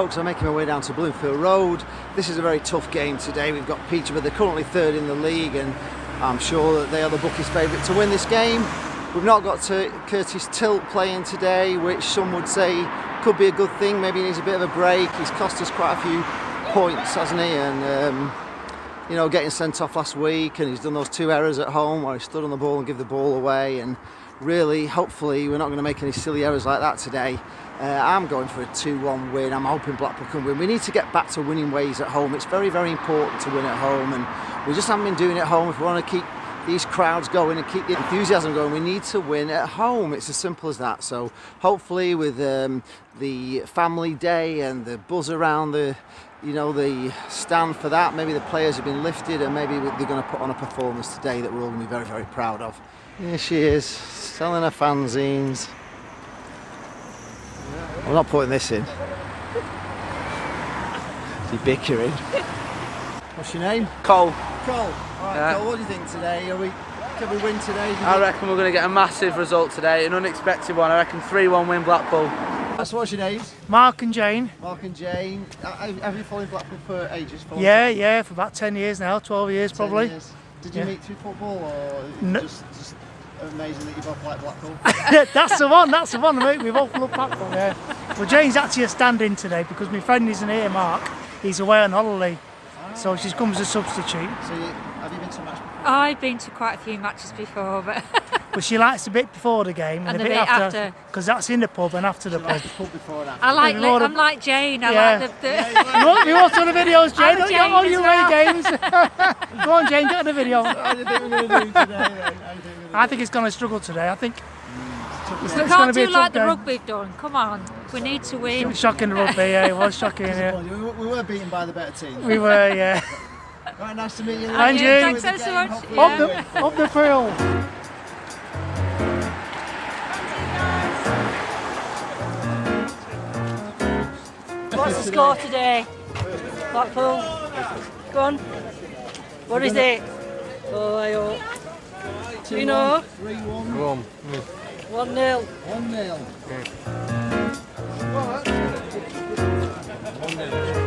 folks, I'm making my way down to Bloomfield Road. This is a very tough game today. We've got Peterborough, they're currently third in the league, and I'm sure that they are the bookies' favourite to win this game. We've not got Curtis Tilt playing today, which some would say could be a good thing. Maybe he needs a bit of a break. He's cost us quite a few points, hasn't he? And um, you know, getting sent off last week, and he's done those two errors at home where he stood on the ball and give the ball away. And really, hopefully, we're not going to make any silly errors like that today. Uh, I'm going for a 2-1 win. I'm hoping Blackpool can win. We need to get back to winning ways at home. It's very, very important to win at home, and we just haven't been doing it at home. If we want to keep these crowds going and keep the enthusiasm going, we need to win at home. It's as simple as that. So hopefully, with um, the family day and the buzz around the you know the stand for that maybe the players have been lifted and maybe they're going to put on a performance today that we're all going to be very very proud of here she is selling her fanzines I'm not putting this in she's bickering what's your name Cole. Cole all right Yeah. Cole what do you think today are we can we win today Do I think? reckon we're going to get a massive result today, an unexpected one. I reckon 3-1 win Blackpool. That's what's your names Mark and Jane. Mark and Jane Uh, have have you followed Blackpool for ages for Yeah, yeah, for about 10 years now, 12 years 10 probably. years. Did you Yeah. meet through football or No. just, just amazing that you both like Blackpool? that's the one, that's the one, mate. We've all looked back from yeah. Well, Jane's actually a stand in today because my friend isn't here, Mark. He's away on holiday. So she's come as a substitute. so you, have you been to a match before? I've been to quite a few matches before, but But she likes a bit before the game and, And a bit bit after. after. Because that's in the pub and after the You pub. the pub before and after? I like. There's a lot I'm like Jane. I Yeah. like the. the You want, you want some of the videos, Jane? I'm a Don't you all as you well. away games? Go on, Jane, get the video. What do you think we're going to do today then? How do you think we're I think it's going to struggle today. I think it's, we it's going to can't be do tough like the game. rugby done. Come on, we need to win. Shocking rugby, yeah, it was shocking. Yeah. We, were- we were beaten by the better team. We were, yeah. Right, nice to meet you. And Enjoy you. Thanks ever so much. Hopefully Up you the, win. up the field. What's the score today? Blackpool. Go on. What is it? Oh, I hope. Do you know? 3-1, 1 0. 1-0. Alex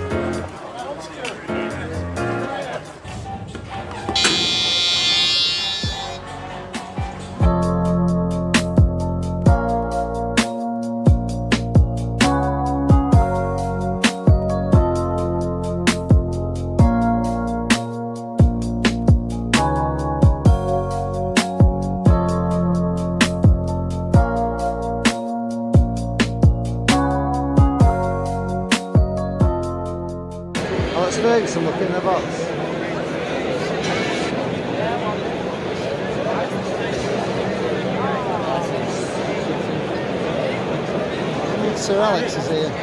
Is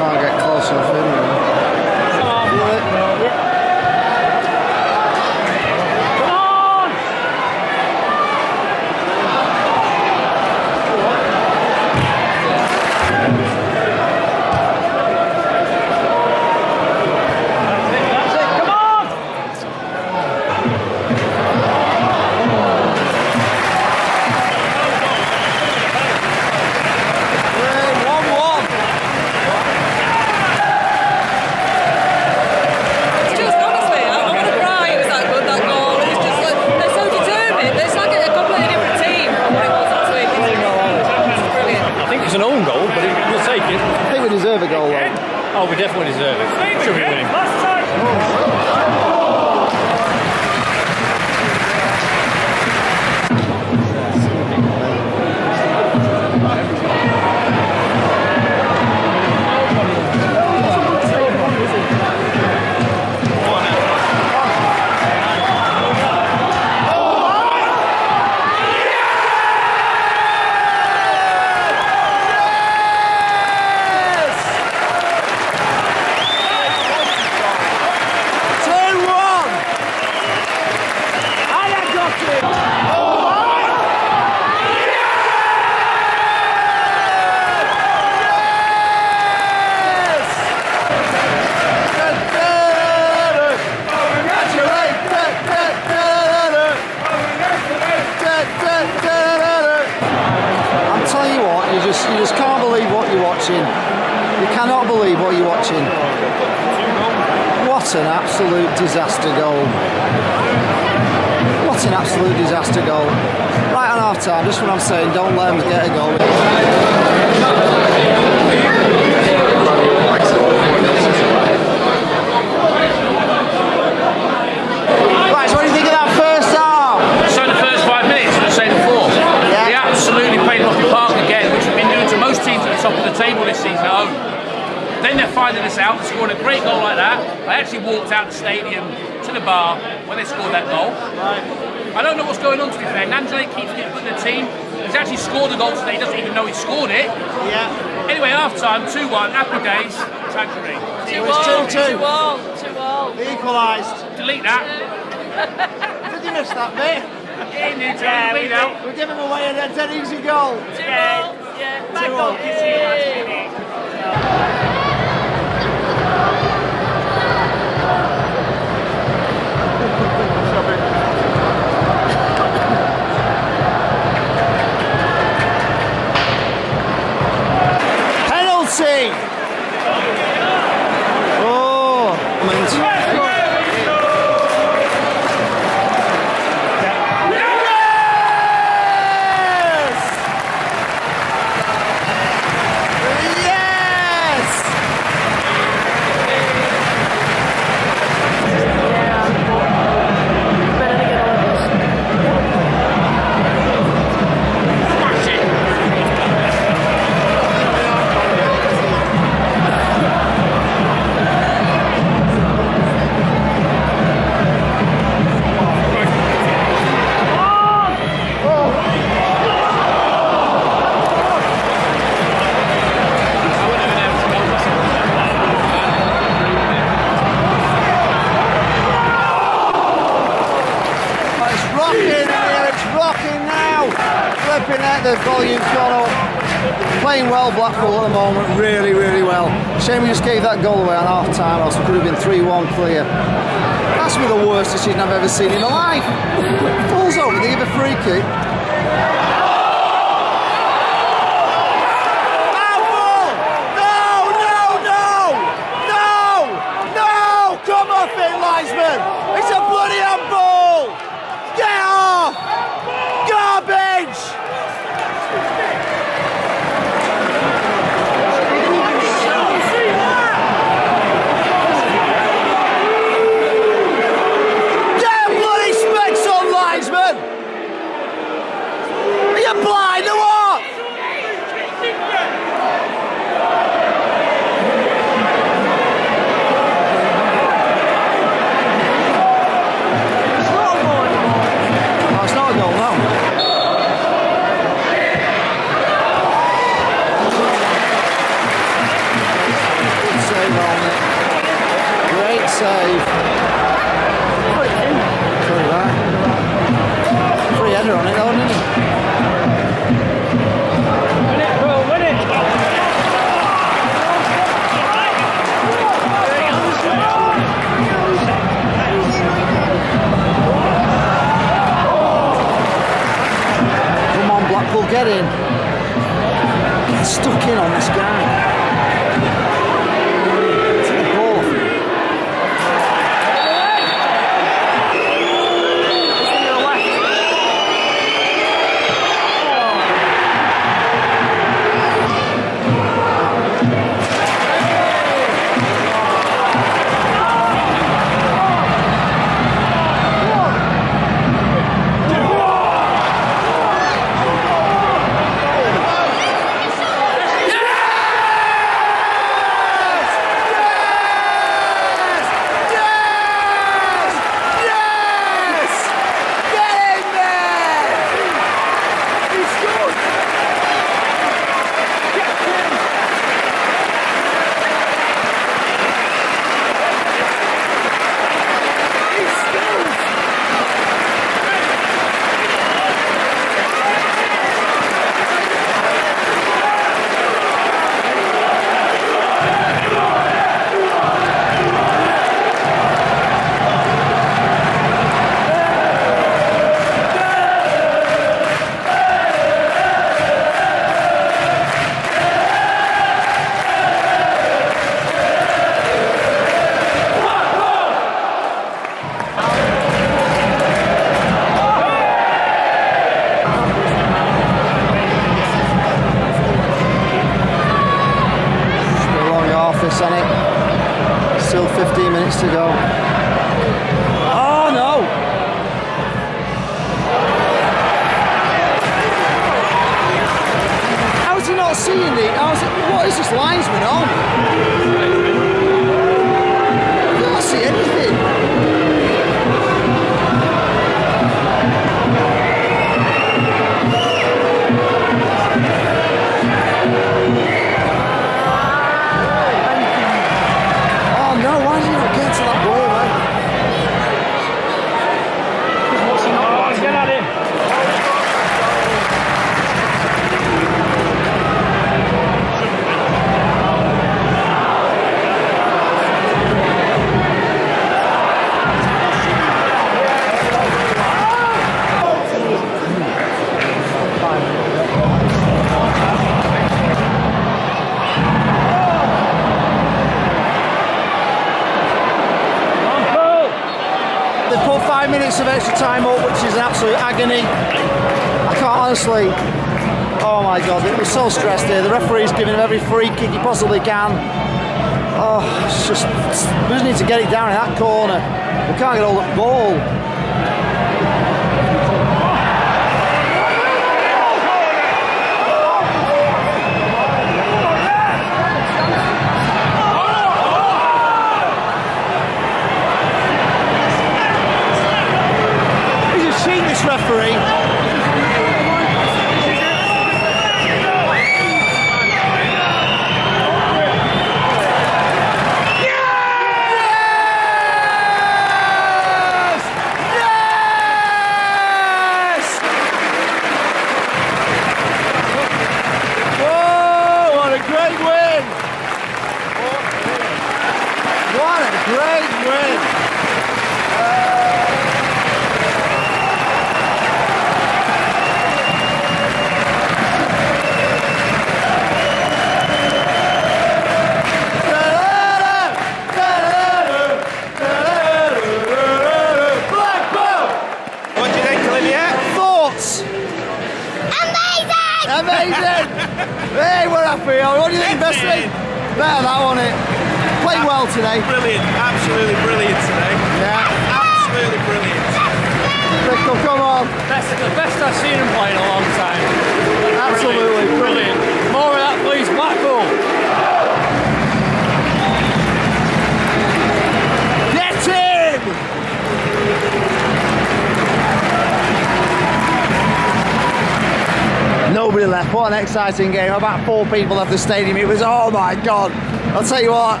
an exciting game. About four people left the stadium. It was, oh my God. I'll tell you what,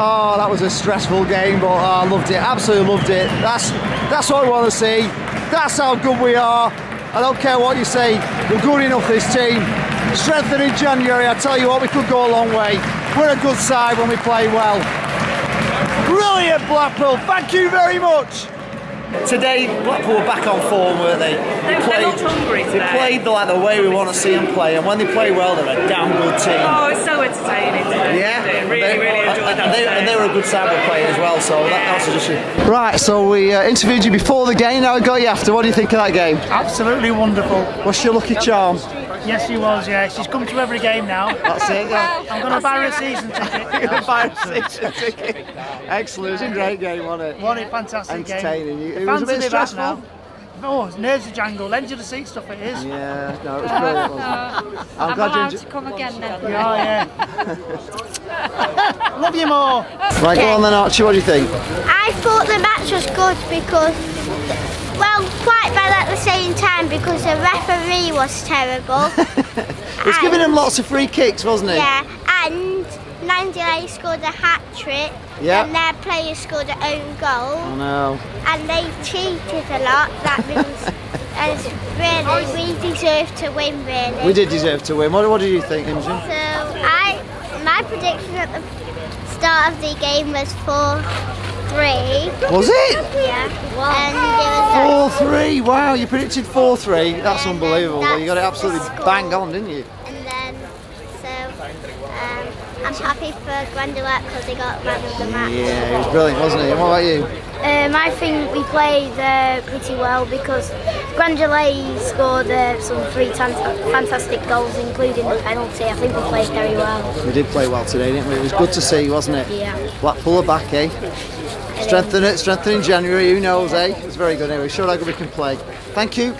Oh, that was a stressful game, but oh, I loved it. Absolutely loved it. That's that's what I want to see. That's how good we are. I don't care what you say. We're good enough. This team. Strengthened in January. I tell you what, we could go a long way. We're a good side when we play well. Brilliant, Blackpool. Thank you very much. Today, Blackpool were back on form, weren't they? They- they looked hungry They played the, like the way we want to see them play, and when they play well, they're a damn good team. Oh, it's so entertaining today. Yeah, Really, They- really enjoyed and, that. and they, and they were a good side of play as well, so that, that's a just Right, so we uh, interviewed you before the game, now we got you after. What do you think of that game? Absolutely wonderful. What's your lucky charm? Yes, she was. Yeah, she's come to every game now. That's it, yeah. I'm going to buy her a season ticket. You're gonna buy a season ticket. Excellent, it was a great game, wasn't it? What a fantastic game. Entertaining. It was a bit will be back stressful. Oh, it's nerves are jangle. Lend you the seat stuff it is. Yeah, no, it was brilliant, wasn't it? I'm I'm glad you enjoyed to come again then. Oh, yeah. Love you more. Right, go on then, Archie, what do you think? I thought the match was good because, well, quite bad at the same time because the referee was terrible. He was giving him lots of free kicks, wasn't he? yeah, and Gnanduillet scored a hat trick. Yeah. And their player scored an own goal. I know. And they cheated a lot. That means as really we deserve to win, really. We did deserve to win. What, what did you think, Imogen? So I, my prediction at the start of the game was four three. Was it? Yeah. And there was a- 4 3. Wow, you predicted 4 3. That's Yeah, unbelievable. that's you got it absolutely bang on, didn't you? And then, so happy for Gnanduillet because he got man of the match. Yeah, he was brilliant, wasn't he? And what about you? Um, I think we played uh, pretty well because Gnanduillet scored uh, some three fantastic goals, including the penalty. I think we played very well. We did play well today, didn't we? It was good to see, wasn't it? Yeah. Blackpool are back, eh? Strengthen it, strengthen in January, who knows, eh? It was very good anyway. How good we can play. Thank you.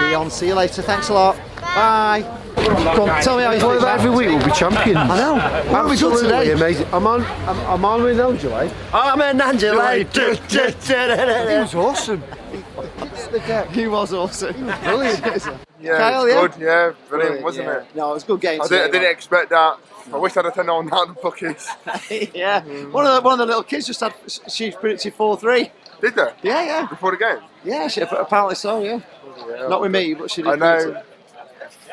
Be on. See you later. Thanks a lot. Bye. Come on, tell me how you feel. that every week, we'll be champions. I know. What we good Absolutely today? amazing. I'm on. I'm, I'm on with Angela. I'm an Angela. He was awesome. He was awesome. He was. Brilliant. Yeah, Kyle, it's yeah? good, yeah, brilliant, wasn't yeah. it? No, it was a good game I, today, did, I didn't expect that. I wish I'd have turned on down the bookies. yeah. One of the one of the little kids just had she predicted four three. Did they? Yeah, yeah. Before the game? Yeah, she apparently so. Yeah. Yeah. Not with me, but she did. I predict know.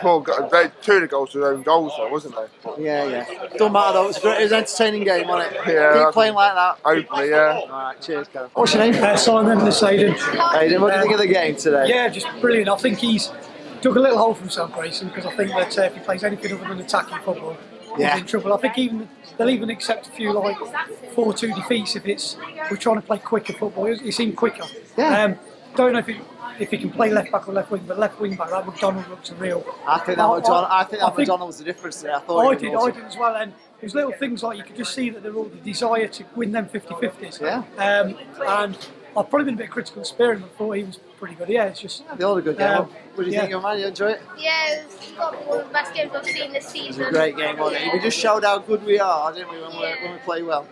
Four, go- they, two of the goals were their own goals, though, wasn't they? Yeah, yeah. Don't matter though. It was, great. It was an entertaining game, wasn't it? Yeah. Keep playing like that. Hopefully, yeah. All right. Cheers, Karen. What's your name? Uh, Simon Mercedes. Hayden, what do you think of the game today? Yeah, just brilliant. I think he's took a little hole from Sam Grayson because I think that uh, if he plays anything other than attacking football, Yeah. he's in trouble. I think even they'll even accept a few like four-two defeats if it's we're trying to play quicker football. He he seemed quicker. Yeah. Um, don't know if he if he can play left back or left wing, but left wing back that McDonald looks a real. I think that McDonald. I think that I think- McDonald was the difference there. I thought. I did, I did as well. And there's little things like you could just see that they're all the desire to win them 50-50s. Yeah. Um, and I've probably been a bit critical of Spearman. I thought he was pretty good. Yeah, it's just. They all had a good game. Um, what do you yeah. think, young man? You enjoy it? Yeah, it's probably one of the best games I've seen this season. It was a great game, wasn't it? We just showed how good we are, didn't we, when, we when we play well?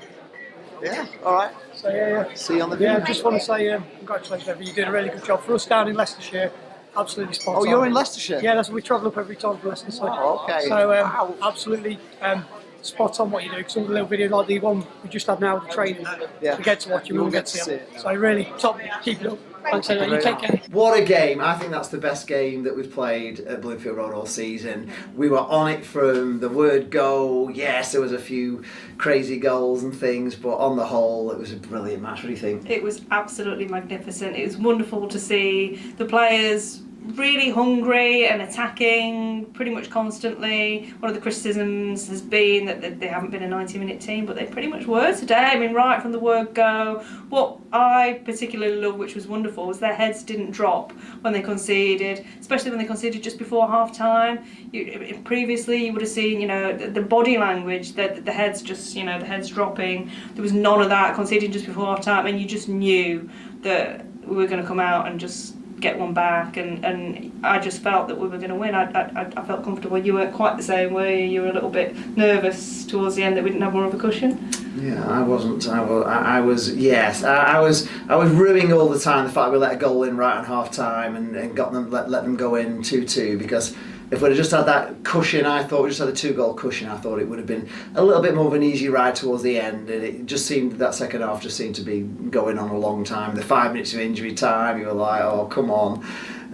Yeah. All right. So yeah, yeah. See you on the video. Yeah, video. I just want to say um, congratulations, Evan. You did a really good job for us down in Leicestershire. Absolutely spot Oh, on. you're in Leicestershire? Yeah, that's we travel up every time for Leicestershire. Oh, okay. So um, absolutely um, spot on what you do. Some of the little videos like the one we just had now the training. Yeah. We get to watch you. We won't get to see it. it. So really top. Keep it up. Thanks, Evan. You take care. What a game. I think that's the best game that we've played at Bloomfield Road all season. We were on it from the word go. Yes, there was a few crazy goals and things, but on the whole, it was a brilliant match. What do you think? It was absolutely magnificent. It was wonderful to see the players really hungry and attacking pretty much constantly. One of the criticisms has been that they haven't been a 90 minute team, but they pretty much were today. I mean, right from the word go. What I particularly loved, which was wonderful, was their heads didn't drop when they conceded, especially when they conceded just before half time. You, previously, you would have seen, you know, the, the body language, that the heads just, you know, the heads dropping. There was none of that conceding just before half time, and you just knew that we were going to come out and just get one back and, and I just felt that we were going to win. I, I, I felt comfortable. You weren't quite the same way. You were a little bit nervous towards the end that we didn't have more of a cushion. Yeah, I wasn't. I was. I, was. Yes, I, I was. I was ruining all the time the fact we let a goal in right on half time and, and got them let, let them go in two two because if we'd have just had that cushion, I thought we just had a two goal cushion. I thought it would have been a little bit more of an easy ride towards the end, and it just seemed that second half just seemed to be going on a long time. The five minutes of injury time, you were like, oh come on.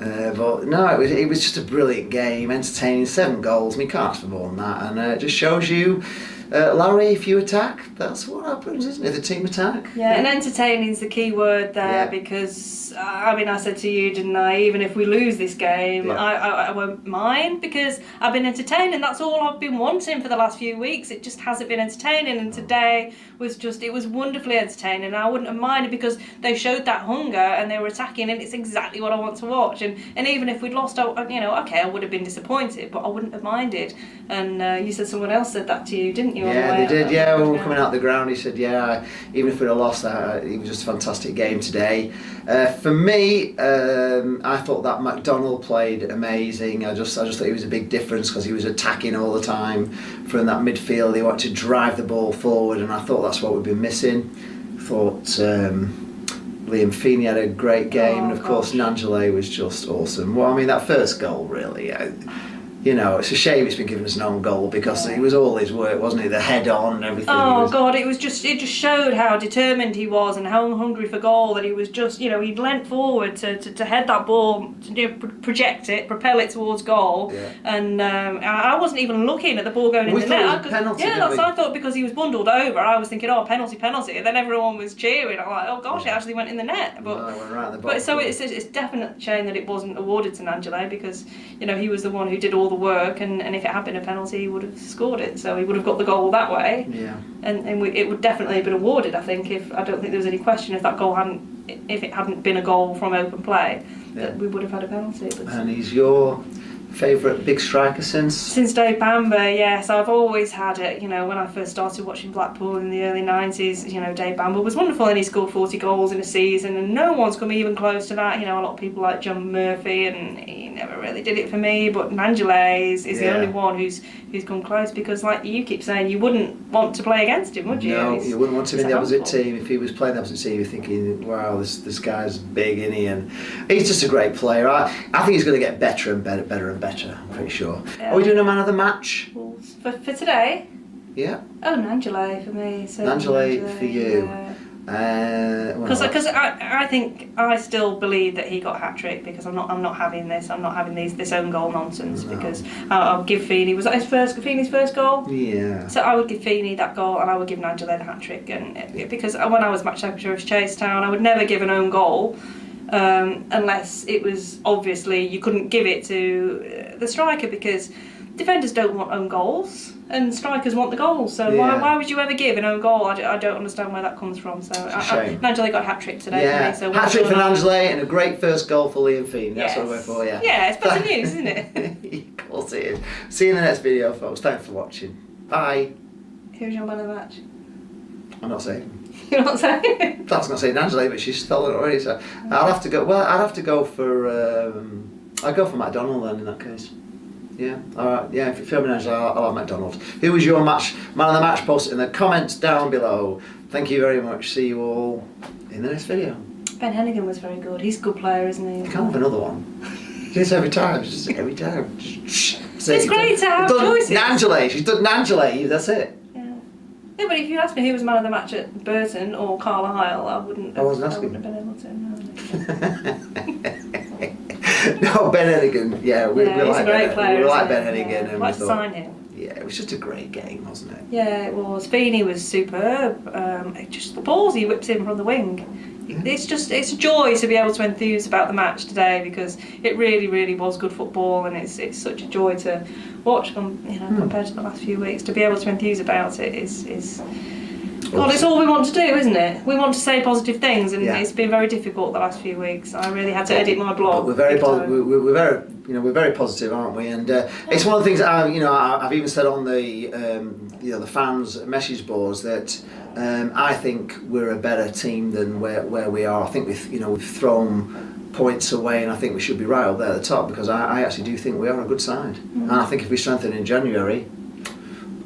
Uh, but no, it was, it was just a brilliant game, entertaining, seven goals. I mean, can't ask for more than that, and uh, it just shows you, uh, Larry, if you attack, that's what happens, isn't it? The team attack. Yeah, and entertaining is the key word there Yeah. because I mean I said to you, didn't I? Even if we lose this game, Yeah. I, I I won't mind because I've been entertaining. That's all I've been wanting for the last few weeks. It just hasn't been entertaining, and today was just it was wonderfully entertaining. I wouldn't have minded because they showed that hunger and they were attacking, and it's exactly what I want to watch. And and even if we'd lost, I, you know, okay, I would have been disappointed, but I wouldn't have minded. And uh, you said someone else said that to you, didn't you? on the Yeah, they did. Yeah, when we were coming out of the ground, he said, "Yeah, even if we'd have lost, uh, it was just a fantastic game today." Uh, for me, um, I thought that McDonald played amazing. I just, I just thought he was a big difference because he was attacking all the time from that midfield. He wanted to drive the ball forward, and I thought that's what we've been missing. Thought. Um, Liam Feeney had a great game, and of course Gnanduillet was just awesome. Well, I mean that first goal really, uh, you know, it's a shame it's been given as an own goal because it was all his work, wasn't it? The head on and everything. Oh was- God! It was just it just showed how determined he was and how hungry for goal that he was. Just you know he'd leant forward to, to, to head that ball, to you know, project it, propel it towards goal. Yeah. And um, I wasn't even looking at the ball going in the net. it was I a could- penalty, Yeah, that's we? I thought because he was bundled over. I was thinking, oh penalty, penalty. And then everyone was cheering. I'm like, oh gosh, it actually went in the net. But No, it went right the but so it's it's definitely a shame that it wasn't awarded to Gnanduillet because you know he was the one who did all the work and, and if it had been a penalty he would have scored it so he would have got the goal that way Yeah. and, and we, it would definitely have been awarded I think if I don't think there was any question if that goal hadn't if it hadn't been a goal from open play Yeah. that we would have had a penalty but And he's your favourite big striker since? since Dave Bamber, yes, I've always had it. You know, when I first started watching Blackpool in the early 90s, you know, Dave Bamber was wonderful and he scored 40 goals in a season and no one's come even close to that. You know, a lot of people like John Murphy and he never really did it for me, but Gnanduillet is, is Yeah. the only one who's who's come close because, like you keep saying, you wouldn't want to play against him, would you? No, He's- you wouldn't want him in the a opposite team. If he was playing the opposite team, you're thinking, wow, this this guy's big, isn't he? And he's just a great player. I, I think he's going to get better and better, better and better. I'm pretty sure. Are we doing a man of the match? For, for today? Yeah. Oh, Gnanduillet for me. So Gnanduillet for you. yeah. Uh, well, Because because I, I think I still believe that he got hat trick because I'm not I'm not having this I'm not having these this own goal nonsense because I'll, I'll give Feeney was that his first Feeney's first goal yeah. so I would give Feeney that goal and I would give Gnanduillet the hat trick and it- because when I was match secretary of Chasetown I would never give an own goal um, unless it was obviously you couldn't give it to uh, the striker because defenders don't want own goals and strikers want the goals so why, Yeah. why would you ever give an own goal I, d- I don't understand where that comes from so I. Got a hat trick today Yeah, so hat trick for. Gnanduillet and a great first goal for Liam Feeney. That's what I went Yes. for, yeah. yeah it's better news isn't it of course it is. See you in the next video, folks. Thanks for watching. Bye. who's your man of the match I'm not saying. you're not saying That's not saying Angela, but she's stolen it already. So I'll have to go. Well, I'd have to go for. Um, I'd go for McDonald then in that case. Yeah. All right. Yeah. If you're filming Angela, I'll, I'll have McDonald. Who was your match man of the match? Post in the comments down below. Thank you very much. See you all in the next video. Ben Heneghan was very good he's a good player isn't he I can't have another one. It's every time. It's just every time. Just, It's great to have done choices. Gnanduillet. She's done Gnanduillet. That's it. Yeah, but if you asked me who was man of the match at Burton or Carlisle, I wouldn't. I wasn't asking. I wouldn't have been able to. No. no, Ben Heneghan. Yeah, we, yeah, we he's like a great Ben. player. we like Ben he? Heneghan, Yeah, and I'd we like to sign him. yeah, it was just a great game, wasn't it? Yeah, it was. Feeney was superb. Um, just the balls he whips in from the wing. It's just it's a joy to be able to enthuse about the match today because it really, really was good football and it's it's such a joy to watch. You know, Hmm. compared to the last few weeks, to be able to enthuse about it is is. God, it's all we want to do, isn't it? We want to say positive things, and Yeah. it's been very difficult the last few weeks. I really had to edit my blog. But we're very po- we- we- we're very you know we're very positive, aren't we? And uh, it's one of the things I, you know I, I've even said on the um, you know the fans message boards that um, I think we're a better team than where, where we are. I think we've you know we've thrown points away, and I think we should be right up there at the top because I, I actually do think we are on a good side. And I think if we strengthen in January,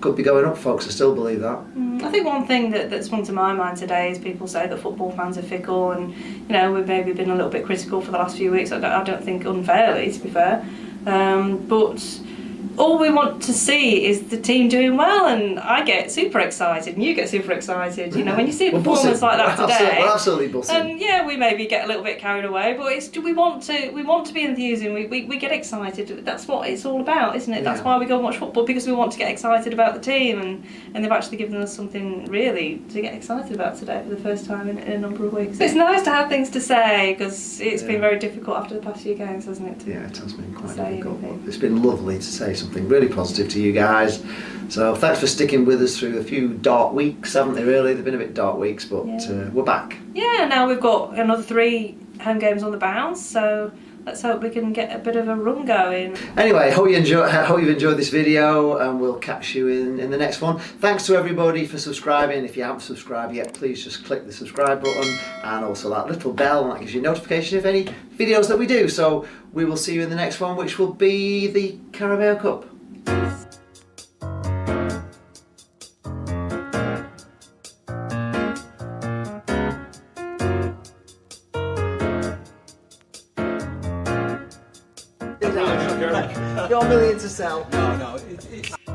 could be going up, folks. I still believe that. Mm, I think one thing that, that sprung to my mind today is people say that football fans are fickle, and you know we've maybe been a little bit critical for the last few weeks. I don't, I don't think unfairly, to be fair. Um, but all we want to see is the team doing well, and I get super excited, and you get super excited. You know, when you see a We're performance like that We're today, absolutely buzzing. And yeah, we maybe get a little bit carried away, but it's we want to we want to be enthusing. We, we, we get excited. That's what it's all about, isn't it? That's why we go and watch football because we want to get excited about the team, and, and they've actually given us something really to get excited about today for the first time in, in a number of weeks. It's nice to have things to say because it's been very difficult after the past few games, hasn't it? Yeah, it has been quite difficult. anything. It's been lovely to say something really positive to you guys. So thanks for sticking with us through a few dark weeks, haven't they? Really, they've been a bit dark weeks, but Yeah. uh, we're back. Yeah, now we've got another three home games on the bounce, so let's hope we can get a bit of a run going. Anyway, hope you enjoy. Hope you've enjoyed this video, and we'll catch you in, in the next one. Thanks to everybody for subscribing. If you haven't subscribed yet, please just click the subscribe button and also that little bell, and that gives you notification of any videos that we do. So we will see you in the next one, which will be the Carabao Cup. Sell. No, no. It,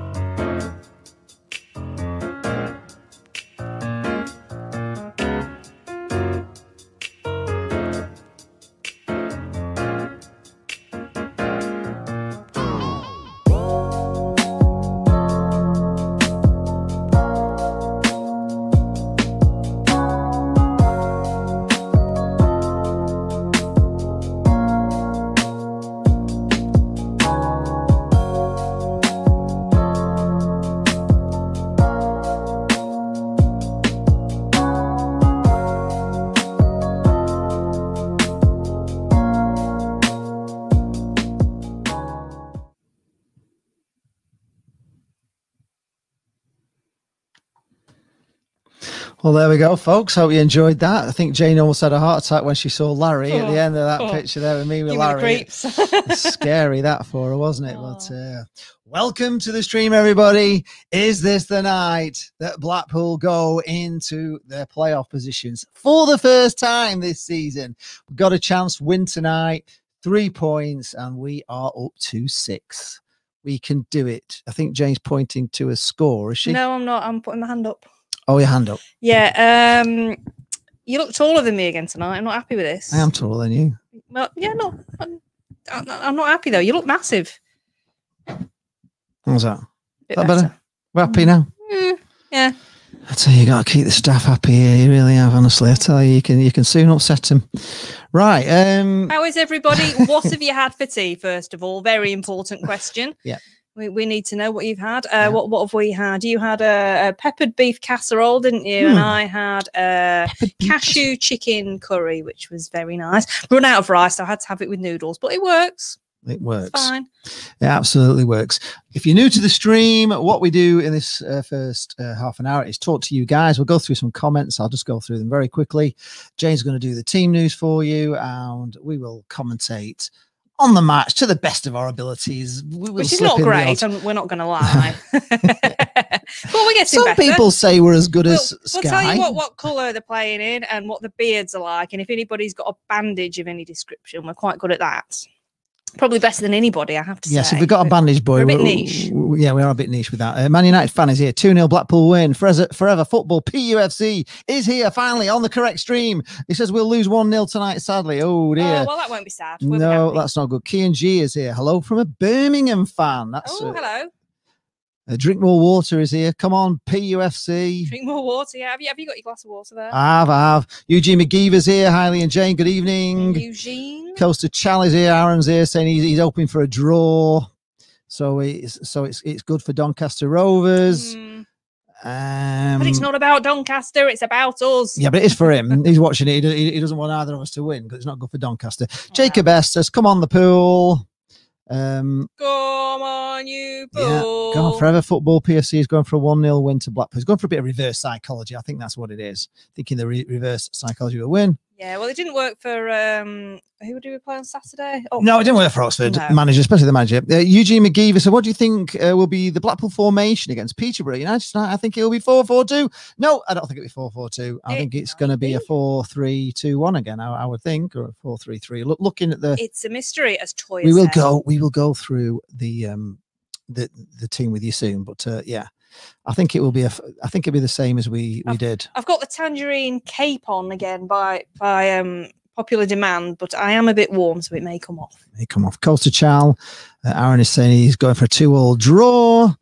Well, there we go, folks. Hope you enjoyed that. I think Jane almost had a heart attack when she saw Larry at the Oh, end of that oh. picture there with me with Give me the Larry. scary that for her, wasn't it? But uh, welcome to the stream, everybody. Is this the night that Blackpool go into their playoff positions for the first time this season? We've got a chance to win tonight, three points, and we are up to six. We can do it. I think Jane's pointing to a score, is she? No, I'm not. I'm putting my hand up. Oh, your hand up. Yeah. Um, you look taller than me again tonight. I'm not happy with this. I am taller than you. Well, yeah, no, I'm, I'm not- happy though. You look massive. How's that? Bit that better? better. We're happy now. Mm, yeah. I tell you, you got to keep the staff happy here. You really have, honestly. I tell you, you can you can soon upset them. Right. Um. How is everybody? what have you had for tea? First of all, very important question. Yeah. We, we need to know what you've had. Uh, What what have we had? You had a, a peppered beef casserole, didn't you? And Hmm. I had a cashew chicken curry, which was very nice. Run out of rice, so I had to have it with noodles, but it works. It works. Fine. It absolutely works. If you're new to the stream, what we do in this uh, first uh, half an hour is talk to you guys. We'll go through some comments. I'll just go through them very quickly. Jane's going to do the team news for you, and we will commentate on the match to the best of our abilities. Which is not great, and we're not going to lie. but we're getting Some better. people say we're as good as Sky. We'll tell you what, what colour they're playing in and what the beards are like. And if anybody's got a bandage of any description, we're quite good at that. Probably better than anybody, I have to Yes, say. if we've got a bandage boy, we're a bit we're- niche. w- yeah, we are a bit niche with that. Uh, Man United fan is here. 2 0 Blackpool win. Forever, forever football. PUFC is here finally on the correct stream. He says we'll lose 1 0 tonight, sadly. Oh, dear. Oh, well, that won't be sad. We'll no, happy. that's not good. Kian G is here. Hello from a Birmingham fan. That's Oh, hello. Uh, Drink More Water is here. Come on, PUFC. Drink more water. Yeah, have you, have you got your glass of water there? I have, I have. Eugene McGeever's here. Hailey and Jane, good evening. Eugene. Coaster Chal is here. Aaron's here saying he's, he's hoping for a draw. So it's so it's it's good for Doncaster Rovers. Um, Hmm. but it's not about Doncaster, it's about us. Yeah, but it is for him. He's watching it. He, he, he doesn't want either of us to win because it's not good for Doncaster. Jacob Estes, come on the pool. Um, Come on, you yeah, fool. go on forever football. PSC is going for a 1 0 win to Blackpool. He's going for a bit of reverse psychology. I think that's what it is. Thinking the re- reverse psychology will win. Yeah, well, it didn't work for um, who did we play on Saturday? Oh, No, it didn't work for Oxford No. manager, especially the manager. Uh, Eugene McGeever So, What do you think uh, will be the Blackpool formation against Peterborough United tonight? I think it will be 4 4 2. No, I don't think it'll be 4 4 2. I It think it's going to be a 4 3 2 1 again, I, I would think, or a 4 3 3. Look, looking at the. It's a mystery, as Toy we will said. go we will go through the um the the team with you soon but uh, yeah i think it will be a i think it'll be the same as we we did I've got the tangerine cape on again by by um popular demand, but I am a bit warm, so it may come off. It may come off costa chal uh, aaron is saying he's going for a two all draw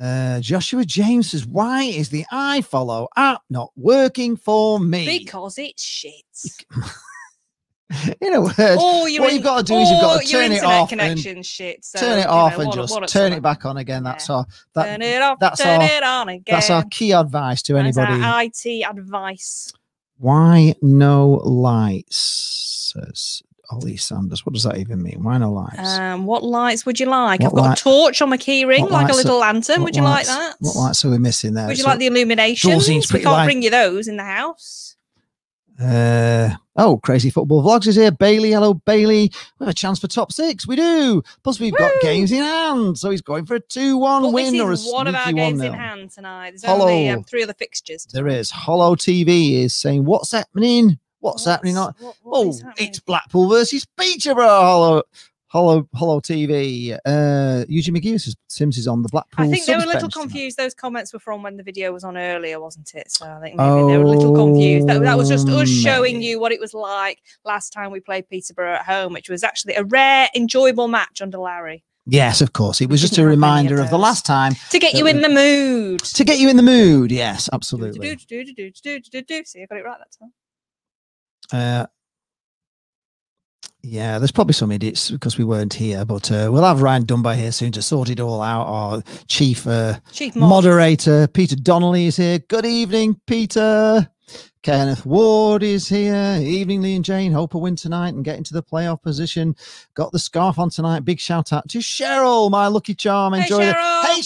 uh, Joshua James says, "Why is the I follow app not working for me?" Because it's shit. In a word, Oh, what in- you've got to do is you've got to turn it off and connection shit, so, turn it off know, and what just what turn it back on again. That's our that, Turn it off, that's turn our it on again. that's our key advice to That's anybody. IT advice. Why no lights? Says Ollie Sanders. What does that even mean? Why no lights? Um, what lights would you like? What I've got light- a torch on my key ring, like a lights are- little lantern. Would you like that? What lights are we missing there? Would you So- like the illuminations? seems We can't light. bring you those in the house. Uh, oh, Crazy Football Vlogs is here. Bailey, hello, Bailey. We have a chance for top six. We do. Plus, we've got games in hand. So he's going for a 2 1 But win or a one of our games 1 in hand tonight. There's only um, three other fixtures. There is. Hollow TV is saying, What's happening? What's, happening? on- oh, it's Blackpool versus Peterborough. Hollow, Hollow, Hollow TV. Uh, Eugene McGee Simms is on the Blackpool. I think they were a little bench tonight. confused. Those comments were from when the video was on earlier, wasn't it? So I think maybe they were a little confused. That, that was just Oh, us showing you what it was like last time we played Peterborough at home, which was actually a rare, enjoyable match under Larry Yes, of course. It was just a reminder of the last time to get you in the mood. to get you in the mood. Yes, absolutely. Do, do, do, do, do, do, do, do. See, I got it right that time. Uh, yeah, there's probably some idiots because we weren't here, but uh, we'll have Ryan Dunbar here soon to sort it all out. Our chief, uh, Chief moderator, Peter Donnelly, is here. Good evening, Peter. Kenneth Ward is here. Evening, Lee and Jane. Hope a win tonight and get into the playoff position. Got the scarf on tonight. Big shout out to Cheryl, my lucky charm. Hey, Enjoy it. Cheryl. Hey,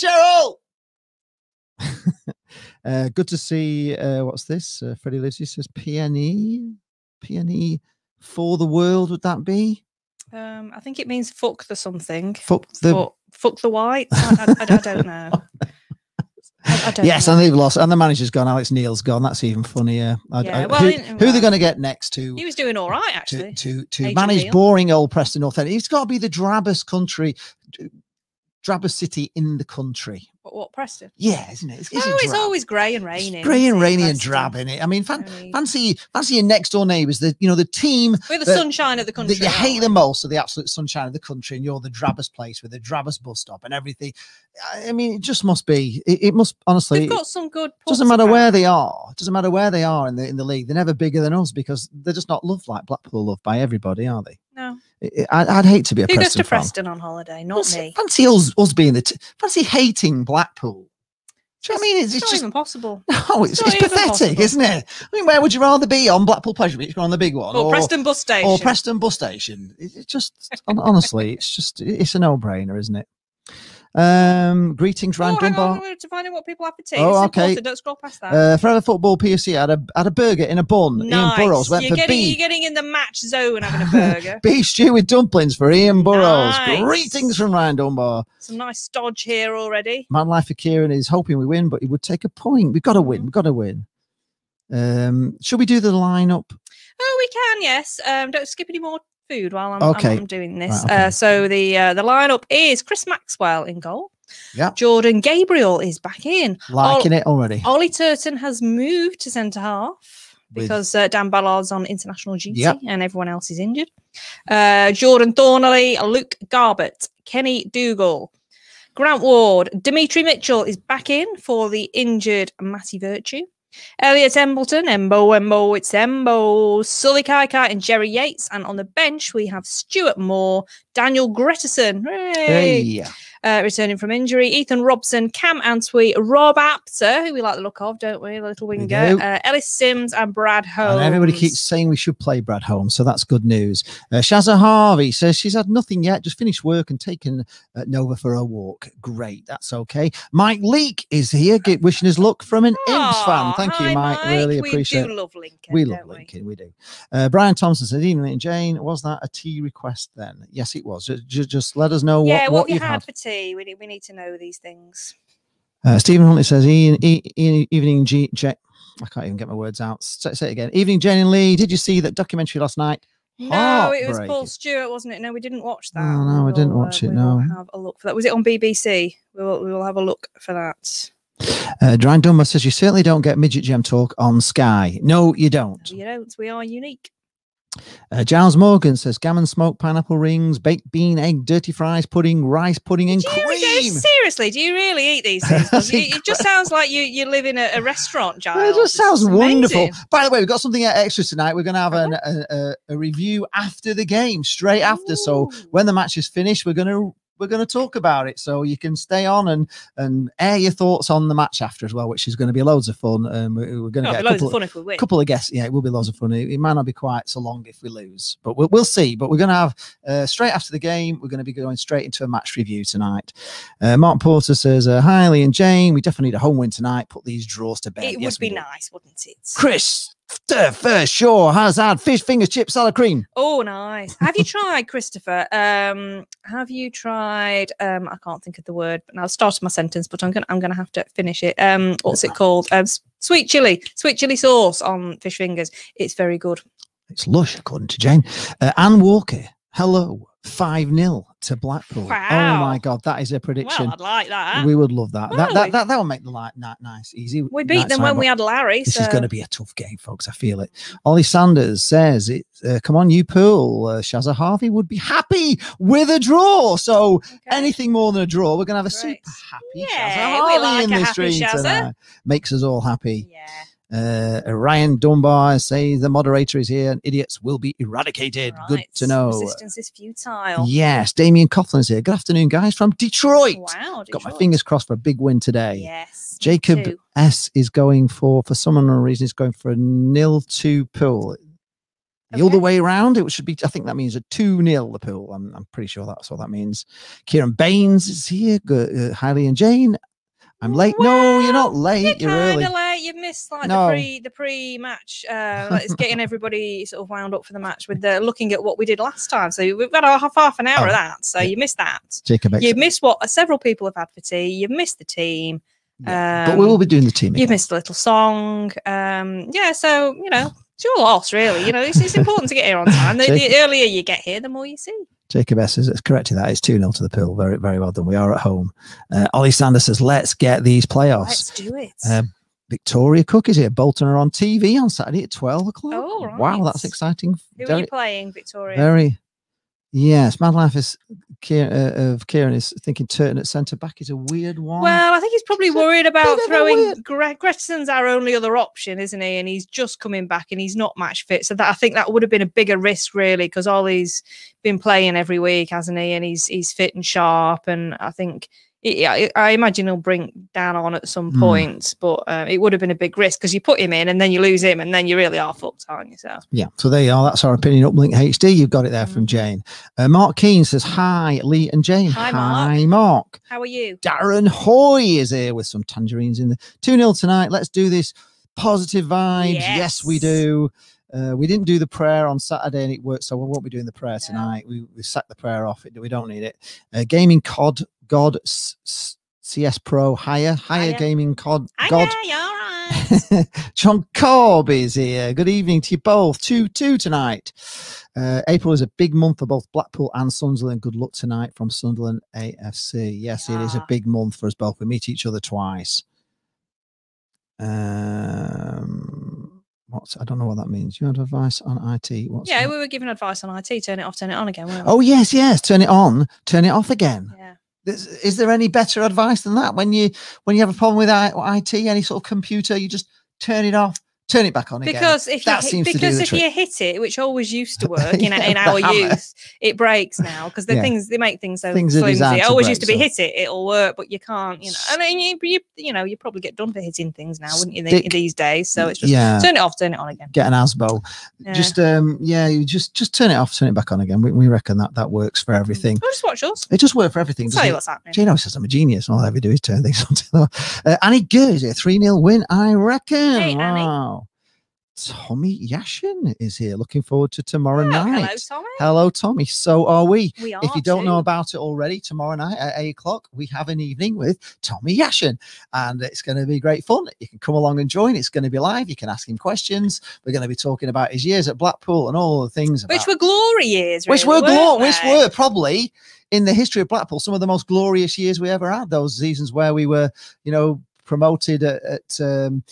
Cheryl. uh, good to see. Uh, what's this? Uh, Freddie Lucy says PNE. PNE for the world, would that be? Um, I think it means fuck the something. Fuck the. Fuck, fuck the whites. I, I, I, don't know. I, Yes, know. and they've lost, and the manager's gone. Alex Neil's gone. That's even funnier. I- Yeah, well, who, who are they going to get next to He was doing all right, actually. to to Adrian manage boring old Preston North End? It's got to be the drabbest country, drabbest city in the country. What, what Preston? Yeah, isn't it? It's, Oh, it's it's always grey and rainy. grey and rainy and drab in it. I mean, fan, fancy fancy your next door neighbours. The you know the team We're the that- sunshine of the country. that you hate the most of the absolute sunshine of the country, and you're the drabbest place with the drabbest bus stop and everything. I mean, it just must be. It, it must honestly. They've got some good. doesn't matter where they are. It doesn't matter where they are in the in the league. They're never bigger than us because they're just not loved like Blackpool loved by everybody, are they? No. I- I- I'd hate to be a Who goes to fan. Preston on holiday? Not me. Fancy us, us being the t- fancy hating Blackpool. Do you know what I mean? It's, It's it's not just even possible. no, it's, not it's pathetic, possible. isn't it? I mean, where would you rather be on Blackpool Pleasure Beach or on the big one, Or Preston Bus Station. or Preston Bus Station? It's just honestly, it's just it's a no-brainer, isn't it? Um, greetings, Ryan Oh, Dunbar. on, we're to find out what people have for tea. Oh, it's okay. Don't scroll past that. Uh, Forever Football PSC had a had a burger in a bun. Ian nice. Burrows went you're for getting beef. you're getting in the match zone having a burger. Beef stew with dumplings for Ian Burrows. Nice. Greetings from Ryan Dunbar. Some nice stodge here already. Man Life for Kieran is hoping we win, but he would take a point. We've got to win. We've got to win. Um, should we do the lineup? Oh, we can. Yes. Um, don't skip any more food while I'm, Okay. I'm, doing this. Right, okay. uh, so the uh, the lineup is Chris Maxwell in goal. Yeah. Jordan Gabriel is back in. Liking Ol- it already. Ollie Turton has moved to centre half With- because uh, Dan Ballard's on international duty Yep. and everyone else is injured. Uh, Jordan Thorniley, Luke Garbutt, Kenny Dougall, Grant Ward, Demetri Mitchell is back in for the injured Matty Virtue. Elliot Embleton, Embo, Embo, it's Embo, Sully Kaikai and Jerry Yates. And on the bench, we have Stuart Moore, Daniel Gretarsson, hooray, Hey. Uh, returning from injury. Ethan Robson, Cam Antwi, Rob Apter, who we like the look of, don't we? The little winger. Uh, Ellis Simms and Brad Holmes. And everybody keeps saying we should play Brad Holmes, so that's good news. Uh, Shazza Harvey says she's had nothing yet, just finished work and taken uh, Nova for a walk. Great, that's okay. Mike Leake is here, gi- wishing us luck from an Imps fan. Thank you, hi, Mike. Really We appreciate do love Lincoln. We love Lincoln, we do. Uh, Brian Thompson says, Evening, Jane, was that a tea request then? Yes, it was. Ju- ju- Just, let us know yeah, what, what, what you had, had. for tea? We need, we need to know these things. Uh, Stephen Huntley says, e- e- evening, G- J- I can't even get my words out. Say, say it again. Evening, Jane and Lee. Did you see that documentary last night? No, it was Paul Stewart, wasn't it? No, we didn't watch that. Oh, no, I didn't We'll, uh, watch it. No. have a look for that. Was it on BBC? We will, we will have a look for that. Uh, Brian Dunbar says, You certainly don't get midget gem talk on Sky. No, you don't. You don't. We are unique. Uh, Giles Morgan says, Gammon smoked pineapple rings, baked bean, egg, dirty fries, pudding, rice pudding, and Do you re- cream. seriously, do you really eat these things? it, it just sounds like you, you live in a, a restaurant, Giles. It just sounds It's wonderful. amazing. By the way, we've got something extra tonight. We're going to have an, a, a, a review after the game, straight after. So when the match is finished, we're going to we're going to talk about it. So you can stay on and and air your thoughts on the match after as well, which is going to be loads of fun. Um, we- we're going to get a couple of fun if we win. couple of guests. Yeah, it will be loads of fun. It, it might not be quite so long if we lose, but we'll, we'll see. But we're going to have uh, straight after the game. We're going to be going straight into a match review tonight. Uh, Mark Porter says, uh, "Hi, Lee and Jane. We definitely need a home win tonight. Put these draws to bed. It Yes, would be nice, wouldn't it? Chris, first, sure, has had fish fingers, chips, salad cream. Oh, nice. Have you tried, Christopher? Um, have you tried? Um, I can't think of the word, but now I started my sentence, but I'm gonna I'm gonna have to finish it. Um, what's it called? Um, sweet chili, sweet chili sauce on fish fingers. It's very good. It's lush, according to Jane. Uh, Anne Walker, hello, 5 0 to Blackpool. Oh my God, that is a prediction. Well, I'd like that. we would love that. That, that, that, that will make the light night nice, easy. We beat them when we had Larry. This so. is going to be a tough game, folks. I feel it. Ollie Sanders says, it, uh, Come on, you pool. Uh, Shazza Harvey would be happy with a draw. So anything more than a draw, we're going to have a super happy Yeah, Shazza Harvey like in this stream tonight. Makes us all happy. Uh, Ryan Dunbar says the moderator is here and idiots will be eradicated. Good to know. Resistance is futile. Yes, Damien Coughlin's here. Good afternoon, guys, from Detroit. Wow, Got my fingers crossed for a big win today. Yes. Jacob too. S is going for, for some unknown reason, is going for a nil two pool. The other way around, it should be. I think that means a two nil the pool. I'm, I'm pretty sure that's what that means. Kieran Baines is here. Good, uh, Hailey and Jane. I'm late. no, you're not late. You're, Kind early. of late. You missed like No. the pre the pre match. Uh, like, it's getting everybody sort of wound up for the match with the looking at what we did last time. So we've got half half an hour Oh, of that. So you missed that. Jacob. You missed what several people have had for tea. You've missed the team. but we will be doing the team. You've missed a little song. Um, yeah, so you know it's your loss, really. You know, it's, it's important to get here on time. The, the earlier you get here, the more you see. Jacob S has correcting that. It's 2 0 to the pool. Very, very well done. We are at home. Uh, Ollie Sanders says, let's get these playoffs. Let's do it. Uh, Victoria Cook is here. Bolton are on TV on Saturday at 12 o'clock. Oh, right. Wow, that's exciting. Who are you playing, Victoria? very. Yes, Mad Life is, Kier- uh, of Kieran is thinking Turton at centre back is a weird one. Well, I think he's probably worried about throwing. Gre- Gretson's our only other option, isn't he? And he's just coming back, and he's not match fit. So that I think that would have been a bigger risk, really, because Ollie's been playing every week, hasn't he? And he's he's fit and sharp, and I think. It- I imagine he'll bring Dan on at some Hmm. point, but uh, it would have been a big risk because you put him in and then you lose him, and then you really are fucked, aren't you? So Yeah, so there you are. That's our opinion. Uplink HD. You've got it there Mm. from Jane. Uh, Mark Keane says, Hi, Lee and Jane. Hi, Mark. Hi, Mark. how are you? Darren Hoy is here with some tangerines in the 2 0 tonight. Let's do this. Positive vibes. Yes, we do. Uh, we didn't do the prayer on Saturday and it worked, so we won't be doing the prayer tonight. We, we sacked the prayer off. We don't need it. Uh, gaming COD, God, S- S- CS Pro, higher, higher gaming COD, God. John Cobb is here. Good evening to you both. 2 2 tonight. Uh, April is a big month for both Blackpool and Sunderland. Good luck tonight from Sunderland AFC. Yes, it is a big month for us both. We meet each other twice. Um, what's I don't know what that means. You have advice on IT? What's yeah, that? we were giving advice on IT. Turn it off, turn it on again. weren't we? Oh yes, yes. Turn it on, turn it off again. Yeah. Is, there any better advice than that? When you when you have a problem with IT, any sort of computer, you just turn it off, turn it back on again. Because if that you, seems to do because if trick. you hit it, which always used to work in, Yeah, in our youth, it breaks now because the Yeah. things they make things so Things flimsy. It always used to be so- hit it, it'll work, but you can't. You know, and then you, you you know you probably get done for hitting things now, wouldn't you? Stick- These days, so it's just Yeah. turn it off, turn it on again. Get an ASBO. Yeah. Just um yeah, you just just turn it off, turn it back on again. We, we reckon that that works for everything. I'll just watch yours. It does work for everything. Tell you it? what's happening. Gino says I'm a genius. and All I ever do is turn things on. uh, Annie Good, a 3 0 win, I reckon. Hey, Annie. wow. Tommy Jaszczun is here. Looking forward to tomorrow hello, night. Tommy. Hello, Tommy. So are we. We are if you don't know about it already, tomorrow night at eight o'clock, we have an evening with Tommy Jaszczun, and it's going to be great fun. You can come along and join. It's going to be live. You can ask him questions. We're going to be talking about his years at Blackpool and all the things. Which about- were glory years, which really, were glor- weren't which were probably in the history of Blackpool some of the most glorious years we ever had. Those seasons where we were, you know, promoted at, at um,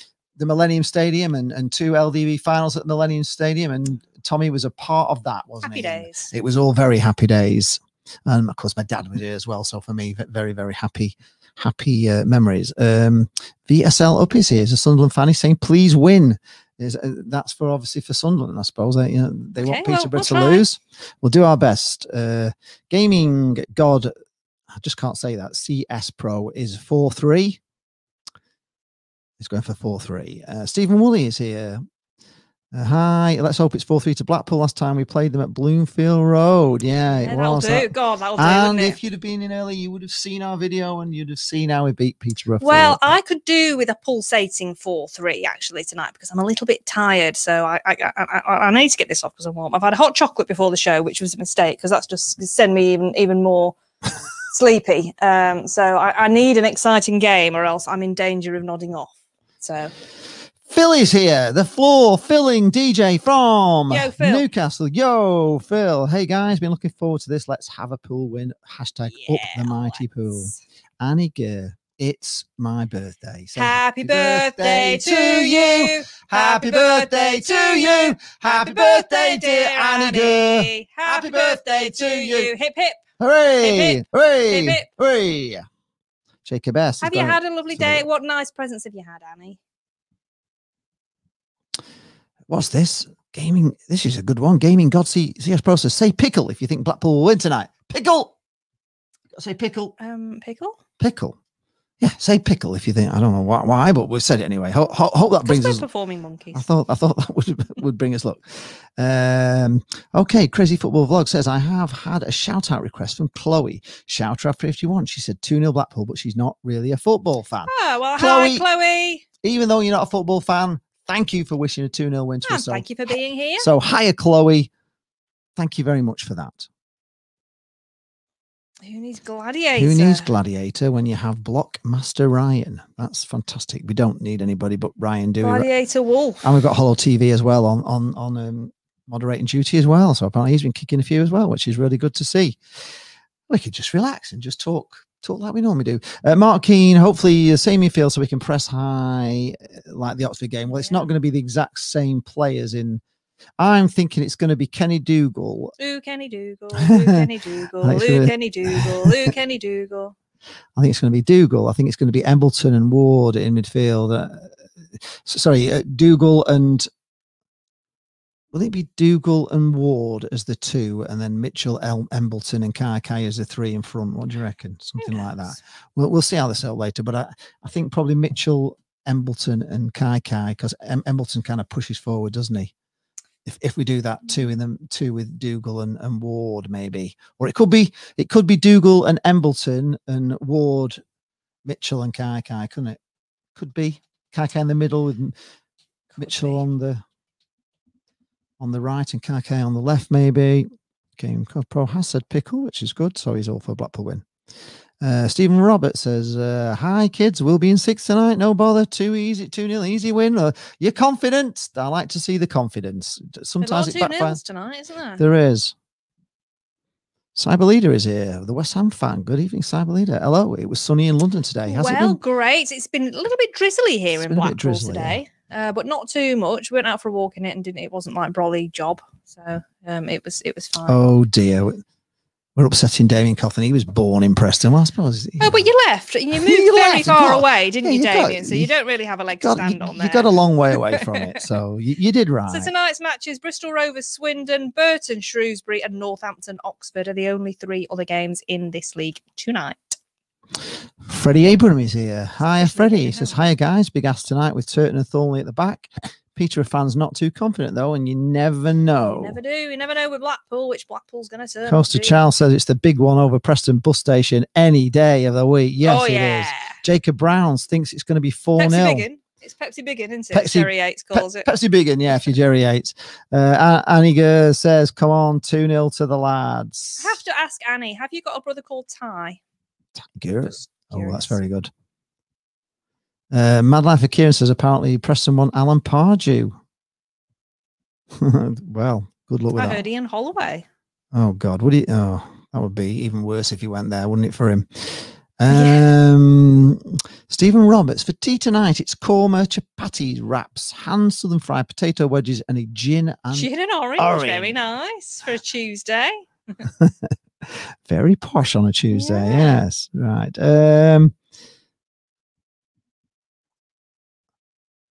the Millennium Stadium and, and two LDV finals at Millennium Stadium. And Tommy was a part of that, wasn't happy he? Days. It was all very happy days. And of course, my dad was here as well. So for me, very, very happy, happy uh, memories. Um, VSL up is here. Is a Sunderland fan. He's saying, please win. Is, uh, that's for obviously for Sunderland, I suppose. They, you know, they okay, want Peterborough well, we'll to lose. We'll do our best. Uh, gaming God, I just can't say that. CS Pro is 4 3 is going for 4 3. Uh, Stephen Woolley is here. Uh, hi, let's hope it's 4 3 to Blackpool. Last time we played them at Bloomfield Road. Yeah, it yeah. That'll do. That. God, that'll and if you'd have been in early, you would have seen our video and you'd have seen how we beat Peterborough. Well, I could do with a pulsating 4 3 actually tonight because I'm a little bit tired. So I I, I, I need to get this off because I'm warm. I've had a hot chocolate before the show, which was a mistake because that's just send me even, even more. sleepy um so I, I need an exciting game or else i'm in danger of nodding off so Phil is here, the floor filling DJ from Yo. Newcastle. Yo, Phil. Hey guys, been looking forward to this. Let's have a pool win. Hashtag up the mighty pool. Annie Gear, it's my birthday. Say happy birthday to you. Happy birthday to you. Happy birthday, dear Annie. Happy birthday to you. Hip hip. Hooray! Hip, hip. Hooray! Hip, hip. Hooray! Jacob S. Have you had a lovely day? What nice presents have you had, Annie? What's this? Gaming. This is a good one. Gaming God C- CS Process. Say pickle if you think Blackpool will win tonight. Pickle. Say pickle. Um, pickle. Pickle. Yeah, say pickle if you think. I don't know why, why but we've said it anyway. Hope, hope that brings us. performing monkeys. I thought I thought that would would bring us luck. Um, okay, crazy football vlog says I have had a shout out request from Chloe. Shout her after if you want. She said two 0 Blackpool, but she's not really a football fan. Oh well, Chloe- hi Chloe. Even though you're not a football fan, thank you for wishing a two 0 win to us. Thank you for being here. so hiya Chloe. Thank you very much for that. Who needs gladiator? Who needs Gladiator when you have Blockmaster Ryan? That's fantastic. We don't need anybody but Ryan, do we? gladiator wolf? And we've got Hollow TV as well on on on um, moderating duty as well. So apparently he's been kicking a few as well, which is really good to see. We could just relax and just talk talk like we normally do. Uh, Mark Keane, hopefully the same infield so we can press high uh, like the Oxford game. Well, it's not going to be the exact same players in. I'm thinking it's going to be Kenny Dougall. Ooh, Kenny Dougall. Ooh, Kenny Dougall. Ooh, Kenny Dougall. Ooh, Kenny Dougall. I think it's going to be Dougall. I think it's going to be Embleton and Ward in midfield. Uh, sorry, uh, Dougall and will it be Dougall and Ward as the two, and then Mitchell, El- Embleton, and Kai Kai as the three in front? What do you reckon? Something like that. We'll, we'll see how this out later, but I, I think probably Mitchell, Embleton, and Kai Kai because em- Embleton kind of pushes forward, doesn't he? If, if we do that mm. two in them two with Dougall and, and Ward maybe. Or it could be it could be Dougall and Embleton and Ward Mitchell and Kai Kai couldn't it? Could be. Kai Kai in the middle with M- Mitchell on the on the right and Kai Kai on the left maybe. Game Pro has said pickle which is good so he's all for Blackpool win uh, Stephen Roberts says, uh, "Hi kids, we'll be in six tonight. No bother. Too easy, two nil, easy win. Uh, you're confident. I like to see the confidence. Sometimes it There's a lot of two backfires. nils tonight, isn't there? There is. Cyber Leader is here. The West Ham fan. Good evening, Cyber Leader. Hello. It was sunny in London today. Has well, it been? great. It's been a little bit drizzly here It's in been a bit Blackpool drizzly, yeah. today, uh, but not too much. We went out for a walk in it and didn't. It wasn't like brolly job, so um, it was it was fine. Oh dear. We're upsetting Damien Coughlin. He was born in Preston. Well, I suppose Oh, but you left. You moved You very left, far away, didn't Yeah, you, you got- Damien? so you don't really have a leg to stand you, on there. you got a long way away from it. So you, you did right. So tonight's matches: Bristol Rovers, Swindon, Burton, Shrewsbury, and Northampton, Oxford are the only three other games in this league tonight. Freddie Abram is here. Hiya, Freddie. He says, Hiya, guys. Big ass tonight with Turton and Thorniley at the back. Peter a fans not too confident, though, and you never know. You never do. You never know with Blackpool which Blackpool's going to turn. Costa. Charles says it's the big one over Preston bus station any day of the week. Yes, Oh, it is. Jacob Browns thinks it's going to be 4 Pepsi 0. Biggin. It's Pepsi Biggin, isn't it? Pepsi- Jerry Yates calls it. Pepsi Biggin, yeah, if you're Jerry Yates. Uh, A- Aniga says, come on, 2 0 to the lads. I have to ask Annie, have you got a brother called Ty? Good. Oh, that's very good. Uh, Mad Life of Kieran says apparently Preston won Alan Pardew. well, good luck with I that. heard Ian Holloway. Oh God, would he? Oh, that would be even worse if he went there, wouldn't it, for him? Um, Stephen Roberts for tea tonight. It's korma, chapati wraps, hand southern fried potato wedges, and a gin and Gin and orange. Very nice for a Tuesday. very posh on a Tuesday. Yes, right. Um,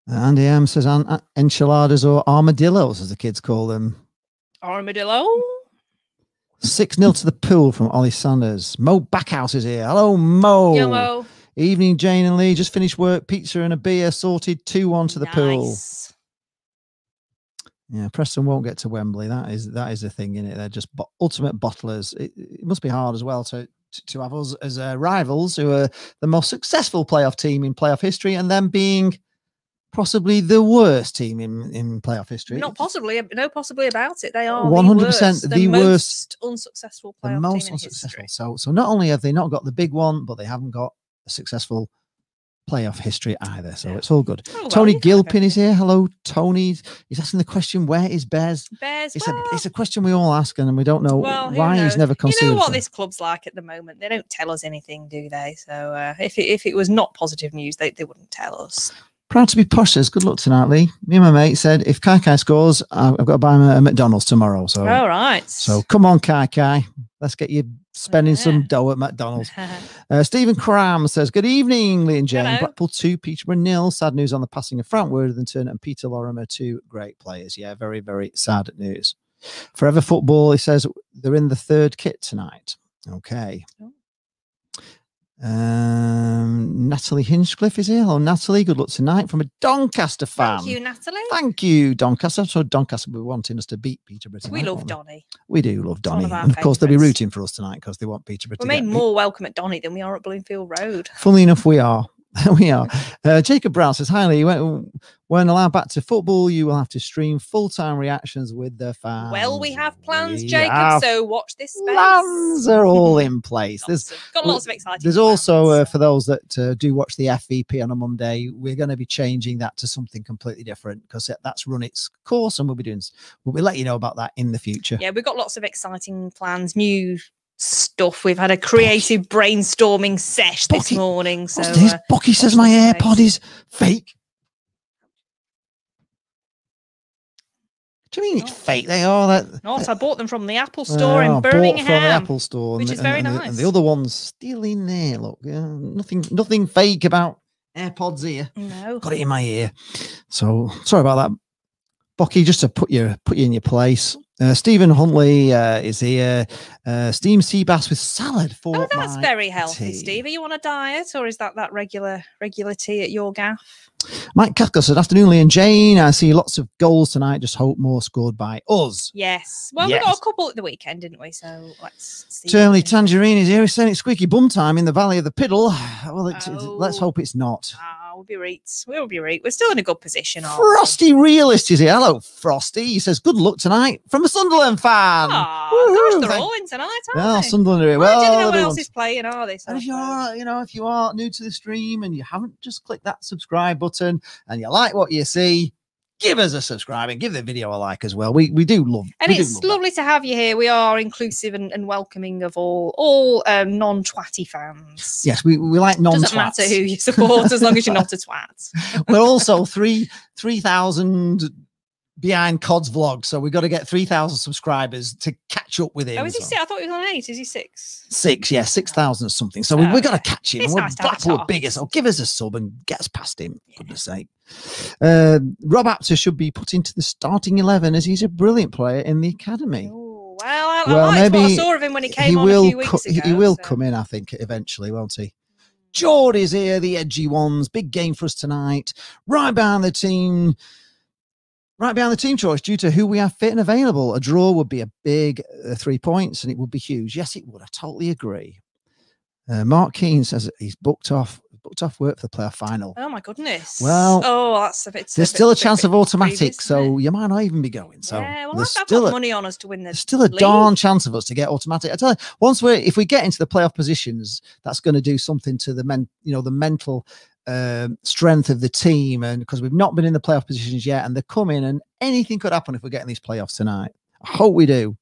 Andy M says "An- uh, enchiladas or armadillos, as the kids call them. Armadillo. 6 0 to the pool from Ollie Sanders. Mo Backhouse is here. Hello, Mo. Yo, Mo. Evening, Jane and Lee. Just finished work. Pizza and a beer sorted. 2 1 to the pool. Yeah, Preston won't get to Wembley. That is that is the thing in it. They're just bo- ultimate bottlers. It, it must be hard as well to to, to have us as uh, rivals who are the most successful playoff team in playoff history, and them being possibly the worst team in in playoff history. Not possibly, no, possibly about it. They are 100% the, the worst, unsuccessful the playoff most team in unsuccessful. history. So so not only have they not got the big one, but they haven't got a successful playoff history either. So it's all good. Oh, well, Tony you Gilpin is here. Hello, Tony. He's asking the question, where is Bears? Bears, It's well, a it's a question we all ask, and we don't know well, why he's knows? never You considered. know what this club's like at the moment. They don't tell us anything, do they? So uh, if it, if it was not positive news, they, they wouldn't tell us. Proud to be posh says, good luck tonight, Lee. Me and my mate said, if Kai Kai scores, I've got to buy him a, McDonald's tomorrow. So, All right. so come on, Kai Kai. Let's get you spending some dough at McDonald's. Uh, Stephen Cram says, Good evening, Lee and Jane. Hello. Blackpool 2, Peterborough nil. Sad news on the passing of Frank Worthington and Peter Lorimer, two great players. Yeah, very, very sad news. Forever Football, he says, they're in the third kit tonight. Okay. Oh. Um, Natalie Hinchcliffe is here. Hello, Natalie. Good luck tonight from a Doncaster fan. Thank you, Natalie. Thank you, Doncaster. So Doncaster were wanting us to beat Peterborough. We love? Donny. We do love Donny. of And of course, they'll be rooting for us tonight because they want Peterborough We're to made more welcome at Donny than we are at Bloomfield Road. Funnily enough, we are. we are. Uh, Jacob Brown says, Hi, Lee. When, when allowed back to football, you will have to stream full time reactions with the fans. Well, we have plans, we Jacob, have so watch this space. Plans are all in place. there's Got lots of exciting there's also, uh, for those that uh, do watch the FVP on a Monday, we're going to be changing that to something completely different because that's run its course and we'll be doing, we'll be letting you know about that in the future. Yeah, we've got lots of exciting plans, new stuff. We've had a creative brainstorming sesh this morning. So uh, Bucky says my AirPod is fake. Do you mean it's fake? They are that. Not, I bought them from the Apple store Well, in Birmingham. from the Apple store, which and, is and- very and the- nice. And the other one's still in there. Look, yeah, nothing, nothing fake about AirPods here. No. Got it in my ear. So sorry about that, Bucky. Just to put you put you in your place. Uh, Stephen Huntley uh, is here. Uh, steamed sea bass with salad for Oh, that's very healthy, tea. Steve. Are you on a diet or is that that regular regular tea at your gaff? Mike Casco said, Afternoon, Lee and Jane. I see lots of goals tonight. Just hope more scored by us. Yes. Well, we got a couple at the weekend, didn't we? So let's see. Germany Tangerine is here. He's saying it's squeaky bum time in the Valley of the Piddle. Well, it's, it's- let's Oh. hope it's not. Ah, we'll be right. We'll be right. We're still in a good position. aren't we? Frosty Realist is here. Hello, Frosty. He says, Good luck tonight from a Sunderland fan. Woohoo, gosh, they're all in tonight, aren't Well, they? Sunderland are here. Well, I Well, didn't know what they else is playing, are they? And if you are, you know, if you are new to the stream and you haven't just clicked that subscribe button and you like what you see, give us a subscribe and give the video a like as well. We we do love. And it's love that. lovely to have you here. We are inclusive and, and welcoming of all all um, non-twatty fans. Yes, we, we like non. Doesn't matter who you support as long as you're not a twat. We're also three three thousand behind Cod's vlog, so we've got to get three thousand subscribers to catch up with him. Oh, is he so- six? I thought he was on eight. Is he six? Six, yeah, six thousand or something. So we, we've got to catch him. It's We're nice to have a Blackpool talk. so give us a sub and get us past him. for Goodness sake. Uh, Rob Apter should be put into the starting eleven as he's a brilliant player in the academy. Well, I, well, I liked maybe what I saw of him when he came he on will a few weeks co- he- ago. he will so- come in, I think, eventually, won't he? Geordie's here, the edgy ones. Big game for us tonight. Right behind the team. Right behind the team choice, due to who we have fit and available, a draw would be a big uh, three points and it would be huge. Yes, it would. I totally agree. Uh, Mark Keane says he's booked off booked off work for the playoff final. Oh my goodness. Well, oh, that's a bit. There's bit- still a bit- chance bit of automatic, previous, so you might not even be going. So yeah, well, there's I've, still got a, money on us to win there's still a league. darn chance of us to get automatic. I tell you, once we're if we get into the playoff positions, that's going to do something to the men, you know, the mental um, strength of the team, and because we've not been in the playoff positions yet, and they're coming, and anything could happen if we're getting these playoffs tonight. I hope we do.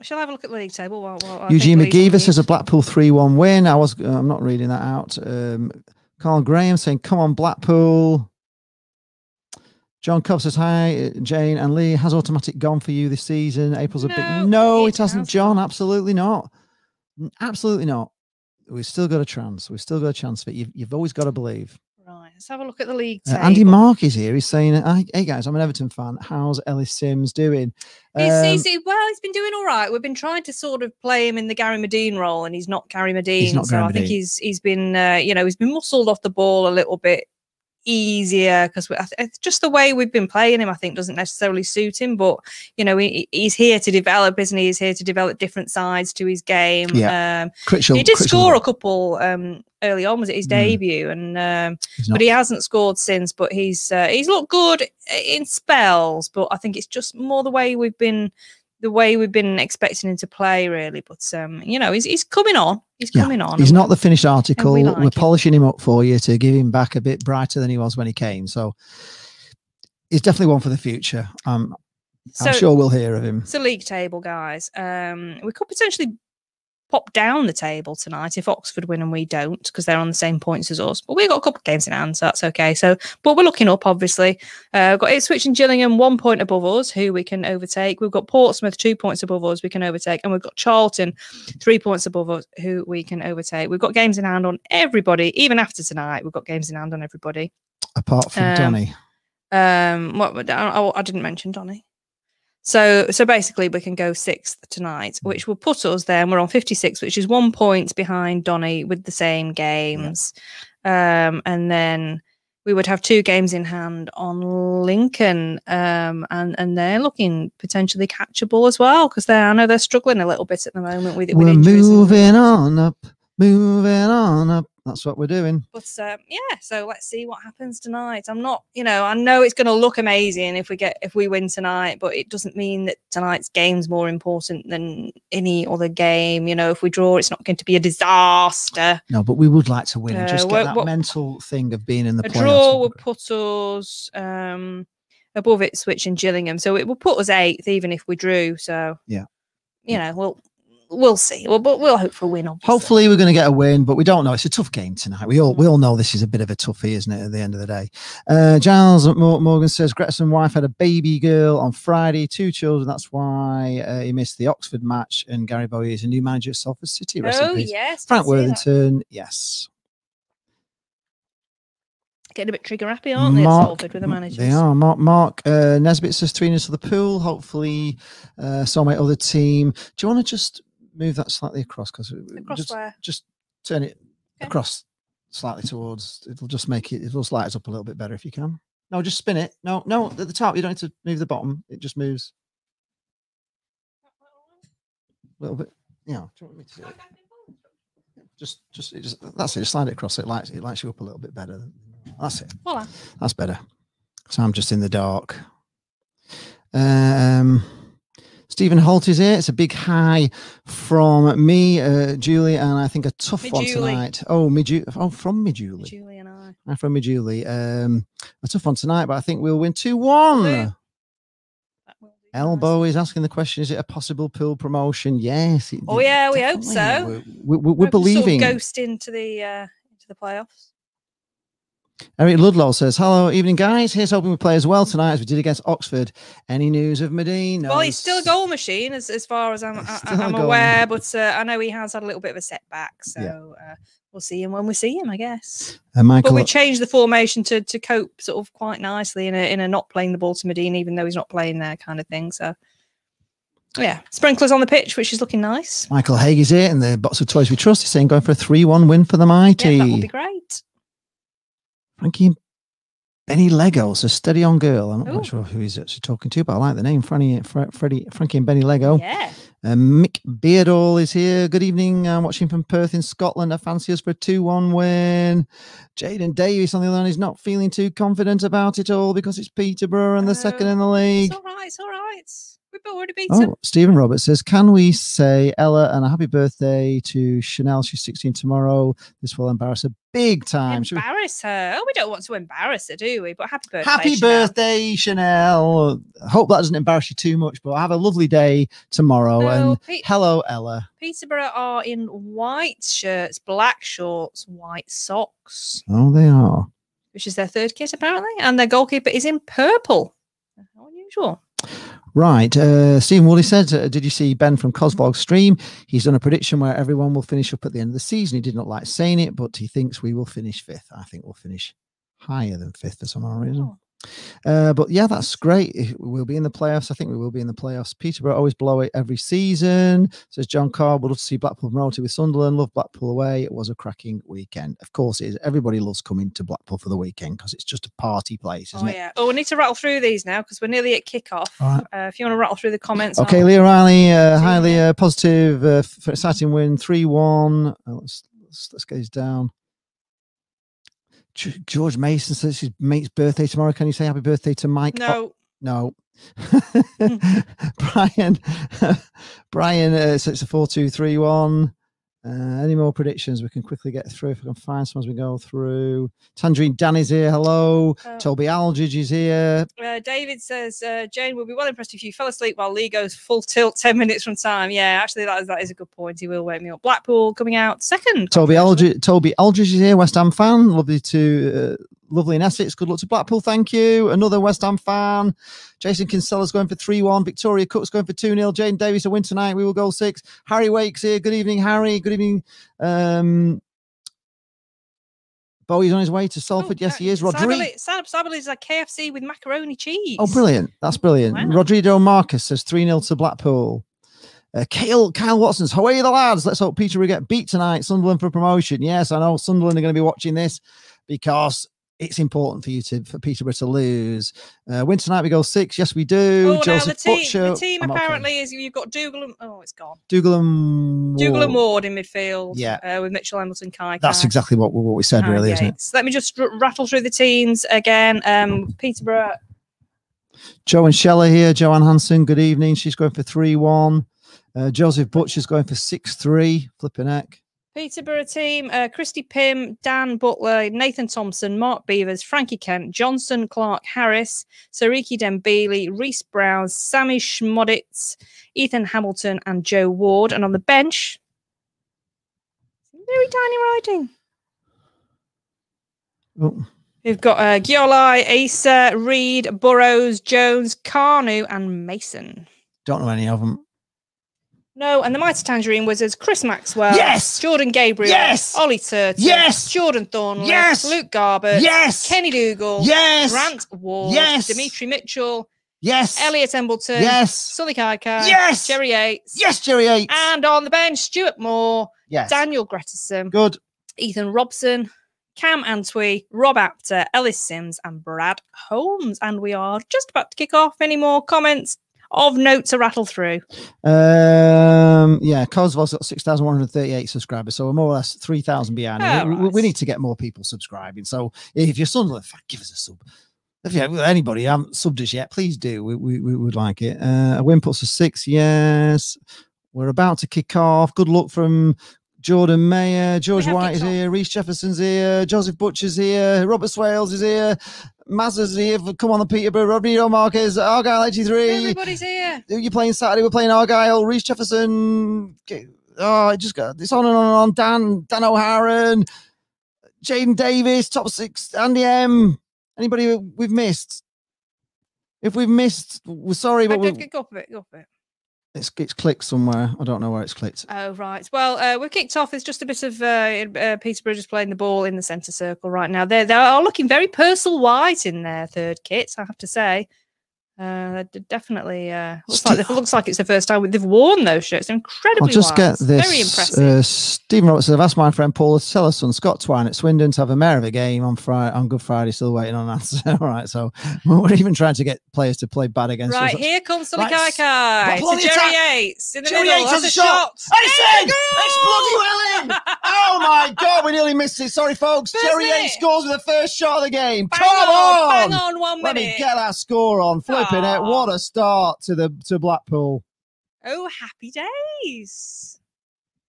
Shall I have a look at the league table? While I Eugene think Lee's on McGeever says a Blackpool 3 1 win. I was, I'm not reading that out. Um, Carl Graham saying, come on, Blackpool. John Cobb says, hi, Jane and Lee. Has automatic gone for you this season? April's a bit. No, it hasn't, John. Absolutely not. Absolutely not. We've still got a chance. We've still got a chance it. You've, you've always got to believe. Right, let's have a look at the league Uh. Andy Mark is here. He's saying, hey guys, I'm an Everton fan. How's Ellis Simms doing? He's, Um, he's, he- well, he's been doing all right. We've been trying to sort of play him in the Gary Madine role, and he's not Gary Madine. not so Gary I think he's he's been uh, you know he's been muscled off the ball a little bit easier because just the way we've been playing him. I think doesn't necessarily suit him, but you know he, he's here to develop, isn't he? He's here to develop different sides to his game. Yeah. Um, he did score a couple um, early on. Was it his Mm. debut? And um, but he hasn't scored since. But he's uh, he's looked good in spells. But I think it's just more the way we've been the way we've been expecting him to play, really. But um, you know, he's he's coming on. He's Yeah, coming on. He's not the finished article. like We're him. polishing him up for you to give him back a bit brighter than he was when he came. So he's definitely one for the future. Um, I'm sure we'll hear of him. It's a league table, guys. Um, we could potentially pop down the table tonight if Oxford win and we don't, because they're on the same points as us. But we've got a couple of games in hand, so that's okay. So, but we're looking up, obviously. Uh, we've got Ipswich and Gillingham one point above us, who we can overtake. We've got Portsmouth two points above us, we can overtake, and we've got Charlton three points above us, who we can overtake. We've got games in hand on everybody, even after tonight. We've got games in hand on everybody. Apart from Um, Donny. Um, what I, I didn't mention Donny. So so basically, we can go sixth tonight, which will put us then. We're on fifty six, which is one point behind Donny with the same games, um, and then we would have two games in hand on Lincoln, um, and and they're looking potentially catchable as well because they I know they're struggling a little bit at the moment with with We're injuries. moving on up, moving on up. That's what we're doing. But um, yeah, so let's see what happens tonight. I'm not, you know, I know it's going to look amazing if we get if we win tonight, but it doesn't mean that tonight's game's more important than any other game. You know, if we draw, it's not going to be a disaster. No, but we would like to win Uh, just get that what- mental thing of being in the a playoffs. draw will put us um, above Ipswich and Gillingham, so it will put us eighth even if we drew. So Yeah. you know, we'll we'll see. Well, but we'll hope for a win. Obviously. Hopefully, we're going to get a win, but we don't know. It's a tough game tonight. We all we all know this is a bit of a toughie, isn't it? At the end of the day, uh, Giles Morgan says Gretson wife had a baby girl on Friday, two children. That's why uh, he missed the Oxford match. And Gary Bowyer is a new manager at Salford City. Rest Oh, yes, Frank see that. Worthington. Yes, Getting a bit trigger happy, aren't they? at Salford with the managers. They are. Mark Mark uh, Nesbitt says three into the pool. Hopefully, uh, so my other team. Do you want to just move that slightly across? Because just, just turn it across slightly towards. It'll just make it. It'll slide us up a little bit better if you can. No, just spin it. No, no, at the top. You don't need to move the bottom. It just moves a little bit. Yeah. Do you want me to do it? Just, just, it just that's it. Just slide it across. It lights, it lights you up a little bit better. That's it. Voila. That's better. So I'm just in the dark. Um, Stephen Holt is here. It's a big hi from me, uh, Julie, and I think a tough Me one Julie. tonight. Oh, me, Ju- oh, from me, Julie. Julie and I. Hi from me, Julie. Um, a tough one tonight, but I think we'll win two one. Elbow is asking the question: Is it a possible pool promotion? Yes. it- Oh yeah, we hope so. We're, we're, we're to sort of believing. ghost into the uh, into the playoffs. Eric Ludlow says, Hello, evening, guys. Here's hoping we play as well tonight as we did against Oxford. Any news of Madine? Well, he's still a goal machine as, as far as I'm, I, still a I'm goal aware, but uh, I know he has had a little bit of a setback. So Yeah. uh, we'll see him when we see him, I guess. Uh, Michael, But we changed the formation to, to cope sort of quite nicely in a, in a not playing the ball to Madine, even though he's not playing there kind of thing. So, yeah, sprinklers on the pitch, which is looking nice. Michael Haig is here, and the box of toys we trust is saying going for a 3 1 win for the Mighty. Yeah, that would be great. Frankie and Benny Lego, so steady on girl. I'm not Ooh. sure who he's actually talking to, but I like the name. Franny, Freddie, Frankie and Benny Lego. Yeah. Uh, Mick Beardall is here. Good evening. I'm watching from Perth in Scotland. I fancy us for a 2 1 win. Jaden Davis on the other hand is not feeling too confident about it all because it's Peterborough and the second in the league. It's all right. It's all right. Already beaten. Oh, Stephen Roberts says, Can we say Ella and a happy birthday to Chanel? She's 16 tomorrow. This will embarrass her big time. Should we- Embarrass her. Oh, we don't want to embarrass her, do we? But happy birthday. Happy Chanel. birthday, Chanel. Hope that doesn't embarrass you too much, but have a lovely day tomorrow. And Pete- hello, Ella. Peterborough are in white shirts, black shorts, white socks, Oh, they are. which is their third kit apparently, and their goalkeeper is in purple. How unusual. Right. Uh, Stephen Woolley said, uh, Did you see Ben from Cosvog's stream? He's done a prediction where everyone will finish up at the end of the season. He did not like saying it, but he thinks we will finish fifth. I think we'll finish higher than fifth for some reason. Uh, but yeah, that's great. We'll be in the playoffs. I think we will be in the playoffs. Peterborough always blow it every season. Says John Carr. Would love to see Blackpool promoted with Sunderland. Love Blackpool away. It was a cracking weekend. Of course, it is. Everybody loves coming to Blackpool for the weekend because it's just a party place, isn't Oh it? yeah. Oh, we need to rattle through these now because we're nearly at kick-off. Right. Uh, if you want to rattle through the comments. Okay, Leah Riley, uh, highly uh, positive uh, for exciting win, three one. Let's, let's let's get this down. George Mason says his mate's birthday tomorrow. Can you say happy birthday to Mike? No. no. Brian, Brian uh, says it's a four two three one. Uh, any more predictions? We can quickly get through if I can find some as we go through. Tangerine Danny's here. Hello. Uh, Toby Aldridge is here. Uh, David says uh, Jane will be well impressed if you fell asleep while Lee goes full tilt ten minutes from time. Yeah, actually, that is that is a good point. He will wake me up. Blackpool coming out second. Toby Aldridge, Toby Aldridge is here, West Ham fan. Lovely to, uh, lovely in Essex. Good luck to Blackpool. Thank you. Another West Ham fan. Jason Kinsella's going for 3 1. Victoria Cook's going for 2 0. Jane Davis a win tonight. We will go six. Harry Wakes here. Good evening, Harry. Good evening. Um, Bowyer's on his way to Salford. yes, he is. Rodrigo. Sabali is like KFC with macaroni cheese. Oh, brilliant. That's brilliant. Wow. Rodrigo Marcus says 3 0 to Blackpool. Uh, Kyle, Kyle Watson's, how are you, the lads? Let's hope Peter will get beat tonight. Sunderland for promotion. Yes, I know Sunderland are going to be watching this because it's important for you to for Peterborough to lose. Uh, win tonight, we go six. Yes, we do. Oh, now the team, Butcher. the team I'm okay. apparently is you've got Dougall and oh, it's gone. Dougall and Dougall and Ward. Ward in midfield. Yeah. uh, with Mitchell Hamilton, Kai. That's exactly what, what we said, Kai really, isn't it? Let me just r- rattle through the teams again. Um, Peterborough. Joe and Shella here. Joanne Hansen, good evening. She's going for 3 1. Uh, Joseph Butcher's going for 6 3. Flipping heck. Peterborough team, uh, Christy Pym, Dan Butler, Nathan Thompson, Mark Beevers, Frankie Kent, Johnson Clark Harris, Siriki Dembele, Reece Brown, Sammie Szmodics, Ethan Hamilton, and Joe Ward. And on the bench, very tiny writing. Oh, We've got uh, Gyollai, Eisa, Reed, Burrows, Jones, Kanu, and Mason. don't know any of them. No, and the Mighty Tangerine Wizards, Chris Maxwell. Yes! Jordan Gabriel. Yes! Ollie Turton. Yes! Jordan Thorniley. Yes! Luke Garbutt. Yes! Kenny Dougall. Yes! Grant Ward. Yes! Demetri Mitchell. Yes! Elliot Embleton. Yes! Sully Kaikai. Yes! Jerry Yates. Yes, Jerry Yates. And on the bench, Stuart Moore. Yes. Daniel Gretarsson. Good. Ethan Robson. Cam Antwi, Rob Apter, Ellis Simms, and Brad Holmes. And we are just about to kick off. Any more comments of notes to rattle through? Um, yeah, Cosvo's got 6,138 subscribers, so we're more or less 3,000 behind. Oh, we, we- we need to get more people subscribing. So if you're Sunderland, give us a sub. If you have anybody haven't subbed us yet, please do. We, we, we would like it. Uh, a win puts us six. Yes. We're about to kick off. Good luck from Jordan Mayer. George White is here. Reese Jefferson's here. Joseph Butcher's here. Robert Swales is here. Mazza's here. Come on, the Peterborough. Rodrigo Marquez. Argyle 83. Everybody's here. Who you playing Saturday? We're playing Argyle, Reese Jefferson. Oh, it just got it's on and on and on. Dan, Dan O'Haran, Jaden Davis, top six, Andy M. Anybody we've missed? If we've missed, we're sorry, but Go, we go, go up a bit, go up a bit. It's it's clicked somewhere. I don't know where it's clicked. Oh, right. Well, uh, we're kicked off. It's just a bit of uh, uh, Peterborough just playing the ball in the centre circle right now. They they are looking very Purcell White in their third kits, I have to say. Uh, definitely uh, looks like it looks like it's the first time they've worn those shirts. Incredibly I'll just white. get this. Very impressive. Uh, Stephen Roberts said, I've asked my friend Paul to tell us son Scott Twine at Swindon to have a mare of a game on Friday on Good Friday. Still waiting on that. All right, so we're even trying to get players to play bad against right, us. here comes Right, Kai Kai to Jerry. Yates in the Jerry middle. Yates has a shot. shot. And it's bloody well in! Oh my god, we nearly missed it. Sorry, folks. First Jerry minute. Yates scores with the first shot of the game. Bang Come on, on! bang on, one minute. Let me get that score on. Flipping it. What a start to the to Blackpool. Oh, happy days.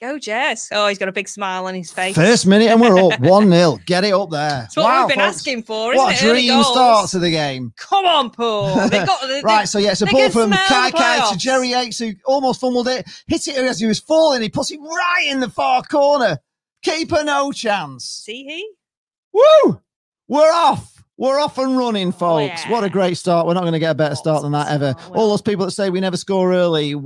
Go, Jess. Oh, he's got a big smile on his face. First minute and we're up 1 0. Get it up there. That's what wow, we've been folks. asking for, isn't What it? Early dream goals. start to the game. Come on, Paul. They got they, Right, so yeah, it's a ball from Kai Kai to. Jerry Yates, who almost fumbled it, hit it as he was falling. He puts it right in the far corner. Keeper, no chance. See he? Woo! We're off. We're off and running, Oh, folks. What a great start. We're not going to get a better start than that ever. All those people that say we never score early.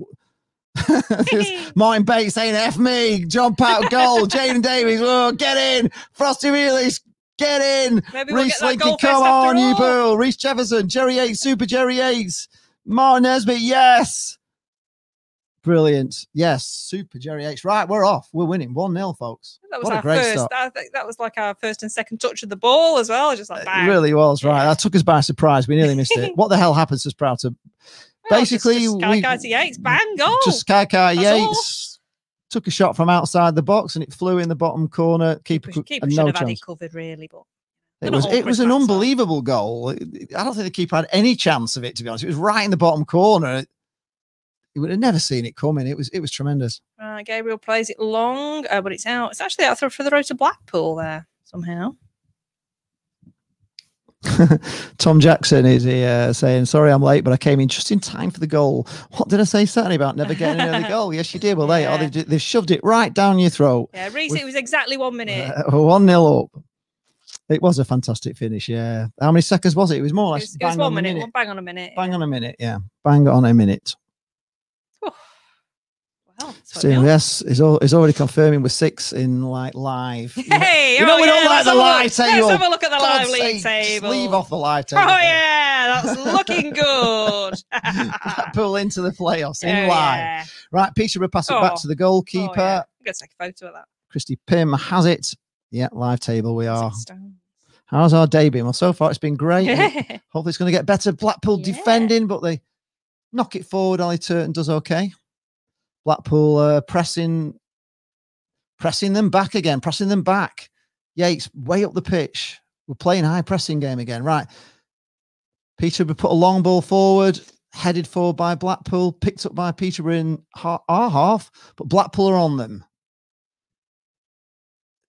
Martin Bates saying F me, jump out goal. Jaden Davies, oh, get in. Frosty Wheelies, get in. Maybe we'll Reese get Lincoln, come on, you bull. Reese Jefferson, Jerry Yates, Super Jerry Yates. Martin Nesbitt, yes. Brilliant. Yes, Super Jerry Yates. Right, we're off. We're winning 1 0, folks. That was what a our great first. start. I think that was like our first and second touch of the ball as well. Just like bang. It really was right. That took us by surprise. We nearly missed it. What the hell happened to Sprouter? Basically, just, just we to Yates, bang goal. just Kai Kai That's all. Yates took a shot from outside the box and it flew in the bottom corner. Keeper, Keeper had should no have had chance. it covered, really, but It was it was an Matt's unbelievable goal. I don't think the keeper had any chance of it. To be honest, it was right in the bottom corner. You would have never seen it coming. It was it was tremendous. Right, Gabriel plays it long, uh, but it's out. It's actually out for, for the road to Blackpool there somehow. Tom Jackson is here saying, "Sorry, I'm late, but I came in just in time for the goal." What did I say Saturday about never getting an early goal? Yes, you did. Well, they oh, they've, they've shoved it right down your throat. Yeah, Reese, it was exactly one minute. Uh, One nil up. It was a fantastic finish. Yeah. How many seconds was it? It was more or it was, it was one on minute, minute. one bang on a minute. Bang on a minute. Yeah. Bang on a minute. So yes, is al- is already confirming we're six in like live. Hey, you know oh, we don't like the a look- live table. Let's have a look at the live sake, just table. Leave off the live table. Oh yeah, that's looking good. Pull into the playoffs in Oh, live. yeah. Right, Peterborough pass it Oh. back to the goalkeeper. Oh, yeah. I'm gonna take a photo of that. Christy Pym has it. Yeah, live table we are. How's our day been? Well, so far it's been great. Hopefully it's going to get better. Blackpool defending, but they knock it forward. Ollie Turton does okay. Blackpool uh, pressing, pressing them back again, pressing them back. Yates way up the pitch. We're playing high pressing game again. Right. Peterborough put a long ball forward, headed forward by Blackpool, picked up by Peterborough in our half, but Blackpool are on them.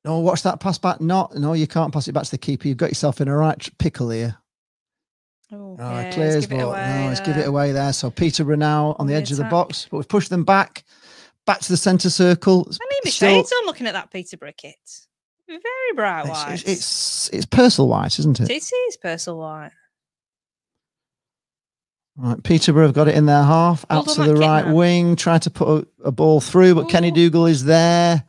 No, watch that pass back. Not, no, you can't pass it back to the keeper. You've got yourself in a right pickle here. Oh, Oh, yeah, clears, give it but away no, let's give it uh, away there. So Peter now on the the edge of the box, but we've pushed them back, back to the centre circle. I my Still- shades on looking at that Peter kit. Very bright white. it's, it's it's Purcell White, isn't it? It is Purcell white. Right, Peterborough have got it in their half, out Hold to the right man. wing, trying to put a, a ball through, but Kenny Dougall is there,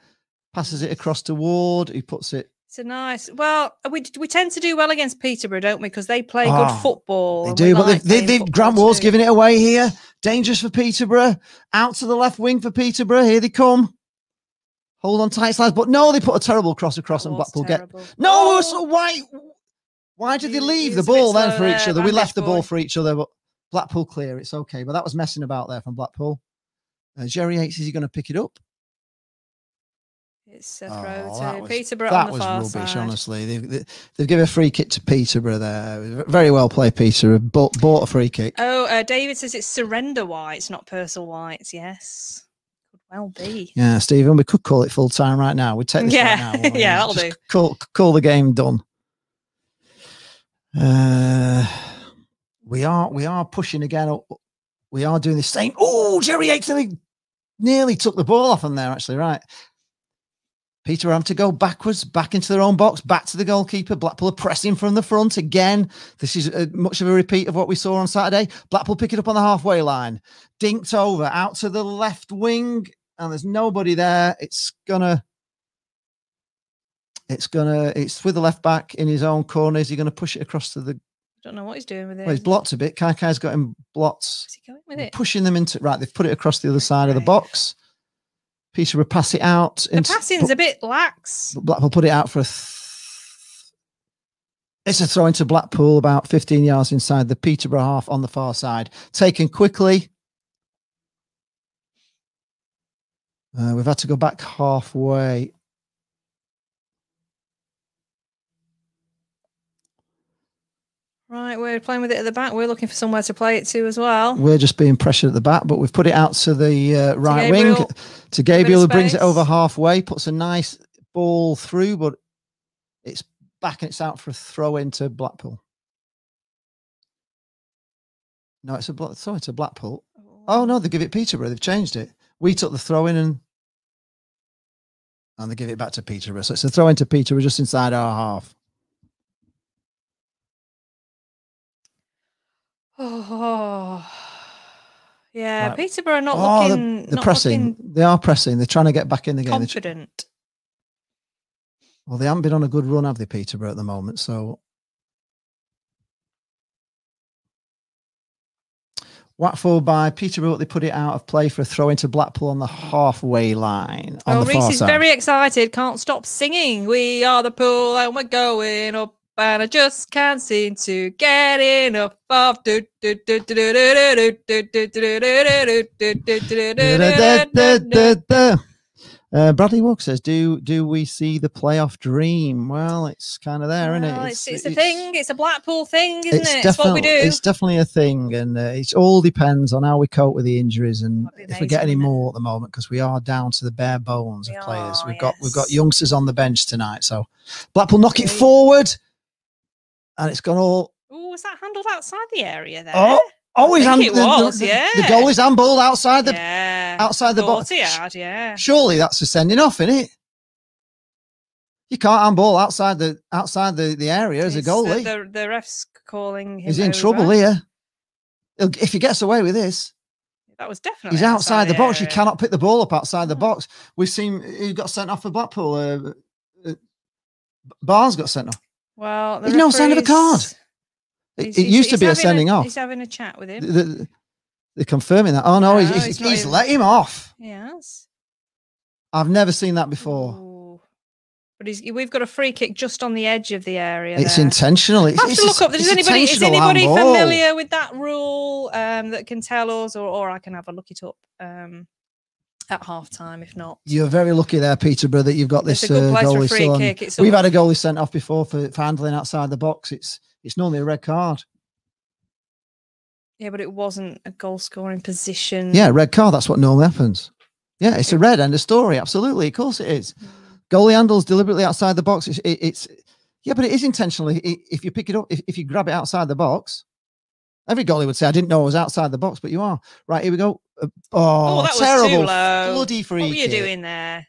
passes it across to Ward, he puts it. It's a nice. Well, we we tend to do well against Peterborough, don't we? Because they play Ah, good football. They do, but like they've, they, playing they've football Grant Ward's too. giving it away here. Dangerous for Peterborough. Out to the left wing for Peterborough. Here they come. Hold on tight, lads. But no, they put a terrible cross across and Blackpool terrible. get. No, so why? Why did they leave the was a bit ball then for each other? We left the ball for each other, but Blackpool clear. It's okay. But that was messing about there from Blackpool. Uh, Jerry Yates, is he going to pick it up? It's a Oh, to was- Peterborough that on the was rubbish, side. honestly. They've, they- they've given a free kick to Peterborough there. Very well played, Peterborough. Bought, bought a free kick. Oh, uh, David says it's Surrender Whites, not Purcell Whites. Yes, could well be. Yeah, Stephen, we could call it full time right now. We'd take this Yeah, right now. yeah, that'll Just do. Call, call the game done. Uh, we are we are pushing again. We are doing the same. Oh, Jerry nearly, nearly took the ball off him there. Actually, right. Peter having to go backwards, back into their own box, back to the goalkeeper. Blackpool are pressing from the front again. This is uh, much of a repeat of what we saw on Saturday. Blackpool pick it up on the halfway line, dinked over out to the left wing, and there's nobody there. It's gonna, it's gonna, it's with the left back in his own corner. Is he going to push it across to the? I don't know what he's doing with it. Well, he's blocked a bit. Kai Kai's got him blocked, Is he going with it? pushing them into right. They've put it across the other side of the box. Peter will pass it out. The passing's a bit lax. Blackpool put it out for a. Th- it's a throw into Blackpool about 15 yards inside the Peterborough half on the far side. Taken quickly. Uh, we've had to go back halfway. Right, we're playing with it at the back. We're looking for somewhere to play it to as well. We're just being pressured at the back, but we've put it out to the uh, right wing to Gabriel, who brings it over halfway, puts a nice ball through, but it's back and it's out for a throw into Blackpool. No, it's a sorry, it's a Blackpool. Oh no, they give it Peterborough. They've changed it. We took the throw in and and they give it back to Peterborough. So it's a throw into Peterborough just inside our half. Oh, yeah. Right. Peterborough not oh, looking. they're, they're not pressing. looking They are pressing. They're trying to get back in the game. Confident. Well, they haven't been on a good run, have they, Peterborough, at the moment? So Watford by Peterborough, they put it out of play for a throw into Blackpool on the halfway line on Oh, Reese is very excited. Can't stop singing. We are the pool and we're going up and I just can't seem to get enough of. Uh, Bradley Walk says, "Do do we see the playoff dream?" Well, it's kind of there, well, isn't it? It's, it's, it's, a thing. It's a Blackpool thing, isn't it's it? It's what we do. It's definitely a thing, and uh, it all depends on how we cope with the injuries and amazing, if we get any more at the moment because we are down to the bare bones we of players. Are, we've yes. got we've got youngsters on the bench tonight, so Blackpool knock it forward and it's gone all. Oh, was that handled outside the area there? Oh, always hand- it the- the- was, yeah. The goal is handballed outside the yeah. outside the box. yeah. Surely that's a sending off, isn't it? You can't handball outside the outside the, the area as a It's, uh, goalie. The, the ref's calling him He's in over. trouble here. He'll- If he gets away with this, That was definitely he's outside, the, box. You cannot pick the ball up outside the box. We've seen he got sent off for Blackpool. Uh, uh, Barnes got sent off. Well, the There's no sign of a card. It, it used to be a sending off. He's having a chat with him. The- the- they're confirming that. Oh no, No, he's, he's he's, he's even- let him off. Yes. I've never seen that before. But he's, we've got a free kick just on the edge of the area. It's there. intentional. It's, I have it's to a- look up. Is anybody is anybody familiar with that rule um, that can tell us, or, or I can have a look it up um, at half time if not. You're very lucky there, Peterborough, that you've got this uh, place for a goalie still kick. We've had a goalie sent off before for, for handling outside the box. It's it's normally a red card. Yeah, but it wasn't a goal scoring position. Yeah, red card. That's what normally happens. Yeah, it's a red end of story. Absolutely, of course it is. Goalie handles deliberately outside the box. It's, it, it's yeah, but it is intentionally. If you pick it up, if, if you grab it outside the box, every goalie would say, "I didn't know I was outside the box," but you are. Right here we go. Uh, Oh, Oh, that was terrible! too low. Bloody free What were you kick. doing there?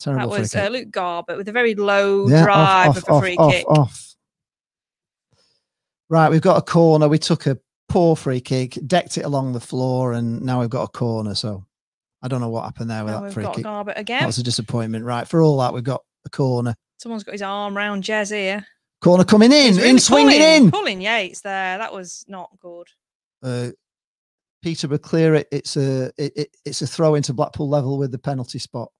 Terrible that was uh. Luke Garbutt with a very low Yeah, drive off, of a off, free off, kick. off. Right, we've got a corner. We took a poor free kick, decked it along the floor, and now we've got a corner. So I don't know what happened there with Now that free kick. Garbutt again. That was a disappointment. Right, for all that, we've got a corner. Someone's got his arm round Jez here. Corner coming in, He's in swinging pulling, in. Pulling Yates there. That was not good. Uh, Peterborough clear it. It's a it, it, it's a throw into Blackpool level with the penalty spot.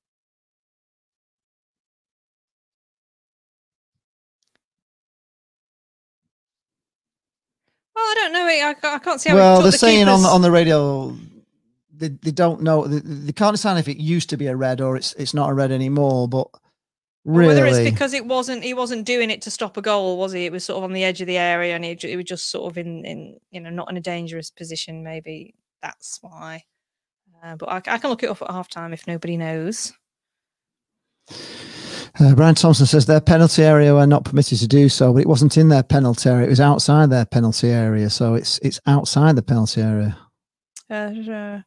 Well, I don't know. I, I can't see how. well, they're the saying on the, on the radio they, they don't know they, they can't decide if it used to be a red or it's it's not a red anymore. But Really, Whether it's because it wasn't, he wasn't doing it to stop a goal, was he? It was sort of on the edge of the area, and he, he was just sort of in, in, you know, not in a dangerous position. Maybe that's why. Uh, but I can look it up at halftime if nobody knows. Uh, Brian Thompson says their penalty area were not permitted to do so, but it wasn't in their penalty area; it was outside their penalty area. So it's it's outside the penalty area. Uh,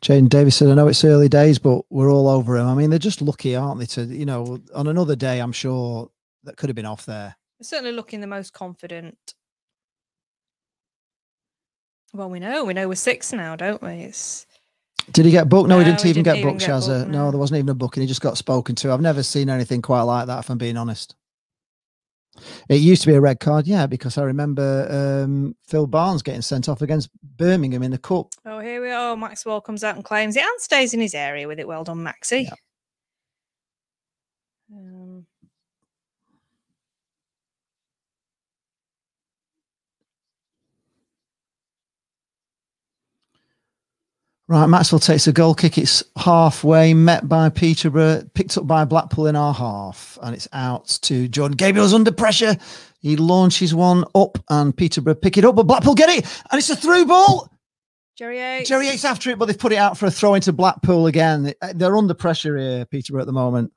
Jane Davis said, I know it's early days, but we're all over him. I mean, they're just lucky, aren't they? To, you know, on another day, I'm sure that could have been off there. They're certainly looking the most confident. Well, we know. We know we're six now, don't we? It's Did he get booked? No, he didn't he even didn't get even booked, get Shazza. booked, no. there wasn't even a booking. He just got spoken to. I've never seen anything quite like that, if I'm being honest. It used to be a red card, yeah, because I remember um, Phil Barnes getting sent off against Birmingham in the cup. Oh, here we are. Maxwell comes out and claims it and stays in his area with it. Well done, Maxi. Um, Right, Maxwell takes a goal kick. It's halfway, met by Peterborough, picked up by Blackpool in our half, and it's out to Jordan. Gabriel's under pressure. He launches one up, and Peterborough pick it up, but Blackpool get it, and it's a through ball. Jerry Yates. Jerry Yates after it, but they've put it out for a throw into Blackpool again. They- uh, They're under pressure here, Peterborough, at the moment.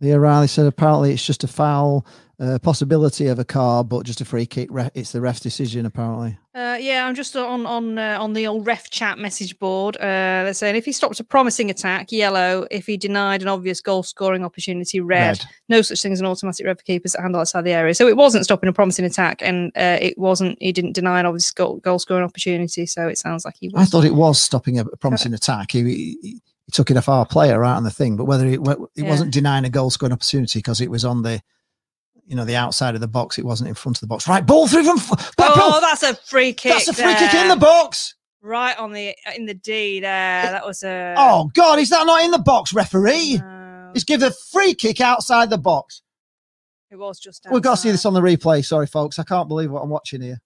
The O'Reilly said apparently it's just a foul, uh, possibility of a card, but just a free kick. Re- It's the ref's decision, apparently. Uh, yeah, I'm just on on uh, on the old ref chat message board. Uh, they're saying if he stopped a promising attack, yellow. If he denied an obvious goal scoring opportunity, red. Red. No such thing as an automatic red for keepers that handle outside the area. So it wasn't stopping a promising attack, and uh, it wasn't. He didn't deny an obvious goal, goal scoring opportunity. So it sounds like he was. I thought it was stopping a promising attack. He, he, he took it off our player right on the thing, but whether it, it Yeah. wasn't denying a goal scoring opportunity because it was on the, you know, the outside of the box. It wasn't in front of the box. Right, ball through from F-. Oh, that's a free kick. That's a free kick in the box. Right on the in the D there. That was a. Oh God, is that not in the box, referee? He's given a free kick outside the box. It was just. We've got to see this on the replay. Sorry, folks. I can't believe what I'm watching here.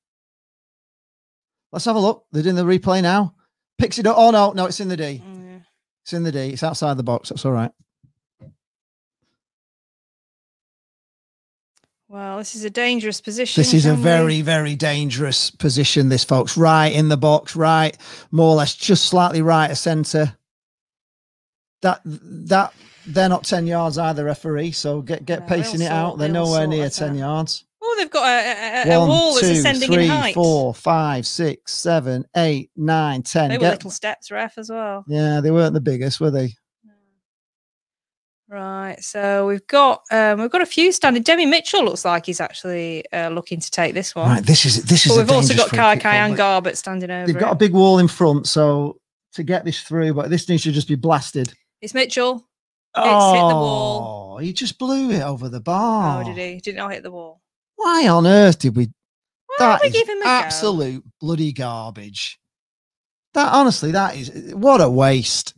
Let's have a look. They're doing the replay now. Picks it up. Oh no, no, it's in the D. Mm. It's in the D. It's outside the box. That's all right. Well, this is a dangerous position. This is a can we- very, very dangerous position, this folks. Right in the box, right, more or less just slightly right of centre. That that they're not 10 yards either, referee. So get get No, pacing it out. They're nowhere near 10 yards. Oh, they've got a, a, a One, wall that's two, ascending three, in height. four, five, six, seven, eight, nine, ten. They were Get- little steps, ref, as well. yeah, they weren't the biggest, were they? Right, so we've got um, we've got a few standing. Demi Mitchell looks like he's actually uh, looking to take this one. Right, this is this is. but we've also got Kai Kai and Garbutt standing over. They've got a big wall in front, so to get this through, but this needs to just be blasted. It's Mitchell. It's hit the wall. Oh, he just blew it over the bar. Oh, did he? Didn't know hit the wall. Why on earth did we? Why That we is give him a go? absolute bloody garbage. That honestly, that is what a waste.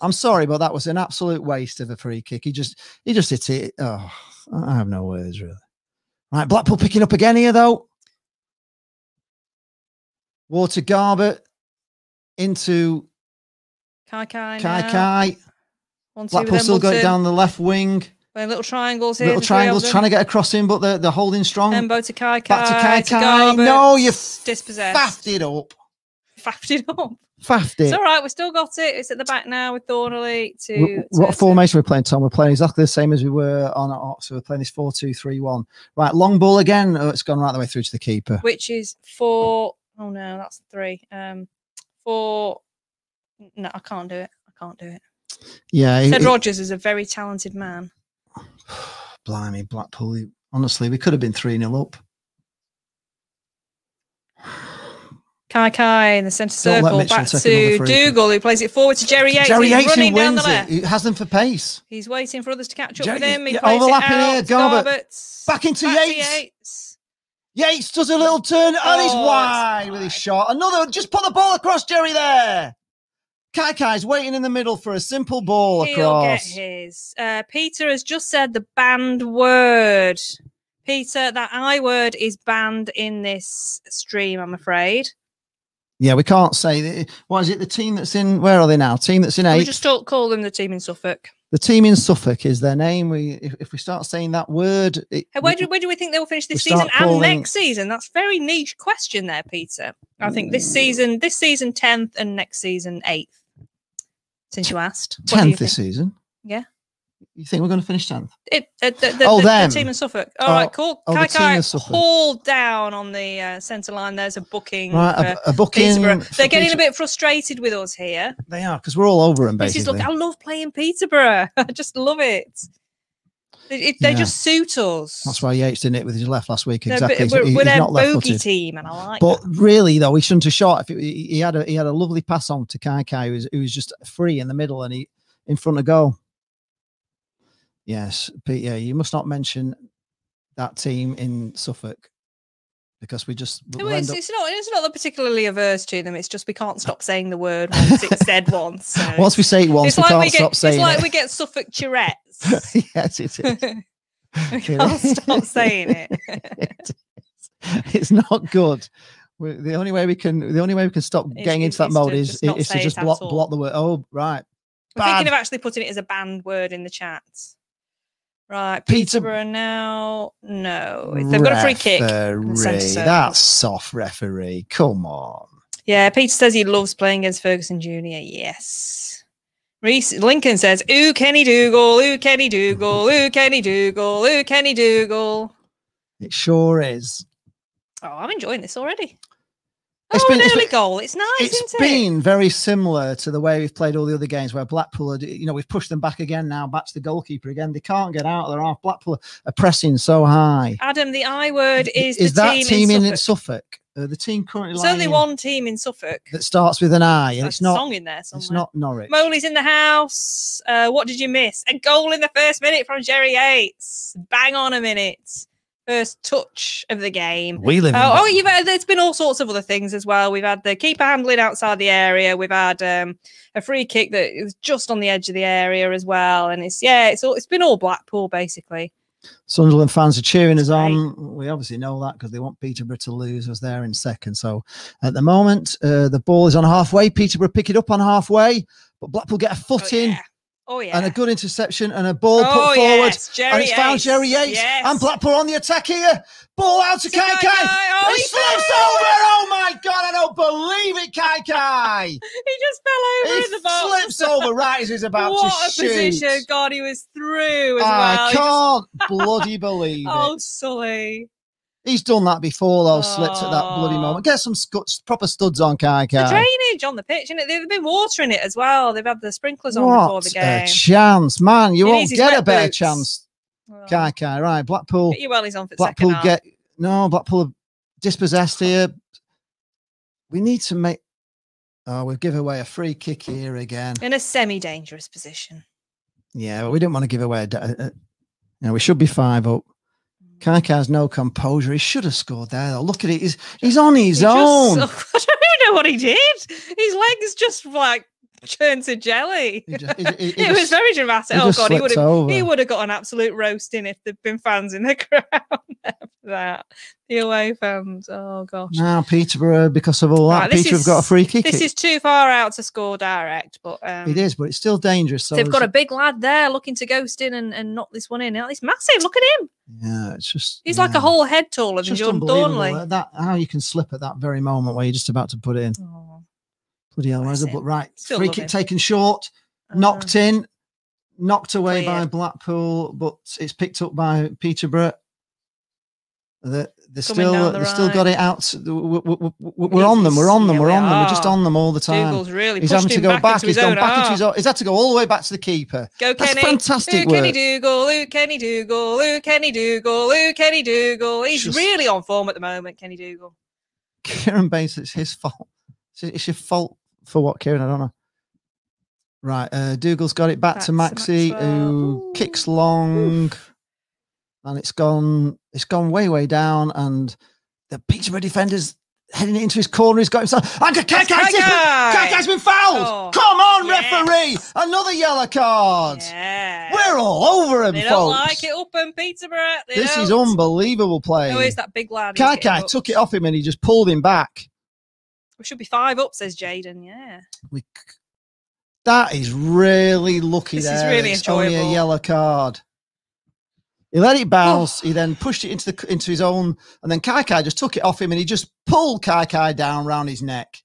I'm sorry, but that was an absolute waste of a free kick. He just he just hit it. Oh, I have no words really. Right, Blackpool picking up again here though. Water Garbutt into Kai Kai. Kai now. Kai. One, two Blackpool still got it down the left wing. Playing little triangles here. Little the three of triangles trying to get across in, but they're, they're holding strong. Embo to Kai Kai. Back to Kai Kai. Garbutt. No, you're dispossessed. faffed it up. Faffed it up. Faffed It's all right. We've still got it. It's at the back now with Thorniley to. Wh- What formation we're playing, Tom? We're playing exactly the same as we were on Ox. So we're playing this 4 2 3 1. Right, long ball again. Oh, it's gone right the way through to the keeper. which is four oh no, that's three. Um, four. No, I can't do it. I can't do it. Yeah, it- Ted Rogers is a very talented man. blimey, Blackpool. he- Honestly, we could have been 3 0 up. Kai Kai in the centre circle, back to. Dougall, who plays it forward to Jerry Yates. Jerry Yates running down the wins it. He has them for pace. He's waiting for others to catch up Jerry- with him. He yeah, plays it overlapping out here. Garbutt. Back into Back Yates. Yates. Yates does a little turn and he's Oh, wide with his shot. Another, just put the ball across Jerry there. Kai Kai's waiting in the middle for a simple ball He'll get his. Uh, Peter has just said the banned word. Peter, that I word is banned in this stream, I'm afraid. Yeah, we can't say that. What is it? The team that's in, where are they now? Team that's in We just don't call them the team in Suffolk. The team in Suffolk is their name. We, if, if we start saying that word, it, Hey, where do, where do we think they will finish this season and next season? That's a very niche question there, Peter. I think this mm. season, this season tenth, and next season eighth. Since you asked, What do you tenth this season. Yeah. You think we're going to finish tenth? It, uh, the, the, Oh, the, the team in Suffolk. Oh, All right, cool. oh, Kai hauled down on the uh, centre line. There's a booking. Right, a- a booking They're getting Peter- a bit frustrated with us here. They are because we're all over them This is basically. look. I love playing Peterborough. I just love it. They, it- they Yeah. just suit us. That's why Yates didn't hit with his left last week. Exactly. He's- we're, he- we're he's not left bogey team, and I like. But really, though, he shouldn't have shot. If it, he he had a he had a lovely pass on to Kai Kai, who was, who was just free in the middle and he in front of goal. Yes, but yeah, you must not mention that team in Suffolk because we just No, we'll it's, it's not. It's not that particularly averse to them. It's just we can't stop uh, saying the word once it's said once. so once we say it once, it's we like can't we get. stop saying it's like it. we get Suffolk Tourette's. yes, it is. we can't stop saying it. it's not good. we the only way we can the only way we can stop It's- getting into that mode is is to just block block the word. Oh, right. I'm thinking of actually putting it as a banned word in the chat. Right, Peter- Peterborough now. No, they've got a free kick. That's soft referee. Come on. Yeah, Peter says he loves playing against Ferguson Jr. Yes. Reese Lincoln says, "Ooh, Kenny Dougall, ooh, Kenny Dougall, ooh, Kenny Dougall, ooh, Kenny Dougall." It sure is. Oh, I'm enjoying this already. It's oh, been- an early been- goal. It's nice, It's isn't it? been very similar to the way we've played all the other games where Blackpool, are, you know, we've pushed them back again now, back to the goalkeeper again. They can't get out of their half. Blackpool are pressing so high. Adam, the I word is, Is the that team, team in in Suffolk. Suffolk? Uh, the team currently There's only one team in Suffolk. that starts with an I, and There's it's a not. song in there somewhere. It's not Norwich. Moley's in the house. Uh, what did you miss? A goal in the first minute from Jerry Yates. Bang on a minute. First touch of the game. We live in Oh, oh, you've had, there's been all sorts of other things as well. We've had the keeper handling outside the area. We've had um, a free kick that is just on the edge of the area as well. And it's yeah, it's all it's been all Blackpool basically. Sunderland fans are cheering us on. We obviously know that because they want Peterborough to lose us there in second. So at the moment, uh, the ball is on halfway. Peterborough pick it up on halfway, but Blackpool get a foot in Oh yeah. and a good interception and a ball Oh, put forward. yes, Jerry and it's found Yates. Jerry Yates. Yes. And Blackpool on the attack here. Ball out to To Kai Kai Kai. Oh, he he slips over. Oh my God, I don't believe it, Kai Kai. he just fell over he in the box. slips over right as he's about what to a position! God, he was through as well. I can't bloody believe oh, it. Oh. Sully. He's done that before, though. Slipped at that bloody Oh. moment. Get some scuts, proper studs on Kai The Kai. drainage on the pitch, and they've been watering it as well. They've had the sprinklers on before What the a chance, man! You won't get a better boots. chance, Kai Kai. Right, Blackpool. Well he's on for Blackpool get no. Blackpool are dispossessed here. We need to make. Oh, we've given away a free kick here again. in a semi-dangerous position. Yeah, but we didn't want to give away a. uh, you know, we should be five up. Kai has no composure. He should have scored there. Though. Look at it. He's he's on his He just- own. I don't even know what he did. His legs just like turned to jelly. he- he it was just- very dramatic. Oh god, he would have he would have got an absolute roasting if there'd been fans in the crowd after that. The away fans. Oh gosh. Now Peterborough, because of all that, Right, Peterborough have got a free kick. This is too far out to score direct, but um, it is, but it's still dangerous. So they've got a big lad there looking to ghost in and, and knock this one in. It's massive. Look at him. yeah, it's just He's like a whole head taller than just unbelievable Thorniley. that, that how you can slip at that very moment where you're just about to put it in. Bloody hell, where's the but right? Still free kick him. taken short, knocked um, in, knocked away by Blackpool, but it's picked up by Peterborough. They they still the they still got it out. We- we- we- We're on them. We're on them. We're we on them. We're just on them all the time. Dougall's really He's having to go back back. He's gone back into his own. He's had to go all the way back to the keeper. Go That's Kenny. fantastic Kenny work. Dougall. Ooh, Kenny Dougall. Ooh, Kenny Dougall. Ooh, Kenny Dougall. He's Just- really on form at the moment, Kenny Dougall. Kieran Bates, it's his fault. It's, it's your fault for what, Kieran? I don't know. Right, uh, Dougall's got it back, Back to to Maxi, who kicks long, and it's gone. It's gone way, way down, and the Peterborough defenders heading it into his corner. He's got himself. And Kai Kai's Kai! has been fouled. Oh, Come on, yes. referee! Another yellow card. Yeah. We're all over him, They folks. don't like it up in Peterborough. They this is don't. unbelievable play. Oh, is that big lad? who's Kai Kai took it off him and he just pulled him back. We should be five up, says Jaden. Yeah. We, that is really lucky This is really it's only a yellow card. He let it bounce. He then pushed it into the into his own, and then Kai Kai just took it off him, and he just pulled Kai Kai down round his neck.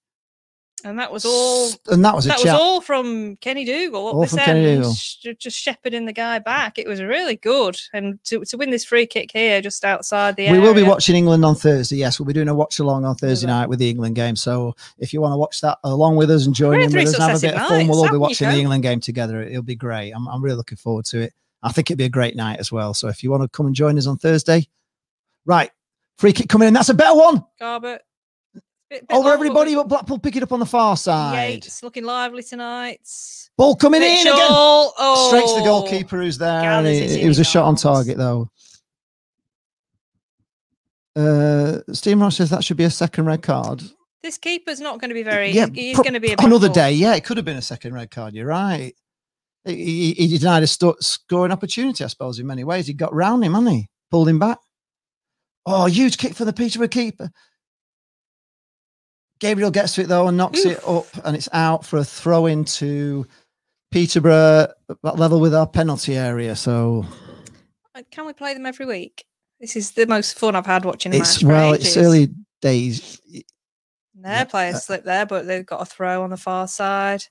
And that was all. And that was a that was all from Kenny Dougall. All from Kenny Dougall. just shepherding the guy back. It was really good, and to, to win this free kick here, just outside the We will be watching England on Thursday. Yes, we'll be doing a watch along on Thursday night with the England game. So if you want to watch that along with us and join in with us and have a bit of fun, we'll all be watching the England game together. It'll be great. I'm, I'm really looking forward to it. I think it'd be a great night as well. So if you want to come and join us on Thursday, right, free kick coming in. That's a better one. Garbutt. Bit, bit Over long, everybody, but Blackpool pick it up on the far side. Yates looking lively tonight. Ball coming in again. Oh, Straight to the goalkeeper who's there. and it, it was a shot on target though. Uh, Steve Ross says that should be a second red card. This keeper's not going to be very. yeah, he's going to be a bit another day. Yeah, it could have been a second red card. You're right. He, he, he denied a scoring opportunity, I suppose, in many ways. He got round him, hadn't he? Pulled him back. Oh, huge kick for the Peterborough keeper. Gabriel gets to it though and knocks it up, and it's out for a throw into Peterborough at level with our penalty area. So Uh, Can we play them every week? This is the most fun I've had watching a it's match. well, it's early days. Their players uh, slipped there, but they've got a throw on the far side.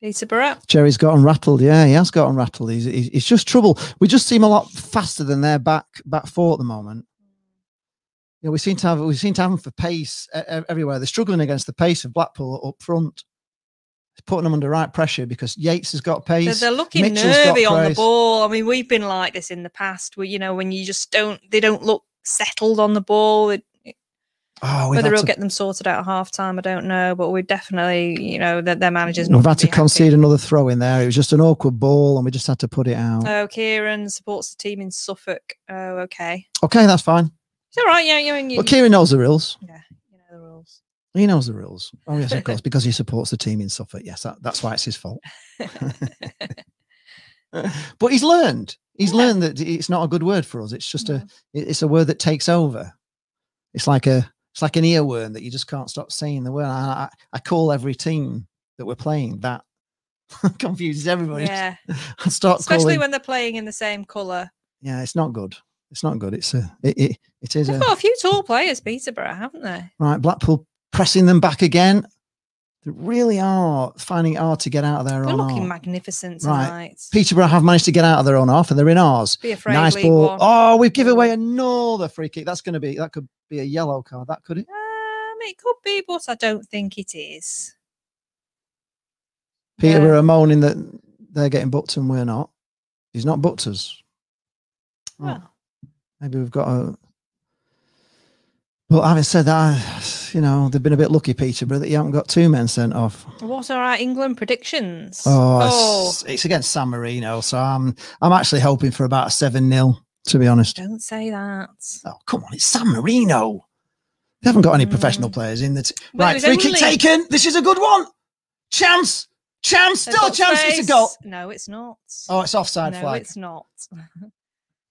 Peterborough. Jerry's gotten rattled. Yeah, he has gotten rattled. He's, he's, he's just trouble. We just seem a lot faster than their back back four at the moment. You know, we seem to have we seem to have them for pace everywhere. They're struggling against the pace of Blackpool up front. It's putting them under right pressure because Yates has got They're, pace. they're looking Mitchell's nervy on the ball. I mean, we've been like this in the past. Where you know, when you just don't, they don't look settled on the ball. It, Oh, whether he'll to- get them sorted out at half time, I don't know. But we definitely, you know, that their managers. We've had to be happy. concede another throw in there. It was just an awkward ball, and we just had to put it out. Oh, Kieran supports the team in Suffolk. Oh, okay. okay, that's fine. It's all right. Yeah, you and you. But Kieran knows the rules. Yeah, you know the rules. He knows the rules. Oh yes, of course, because he supports the team in Suffolk. Yes, that, that's why it's his fault. but he's learned. He's learned that it's not a good word for us. It's just a it's a word that takes over. It's like a it's like an earworm that you just can't stop saying the word. I, I, I call every team that we're playing that confuses everybody. Yeah. I start Especially calling. when they're playing in the same colour. yeah, it's not good. It's not good. It's a it it, it is They've a got a few tall players, Peterborough, haven't they? right. Blackpool pressing them back again. They really are finding it hard to get out of their They're own looking half. magnificent Right. tonight. Peterborough have managed to get out of their own half and they're in ours. Be afraid, nice League ball. One. Oh, we've given away another free kick. That's going to be that could be a yellow card. That could it? Um, it could be, but I don't think it is. Peterborough are moaning that they're getting booked and we're not. He's not booked us. Oh, Well. Maybe we've got a. But having said that, you know they've been a bit lucky, Peterborough, that you haven't got two men sent off. What are our England predictions? Oh, It's, it's against San Marino, so I'm I'm actually hoping for about a seven 0 to be honest. don't say that. Oh, come on, it's San Marino. They haven't got any professional players in the t- Mm. Well, right. Free kick taken. This is a good one. Chance, chance, still a chance. It's a goal. No, it's not. Oh, it's offside no, flag. it's not.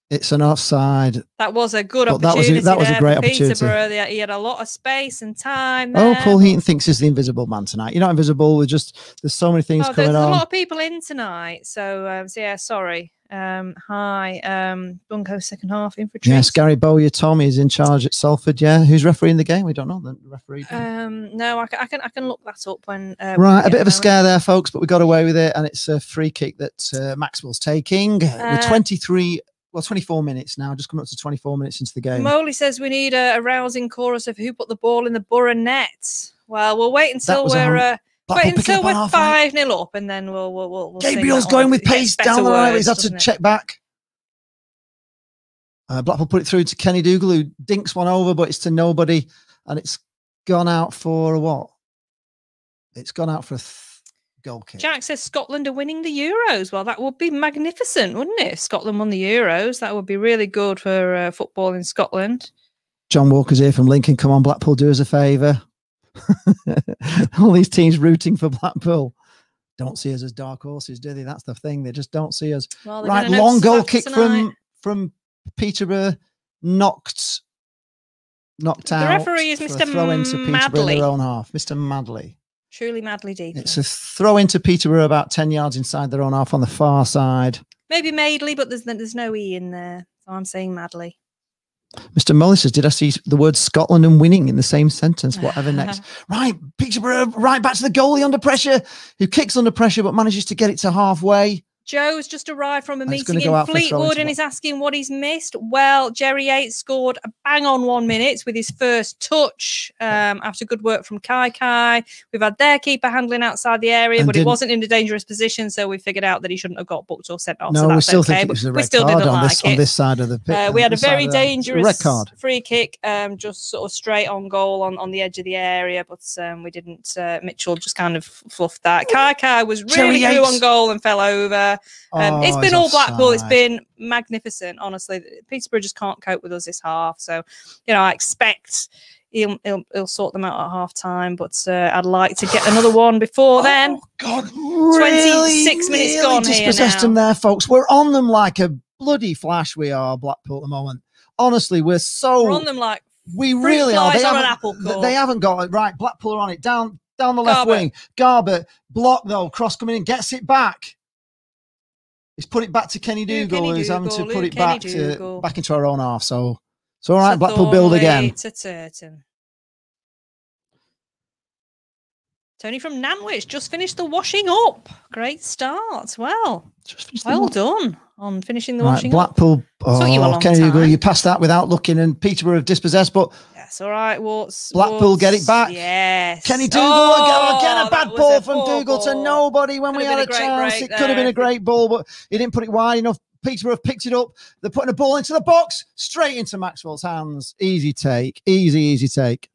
It's an offside. That was a good But that was a- opportunity. that was a great opportunity. They- He had a lot of space and time. Oh. Paul Heaton thinks he's the invisible man tonight. You're not invisible. We're just there's so many things Oh, there's coming a lot of people in tonight. So, um, so yeah, sorry. Um, hi, um, Bunko second half infantry. Yes, Gary Bowyer, Tom is in charge at Salford. Yeah, who's refereeing the game? We don't know the referee. Um, no, I can, I can, I can look that up when. Uh, when Right, a bit of a scare there, folks, but we got away with it, and it's a free kick that uh, Maxwell's taking. We're Uh, 23, well, 24 minutes now, just coming up to 24 minutes into the game. Moley says we need a, a rousing chorus of who put the ball in the Borough net. Well, we'll wait until we're uh, wait until we're five nil up, and then we'll we'll we'll. we'll Gabriel's going with pace down the line. He's had to it? check back. Uh, Blackpool put it through to Kenny Dougall, who dinks one over, but it's to nobody, and it's gone out for a what? It's gone out for a goal kick. Jack says Scotland are winning the Euros. Well, that would be magnificent, wouldn't it? If Scotland won the Euros. That would be really good for uh, football in Scotland. John Walker's here from Lincoln. Come on, Blackpool, do us a favour. All these teams rooting for Blackpool don't see us as dark horses, do they? That's the thing. They just don't see us. Well, right, long goal kick tonight. from from Peterborough, knocked knocked The out. referee is for a Mr. throw into Peterborough in Madley. their own half. Mr. Madley. Truly madly deep. It's a throw into Peterborough about ten yards inside their own half on the far side. Maybe Maidley, but there's there's no e in there, so I'm saying madly. Mr. Molly says, Did I see the word Scotland and winning in the same sentence? Whatever next. right, Peterborough, right back to the goalie under pressure, who kicks under pressure but manages to get it to halfway. Joe's just arrived from a meeting in out for a throw into Fleetwood and is asking what he's missed. Well, Jerry Yates scored a bang on one minute with his first touch um, after good work from Kai Kai. We've had their keeper handling outside the area, And but he wasn't in a dangerous position, so we figured out that he shouldn't have got booked or sent off. no, so we still okay. think it was a we red still card on like this it. on this side of the pitch. Uh, we had a very dangerous red card. free kick, um, just sort of straight on goal on, on the edge of the area, but um, we didn't. Uh, Mitchell just kind of fluffed that. Kai Kai was Jerry really Yates. on goal and fell over. Um, Oh, it's been all Blackpool. It's been magnificent, honestly. Peterborough just can't cope with us this half. So, you know, I expect he'll, he'll, he'll sort them out at half time, but uh, I'd like to get another one before then. God, really, 26 minutes really gone here dispossessed now. them there, folks. We're on them like a bloody flash. We are Blackpool at the moment. Honestly, we're so We're on them like we really are. They on an haven't, they haven't got it right. Blackpool are on it down down the left Garbutt. wing. Garbutt block though. Cross coming in, gets it back. He's put it back to Kenny Dougall, Kenny who's having to put it back to back into our own half. So it's all right. to Blackpool build again. To Turton. Tony from Nantwich just finished the washing up. Great start. Well, well done on finishing the Right, washing up. Blackpool. Took you Oh, Kenny Dougall, you passed that without looking, and Peterborough have dispossessed. But That's all right, Warts. Blackpool get it back. Yes. Kenny Dougall Oh, again, again a bad ball a from Dougall to nobody when Could we had a a chance. It could have been a great ball, but he didn't put it wide enough. Peterborough have picked it up. They're putting a ball into the box, straight into Maxwell's hands. Easy take, easy, easy take.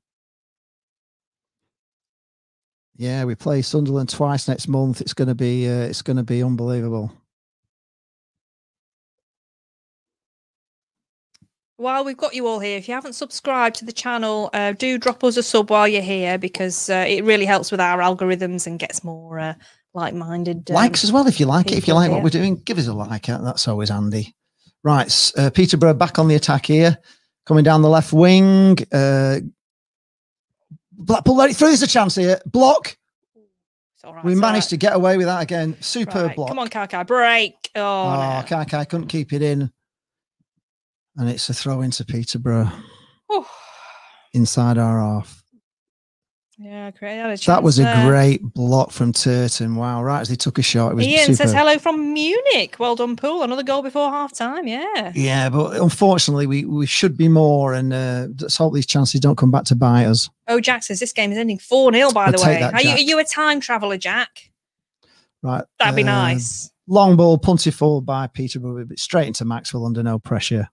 Yeah, we play Sunderland twice next month. It's going to be, uh, it's going to be unbelievable. While we've got you all here, if you haven't subscribed to the channel, uh, do drop us a sub while you're here because uh, it really helps with our algorithms and gets more uh, like-minded. um, Likes as well if you like it. If you like what we're doing, give us a like. uh, That's always handy. Right, uh, Peterborough back on the attack here, coming down the left wing. Uh, Blackpool let it through. There's a chance here. Block. It's all right, we managed right. to get away with that again. Superb Right, block. Come on, Kaka, break. Oh, Oh, no. Kai couldn't keep it in. And it's a throw into Peterborough Whew. inside our half. Yeah, great. That was a great block from Turton. Wow, right as they took a shot. It was Ian superb. says hello from Munich. Well done, Pool. Another goal before half time. Yeah. Yeah, but unfortunately, we, we should be more, and uh, let's hope these chances don't come back to bite us. Oh, Jack says this game is ending 4 0, by I'll the way. that, are, you, are you a time traveller, Jack? Right, That'd be uh, nice. Long ball punted forward by Peterborough, but straight into Maxwell under no pressure.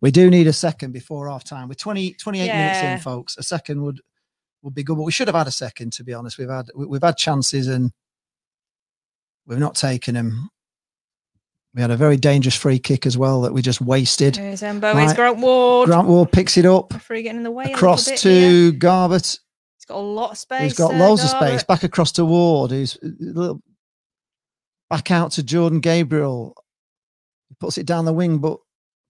We do need a second before half time. We're 20, 28 minutes in, folks. A second would would be good, but we should have had a second. To be honest, we've had we- we've had chances and we've not taken them. We had a very dangerous free kick as well that we just wasted. There's Embo. Right. It's Grant Ward. Grant Ward picks it up Referee getting in the way. across to here. Garbutt. He's got a lot of space. He's got there, loads of space. Back across to Ward, who's a little back out to Jordan Gabriel. He puts it down the wing, but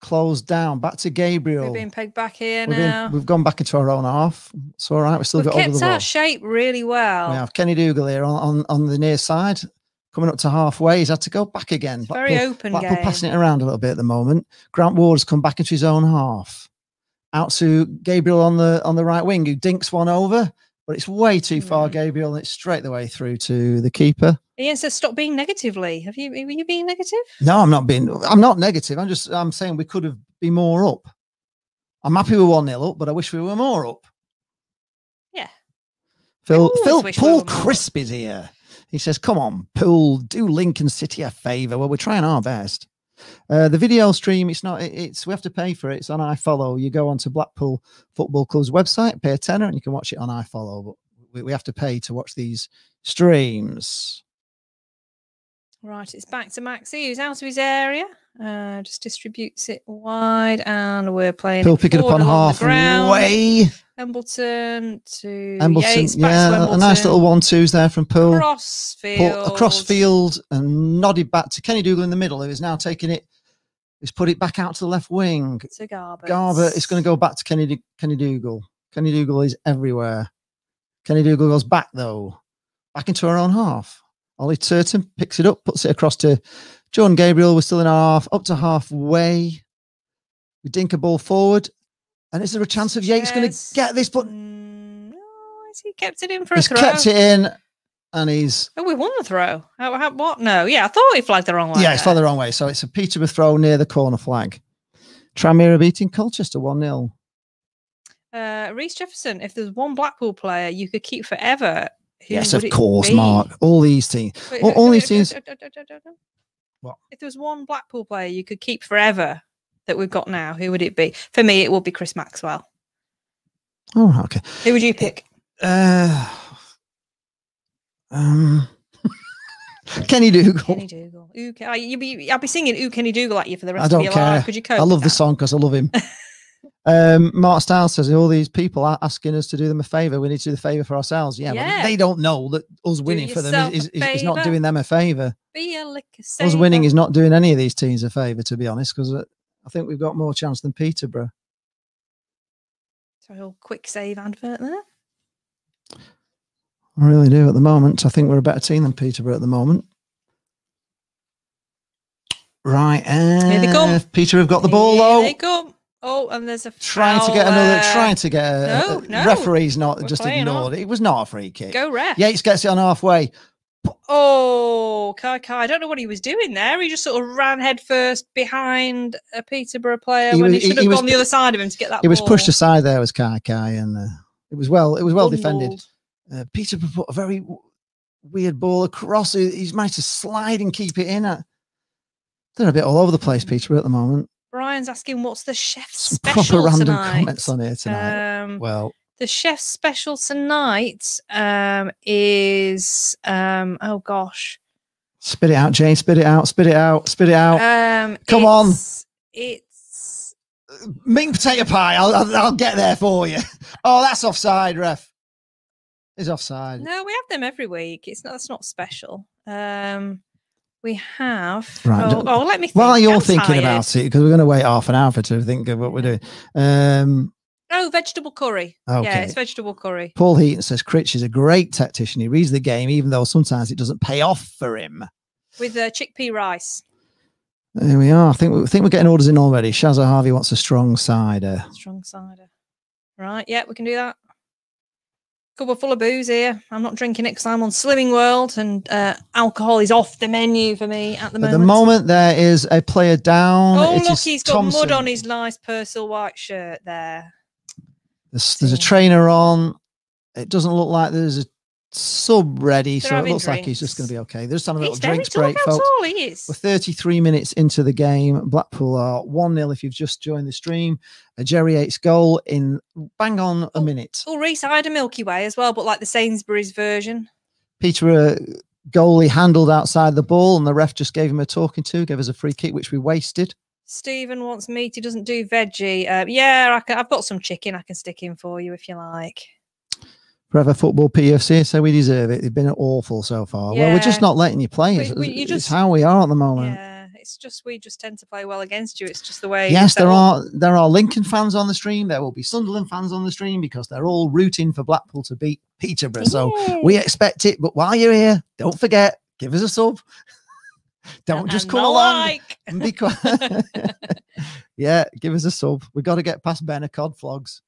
closed down. Back to Gabriel. We've been pegged back here We've, now. been, we've gone back into our own half. It's all right. We've still We've got over kept our shape really well. We have Kenny Dougall here on, on, on the near side, coming up to halfway. He's had to go back again. very open Blackpool game. passing it around a little bit at the moment. Grant Ward's come back into his own half. Out to Gabriel on the on the right wing, who dinks one over, but it's way too far, Hmm. Gabriel, and it's straight the way through to the keeper. Ian says stop being negatively. Have you were you being negative? No, I'm not being. I'm not negative. I'm just. I'm saying we could have been more up. I'm happy we're one 0 up, but I wish we were more up. Yeah. Phil, Phil, we Paul up. Crisp is here. He says, "Come on, Pool, do Lincoln City a favour." Well, we're trying our best. Uh, the video stream, it's not. it- It's we have to pay for it. It's on iFollow. You go onto Blackpool Football Club's website, pay a tenner, and you can watch it on iFollow. But we, we have to pay to watch these streams. Right, it's back to Maxi, who's out of his area. Uh, just distributes it wide, and we're playing. It pick it up on along the ground. halfway. Embleton to Embleton, Yates, to yeah, a nice little one-twos there from Pool. Crossfield. Put across field and nodded back to Kenny Dougall in the middle, who is now taking it. He's put it back out to the left wing. to Garbutt. Garbutt is going to go back to Kenny Kenny Dougall. Kenny Dougall is everywhere. Kenny Dougall goes back though, back into our own half. Ollie Turton picks it up, puts it across to John Gabriel. We're still in our half, up to halfway. We dink a ball forward. And is there a chance of Yates going to get this? But Has he kept it in for he's a throw? kept it in and he's, Oh, we won the throw. How, how, what? No, yeah, I thought he flagged the wrong way. yeah, it's there. far the wrong way. So it's a Peterborough throw near the corner flag. Tranmere are beating Colchester 1 0. Uh, Reese Jefferson, if there's one Blackpool player you could keep forever, who Yes, of course, be? Mark. All these teams. All, all these teams. What? If there was one Blackpool player you could keep forever that we've got now, who would it be? For me, it would be Chris Maxwell. Oh, okay. Who would you pick? Uh, um, Kenny Dougall. Kenny Dougall. Ooh, Ke- I- you'd be, I'd be singing "Ooh, Kenny Dougall" at you for the rest I don't of your care. life. Could you cope? I love the song because I love him. um, Mark Stiles says all these people are asking us to do them a favour. We need to do the favour for ourselves. Yeah, Yeah. but they don't know that us winning for them is, is, is not doing them a favour. Be a Us winning is not doing any of these teams a favour, to be honest, because I think we've got more chance than Peterborough. So a quick save advert there. I really do at the moment. I think we're a better team than Peterborough at the moment. Right, and. Peterborough have got the ball Here though. Oh, and there's a Trying to get another, trying to get a, No, a- no. referee's not We're just ignored on. it. It was not a free kick. Go ref. Yates gets it on halfway. Oh, Kai Kai. I don't know what he was doing there. He just sort of ran head first behind a Peterborough player He when he was- he- should have he was gone the other side of him to get that It was pushed aside there was Kai Kai, and uh, it was well, it was well defended. Bundled. Uh, Peterborough put a very weird ball across. He's managed to slide and keep it in. Uh, They're a bit all over the place, Peterborough, at the moment. Brian's asking what's the chef's Some special proper random tonight? comments on here tonight. Um, well, the chef's special tonight um, is um, oh gosh, spit it out, Jane. Spit it out. Spit it out. Spit it out. um, Come on. it's- It's potato pie. I'll, I'll, I'll get there for you. Oh, that's offside, ref. Is offside. no, we have them every week. It's not. That's not special. Um, we have. Right. Oh, oh, let me. Think. While you're I'm thinking tired. about it, because we're going to wait half an hour for to think of what we're doing. Um, Oh, vegetable curry. Yeah, Okay. it's vegetable curry. Paul Heaton says Critch is a great tactician. He reads the game, even though sometimes it doesn't pay off for him. with uh, chickpea rice. There we are. I think we I think we're getting orders in already. Shazza Harvey wants a strong cider. Strong cider. Right, yeah, we can do that. Cupboard full of booze here. I'm not drinking it because I'm on Slimming World and uh, alcohol is off the menu for me at the moment. At the moment, there is a player down. oh, It look, he's got Thompson. mud on his nice Purcell white shirt there. There's, there's a trainer on. It doesn't look like there's a sub ready, They're so it looks like he's just going to be okay. Having a little drinks break, folks. is. We're 33 minutes into the game. Blackpool are 1 0 if you've just joined the stream. A Jerry Yates goal in bang on a minute. Oh, Reese, I had a Milky Way as well, but like the Sainsbury's version. Peter, Peterborough goalie handled outside the ball, and the ref just gave him a talking to, gave us a free kick, which we wasted. Stephen wants meat. He doesn't do veggie. Uh, yeah, I can, I've got some chicken I can stick in for you if you like. Forever Football PFC, so we deserve it. They've been awful so far. Well, we're just not letting you play. We- It's, we- you it's just- how we are at the moment. Yeah, it's just we just tend to play well against you. It's just the way. Yes, there all- are there are Lincoln fans on the stream. There will be Sunderland fans on the stream because they're all rooting for Blackpool to beat Peterborough. So we expect it. But while you're here, don't forget, give us a sub. don't just and come a along like. and be quiet. yeah, give us a sub. We've got to get past Ben Cod flogs.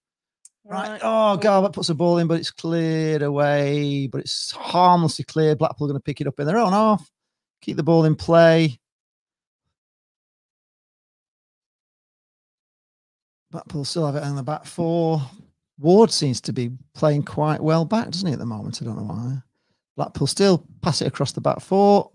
Right. Oh, Garbutt puts a ball in, but it's cleared away. But it's harmlessly cleared. Blackpool are going to pick it up in their own half. Keep the ball in play. Blackpool still have it in the back four. Ward seems to be playing quite well back, doesn't he, at the moment? I don't know why. Blackpool still pass it across the back four.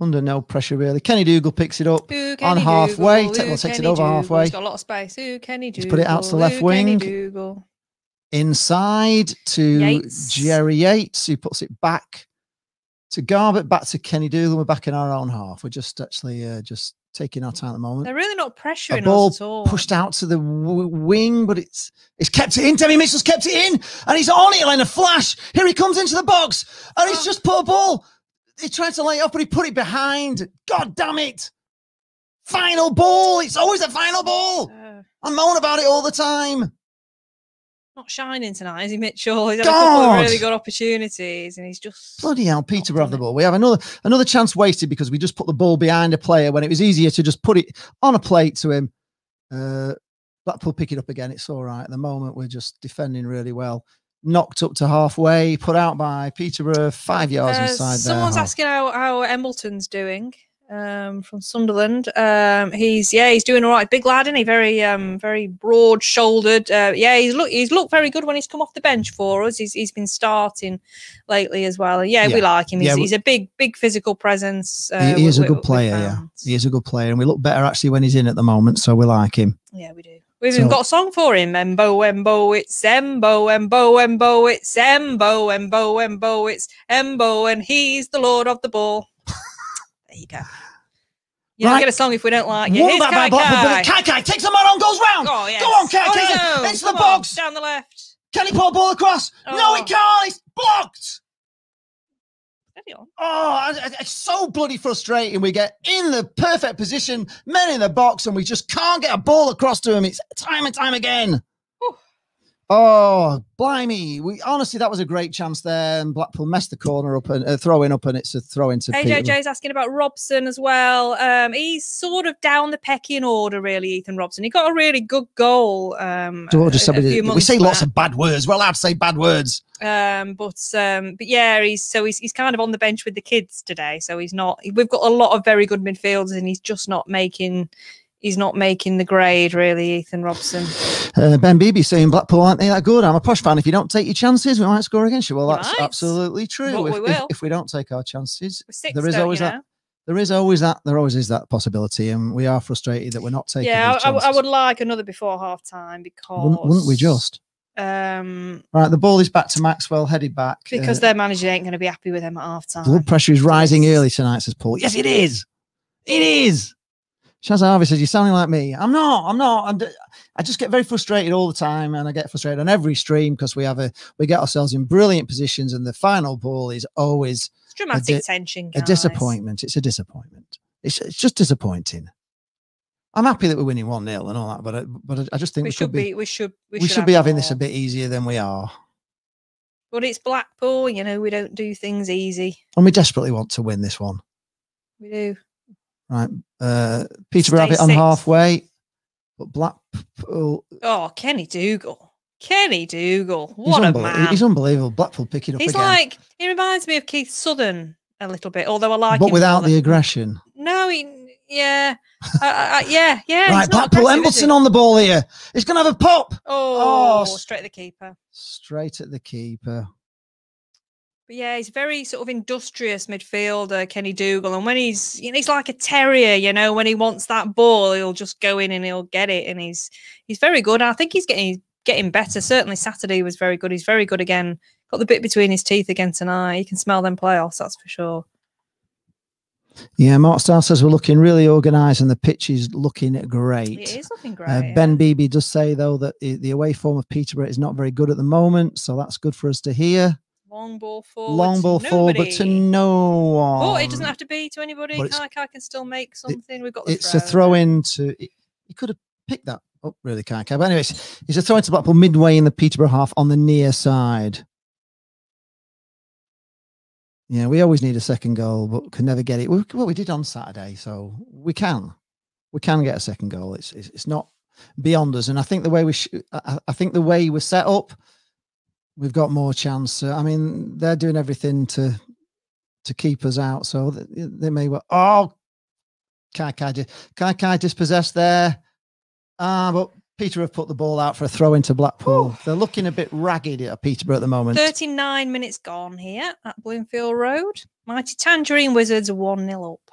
Under no pressure, really. Kenny Dougall picks it up on halfway. Dougall, Ta- ooh, well, takes it over Dougall. halfway. He's got a lot of space. Ooh, Kenny Dougall. He's put it out to the left ooh, Kenny wing. Dougall. inside to Yates. Jerry Yates, who puts it back to Garbutt, back to Kenny Dougall. We're back in our own half. We're just actually uh, just taking our time at the moment. They're really not A pressuring ball us at all. pushed out to the wing, but it's it's kept it in. Demi Mitchell's kept it in, and he's on it in a flash. Here he comes into the box, and Oh. he's just put a ball. He tried to lay it off, but he put it behind. God damn it! Final ball. It's always a final ball. Uh, I moan about it all the time. not shining tonight, is he, Mitchell? He's had a couple of really good opportunities, and he's just Bloody hell, Peterborough have the ball. We have another another chance wasted because we just put the ball behind a player when it was easier to just put it on a plate to him. Uh, Blackpool pick it up again. It's all right. At the moment, we're just defending really well. Knocked up to halfway, put out by Peterborough, five yards Uh, inside there. someone's asking how, how Embleton's doing um, from Sunderland. Um, he's yeah, he's doing all right. Big lad, isn't he? Very um, very broad shouldered. Uh, yeah, he's look he's looked very good when he's come off the bench for us. He's he's been starting lately as well. Yeah, we like him. He's, Yeah, he's a big big physical presence. Uh, he, he is a good we- player, yeah. He is a good player, and we look better actually when he's in at the moment, so we like him. Yeah, we do. We've even So- got a song for him. Embo, Embo, it's Embo, Embo, Embo, it's Embo, Embo, Embo, it's Embo, and he's the lord of the ball. there you go. You don't get a song if we don't like it. Won Here's that by Kai Blackpool, but Kai. Kai Kai takes the man on, goes round. Oh, yes. Go on, Kai On his Kai. own. Into the Come on, box. Down the left. Can he put a ball across? No, he Oh. can't. It's blocked. Oh, it's so bloody frustrating. We get in the perfect position, men in the box, and we just can't get a ball across to him. It's time and time again. Oh, blimey. We honestly, that was a great chance there. And Blackpool messed the corner up and uh, throwing up, and it's a throw into. AJJ's asking about Robson as well. Um, he's sort of down the pecking order, really, Ethan Robson. He got a really good goal. Um, we'll a- a we, few we months say lots of bad words. Allowed to say bad words. Um, but um, but yeah, he's so he's he's kind of on the bench with the kids today. So he's not. We've got a lot of very good midfielders, and he's just not making. He's not making the grade, really, Ethan Robson. Uh, ben Beebe saying Blackpool aren't they that good? I'm a posh fan. If you don't take your chances, we might score against you. Well, that's might. absolutely true. But if, we if- will. If, we don't take our chances, six, there is always that. know? There is always that. There always is that possibility, and we are frustrated that we're not taking. Yeah, I, I w- I chances. would like another before half time because Wouldn't, wouldn't we just? um Right, the ball is back to Maxwell, headed back. because Uh, their manager ain't going to be happy with them at half time. blood pressure is rising early tonight, says Paul. Yes, it is. It is. Shaz Harvey says, You're sounding like me. I'm not. I'm not. I'm d- I just get very frustrated all the time, and I get frustrated on every stream because we have a we get ourselves in brilliant positions, and the final ball is always It's dramatic di- tension, a disappointment. It's a disappointment. It's, it's just disappointing. I'm happy that we're winning 1 0 and all that, but I, but I- just think We we, should be. We should. We, we should, should be having this a bit easier than we are. But it's Blackpool. You know, we don't do things easy. And we desperately want to win this one. We do. Right. Uh, Peterborough have it on halfway, but Blackpool. Oh, Kenny Dougall. Kenny Dougall. He's, What a man. he's unbelievable. Blackpool pick it up He's again. like he reminds me of Keith Southern a little bit, although I like but without the aggression. No, he, yeah, uh, uh, yeah, yeah. right, Blackpool aggressive, is he? Embleton on the ball here. He's going to have a pop. Oh, Oh, straight at the keeper. Straight at the keeper. But yeah, he's very sort of industrious midfielder, Kenny Dougall. And when he's, you know, he's like a terrier, you know, when he wants that ball, he'll just go in and he'll get it. And he's he's very good. I think he's getting getting better. Certainly Saturday was very good. He's very good again. Got the bit between his teeth again tonight. You can smell them playoffs, that's for sure. Yeah, Mark Starr says we're looking really organised and the pitch is looking great. It is looking great. Uh, Ben Beebe does say though that the away form of Peterborough is not very good at the moment, so that's good for us to hear. Long ball forward. Long to ball forward, but to no one. Oh, it doesn't have to be to anybody. But it's- Kai Kai can still make something. We've got the It's a throw in to. He could have picked that up, really, Kai Kai. But anyways, it's a throw into Blackpool midway in the Peterborough half on the near side. Yeah, we always need a second goal, but can never get it. We, well, we did on Saturday, so we can, we can get a second goal. It's it's, it's not beyond us, and I think the way we, sh- I, I think the way we're set up, we've got more chance. Uh, I mean, they're doing everything to to keep us out, so th- they may well. Oh, Kai Kai, Kai Kai dispossessed there. Ah, but Peter have put the ball out for a throw into Blackpool. They're looking a bit ragged at Peterborough at the moment. 39 minutes gone here at Bloomfield Road. Mighty Tangerine Wizards are 1 0 up.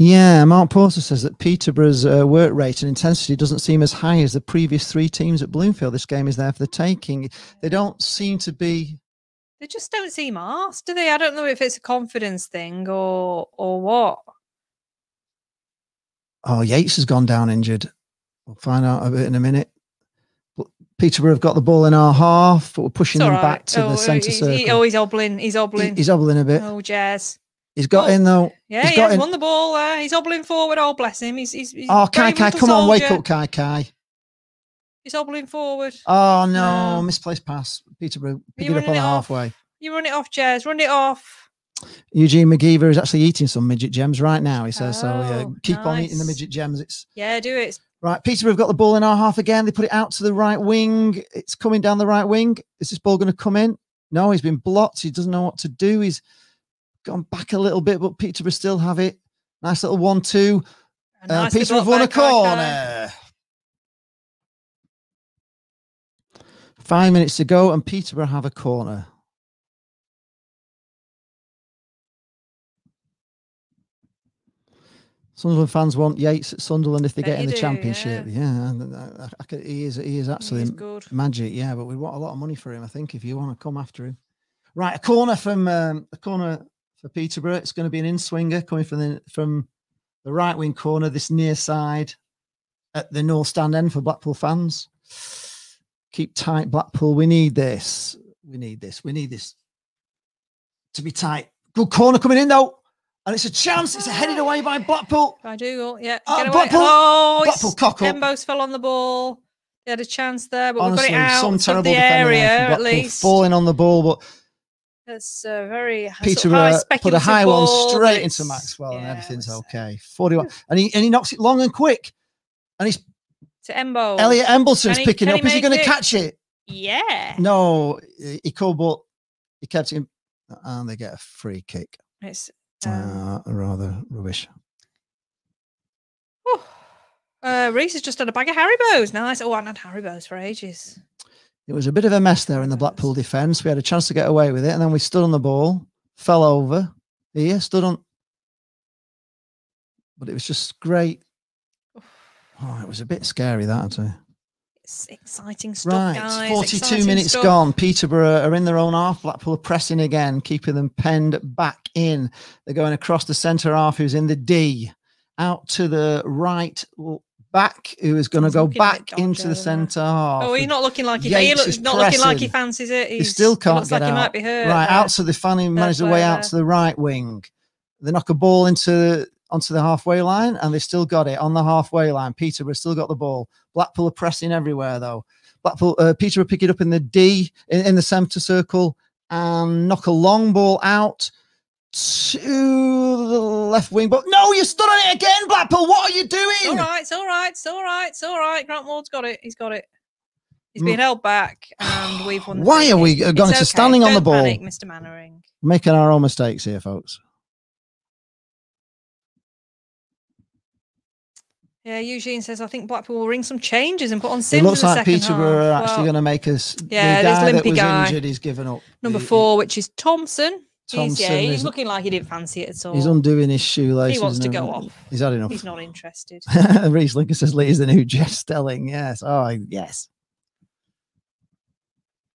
Yeah, Mark Porter says that Peterborough's uh, work rate and intensity doesn't seem as high as the previous three teams at Bloomfield. This game is there for the taking. They don't seem to be. They just don't seem asked, do they? I don't know if it's a confidence thing or or what. Oh, Yates has gone down injured. We'll find out a bit in a minute. Peterborough have got the ball in our half, but we're pushing them back to oh, the centre he's, circle. he- oh, he's hobbling. He's hobbling. he's hobbling a bit. Oh, Jazz. He's got oh. in though. Yeah, he's he has in. won the ball there. He's hobbling forward. Oh, bless him. He's, he's, he's Oh, Kai Kai, come on, wake up, Kai Kai. He's hobbling forward. Oh no, No. misplaced pass. Peterborough pick it up on the halfway. You run it off, Jazz. Run it off. Eugene McGeever is actually eating some midget gems right now. He says so. Yeah, Oh, keep on eating the midget gems. It's Yeah, do it. right. Peterborough have got the ball in our half again. They put it out to the right wing. It's coming down the right wing. Is this ball going to come in? No, he's been blocked. He doesn't know what to do. He's gone back a little bit, but Peterborough still have it. Nice little one-two. Uh, nicely Peterborough have won a by Kai Kai. corner. Five minutes to go, and Peterborough have a corner. Sunderland fans want Yates at Sunderland if they Bet get in the do, championship. Yeah, and I, I, could, he is he is absolutely good. magic. Yeah, but we want a lot of money for him. I think if you want to come after him, right? A corner from um, a corner for Peterborough. It's going to be an in swinger coming from the from the right wing corner, this near side at the north stand end for Blackpool fans. Keep tight, Blackpool. We need this. We need this. We need this to be tight. Good corner coming in though. And it's a chance. It's headed away by Blackpool. I do. Oh, yeah. Oh, get away. Blackpool- oh, Blackpool cock up. Embos fell on the ball. They had a chance there, but Honestly, we got it out some terrible the defending area at least. falling on the ball, but That's uh, very h- sort of Peterborough high put a high one straight into Maxwell, and everything's okay. Forty-one, and he and he knocks it long and quick, and he's To Embo. Elliot Embleton's he- picking up. Is he going to catch it? Yeah. No, he he called, but he kept him, and they get a free kick. It's Uh, rather rubbish. uh, Reese has just done a bag of Haribo's. Nice. Oh, I haven't had Haribo's for ages. It was a bit of a mess there in the Blackpool defence. We had a chance to get away with it, and then we stood on the ball, fell over. Here, stood on, but it was just great. Oh, it was a bit scary that actually. It's exciting stuff, Right, guys. 42 exciting minutes stuff. gone. Peterborough are in their own half. Blackpool are pressing again, keeping them penned back in. They're going across the centre half, who's in the D, out to the right back, who is going to go looking a bit back dodgy into the centre half. Oh, he's not looking like he, he Yates looks is not looking like he fancies it. He still can't looks get like out. he might be hurt. right, out to the finally managed the way out to the right wing. They knock a ball into onto the halfway line, and they still got it on the halfway line. Peterborough still got the ball. Blackpool are pressing everywhere though. Blackpool, uh, Peterborough pick it up in the D in, in the centre circle and knock a long ball out to the left wing. But no, you stood on it again, Blackpool. What are you doing? It's all right. It's all right. It's all right. It's all right. Grant Ward's got it. He's got it. He's Mm. being held back, and we've won. the Why free are we, going It's to standing on the Don't ball? Panic, Mr. Mainwaring. Making our own mistakes here, folks. Yeah, Eugene says I think Blackpool will ring some changes and put on Simms. It looks like Peterborough are actually Well, going to make us. Yeah, the this guy that limpy was guy. injured, he's given up. Number four, which is Thompson. He's, yeah, he's looking like he didn't fancy it at all. He's undoing his shoelaces. He wants to go off. He's had enough. He's not interested. Reese Lincoln says Lee is the new Jeff Stelling. Yes. Oh, yes.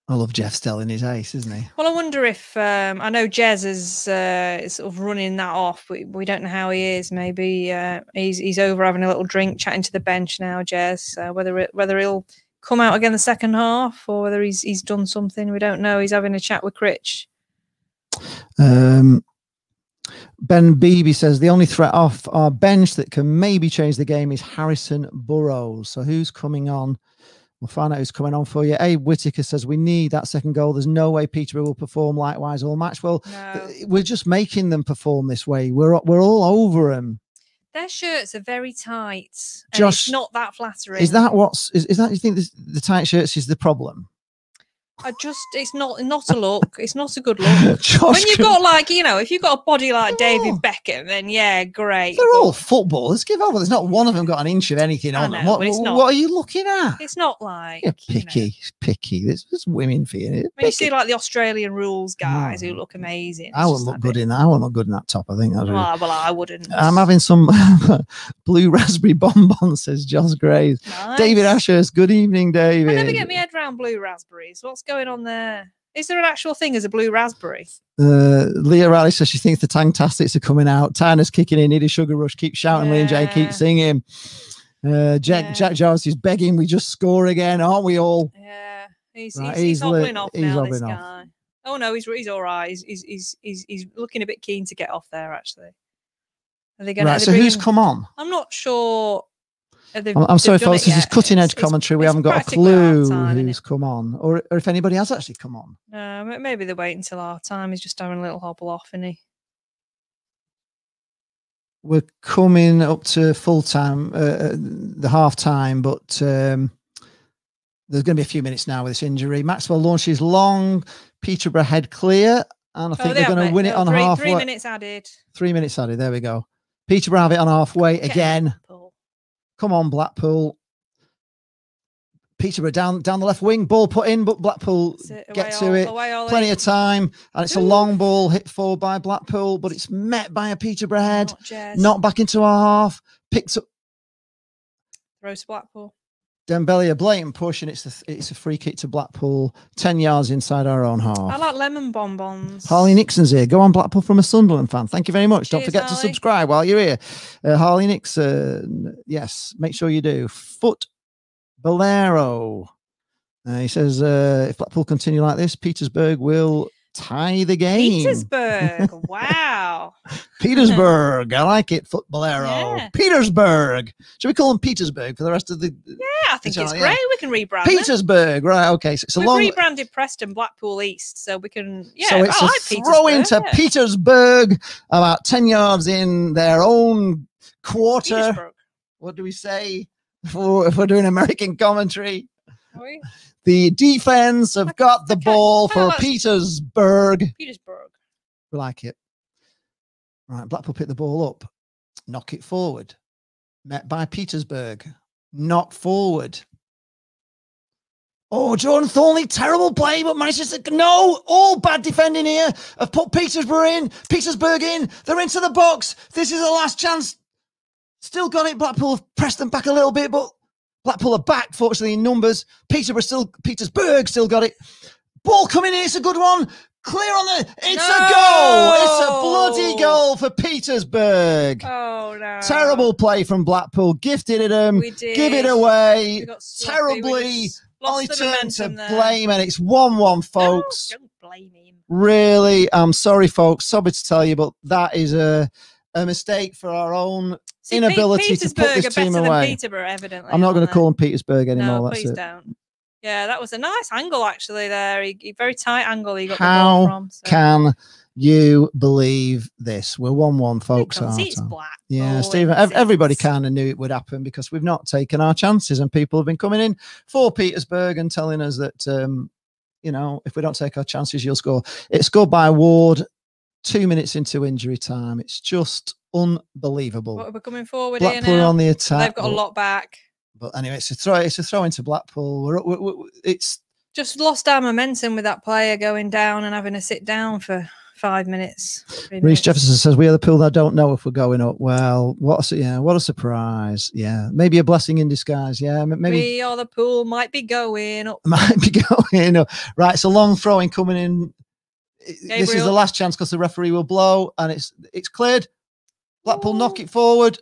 I love Jeff Stelling. He's ace, isn't he? Well, I wonder if um, I know Jez is uh, sort of running that off. We, we don't know how he is. Maybe uh, he's he's over having a little drink, chatting to the bench now. Jez, uh, whether it, whether he'll come out again the second half or whether he's he's done something, we don't know. He's having a chat with Critch. Um, ben Beebe says the only threat off our bench that can maybe change the game is Harrison Burrows. So who's coming on? We'll find out who's coming on for you. A Whitaker says we need that second goal. There's no way Peterborough will perform likewise all match. Well, th- we're just making them perform this way. We're we're all over them. Their shirts are very tight. And Josh, it's not that flattering. Is that what's is, is that you think this, the tight shirts is the problem? I just it's not not a look. It's not a good look. Josh when you've got like you know, if you've got a body like David Beckham, then yeah, great. They're all footballers. Give over. There's not one of them got an inch of anything I on them. What, it's what are you looking at? It's not like You're picky, picky. There's, there's women for you. when you see like the Australian rules mm. guys who look amazing. I wouldn't look good in that. I wouldn't look good in that top. I think. That's really- Well, well, I wouldn't. I'm having some blue raspberry bonbons, says Josh Graves. David Ashurst, good evening, David. I never get my head around blue raspberries. What's going on there? Is there an actual thing as a blue raspberry? Uh, Leah Riley says she thinks the Tangfastics are coming out. Tyner's kicking in. Need a sugar rush. Keep shouting, Lee and Jay. Keep singing. Uh, Jack Jack Jarvis is begging we just score again, aren't we all? Yeah, he's Right, he's, he's, he's hobbling off he's now. This hobbling off. guy. Oh no, he's he's all right. He's he's he's he's, he's looking a bit keen to get off there. Actually, are they going? Right, so who's come on? I'm not sure. They've- I'm, they've sorry, folks. This is cutting edge It's- it's- commentary. we haven't got a clue half-time, who's come on, or, or if anybody has actually come on. No, maybe they're waiting till our time. He's just having a little hobble off, isn't he? we're coming up to full time, uh, uh, the half time, but um, there's going to be a few minutes now with this injury. Maxwell launches long, Peterborough head clear, and I think Oh, they're going to win it Oh, on three, halfway. Three minutes added. Three minutes added. There we go. Peterborough have it on halfway Get again. Come on, Blackpool. Peterborough down down the left wing, ball put in, but Blackpool get to Ol- it. Plenty of time, and it's a long ball hit forward by Blackpool, but it's met by a Peterborough head, Not not back into our half. Picked up Throw to Blackpool. Dembele a blatant push, and it's a, it's a free kick to Blackpool, ten yards inside our own half. I like lemon bonbons. Harley Nixon's here. Go on, Blackpool from a Sunderland fan. Thank you very much. Don't Cheers, forget to subscribe while you're here. Uh, Harley Nixon, yes, make sure you do. Foot Bolero. Uh, he says uh, if Blackpool continue like this, Petersburg will tie the game. Petersburg. wow. Petersburg. I like it. Foot Bolero. Yeah. Petersburg. Should we call them Petersburg for the rest of the Yeah, I think it's yeah. great. We can rebrand it. Petersburg? Right. Okay. So it's a We've long. rebranded Preston Blackpool East, so we can. Yeah, so it's I a like throw into Petersburg, yeah. Petersburg, about 10 yards in their own quarter. Petersburg. What do we say for, if we're doing American commentary? The defense have got the ball for Petersburg. Petersburg. We like it. Right, Blackpool pick the ball up, knock it forward. Met by Petersburg, knock forward. Oh, Jordan Thorniley, terrible play, but manages to no, all bad defending here. Have put Petersburg in, Petersburg in. They're into the box. This is the last chance. Still got it. Blackpool have pressed them back a little bit, but Blackpool are back, fortunately, in numbers. Peterborough still, Petersburg still got it. Ball coming in. It's a good one. Clear on the. It's a goal. It's a bloody goal for Petersburg. Oh no! Terrible play from Blackpool. Gifted it him. We did. Give it away. We got sloppy. We Terribly. Only the turn to there. blame, and it's one-one, folks. Don't blame him. Really, I'm sorry, folks. Sorry to tell you, but that is a a mistake for our own See, inability to put this team away. Peterborough, evidently. I'm not going to call them Petersburg anymore. No, That's please it. don't. Yeah, that was a nice angle actually. There, he, he- very tight angle. He got the How ball from. So. can you believe this? We're one-one, folks. It's black. Yeah, Oh, Stephen. ev- Everybody kind of knew it would happen because we've not taken our chances, and people have been coming in for Petersburg and telling us that um, you know if we don't take our chances, you'll score. It's scored by Ward two minutes into injury time. It's just unbelievable. What, we're coming forward Blackpool here now. on the attack. They've got a lot back. But anyway, it's a throw. It's a throw into Blackpool. We're, we we it's Just lost our momentum with that player going down and having to sit down for five minutes. Reese. Jefferson says we are the pool that don't know if we're going up. Well, what a, yeah, what a surprise. Yeah, maybe a blessing in disguise. Yeah, maybe We or the pool might be going up. might be going up. Right, it's a long throwing coming in. I- This is the last chance because the referee will blow, and it's it's cleared. Blackpool knock it forward,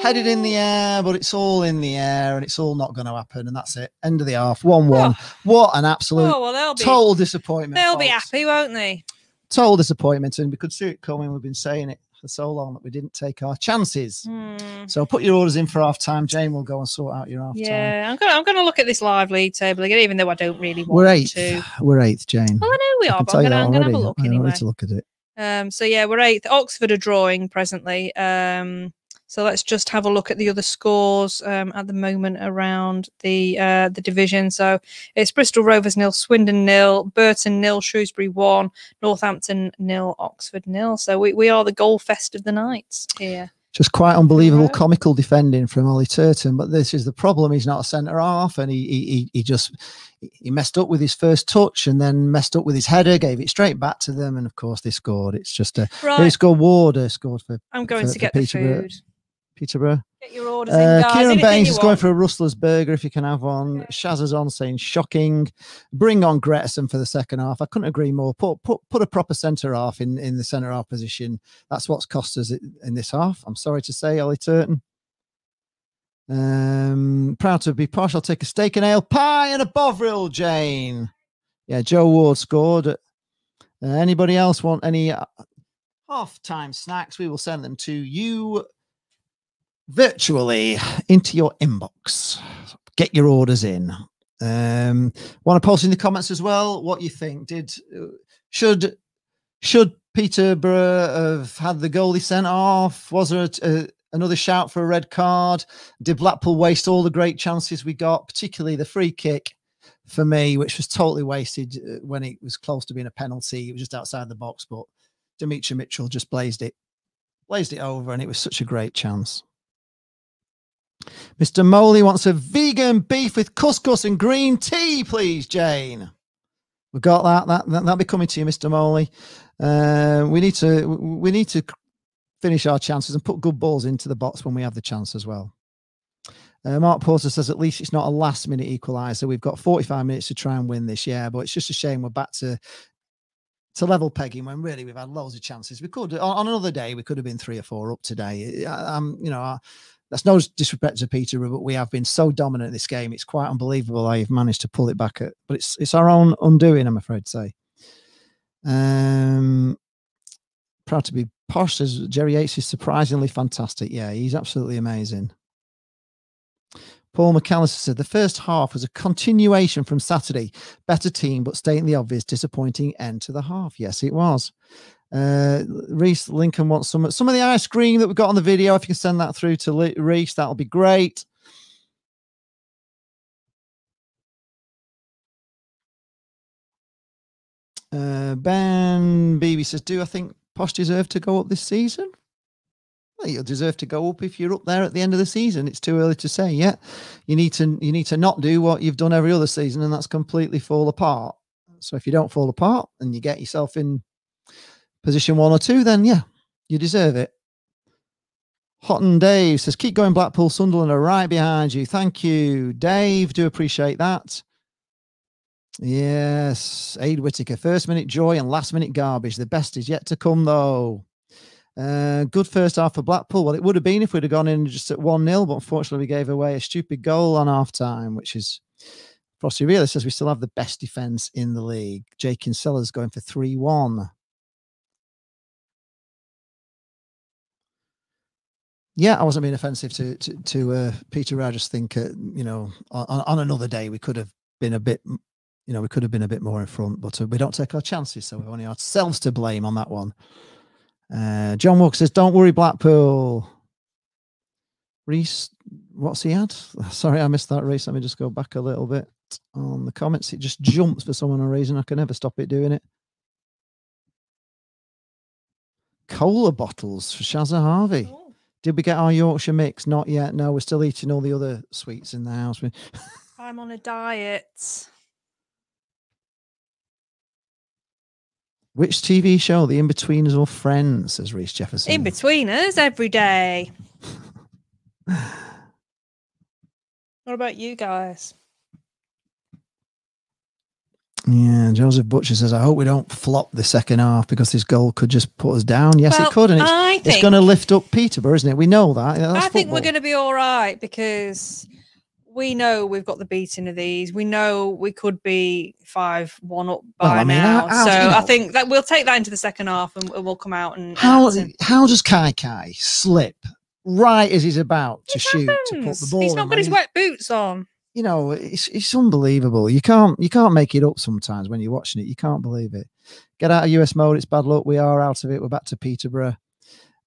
headed in the air, but it's all in the air, and it's all not going to happen. And that's it. End of the half. One one. What an absolute Oh, well, be- total disappointment. They'll be happy, won't they? total disappointment, and we could see it coming. We've been saying it for so long that we didn't take our chances. Hmm. So put your orders in for half time. Jane will go and sort out your half time. Yeah, I'm gonna I'm gonna look at this live league table again, even though I don't really want to. We're eighth. to. We're eighth, Jane. Well, I know we I are, but I'm gonna, I'm gonna have a look I anyway. need to look at it. Um, so yeah, we're eighth. Oxford are drawing presently. Um, so let's just have a look at the other scores um, at the moment around the uh, the division. So it's Bristol Rovers nil, Swindon nil, Burton nil, Shrewsbury one, Northampton nil, Oxford nil. So we, we are the goal fest of the night here. Just quite unbelievable comical defending from Ollie Turton. But this is the problem. He's not a centre half, and he, he he just he messed up with his first touch, and then messed up with his header, gave it straight back to them, and of course they scored. It's just a Right. they scored Warder scored for. I'm going for- to get the food. Peterborough. Get your orders in, Uh, guys. Kieran Baines is going for a Rustler's burger if you can have one. Shaz is on saying shocking. Bring on Gretarsson for the second half. I couldn't agree more. Put put put a proper centre half in, in the centre half position. That's what's cost us in this half. I'm sorry to say, Ollie Turton. Um, proud to be. I'll take a steak and ale pie and a bovril, Jane. Yeah, Joe Ward scored. Uh, anybody else want any uh, half-time snacks? We will send them to you virtually into your inbox. Get your orders in. Um, want to post in the comments as well what you think. Did should Should Peterborough have had the goalie sent off? Was there a, a- another shout for a red card? Did Blackpool waste all the great chances we got, particularly the free kick for me, which was totally wasted uh, when it was close to being a penalty? It was just outside the box, but Demetri Mitchell just blazed it, blazed it over, and it was such a great chance. Mr. Moley wants a vegan beef with couscous and green tea, please, Jane. We've got that. That, that that'll be coming to you, Mr. Moley. Uh, we need to we need to finish our chances and put good balls into the box when we have the chance as well. Uh, Mark Porter says at least it's not a last minute equaliser. We've got 45 minutes to try and win this year, but it's just a shame we're back to to level pegging when really we've had loads of chances. We could on, on another day we could have been three or four up today. I, am you know I, that's no disrespect to Peter, but we have been so dominant in this game. It's quite unbelievable how you've managed to pull it back. At, but it's it's our own undoing, I'm afraid to say. Um, proud to be posh. Says Jerry Yates is surprisingly fantastic. Yeah, he's absolutely amazing. Paul McAllister said the first half was a continuation from Saturday. Better team, but stating the obvious, disappointing end to the half. Yes, it was. Uh, Reese Lincoln wants some some of the ice cream that we got on the video. If you can send that through to Reese, that'll be great. Uh, ben Beebe says, "Do I think Posh deserve to go up this season?" Well, you'll deserve to go up if you're up there at the end of the season. It's too early to say yet. You need to you need to not do what you've done every other season, and that's completely fall apart. So if you don't fall apart and you get yourself in position one or two, then yeah, you deserve it. Houghton Dave says, keep going, Blackpool, Sunderland are right behind you. Thank you, Dave. Do appreciate that. Yes, Aid Whitaker, first minute joy and last minute garbage. The best is yet to come, though. Uh, good first half for Blackpool. Well, it would have been if we'd have gone in just at 1 0, but unfortunately, we gave away a stupid goal on half time, which is Frosty Realer says we still have the best defence in the league. Jake Kinsella's going for 3 1. Yeah, I wasn't being offensive to to, to uh, Peter. I just think uh, you know on, on another day we could have been a bit, you know, we could have been a bit more in front, but uh, we don't take our chances, so we've only ourselves to blame on that one. Uh, John Walker says, "Don't worry, Blackpool." Reese, what's he had? Sorry, I missed that. Reese, let me just go back a little bit on the comments. It just jumps for some reason. I can never stop it doing it. Cola bottles for Shazza Harvey. Did we get our Yorkshire mix? Not yet. No, we're still eating all the other sweets in the house. I'm on a diet. Which TV show? The In-Betweeners or Friends? Says Reese Jefferson. In betweeners every day. What about you guys? Yeah, Joseph Butcher says, I hope we don't flop the second half because this goal could just put us down. Yes, Well, it could. And it's, it's going to lift up Peterborough, isn't it? We know that. That's I think we're going to be all right because we know we've got the beating of these. We know we could be five one up by Well, I mean, now. how- so you I think that we'll take that into the second half and, and we'll come out and. How, and- how does Kai Kai slip right as he's about to shoot to put the ball He's not got his wet boots on. You know, it's it's unbelievable. You can't you can't make it up sometimes when you're watching it. You can't believe it. Get out of US mode. It's bad luck. We are out of it. We're back to Peterborough.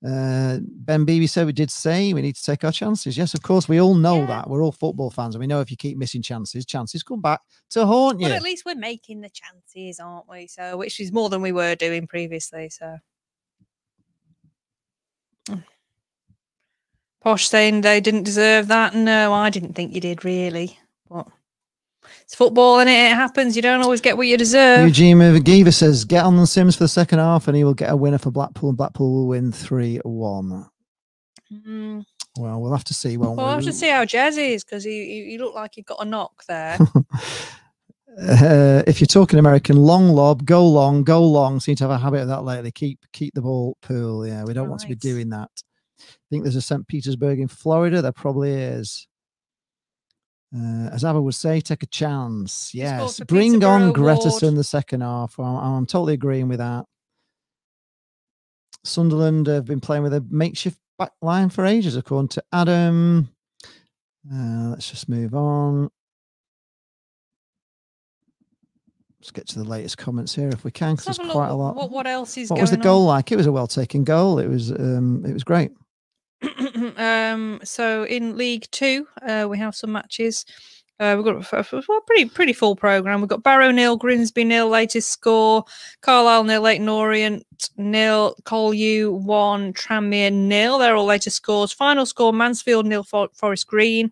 Uh, ben Beebe said we did say we need to take our chances. Yes, of course. We all know that. We're all football fans, and we know if you keep missing chances, chances come back to haunt you. Well, at least we're making the chances, aren't we? So, which is more than we were doing previously. So, Posh saying they didn't deserve that. No, I didn't think you did really. But it's football, and it? it happens. You don't always get what you deserve. Eugene Giva says, get on the Simms for the second half, and he will get a winner for Blackpool, and Blackpool will win 3 1. Mm. Well, we'll have to see, won't Well, I'll we? have to see how Jez is because he, he, he looked like he got a knock there. uh, if you're talking American, long lob, go long, go long. Seem to have a habit of that lately. Keep keep the ball pool. Yeah, we don't want to be doing that. Think there's a St. Petersburg in Florida. There probably is. Uh, as Abba would say, take a chance. Yes, bring on Greta in the second half. I'm, I'm totally agreeing with that. Sunderland have been playing with a makeshift back line for ages, according to Adam. Uh, let's just move on. Let's get to the latest comments here if we can, because there's quite a lot. What, what else is What was the on? goal like? It was a well taken goal. It was um, it was great. um, so in League Two, uh, we have some matches. Uh, we've got a, well, pretty pretty full program. We've got Barrow nil, Grimsby nil, latest score. Carlisle nil, Leyton Orient nil, Collew one, Tranmere nil. They're all latest scores. Final score: Mansfield nil, For- Forest Green,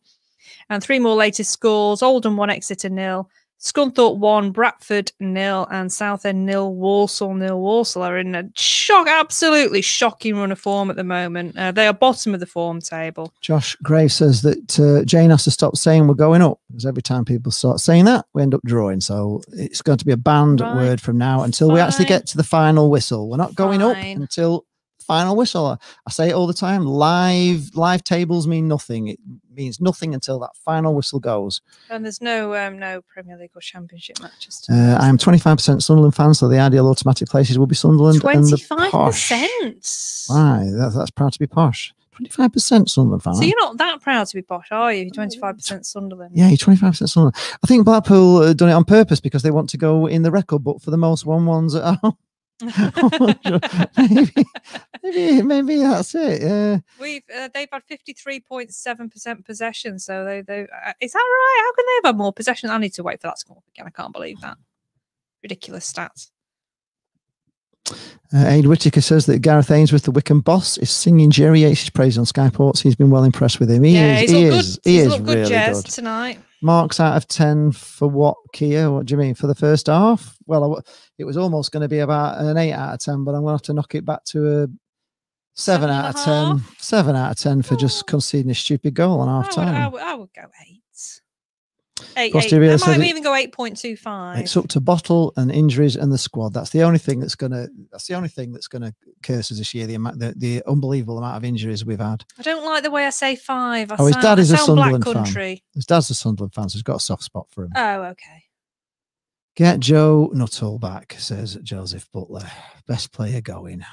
and three more latest scores: Oldham one, Exeter nil. Scunthorpe one, Bradford nil, and Southend nil, Walsall nil. Walsall are in a shock, absolutely shocking run of form at the moment. Uh, they are bottom of the form table. Josh Gray says that uh, Jane has to stop saying we're going up because every time people start saying that, we end up drawing. So it's going to be a banned Right. word from now until we actually get to the final whistle. We're not going up until final whistle. I- say it all the time. Live live tables mean nothing. It means nothing until that final whistle goes. And there's no um, no Premier League or Championship matches. Uh, I'm 25% Sunderland fan, so the ideal automatic places will be Sunderland and the posh. Why? That, that's proud to be posh. 25% Sunderland fan. So you're not that proud to be posh, are you? Twenty-five percent Sunderland. Yeah, you're 25% Sunderland. I think Blackpool uh, done it on purpose because they want to go in the record book for the most one ones at home. maybe, maybe, maybe that's it. Yeah. We've uh, they've had fifty-three point seven percent possession. So they they uh, is that right? How can they have had more possession? I need to wait for that to come up again. I can't believe that. Ridiculous stats. Uh, Aid Whitaker says that Gareth Ainsworth, the Wycombe boss, is singing Jerry Yates' praise on Sky Sports. He's been well impressed with him. He yeah, is. He is. good. He he's is good, really good. tonight. Marks out of 10 for what, Kia? What do you mean? For the first half? Well, I it was almost going to be about an 8 out of 10, but I'm going to have to knock it back to a 7 out of 10. 7 out of 10 for just conceding a stupid goal on half I would, I time. would, I would go eight. Eight, eight. I might even go eight point two five. It's up to bottle and injuries and the squad. That's the only thing that's gonna. That's the only thing that's gonna curse us this year. The amount, the, the unbelievable amount of injuries we've had. I don't like the way I say five. I Oh, his sound, dad is a Sunderland fan. country. His dad's a Sunderland fan, so he's got a soft spot for him. Oh, okay. Get Joe Nuttall back, says Joseph Butler. Best player going.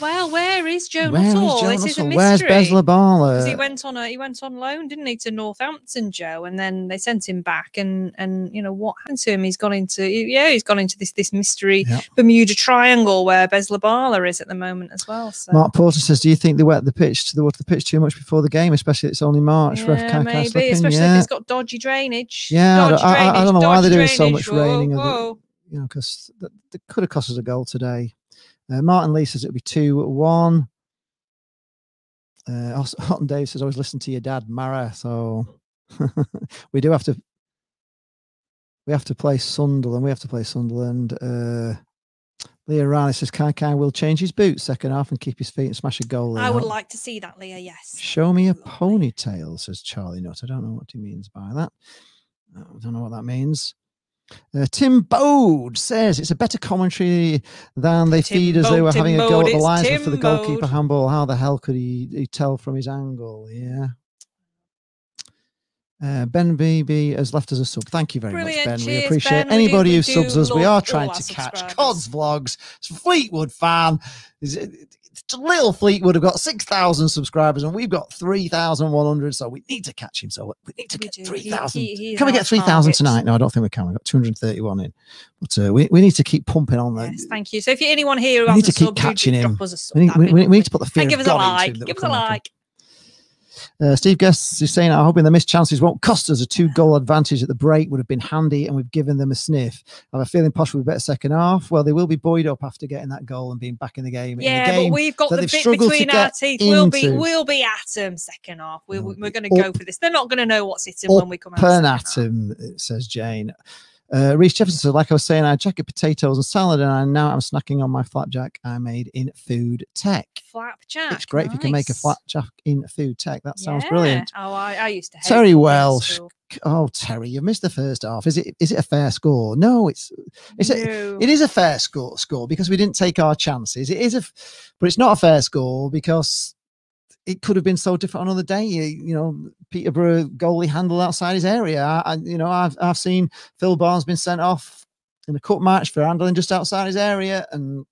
Well, where is Joe Where is Nuttall? Joe It is a Nuttall? Where's mystery. Bez Lubala? 'Cause he went on a he went on loan, didn't he, to Northampton, Joe, and then they sent him back, and and you know what happened to him? He's gone into yeah, he's gone into this this mystery Bermuda Triangle where Bez Lubala is at the moment as well. So Mark Porter says, "Do you think they wet the pitch to the water the pitch too much before the game, especially it's only March? Yeah, maybe, especially yeah. if it's got dodgy drainage. Yeah, I dodgy don't, I, I- I drainage, don't know why they're doing so much raining. Whoa, of whoa. you know, because it could have cost us a goal today. Uh, Martin Lee says it'll be 2 1. Uh, Os- Houghton Dave says, always listen to your dad, Mara. So we do have to. We have to play Sunderland. We have to play Sunderland. Uh, Leah Riley says Kai Kai will change his boots second half and keep his feet and smash a goal. I would like to see that, Leah. Yes. Show me a ponytail, says Charlie Nutt. I don't know what he means by that. I don't know what that means. Uh, Tim Bode says it's a better commentary than they Tim feed as they were Tim having a go at the linesman for the goalkeeper Bode. handball. How the hell could he, he tell from his angle? Yeah. Uh, ben BB has left us a sub. Thank you very Brilliant. much, Ben. we appreciate Ben. We do- anybody we who subs us. We are trying to catch. Cod's vlogs. It's Fleetwood fan. Is it- Little Fleetwood have got 6,000 subscribers and we've got 3,100. So we need to catch him. So we need to get 3,000. he- he Can we get 3,000 tonight? No, I don't think we can. We've got 231 in. But uh, we, we need to keep pumping on the. Yes, thank you. So if you're anyone here who We need to keep subbed, catching him. drop us a sub. We need, we, we- we need to put the fear and give of us a like. Give us a come after him. like. Uh, Steve Guest is saying, I'm hoping the missed chances won't cost us. A two goal advantage at the break would have been handy, and we've given them a sniff. I have a feeling Posh will be better second half. Well, they will be buoyed up after getting that goal and being back in the game. Yeah, game but we've got the bit between our teeth. We'll be we'll be at them second half. We're, we're going to go for this. They're not going to know what's hitting when we come out. Burn at it says Jane. Uh, Reese Jefferson said, like I was saying, I had jacket potatoes and salad, and I now I'm snacking on my flapjack I made in food tech. Flapjack. It's great if you can make a nice. flapjack in food tech. That sounds Yeah. brilliant. Oh, I, I used to hate Terry Welsh. Oh, Terry, you missed the first half. Is it is it a fair score? No, it's it's a, it is a fair score score because we didn't take our chances. It is a, but it's not a fair score because it could have been so different on another day. You, you know, Peterborough goalie handled outside his area. I, I, you know, I've I've seen Phil Barnes been sent off in a cup match for handling just outside his area, and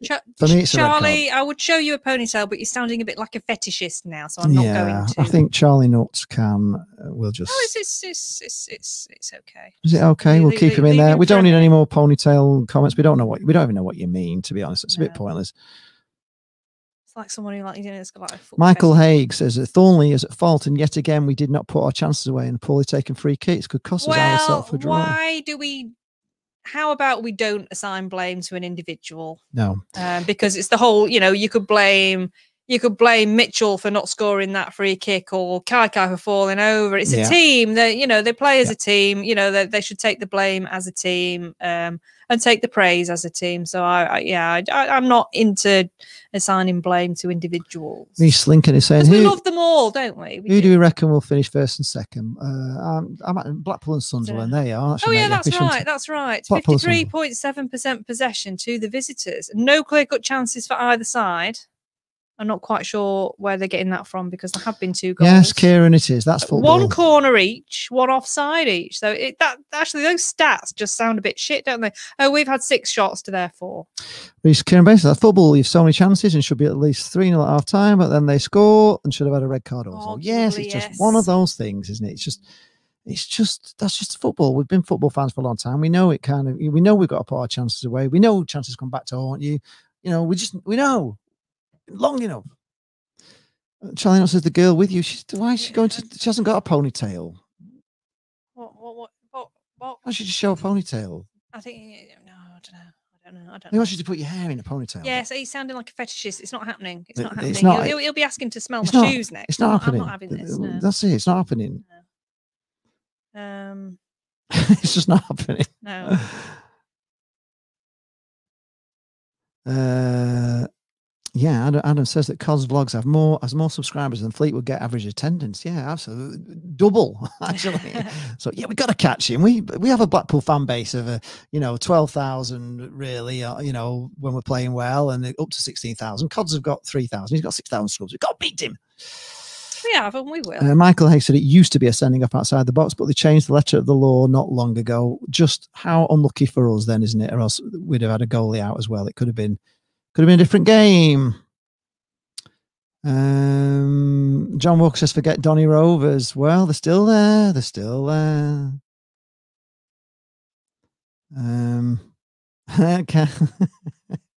me, it's a red card. Charlie, I would show you a ponytail, but you're sounding a bit like a fetishist now, so I'm not yeah, going to. I think Charlie Nuts can. Uh, we'll just. No, it's it's it's it's it's, it's okay. Is it okay? We'll leave- keep him in there. We don't need any more ponytail comments. We don't know what we don't even know what you mean. To be honest, it's a bit pointless. It's like someone who like you know, it's got like Michael Haig says that Thorniley is at fault, and yet again we did not put our chances away, and poorly taken free kicks could cost us our Well, for draw. why do we? How about we don't assign blame to an individual? No, um, because it's the whole you know you could blame you could blame Mitchell for not scoring that free kick or Kai Kai for falling over. It's a Yeah. team that you know they play as a team. You know they, they should take the blame as a team um, and take the praise as a team. So I, I yeah I, I'm not into assigning blame to individuals. Reece Lincoln is saying Because we who, love them all, don't we? We who do we reckon will finish first and second? Uh, I'm, I'm at Blackpool and Sunderland. There you are. Oh yeah, that's right. That's right. Fifty-three point seven percent possession to the visitors. No clear-cut chances for either side. I'm not quite sure where they're getting that from because there have been two goals. Yes, Kieran, it is. That's football. One corner each, one offside each. So it that actually those stats just sound a bit shit, don't they? Oh, we've had six shots to their four. Reece Kieran Bates, that football leaves so many chances and should be at least 3 0 at half time, but then they score and should have had a red card also. Oh, yes, it's just one of those things, isn't it? It's just, it's just, that's just football. We've been football fans for a long time. We know it kind of, we know we've got to put our chances away. We know chances come back to haunt you. You know, we just, we know long enough. Charlie Knott says the girl with you. She's why is she going to? She hasn't got a ponytail. What what what what? what? Why should she show a ponytail? I think no, I don't know. I don't know. I don't They want you to put your hair in a ponytail. Yeah, so he's sounding like a fetishist. It's not happening. It's It- not it's happening. not- he'll, he'll, he'll be asking to smell my not- shoes next. It's not happening. I'm not having this. No. That's it. It's not happening. Um, it's just not happening. no. Uh, yeah, Adam, Adam says that Cos Vlogs have more has more subscribers than Fleetwood get average attendance. Yeah, absolutely, double actually. so yeah, we got to catch him. We we have a Blackpool fan base of a you know twelve thousand really. Uh, you know when we're playing well, and up to sixteen thousand. Cods have got three thousand. He's got six thousand subs. We've got to beat him. We have, and we will. Uh, Michael Hayes said it used to be a sending up outside the box, but they changed the letter of the law not long ago. Just how unlucky for us then, isn't it? Or else we'd have had a goalie out as well. It could have been could have been a different game. Um, John Walker says forget Donny Rovers. Well, they're still there. They're still there. Um, okay.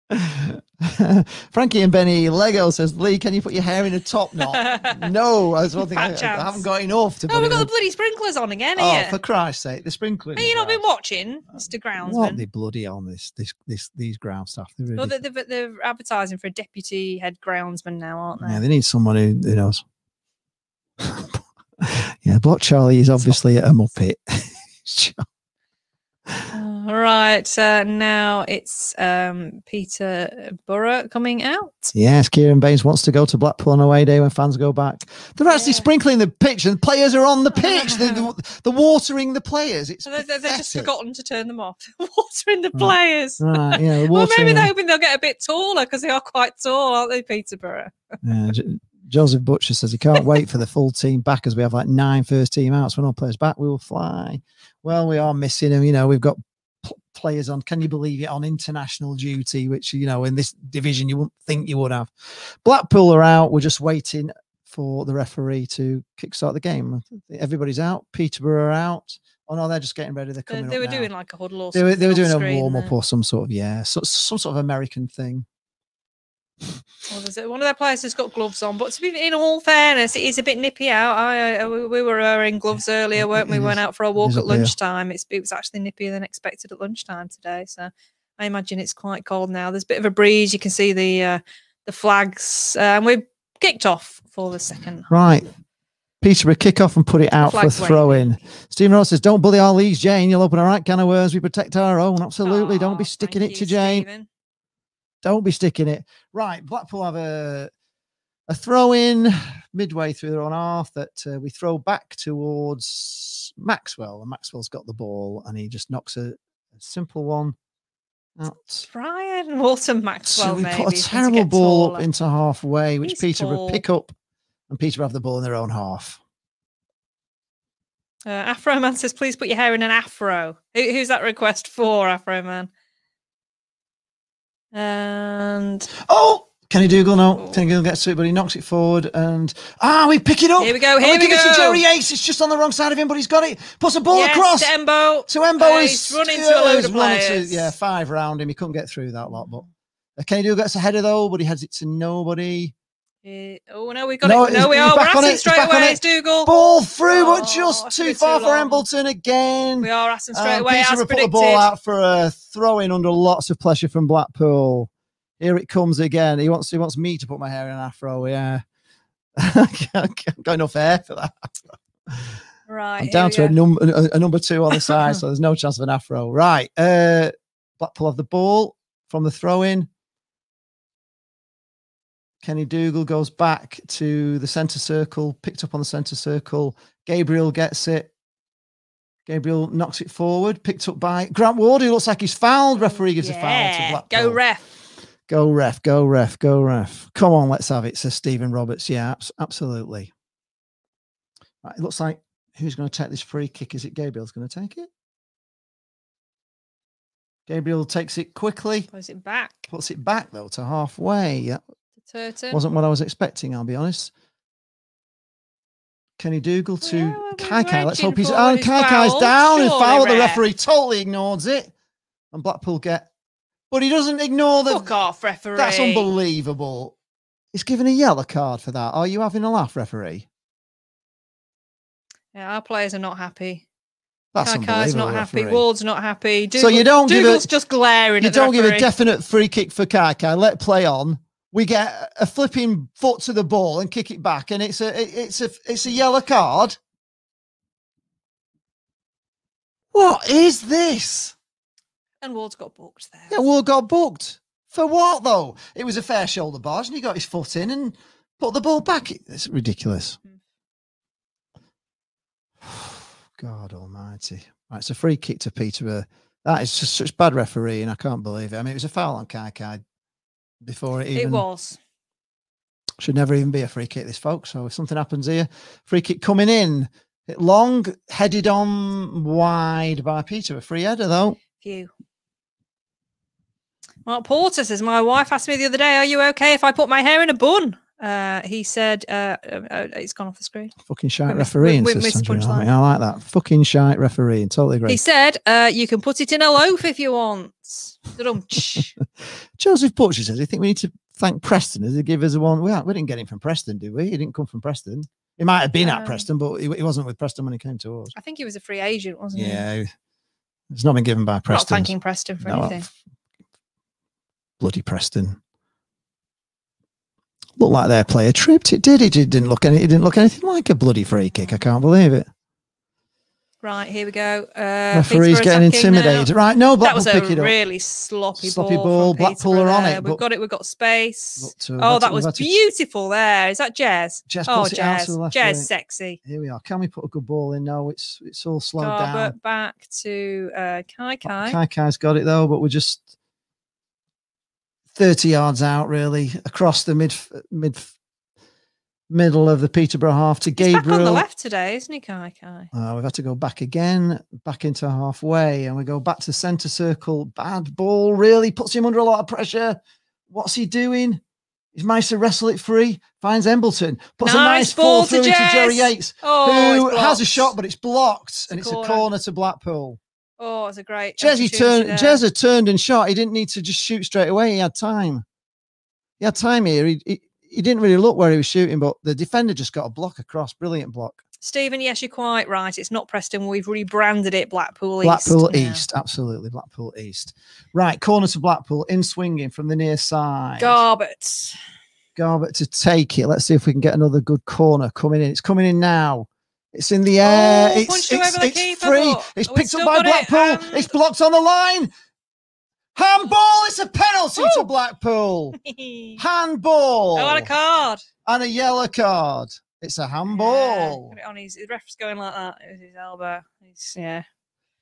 Frankie and Benny Lego says, Lee, can you put your hair in a top knot? no, that's one thing. I, I haven't got enough to Oh, we've got the bloody sprinklers on again, Oh, for Christ's sake, the sprinklers. Have you not been watching, Mr. Groundsman? What they bloody on this this this these ground staff? They really, Well, they're, they're, they're advertising for a deputy head groundsman now, aren't they? yeah, they need someone who, who knows. yeah, Block Charlie is obviously a muppet. Right, uh, now it's um, Peter Borough coming out. yes, Kieran Baines wants to go to Blackpool on away day when fans go back. They're actually sprinkling the pitch, and players are on the pitch. they're, they're, they're watering the players. It's So they, they, they've just forgotten to turn them off. Watering the players. Right, yeah, they're well, maybe they're hoping they'll get a bit taller because they are quite tall, aren't they, Peterborough? Yeah, Joseph Butcher says he can't wait for the full team back as we have like nine first team outs. When all players back, we will fly. Well, we are missing them. You know, we've got players on, can you believe it, on international duty, which, you know, in this division you wouldn't think you would have. Blackpool are out. We're just waiting for the referee to kickstart the game. Everybody's out. Peterborough are out. Oh, no, they're just getting ready. They're coming they up were now. doing like a huddle or They were, they were doing a warm up or some sort of, yeah, so, some sort of American thing. One of their players has got gloves on, but to be in all fairness, it is a bit nippy out. I, I we we were wearing gloves earlier, weren't we? It Went out for a walk at lunchtime. It's it was actually nippier than expected at lunchtime today. So I imagine it's quite cold now. There's a bit of a breeze. You can see the uh, the flags, uh, and we've kicked off for the second. Right. Peterborough kick off and put it out for flag's throw in. Stephen Ross says, Don't bully our leagues, Jane. You'll open a right can of worms. We protect our own. Absolutely. Don't be sticking it to Jane. Don't be sticking it. Right. Blackpool have a a throw in midway through their own half that uh, we throw back towards Maxwell. And Maxwell's got the ball and he just knocks a, a simple one out. Brian Walton Maxwell. So we maybe, put a terrible ball up into halfway, which He's Peterborough tall. pick up, and Peterborough have the ball in their own half. Uh, Afro Man says, please put your hair in an afro. Who, who's that request for, Afro Man? And Oh, Kenny Dougall, no. Kenny Dougall gets to it, but he knocks it forward. And ah, we pick it up. Here we go, here we give it to Jerry Yates. It's just on the wrong side of him, but he's got it. Puts a ball yes, across. to Embo. So Embo Uh, he's running to a load of players. yeah, five round him. He couldn't get through that lot, but uh, Kenny Dougall gets a header though, but he heads it to nobody. Uh, oh no, we got No, it. No, we are. We're asking it, straight away. it. It's Dougall. Ball through, but Oh, just it's too far too for. Embleton again. We are asking straight And away. As Peterborough put the ball out for a throw in under lots of pressure from Blackpool. Here it comes again. He wants he wants me to put my hair in an afro. Yeah, I've got enough hair for that. Right. I'm down to a, go. num- a, a number two on the side, so there's no chance of an afro. Right. Uh, Blackpool have the ball from the throw in. Kenny Dougall goes back to the centre circle, picked up on the centre circle. Gabriel gets it. Gabriel knocks it forward, picked up by Grant Ward, who looks like he's fouled. Referee gives a foul to Yeah, Blackpool. go ref. Go ref, go ref, go ref. Come on, let's have it, says Stephen Roberts. Yeah, absolutely. Right, it looks like who's going to take this free kick? Is it Gabriel's going to take it? Gabriel takes it quickly, Plays it back. puts it back though to halfway. That to wasn't what I was expecting, I'll be honest. Kenny Dougall to Kai Kai. Let's hope he's forward, oh, and Kai Kai's down and foul. The referee totally ignores it, and Blackpool get. But he doesn't ignore the. Fuck off, referee. That's unbelievable. He's given a yellow card for that. Are you having a laugh, referee? Yeah, our players are not happy. That's Kai Kai's not happy. referee. Ward's not happy. So you don't give a- just glaring. You don't give a definite free kick for Kai Kai. Let play on. We get a flipping foot to the ball and kick it back, and it's a it's a it's a yellow card. What is this? And Ward's got booked there. Yeah, Ward got booked for what though? It was a fair shoulder barge, and he got his foot in and put the ball back. It's ridiculous. God Almighty! Right, it's a free kick to Peterborough. That is just such bad refereeing. I can't believe it. I mean, it was a foul on Kai Kai before it even It was. should never even be a free kick. This folks. So if something happens here, free kick coming in, long headed on wide by Peter. A free header though. Phew. Mark Porter says, My wife asked me the other day, Are you okay if I put my hair in a bun? Uh, he said, uh, uh, uh, It's gone off the screen. Fucking shite refereeing. we- we says missed Sandra punchline. Army. I like that. Fucking shite refereeing. Totally agree. He said, uh, You can put it in a loaf if you want. Joseph Butcher says, I think we need to thank Preston as they give us a one. We, we didn't get him from Preston, did we? He didn't come from Preston. He might have been at Preston, but he, he wasn't with Preston when he came to us. I think he was a free agent, wasn't he? Yeah. It's not been given by Preston. Not thanking Preston for No, anything. Bloody Preston. Looked like their player tripped. It did. It didn't look any. It didn't look anything like a bloody free kick. I can't believe it. Right, here we go. Uh, Referee's getting attacking now. intimidated. Right, no, that was Blackpool a pick it up. really sloppy, Sloppy ball. ball, Blackpool are on it, We've got it. We've got space. Uh, oh, that was we've to- beautiful there. Is that Jazz? Jazz oh, Jazz. to Jazz, sexy. Here we are. Can we put a good ball in? No, it's it's all slowed down. Back to uh, Kai Kai. Kai Kai's got it though, but we're just 30 yards out, really, across the mid mid middle of the Peterborough half to He's back on the Gabriel. left today, isn't he, Kai Kai? Uh, we've had to go back again, back into halfway, and we go back to centre circle. Bad ball, really puts him under a lot of pressure. What's he doing? He's managed to wrestle it free, finds Embleton, puts a Nice nice ball ball to through into Jerry Yates, Oh, who has a shot, but it's blocked, and a it's corner. a corner to Blackpool. Oh, it's a great. Jezzy turned. there. Jez turned and shot. He didn't need to just shoot straight away. He had time. He had time here. He, he, he didn't really look where he was shooting, but the defender just got a block across. Brilliant block. Stephen, yes, you're quite right. It's not Preston. We've rebranded it Blackpool East. Blackpool now. East, absolutely. Blackpool East. Right, corner to Blackpool, in swinging from the near side. Garbutt. Garbutt to take it. Let's see if we can get another good corner coming in. It's coming in now. It's in the oh, air. Oh, it's it's, the it's free. It's picked up by got it, Blackpool. and- It's blocked on the line. Handball. It's a penalty to Blackpool. Handball. Oh, and a card. And a yellow card. It's a handball. It on his, his ref's going like that. It was his elbow. He's, yeah.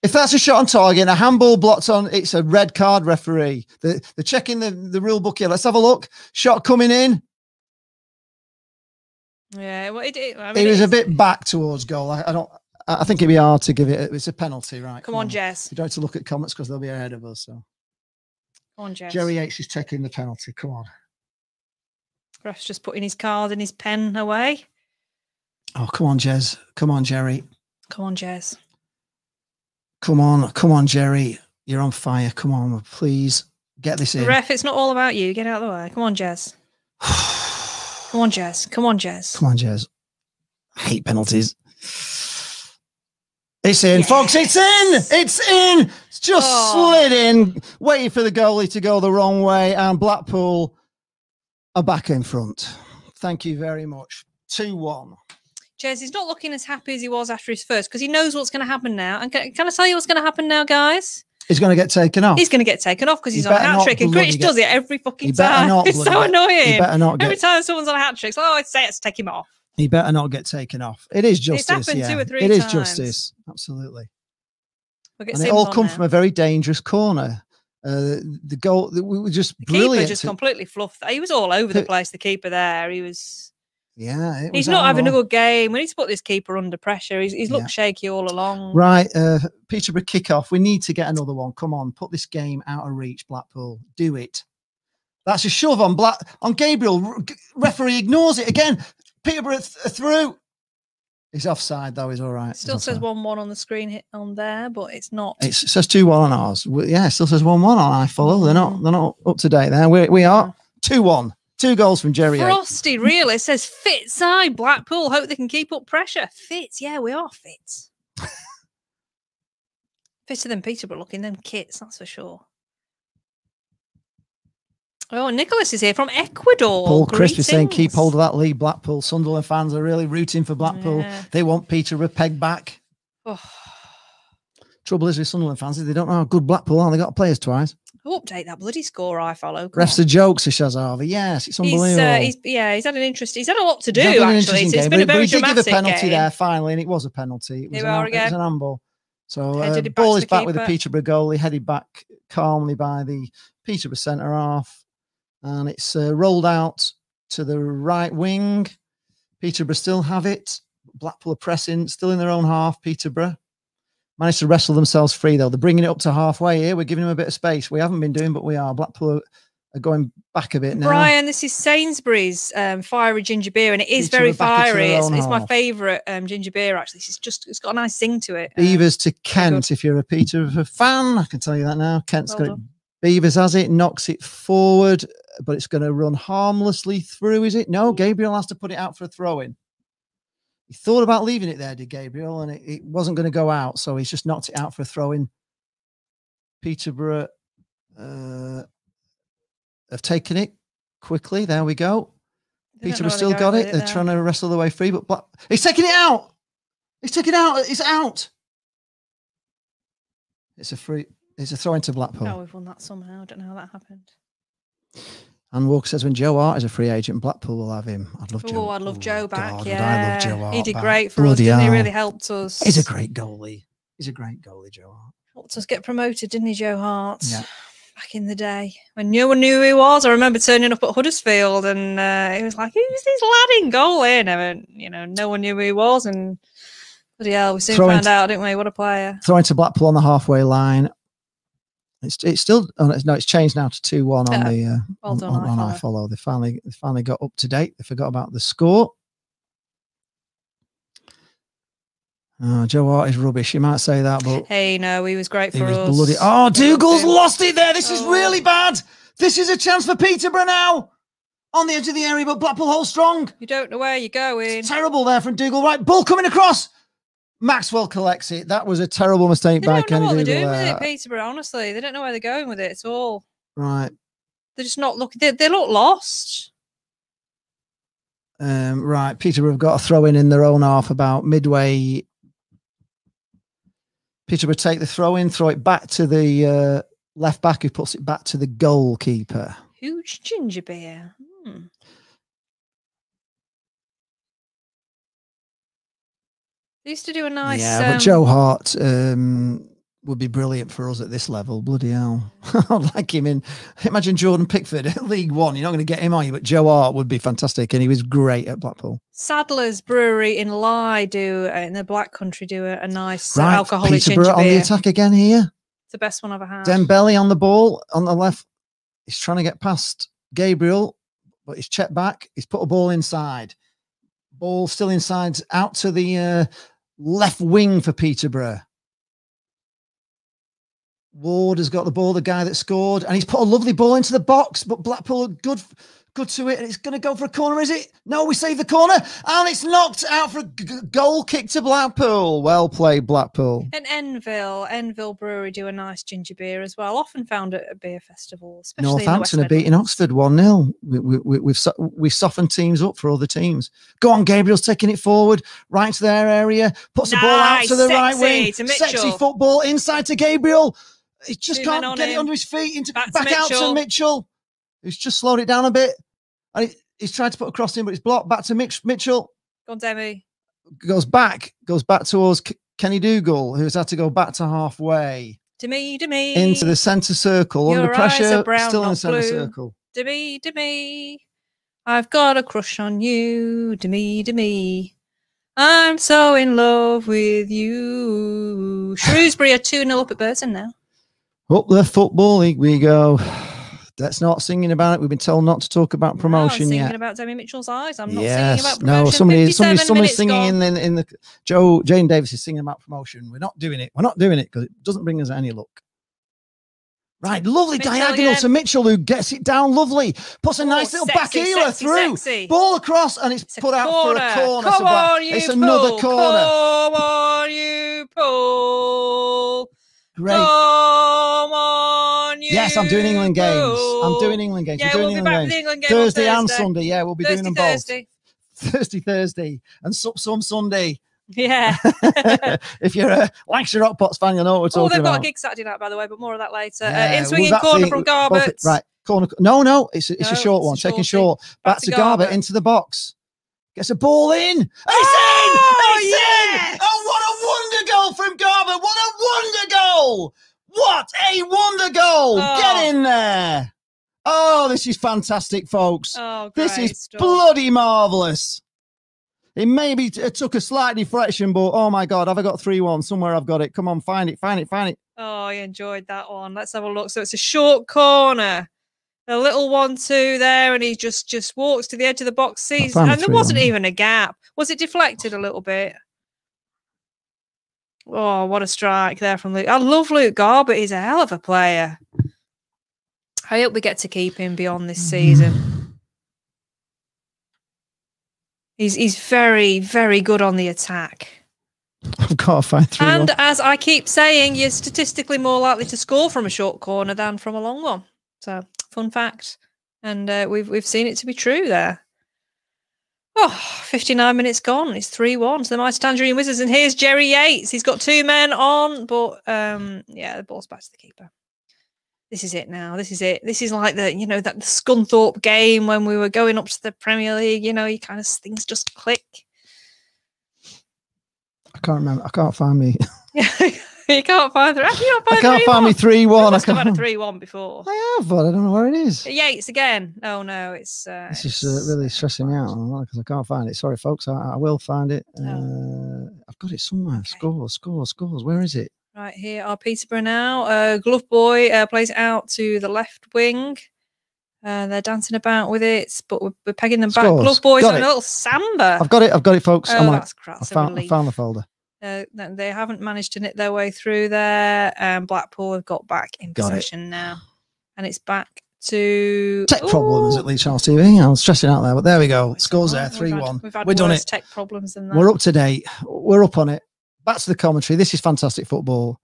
If that's a shot on target, a handball blocked on, it's a red card referee. The they're checking the, the rule book here. Let's have a look. Shot coming in. Yeah. Well, it, it, I mean, It was a bit back towards goal. I, I don't. I think it'd be hard to give it. It's a penalty, right? Come on, Jess. You don't have to look at comments because they'll be ahead of us. So Come on, Jess. Jerry H is taking the penalty. Come on. Ref's just putting his card and his pen away. Oh, come on, Jez. Come on, Jerry. Come on, Jez. Come on. Come on, Jerry. You're on fire. Come on, please. Get this in. Ref, it's not all about you. Get out of the way. Come on, Jez. Come on, Jez. Come on, Jez. Come on, Jez. I hate penalties. It's in, folks. It's in. It's in. It's just Oh. slid in, waiting for the goalie to go the wrong way, and Blackpool are back in front. Thank you very much. 2 1. Jez, he's not looking as happy as he was after his first because he knows what's going to happen now. And can, can I tell you what's going to happen now, guys? He's going to get taken off. He's going to get taken off because he's on a hat trick. And get- does it every fucking He better time. not it's so annoying. he better not every time someone's on a hat trick, it's like, oh, say let's take him off. He better not get taken off. It is justice. happened yeah. two or three It is times. justice. Absolutely. We'll and it all come now. from a very dangerous corner. Uh, the goal, we were just The brilliant. keeper just completely fluffed. He was all over the place. The keeper there, he was. Yeah, it He's not having a good game. We need to put this keeper under pressure. He's, he's looked shaky all along. Right, uh, Peterborough kick off. We need to get another one. Come on, put this game out of reach, Blackpool. Do it. That's a shove on Black on Gabriel. Referee ignores it again. Peterborough th- through. He's offside though. He's all right. Still says one one on the screen hit on there, but it's not. It says two one on ours. Yeah, it still says one one on iFollow. They're not. They're not up to date there. We we are two one. Two goals from Jerry. Frosty really says fit side Blackpool. Hope they can keep up pressure. Fit, yeah, we are fit. Fitter than Peterborough looking them kits, that's for sure. Oh, Nicholas is here from Ecuador. Paul Crisp is saying keep hold of that lead. Blackpool. Sunderland fans are really rooting for Blackpool. Yeah. They want Peter pegged back. Oh, Trouble is with Sunderland fans, they don't know how good Blackpool are. They got players twice. Who update that bloody score iFollow. Come Refs are jokes, says Shazava. Yes, it's on. he's, unbelievable. uh, he's, yeah, he's had an interest. He's had a lot to do He's had an actually. It's, game, been a very he did give a penalty game. there finally, and it was a penalty. It was, an, it was an handball. So uh, Headed it back ball is back with the. Peterborough goalie, headed back calmly by the Peterborough centre half, and it's uh, rolled out to the right wing. Peterborough still have it. Blackpool are pressing, still in their own half. Peterborough managed to wrestle themselves free though. They're bringing it up to halfway here. We're giving them a bit of space. We haven't been doing, but we are. Blackpool are- going back a bit now. Brian, this is Sainsbury's um, fiery ginger beer, and it is very Peterborough back into fiery. It's, it's my favourite um, ginger beer. Actually, it's just it's got a nice zing to it. Uh, Beevers to Kent. If you're a Peter of a fan, I can tell you that now. Kent's Well got it. Beevers has it, knocks it forward, but it's going to run harmlessly through. Is it? No, Gabriel has to put it out for a throw in. He thought about leaving it there, did Gabriel, and it, it wasn't going to go out, so he's just knocked it out for a throw in. Peterborough uh, have taken it quickly. There we go. They Peterborough still got it. it They're now. trying to wrestle the way free, but Black- he's taking it out. He's taking it out. It's out. It's a free. It's a throw into Blackpool. Oh, we've won that somehow. I don't know how that happened. And Walker says when Joe Hart is a free agent, Blackpool will have him. I'd love Joe. Oh, I'd love Joe back. God, yeah, I love Joe he did back. great for us. Bloody Didn't he? Really helped us. He's a great goalie. He's a great goalie, Joe Hart. helped us get promoted, didn't he, Joe Hart? Yeah. Back in the day when no one knew who he was, I remember turning up at Huddersfield and uh, it was like, "Who's this lad in goal?" here?" Never, you know, no one knew who he was, and bloody hell, we soon Throw found into- out, didn't we? What a player! Throwing to Blackpool on the halfway line. It's it's still oh, it's- no, it's changed now to two one on Yeah. the uh, Well on, done, on, on iFollow. I follow. They finally they finally got up to date. They forgot about the score. Oh, Joe Hart is rubbish. You might say that, but Hey, no, he was great He for was us. bloody. Oh, Dougall's lost it there. This is Oh. really bad. This is a chance for Peterborough now. On the edge of the area, but Blackpool hold strong. You don't know where you're going. Terrible there from Dougal. Right, ball coming across. Maxwell collects it. That was a terrible mistake They by don't know what they're doing with it, Peterborough. Honestly, they don't know where they're going with it at all. Right. They're just not looking. They, they look lost. Um, right. Peterborough have got a throw in in their own half about midway. Peterborough take the throw in, throw it back to the uh, left back who puts it back to the goalkeeper. Huge ginger beer. Hmm. They used to do a nice. yeah, um, but Joe Hart um, would be brilliant for us at this level. Bloody hell. I'd like him in. Imagine Jordan Pickford at League One. You're not going to get him, are you? But Joe Hart would be fantastic. And he was great at Blackpool. Sadler's Brewery in Lye do uh, in the Black Country do a, a nice uh, right. alcoholic Peterborough ginger on the attack again here. It's the best one I've ever had. Dembele on the ball on the left He's trying to get past Gabriel, but he's checked back. He's put a ball inside. Ball still inside, out to the uh, left wing for Peterborough. Ward has got the ball, the guy that scored, and he's put a lovely ball into the box. But Blackpool are good, good to it, and it's going to go for a corner. Is it? No, we save the corner, and it's knocked out for a goal kick to Blackpool. Well played, Blackpool. And Enville, Enville Brewery do a nice ginger beer as well. Often found at a beer festival, especially in the West Northampton are beating Oxford 1 0. We, we, we, we've, so- we've softened teams up for other teams. Go on, Gabriel's taking it forward, right into their area, puts the ball out to Nice, the right wing. to Sexy football inside to Gabriel. He just can't get it under his feet. Into, Back back, to out to Mitchell. Who's just slowed it down a bit. And he, he's tried to put a cross in, but it's blocked. Back to Mitch, Mitchell. Go on, Demi. Goes back, goes back towards K- Kenny Dougall, who's had to go back to halfway Demi, Demi. into the centre circle Your under pressure. brown, still in the centre blue. circle. Demi, Demi. I've got a crush on you. Demi, Demi. I'm so in love with you. Shrewsbury are 2 0 up at Burton now. Up the football league we go. Let's not singing about it. We've been told not to talk about I'm promotion singing yet. about Demi Mitchell's eyes. I'm not yes, singing about no. promotion. Somebody, 57 somebody, somebody's singing in the in the Joe Jane Davis is singing about promotion. We're not doing it. We're not doing it because it doesn't bring us any luck. Right, lovely Mitchell diagonal again. to Mitchell who gets it down. Lovely, puts a nice little back sexy, heeler sexy, through, sexy. ball across, and it's, put out for a corner. Come so on, you it's another corner. Come on, you Paul. Great. Come on, Yes, I'm doing England games. I'm doing England games. Yeah, We're doing we'll England games. England game on Thursday and Sunday. Yeah, we'll be Thursday, doing them both. Thursday. Thursday, Thursday, and some, some Sunday. Yeah. if you're a Lancashire Rock Pots fan, you'll know what we're talking about. oh, they've got about. a gig Saturday night, by the way, but more of that later. Yeah, uh, in swinging got corner from both- Right, corner. No, no, it's a, it's No, a short one. Taking short. Back, Back to Garbutt Garbutt. into the box. Gets a ball in. It's Oh, in! It's in! Oh, what a wonder goal from Garbutt! What a wonder goal! What a wonder goal! Oh. Get in there! Oh, this is fantastic, folks. Oh, this is stuff. bloody marvelous. It maybe t- it took a slight deflection, but oh my god, have I got three one somewhere? I've got it. Come on, find it, find it, find it. Oh, I enjoyed that one. Let's have a look. So it's a short corner, a little one-two there, and he just just walks to the edge of the box, sees, and there wasn't 3-1. even a gap. Was it deflected a little bit? Oh, what a strike there from Luke! I love Luke Garbutt. He's a hell of a player. I hope we get to keep him beyond this season. He's he's very very good on the attack. I've got to find three And one. as I keep saying, you're statistically more likely to score from a short corner than from a long one. So, fun fact. And uh, we've we've seen it to be true there. Oh, 59 minutes gone. It's 3 1 to the Mighty Tangerine Wizards. And here's Jerry Yates. He's got two men on, but um, yeah, the ball's back to the keeper. This is it now. This is it. This is like the, you know, that the Scunthorpe game when we were going up to the Premier League. You know, you kind of things just click. I can't remember. I can't find me. you can't find the. You not I can't find me three one. I had a three-one before. I have, but I don't know where it is. Yates again. Oh no, it's. Uh, This is uh, really stressing me out because I can't find it. Sorry, folks. I, I will find it. Uh, I've got it somewhere. Scores, scores, scores. Where is it? Right here are Peterborough now. Uh, Glove Boy uh, plays it out to the left wing. Uh, they're dancing about with it, but we're, we're pegging them back. Glove Boys Got on a little samba. I've got it. I've got it, folks. Oh, I'm it. that's crap. I found, I found the folder. Uh, they haven't managed to knit their way through there. Um, Blackpool have got back in Got it. possession now, and it's back to Tech problems at Lee Charles TV. I was stressing out there, but there we go. Scores there, We've 3 had- 1. We've had We're done it. tech problems than that. We're up to date. We're up on it. Back to the commentary. This is fantastic football.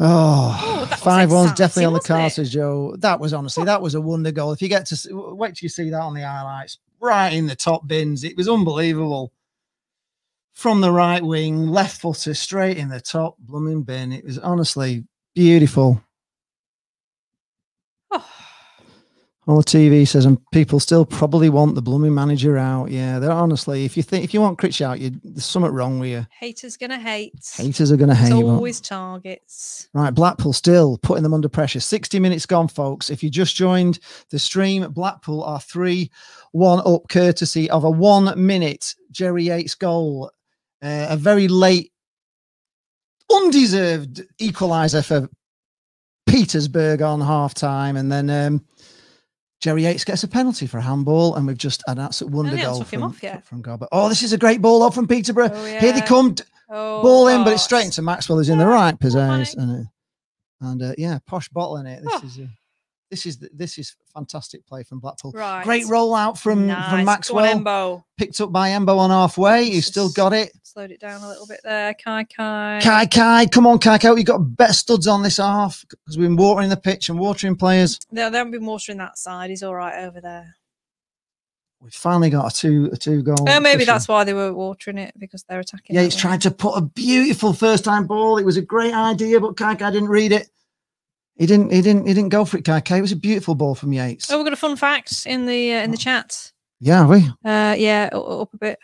Oh, five one's exciting, definitely on the cards, says Joe. That was honestly, that was a wonder goal. If you get to see, wait till you see that on the highlights, right in the top bins. It was unbelievable. From the right wing, left footer, straight in the top blooming bin. It was honestly beautiful. On the TV says, and people still probably want the blooming manager out. Yeah, they're honestly, if you think if you want Critch out, you there's something wrong with you. Haters gonna hate. Haters are gonna It's hate. won't- always targets. Right, Blackpool still putting them under pressure. 60 minutes gone, folks. If you just joined the stream, Blackpool are 3 1 up, courtesy of a one minute Jerry Yates goal. Uh, a very late, undeserved equaliser for Peterborough on half time, and then um, Jerry Yates gets a penalty for a handball, and we've just had an absolute wonder goal from, off yet. from Garbutt. Oh, this is a great ball up from Peterborough. Oh, Here they come, Oh, ball in, but it's straight into Maxwell, who's in the right position, and, uh, and uh, yeah, posh bottling it. This Oh. is. Uh, this is this is fantastic play from Blackpool. Right. Great rollout from Nice. From on, Maxwell. Embo. Picked up by Embo on halfway. He's still got it. Slowed it down a little bit there. Kai Kai. Kai Kai, come on, Kai Kai. We've got better studs on this half because we've been watering the pitch and watering players. No, they haven't been watering that side. He's all right over there. We've finally got a two a two goal. Oh, maybe that's why they were watering it because they're attacking. Yeah, he's way. trying to put a beautiful first time ball. It was a great idea, but Kai Kai didn't read it. He didn't. He didn't. He didn't go for it. Kai Kai. It was a beautiful ball from Yates. Oh, we've got a fun fact in the uh, in the chat. Yeah, have we Uh, yeah, up a bit.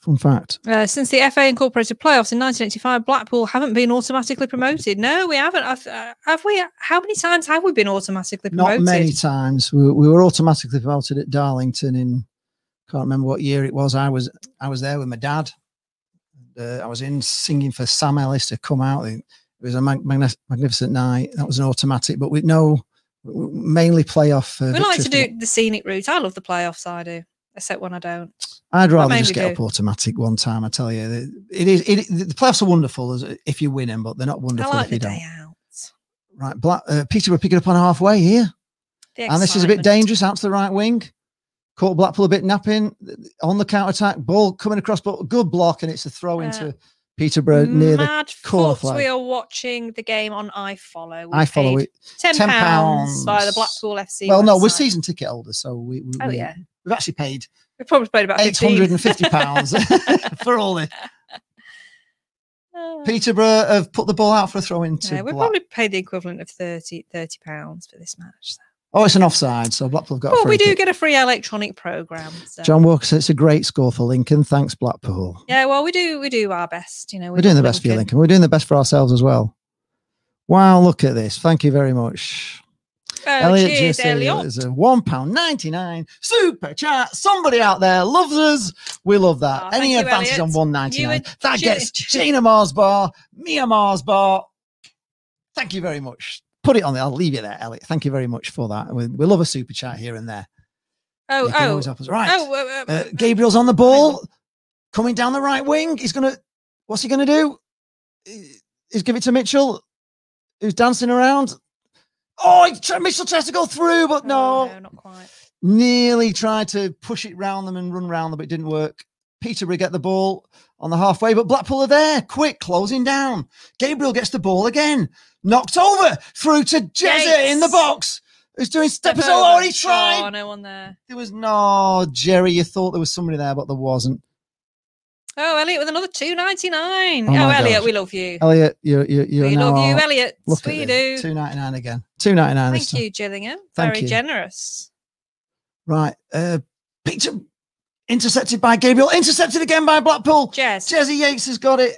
fun fact. Uh, since the FA incorporated playoffs in 1985, Blackpool haven't been automatically promoted. No, we haven't. Have, uh, have we? How many times have we been automatically promoted? Not many times. We, we were automatically promoted at Darlington in. Can't remember what year it was. I was I was there with my dad. Uh, I was in singing for Sam Ellis to come out. It was a mag- magni- magnificent night. That was an automatic, but with no mainly playoff. Uh, We like to do the scenic route. I love the playoffs. I do, except when I don't. I'd rather just get up automatic one time. I tell you, it is. It, the playoffs are wonderful if you win them, but they're not wonderful like if you don't. out. Right, Black, uh, Peter, we're picking up on halfway here, and this is a bit dangerous out to the right wing. Caught Blackpool a bit napping on the counter attack. Ball coming across, but good block, and it's a throw into Peterborough near the Mad corner Futs, flag. We are watching the game on iFollow. We I follow it. Ten £10 pounds by the Blackpool FC. Well, no, we're season ticket holders, so we, we, Oh, we- yeah. we've actually paid We've probably paid about eight 15. hundred and fifty pounds for all it. Ah. Peterborough have put the ball out for a throw into Yeah, we Black. probably paid the equivalent of 30 pounds for this match. Oh, it's an offside, so Blackpool have got. Well, we do kick. get a free electronic program. So. John Walker said it's a great score for Lincoln. Thanks, Blackpool. Yeah, well, we do we do our best. You know, We're doing the best for you, Lincoln. Lincoln. We're doing the best for ourselves as well. Wow, look at this. Thank you very much. Oh, Elliot cheers, Elliot. A one pound ninety nine super chat. Somebody out there loves us. We love that. Oh, Any advances on one ninety nine? That gets Gina Mars bar, Mia Mars bar. Thank you very much. Put it on there. I'll leave you there, Elliot. Thank you very much for that. We, we love a super chat here and there. Oh, oh. Right. Oh, uh, uh, Gabriel's on the ball, coming down the right wing. He's gonna. What's he gonna do? He's give it to Mitchell, who's dancing around. Oh, he Mitchell tries to go through, but no. no, not quite. Nearly tried to push it round them and run round them, but it didn't work. Peterborough get the ball on the halfway, but Blackpool are there, quick, closing down. Gabriel gets the ball again, knocked over through to Jezza in the box. Who's doing step? Step Oh, over. he tried. Oh, no one there. There was no Jerry. You thought there was somebody there, but there wasn't. Oh, Elliot with another two ninety nine. Oh Oh, Elliot, we love you. Elliot, you're you're, you're We love you, Elliot. Look We do. Two ninety nine again. Two ninety nine. Thank you, Gillingham. Thank Very you. generous. Right. Uh, Peter intercepted by Gabriel. Intercepted again by Blackpool. Jez. Jezzy Yates has got it.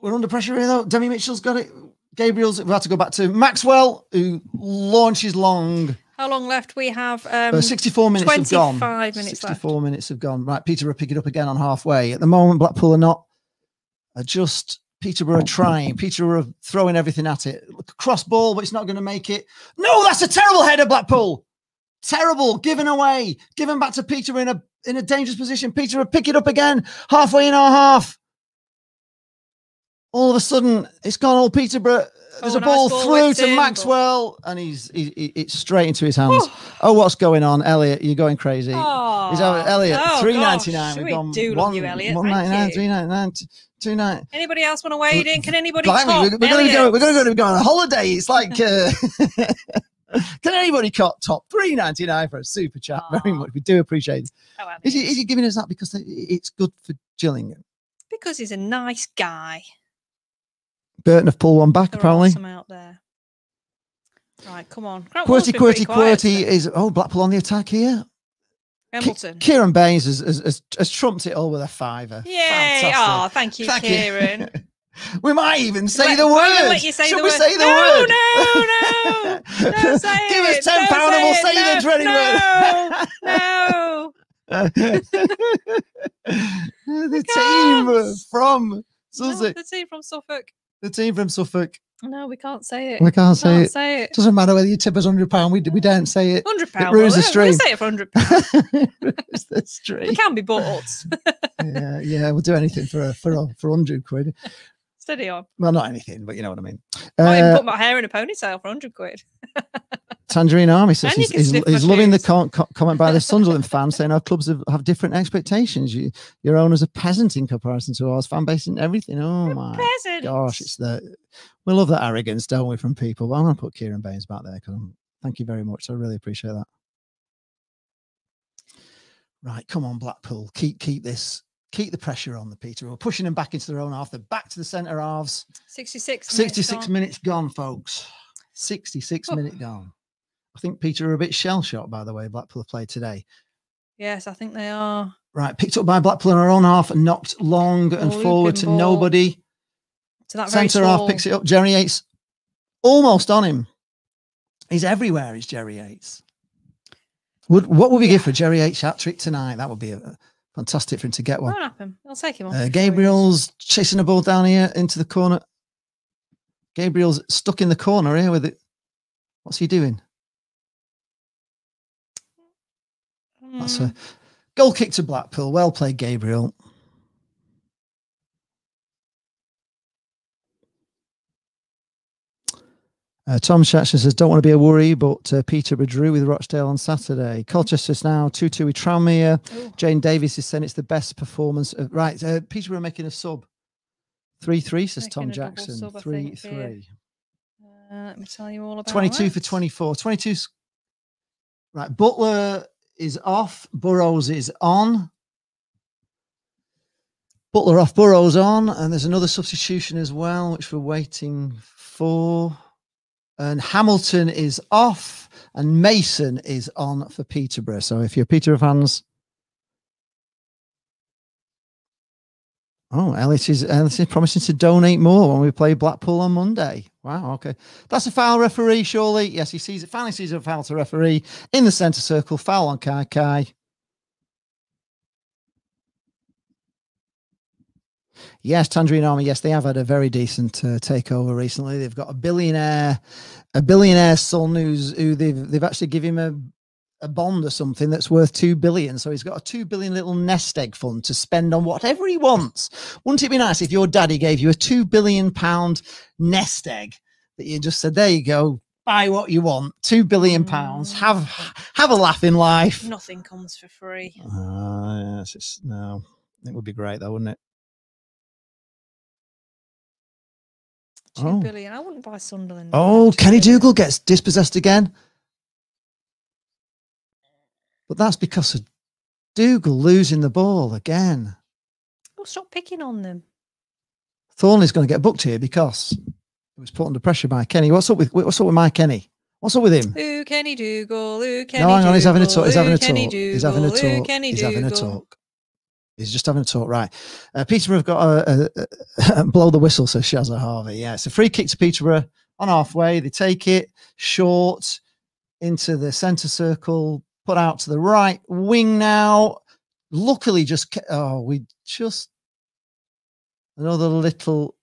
We're under pressure here though. Demi Mitchell's got it. Gabriel's. We have to go back to Maxwell, who launches long. How long left? We have um, Uh, 64 minutes have gone. 25 minutes left. 64 minutes have gone. Right, Peterborough pick it up again on halfway. At the moment, Blackpool are not are just Peterborough trying. Peterborough throwing everything at it. Cross ball, but it's not going to make it. No, that's a terrible header, Blackpool. Terrible, given away, given back to Peterborough in a in a dangerous position. Peterborough pick it up again, halfway in our half. All of a sudden, it's gone all Peterborough. There's Oh, a nice ball ball through to in, but- Maxwell, and he's he, he- it's straight into his hands. oh, what's going on, Elliot? You're going crazy. Oh, He's out, Elliot, Oh, three ninety nine. We've gone do one you, Elliot. one ninety nine, three ninety nine, two ninety. Anybody else want to wade in? Can anybody Blimey, top we're, we're going to go. We're going to go on a holiday. It's like, uh, can anybody cut top three ninety nine for a super chat? Very much. We do appreciate it. Oh, Is he, is he giving us that because it's good for Gillingham? Because he's a nice guy. Burton have pulled one back They're apparently. awesome out there. Right, come on. Grant Wall's QWERTY, QWERTY, QWERTY is oh Blackpool on the attack here. Ki- Hamilton. Kieran Baines has, has, has, has trumped it all with a fiver. Yay! Fantastic. Oh, thank you, Thank you. Kieran. We might even say Let- the word. let you say Should the we word. say the No, word? no, no. Don't say Give it. us ten Don't and we'll it. say the No, dreaded no, word. No. the team from No, Sussex. the team from Suffolk. The team from Suffolk. No, we can't say it. We can't say it. say it. Doesn't matter whether you tip us hundred pound. We we don't say it. Hundred pound. It pound. ruins the stream. We'll say it for hundred. Ruins the stream. We can be bought. yeah, yeah, we'll do anything for a, for a, for hundred quid. Steady on. Well, not anything, but you know what I mean. I even Uh, put my hair in a ponytail for hundred quid. Tangerine Army says he's, he's, he's loving the com- co- comment by the Sunderland fan saying our clubs have, have different expectations. You, your owner's a peasant in comparison to ours, fan base and everything. Oh my gosh, it's the we love that arrogance, don't we, from people? But I'm going to put Kieran Baines back there because thank you very much. I really appreciate that. Right, come on, Blackpool, keep keep this. Keep the pressure on the Peter. We're pushing them back into their own half. They're back to the centre halves. Sixty-six. 66 minutes gone, folks. 66 Oh. minute gone. I think Peter are a bit shell shocked, by the way. Blackpool have played today. Yes, I think they are. Right, picked up by Blackpool in our own half and knocked long and Looping forward to ball nobody. To that Centre half picks it up. Jerry Yates almost on him. He's everywhere, is Jerry Yates. Would what would we give for Jerry Yates hat trick tonight? That would be a fantastic for him to get one. Won't happen. I'll take him on. Uh, Gabriel's chasing the ball down here into the corner. Gabriel's stuck in the corner here with it. What's he doing? That's a goal kick to Blackpool. Well played, Gabriel. Uh, Tom Shatcher says, don't want to be a worry, but uh, Peterborough drew with Rochdale on Saturday. Colchester's now 2 2 with Tranmere. Jane Davies is saying it's the best performance. Of, right, uh, Peterborough making a sub. 3 3, says Tom Making double Jackson. sub, 3 think, here. 3. Uh, let me tell you all about 22 that. for 24. 22. Right. Butler is off. Burrows is on. Butler off. Burrows on. And there's another substitution as well, which we're waiting for. And Hamilton is off. And Mason is on for Peterborough. So if you're Peterborough fans. Oh, Elliot is, Elliot is promising to donate more when we play Blackpool on Monday. Wow, okay. That's a foul referee, surely. Yes, he sees it. Finally sees a foul to referee in the centre circle. Foul on Kai Kai. Yes, Tangerine Army. Yes, they have had a very decent uh, takeover recently. They've got a billionaire, a billionaire son who's who they've they've actually given him a, a bond or something that's worth two billion. So he's got a two billion little nest egg fund to spend on whatever he wants. Wouldn't it be nice if your daddy gave you a two billion pound nest egg that you just said, "There you go, buy what you want, two billion pounds, have have a laugh in life." Nothing comes for free. Ah, yes, it's no. It would be great though, wouldn't it? Two Oh. billion. I wouldn't buy Sunderland. Oh, Kenny Dougall gets dispossessed again. But that's because of Dougall losing the ball again. Oh, stop picking on them. Thorniley's going to get booked here because he was put under pressure by Kenny. What's up with what's up with Mike Kenny? What's up with him? Who Kenny Dougall. Ooh, Kenny no, hang on. He's having a talk. He's having a talk. He's having a talk. He's having a talk. He's just having a talk, right? Uh, Peterborough have got a, a, a blow the whistle, says Shazza Harvey. Yeah, it's a free kick to Peterborough on halfway. They take it short into the centre circle, put out to the right wing now. Luckily, just oh, we just another little.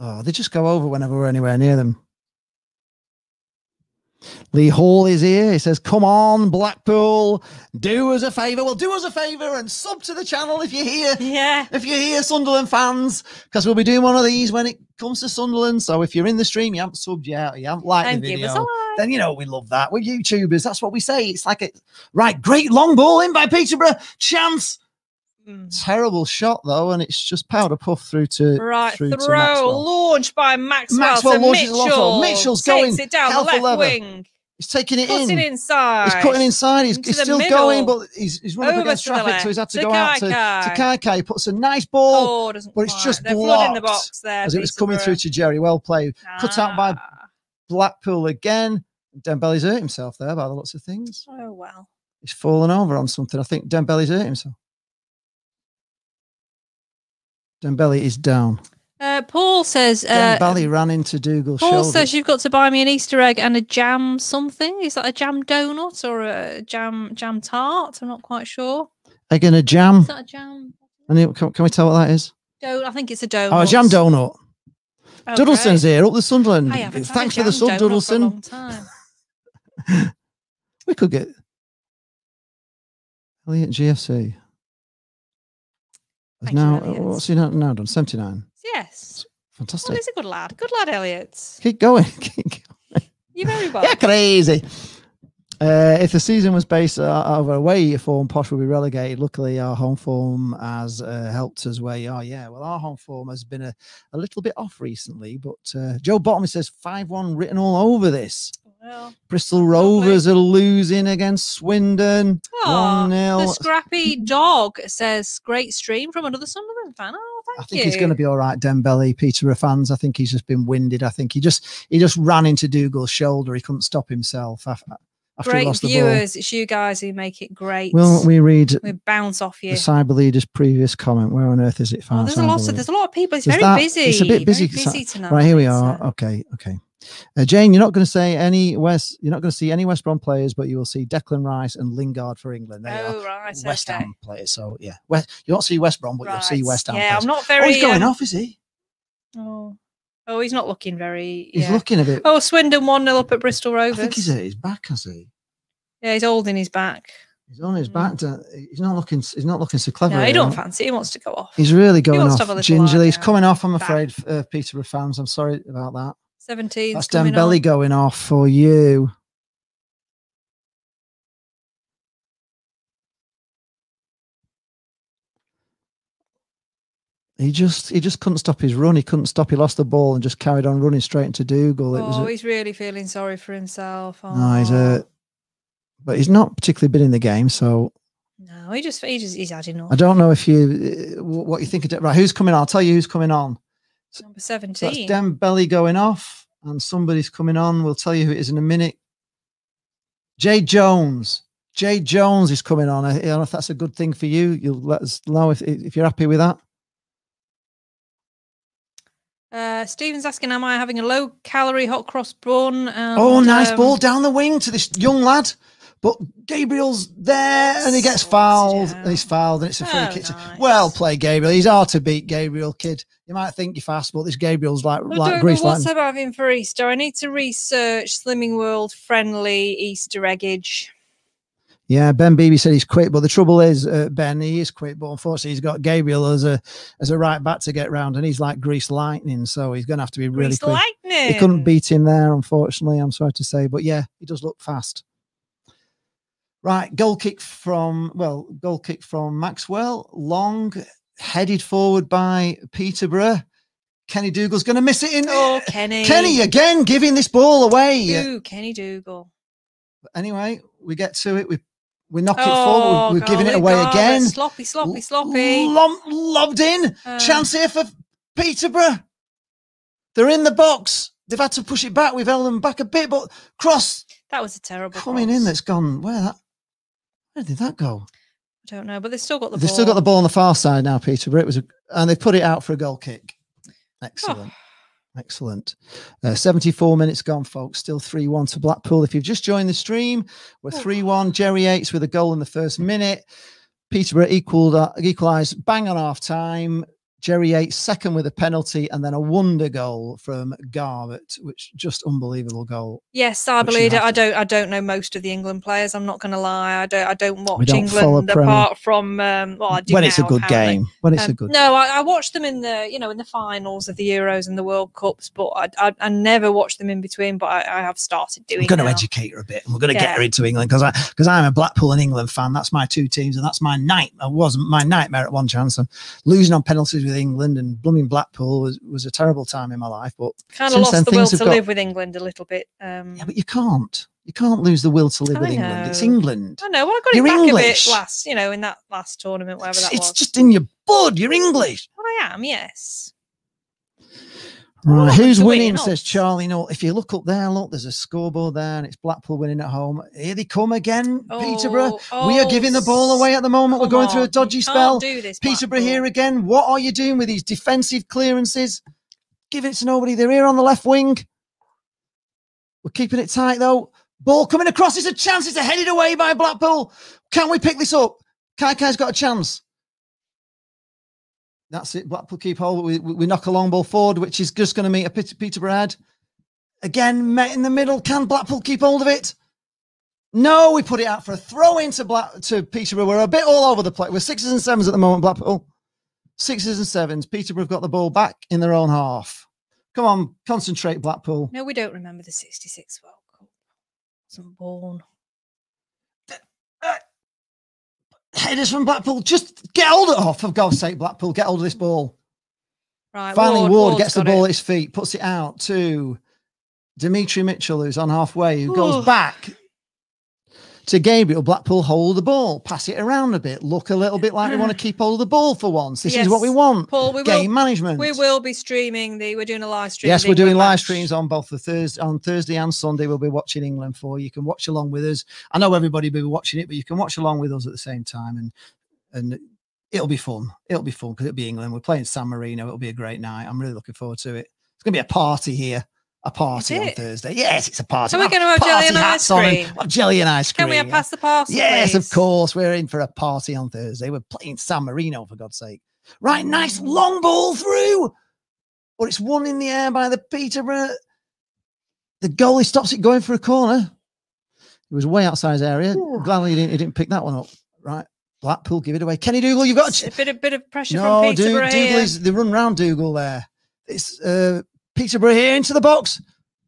Oh, they just go over whenever we're anywhere near them. Lee Hall is here. He says, Come on, Blackpool, do us a favour. Well, do us a favour and sub to the channel if you're here. Yeah. If you're here, Sunderland fans, because we'll be doing one of these when it comes to Sunderland. So if you're in the stream, you haven't subbed yet, or you haven't liked And the video, like. then you know we love that. We're YouTubers. That's what we say. It's like a right, great long ball in by Peterborough. Chance. Terrible shot though, and it's just powder puff through to Right, through to throw Maxwell. launched by Maxwell. Maxwell to launches it Mitchell. Mitchell's going it down the left wing. He's taking it in. inside. He's cutting inside. He's, he's still going, but he's, he's run up Over against to traffic, so he's had to To go out to, to Kai. Kai puts a nice ball, Oh, but it's just They're blocked the box there, as it was coming through to Jerry. Well played. Cut out by Ah. Blackpool again. Dembele's hurt himself there by the lots of things. Oh well. He's fallen over on something. I think Dembele's hurt himself. Dembele is down. Uh, Paul says. Uh, Dembele ran into Dougall. Paul says you've got to buy me an Easter egg and a jam something. Is that a jam donut or a jam jam tart? I'm not quite sure. Egg and a jam. Is that a jam? And can, can we tell what that is? Don't. I think it's a donut. Oh, a jam donut. Oh, Duddleston's here, up the Sunderland. I haven't had Thanks for the sub, donut for a Duddleston. long time. We could get Elliot GFC. Now Elliot. what's he now, now done? 79. Yes. Fantastic. Well, he's a good lad. Good lad, Elliot. Keep going. Keep going. You're very well. Yeah, crazy. Uh, if the season was based uh, over away form, Posh will be relegated. Luckily, our home form has uh, helped us where you are. Yeah, well, our home form has been a, a little bit off recently, but uh, Joe Bottom says 5 1 written all over this. Well, Bristol Rovers are losing against Swindon. Aw, 1 0. the scrappy dog says, "Great stream from another Sunderland fan." Oh, thank I think you. he's going to be all right, Dembele. Peterborough fans. I think he's just been winded. I think he just he just ran into Dougall's shoulder. He couldn't stop himself af- after he Great lost the ball. viewers. It's you guys who make it great. Will we read We bounce off you. the cyber leader's previous comment? Where on earth is it Oh, found? there's a lot of there's a lot of people. It's There's very that- busy. It's a bit busy. Busy tonight. Right here we are. Okay, okay. Uh, Jane, you're not going to say any West. You're not going to see any West Brom players, but you will see Declan Rice and Lingard for England. They Oh, are right. West okay. Ham players. So yeah, West, you won't see West Brom, but you'll see West Ham. Yeah, players. I'm not Oh, very. he's going um, off, is he? Oh. oh, he's not looking very. He's looking a bit. Oh, Swindon 1 0 up at Bristol Rovers. I think he's at his back, has he? Yeah, he's holding his back. He's on his back. To, he's not looking. He's not looking so clever. No, he don't fancy. He wants to go off. He's really going wants off to have a little gingerly. He's coming off. I'm Back. afraid, uh, Peterborough fans. I'm sorry about that. 17. That's coming Dembele on. going off for you. He just he just couldn't stop his run. He couldn't stop. He lost the ball and just carried on running straight into Dougall. It was Oh, a, he's really feeling sorry for himself. Oh, no, he's a, but he's not particularly been in the game. So no, he just, he just, he's had enough. I don't know if you uh, what you think. Of, it. right, who's coming on? I'll tell you who's coming on. Number So that's 17. Dembele going off, and somebody's coming on. We'll tell you who it is in a minute. Jay Jones. Jay Jones is coming on. I I don't know if that's a good thing for you. You'll let us know if if you're happy with that. Uh, Stephen's asking, am I having a low calorie hot cross bun? And, oh, nice um, ball down the wing to this young lad. But Gabriel's there and he gets fouled. And he's fouled and it's a free Oh, kick. Well played, Gabriel. He's hard to beat, Gabriel kid. You might think you're fast, but this Gabriel's like like grease what's. I'm having for Easter. I need to research Slimming World friendly Easter eggage. Yeah, Ben Beebe said he's quick, but the trouble is, uh, Ben, he is quick, but unfortunately, he's got Gabriel as a as a right back to get round, and he's like grease lightning, so he's going to have to be really Grease quick. lightning. He couldn't beat him there, unfortunately. I'm sorry to say, but yeah, he does look fast. Right, goal kick from well, goal kick from Maxwell, long, headed forward by Peterborough. Kenny Dougall's going to miss it in. Oh, Kenny. Kenny again giving this ball away. Ooh, Kenny Dougall. But Anyway, we get to it. We we knock it Oh, forward. We're giving it away God, again. Sloppy, sloppy, sloppy. Lom- lobbed in. Uh. Chance here for Peterborough. They're in the box. They've had to push it back. We've held them back a bit, but cross That was a terrible coming cross. in that's gone. Where that? Where did that go? I don't know, but they've still got the They've ball. still got the ball on the far side now, Peterborough. It was, a, and they put it out for a goal kick. Excellent. Excellent. Uh, 74 minutes gone, folks. Still 3 1 to Blackpool. If you've just joined the stream, we're 3 1. Jerry Yates with a goal in the first minute. Peterborough equaled, uh, equalised bang on half time. Jerry Yates second with a penalty, and then a wonder goal from Garbutt, which just unbelievable goal. Yes, I believe it. I don't. I don't know most of the England players. I'm not going to lie. I don't. I don't watch don't England apart from. Um, well, I do When it's a good apparently. game. When it's a Um, good No, I, I watched them in the you know in the finals of the Euros and the World Cups, but I I, I never watched them in between. But I, I have started doing. It. We're going to educate her a bit, and we're going to get her into England because I because I'm a Blackpool and England fan. That's my two teams, and that's my night. It was my nightmare at one chance. And losing on penalties with England and blooming Blackpool was, was a terrible time in my life. But Kind of since then, lost the will to got- live with England a little bit. Um, Yeah, but you can't. You can't lose the will to live I with England. It's. England. I know. Well, I got You're it back English. a bit last, you know, in that last tournament, whatever that It's was. just in your blood. You're English. Well, I am. Yes. Right, who's winning? Says Charlie. No, if you look up there, look, there's a scoreboard there, and it's Blackpool winning at home. Here they come again, Peterborough. we are oh, giving the ball away at the moment. We're going through a dodgy spell. this, Peterborough here again. What are you doing with these defensive clearances? Give it to nobody. They're here on the left wing. We're keeping it tight though. Ball coming across. It's a chance. It's headed away by Blackpool. Can we pick this up? Kai Kai's got a chance. That's it. Blackpool keep hold. We, we knock a long ball forward, which is just going to meet a Pet- Peterborough. Again, met in the middle. Can Blackpool keep hold of it? No, we put it out for a throw into Black to Peterborough. We're a bit all over the place. We're sixes and sevens at the moment, Blackpool. Sixes and sevens. Peterborough have got the ball back in their own half. Come on, concentrate, Blackpool. No, we don't remember the 66 World Cup. Wasn't born. Headers from Blackpool. Just get hold of it. Oh, for God's sake, Blackpool, get hold of this ball. Right. Finally, Ward, Ward's gets the ball it. at his feet, puts it out to Demetri Mitchell, who's on halfway, who goes back to Gabriel. Blackpool hold the ball, pass it around a bit, look a little bit like we want to keep hold of the ball for once. This is what we want. Paul, we Game will, management. We will be streaming the. We're doing a live stream. Yes, we're doing live match. streams on both the Thursday on Thursday and Sunday. We'll be watching England for you. can watch along with us. I know everybody will be watching it, but you can watch along with us at the same time, and and it'll be fun. It'll be fun because it'll be England. We're playing San Marino. It'll be a great night. I'm really looking forward to it. It's gonna be a party here. A party on? Thursday. Yes, it's a party. We're We'll gonna have jelly and ice on and cream? have jelly and ice cream. Can we have pass the parcel? Yes, please? of course. We're in for a party on Thursday. We're playing San Marino, for God's sake. Right, nice long ball through. But it's one in the air by the Peterborough. The goalie stops it going for a corner. It was way outside his area. Gladly he didn't, he didn't pick that one up. Right. Blackpool, give it away. Kenny Dougall, you've got a A bit of bit of pressure no, from Peterborough Dougall here. is the run round Dougall there. It's uh, Peterborough here into the box.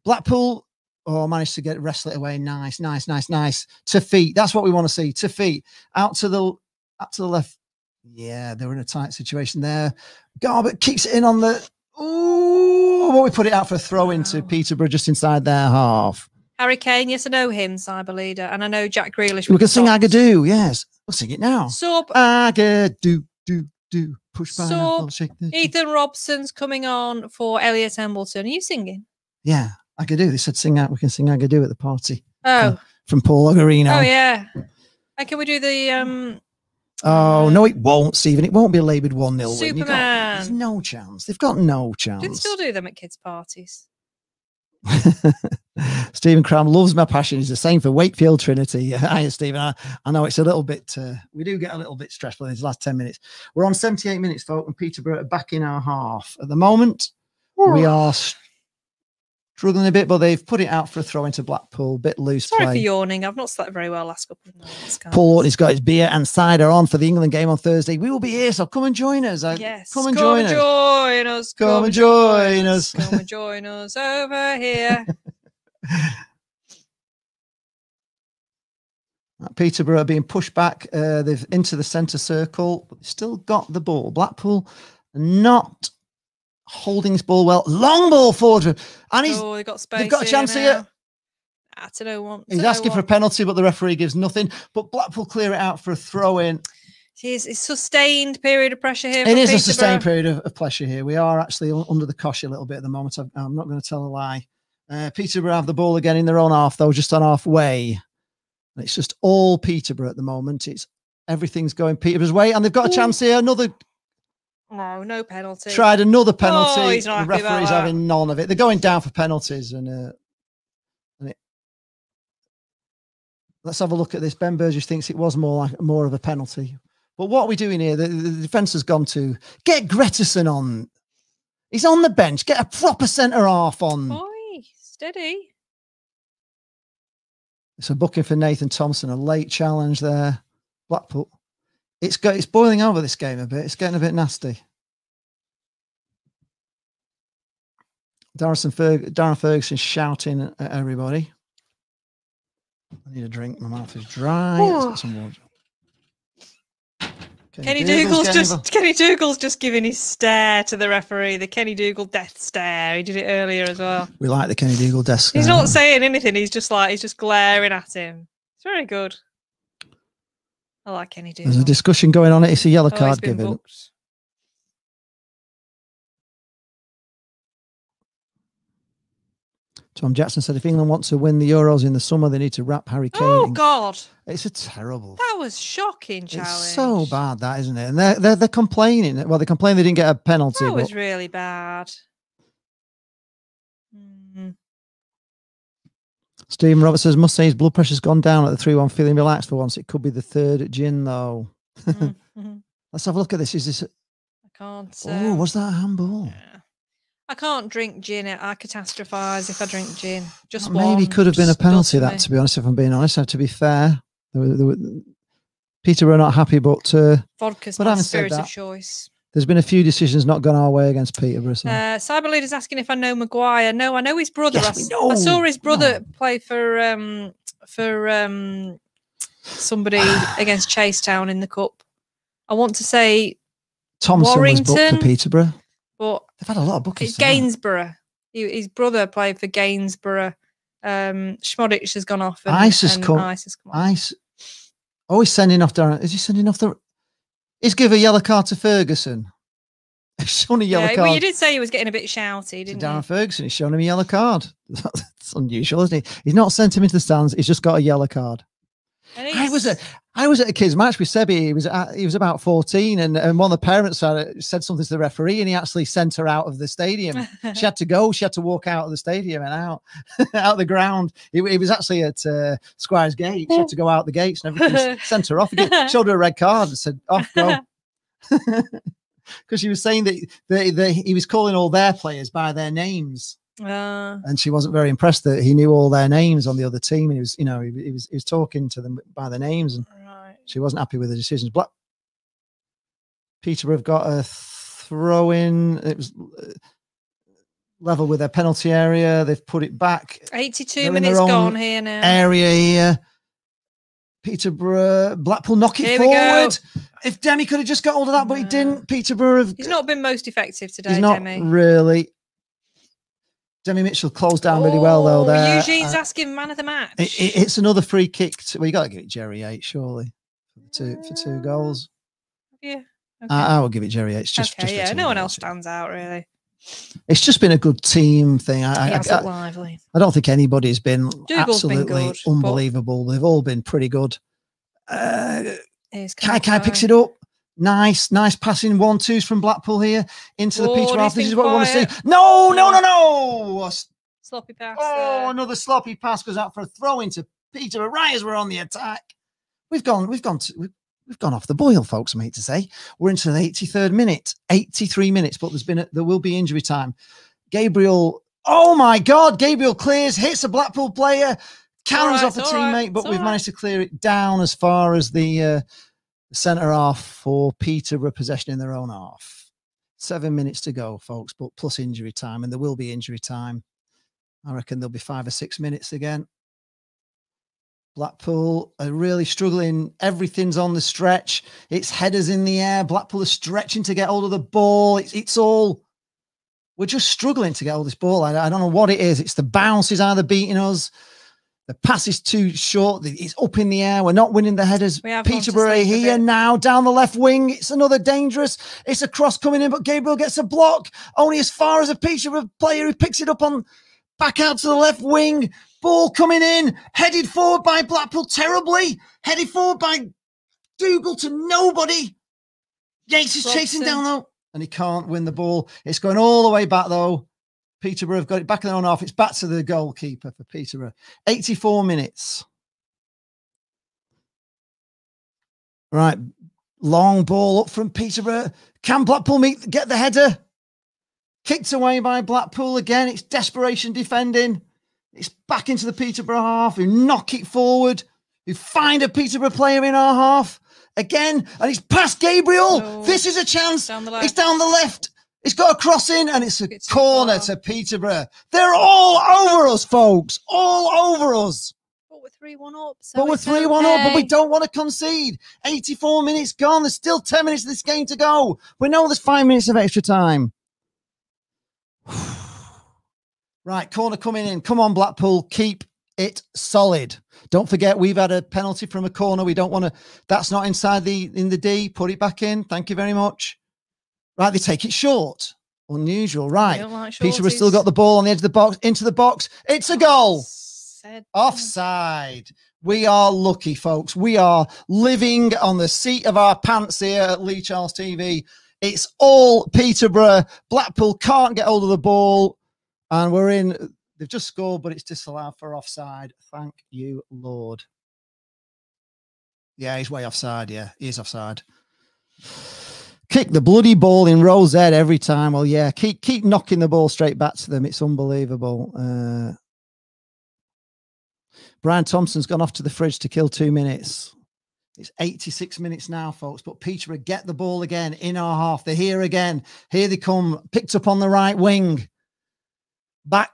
Blackpool, oh, managed to get wrestle it away. Nice, nice, nice, nice. To feet. That's what we want to see. To feet. Out to the out to the left. Yeah, they're in a tight situation there. Garbutt keeps it in on the. Oh, well, we put it out for a throw into Peterborough just inside their half. Harry Kane, yes, I know him, cyber leader, and I know Jack Grealish. We can sing. Agadoo. Yes, we'll sing it now. Sub Agadoo, do, do. Push back. The Ethan Robson's coming on for Elliot Embleton. Are you singing? Yeah, I could do. They said sing out. We can sing I could do at the party Oh, from Paul Ogarino. oh yeah. And can we do the um Oh, no, it won't, Stephen. It won't be a laboured 1 0 win. You got- There's Superman? no chance. They've got no chance. Do they still do them at kids' parties? Stephen Cram loves my passion. He's the same for Wakefield Trinity. Hi, Stephen. I, I know it's a little bit, uh, we do get a little bit stressful in these last 10 minutes. We're on 78 minutes, folk, and Peterborough are back in our half. At the moment, we are struggling a bit, but they've put it out for a throw into Blackpool. Bit loose Sorry play. for yawning. I've not slept very well last couple of nights. guys. Paul Orton's got his beer and cider on for the England game on Thursday. We will be here, so come and join us. Uh, Yes. come and join us. join us. Come and join us. Come and join us over here. Peterborough are being pushed back. Uh, they've into the centre circle, but still got the ball. Blackpool not holding this ball well. Long ball forward, and he's oh, they got space. they've got a chance here. I don't know what. He's asking for a penalty, but the referee gives nothing. But Blackpool clear it out for a throw in. It's, it's sustained period of pressure here. It is a sustained period of, of pressure here. We are actually under the cosh a little bit at the moment. I'm, I'm not going to tell a lie. Uh, Peterborough have the ball again in their own half, though, just on halfway. And it's just all Peterborough at the moment. It's everything's going Peterborough's way, and they've got a chance here. Another No, no penalty. tried another penalty. Oh, he's not the referee's having none of it. They're going down for penalties, and uh, and it. Let's have a look at this. Ben Burgess thinks it was more like more of a penalty. But what are we doing here? The, the defence has gone to get Gretarsson on. He's on the bench. Get a proper centre half on. Oi, steady. It's a booking for Nathan Thompson. A late challenge there. Blackpool. It's go, It's boiling over this game a bit. It's getting a bit nasty. Darren, Ferg- Darren Ferguson shouting at everybody. I need a drink. My mouth is dry. Let's get some water. Kenny Dougall's Dougall's just Kenny Dougall's just giving his stare to the referee, the Kenny Dougall death stare. He did it earlier as well. We like the Kenny Dougall desk. He's uh, not saying anything. He's just like he's just glaring at him. It's very good. I like Kenny There's a discussion going on. It's a yellow Oh, card given. booked. Tom Jackson said if England want to win the Euros in the summer, they need to wrap Harry Kane. Oh God, It's a terrible. that was shocking. It's so bad, that isn't it? And they're, they're they're complaining. Well, they complain they didn't get a penalty. that was really bad. Mm. Stephen Roberts says must say his blood pressure's gone down at the three one, feeling relaxed for once. It could be the third gin though. mhm. Let's have a look at this. Is this? can't. See. Oh, um, was that a handball? I can't drink gin. I catastrophise if I drink gin. Just Maybe could have been a penalty. That, me. to be honest, if I'm being honest, uh, to be fair, there were, there were, Peter were not happy, but uh, vodka's but my spirit of choice. There's been a few decisions not gone our way against Peterborough. So. Uh, Cyberlead is asking if I know Maguire. No, I know his brother. Yes, I. I saw his brother play for um for um somebody against Chasetown in the cup. I want to say Thompson was booked for Warrington, Peterborough. but They've had a lot of bookings. it's. Gainsborough. He, his brother played for Gainsborough. Um, Szmodics has gone off. And, Eisa has and come. Eisa has come off. Eisa. Oh, he's sending off Darren. Is he sending off the? He's give a yellow card to Ferguson. He's shown a yellow Yeah, card well, you did say he was getting a bit shouty, to didn't Darren you? Ferguson. He's shown him a yellow card. That's unusual, isn't he? He's not sent him into the stands. He's just got a yellow card. I was at I was at a kids match with Sebi. He was at, he was about fourteen, and, and one of the parents had, said something to the referee, and he actually sent her out of the stadium. she had to go. She had to walk out of the stadium and out out the ground. It, it was actually at uh, Squires Gate. She had to go out the gates and everything. sent her off. Gave- showed her a red card and said, "Off go." Because she was saying that, that, that he was calling all their players by their names Uh, and she wasn't very impressed that he knew all their names on the other team, and he was, you know, he, he was he was talking to them by their names, and she wasn't happy with the decisions. But Peterborough have got a throw in. It was uh, level with their penalty area. They've put it back. 82 They're minutes gone here now. Area here. Peterborough, Blackpool knock it forward. If Demi could have just got hold of that, but he didn't. Peterborough have He's not been most effective today, He's not Demi. really. Demi Mitchell closed down really well though. Oh, There, Eugene's Uh, asking man of the match. it, it- it's another free kick. To, well, you got to give it Jerry Yates surely for two for two goals. yeah. I, I will give it Jerry Yates. Just, okay, just yeah. No one else stands out really. It's just been a good team thing. I, He I, has I, lively. I don't think anybody's been Dougall's been absolutely good, unbelievable. They've all been pretty good. Uh, Kai Kai picks it up. Nice, nice passing one twos from Blackpool here into the Ward, Peter he's. This is what we want to see. No, no, no, no. Sloppy pass. Oh, another sloppy pass goes out for a throw into Peter. Right as we're on the attack, we've gone, we've gone, to, we've, we've gone off the boil, folks. I hate to say, we're into the 83rd minute, 83 minutes, but there's been a, there will be injury time. Gabriel, oh my God, Gabriel clears, hits a Blackpool player, cannons right, off a all right, teammate, but we've all managed to clear it down as far as the uh, centre half for Peterborough possession in their own half. Seven minutes to go, folks, but plus injury time, and there will be injury time. I reckon there'll be five or six minutes again. Blackpool are really struggling. Everything's on the stretch. It's headers in the air. Blackpool are stretching to get hold of the ball. It's, it's all. We're just struggling to get of this ball. I, I don't know what it is. It's the bounce is either beating us. The pass is too short. It's up in the air. We're not winning the headers. We have gone to Peterborough here now down the left wing. It's another dangerous. It's a cross coming in, but Gabriel gets a block only as far as a Peterborough player who picks it up on back out to the left wing. Ball coming in, headed forward by Blackpool terribly, headed forward by Dougall to nobody. Yates is chasing down though, and he can't win the ball. It's going all the way back though. Peterborough have got it back in their own half. It's back to the goalkeeper for Peterborough. 84 minutes. Right. Long ball up from Peterborough. Can Blackpool meet get the header? Kicked away by Blackpool again. It's desperation defending. It's back into the Peterborough half. Who knock it forward. Who find a Peterborough player in our half again, and it's past Gabriel. This is a chance. Down It's down the left. It's got a cross in, and it's a corner to Peterborough. They're all over us, folks. All over us. But we're 3 1 up. So but we're 3 1 up, but we don't want to concede. 84 minutes gone. There's still 10 minutes of this game to go. We know there's five minutes of extra time. Right, corner coming in. Come on, Blackpool. Keep it solid. Don't forget, we've had a penalty from a corner. We don't want to. That's not inside the in the D. Put it back in. Thank you very much. Right, they take it short. Unusual. Right. like Peterborough's still got the ball on the edge of the box. Into the box. It's a goal. Offside. We are lucky, folks. We are living on the seat of our pants here at Lee Charles TV. It's all Peterborough. Blackpool can't get hold of the ball. And we're in. They've just scored, but it's disallowed for offside. Thank you, Lord. Yeah, he's way offside. Yeah, he is offside. Kick the bloody ball in Rose head every time. Well, yeah, keep keep knocking the ball straight back to them. It's unbelievable. Uh, Brian Thompson's gone off to the fridge to kill two minutes. It's 86 minutes now, folks. But Peterborough get the ball again in our half. They're here again. Here they come. Picked up on the right wing. Back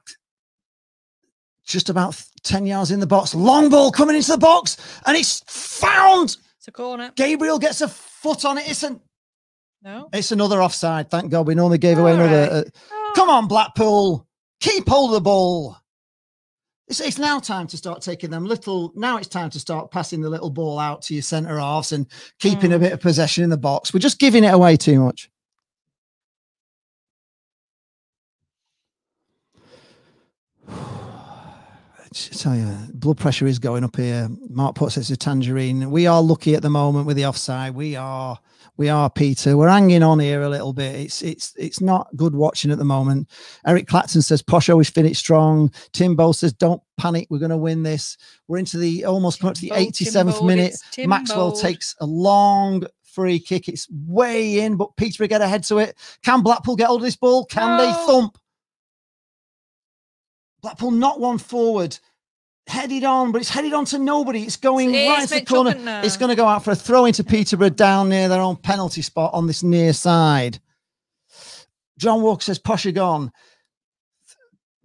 just about 10 yards in the box. Long ball coming into the box. And it's found. It's a corner. Gabriel gets a foot on it. It's an No. it's another offside. Thank God we normally gave away another. uh, come on, Blackpool. Keep hold of the ball. It's, it's now time to start taking them little. Now it's time to start passing the little ball out to your centre halves and keeping a bit of possession in the box. We're just giving it away too much. I tell you, blood pressure is going up here. Mark puts it's a tangerine. We are lucky at the moment with the offside. We are, we are, Peter. We're hanging on here a little bit. It's it's it's not good watching at the moment. Eric Clapton says Posh always finished strong. Timbo says don't panic. We're going to win this. We're into the almost up to the 87th Timbo, minute. Maxwell takes a long free kick. It's way in, but Peter get ahead to it. Can Blackpool get hold of this ball? Can they thump? Blackpool not one forward. Headed on, but it's headed on to nobody. It's going It's right into the corner. It's going to go out for a throw into Peterborough down near their own penalty spot on this near side. John Walker says, Posher gone.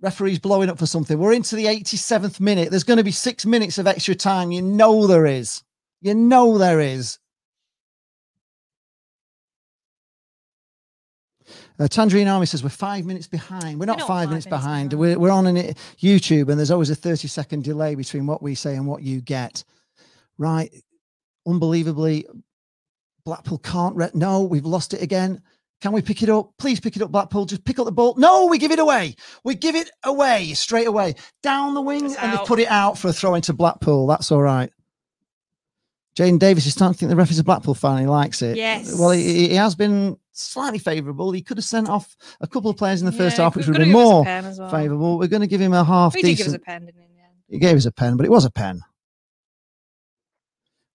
Referee's blowing up for something. We're into the 87th minute. There's going to be six minutes of extra time. You know there is. You know there is. Uh, Tangerine Army says we're five minutes behind. We're not, five, minutes, behind. We're, we're on an, YouTube and there's always a 30 second delay between what we say and what you get. Right. Unbelievably, Blackpool can't. Re- no, we've lost it again. Can we pick it up? Please pick it up, Blackpool. Just pick up the ball. No, we give it away. We give it away straight away. Down the wing and they put it out for a throw into Blackpool. That's all right. Jane Davis is starting to think the ref is a Blackpool fan. He likes it. Yes. Well, he, he has been slightly favourable. He could have sent off a couple of players in the first half, which would have been more given us a pen as well. favourable. We're going to give him a half He decent. give us a pen, didn't he? He gave us a pen, but it was a pen.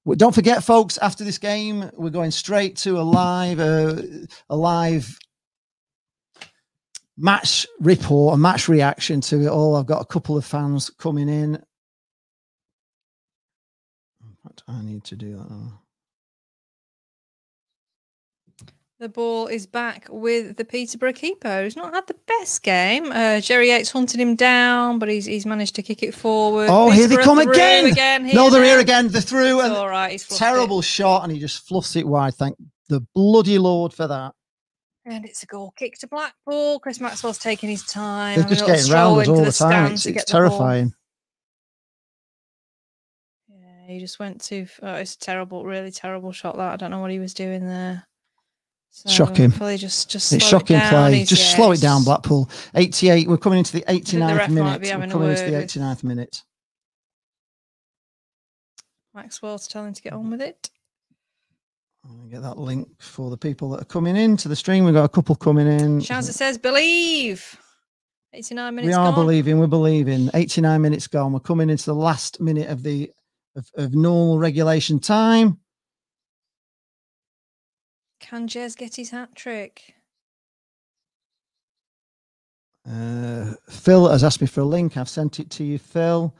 Well, Don't forget, folks. After this game, we're going straight to a live, uh, a live match report, a match reaction to it all. I've got a couple of fans coming in. In fact, I need to do that. now. The ball is back with the Peterborough keeper. He's not had the best game. Uh, Jerry Yates hunted him down, but he's he's managed to kick it forward. Oh, here they come again. again no, they're here again. They're through. It's and all right. He's terrible shot, and he just fluffs it wide. Thank the bloody Lord for that. And it's a goal kick to Blackpool. Chris Maxwell's taking his time. They're just getting round all the time. stand It's, it's the terrifying. Yeah, he just went to. Oh, it's a terrible, really terrible shot. That I don't know what he was doing there. So Shocking. Just just It's shocking it play. Just yeah, slow it down, Blackpool. 88. We're coming into the the 89th ref might minute. We're coming into the 89th minute. Maxwell's telling to get on with it. I'll Get that link for the people that are coming in to the stream. We've got a couple coming in. Shazza says, "Believe." 89 minutes we are gone. believing. We're believing. 89 minutes gone. We're coming into the last minute of the of, of normal regulation time. Can Jez get his hat trick? Uh, Phil has asked me for a link. I've sent it to you, Phil.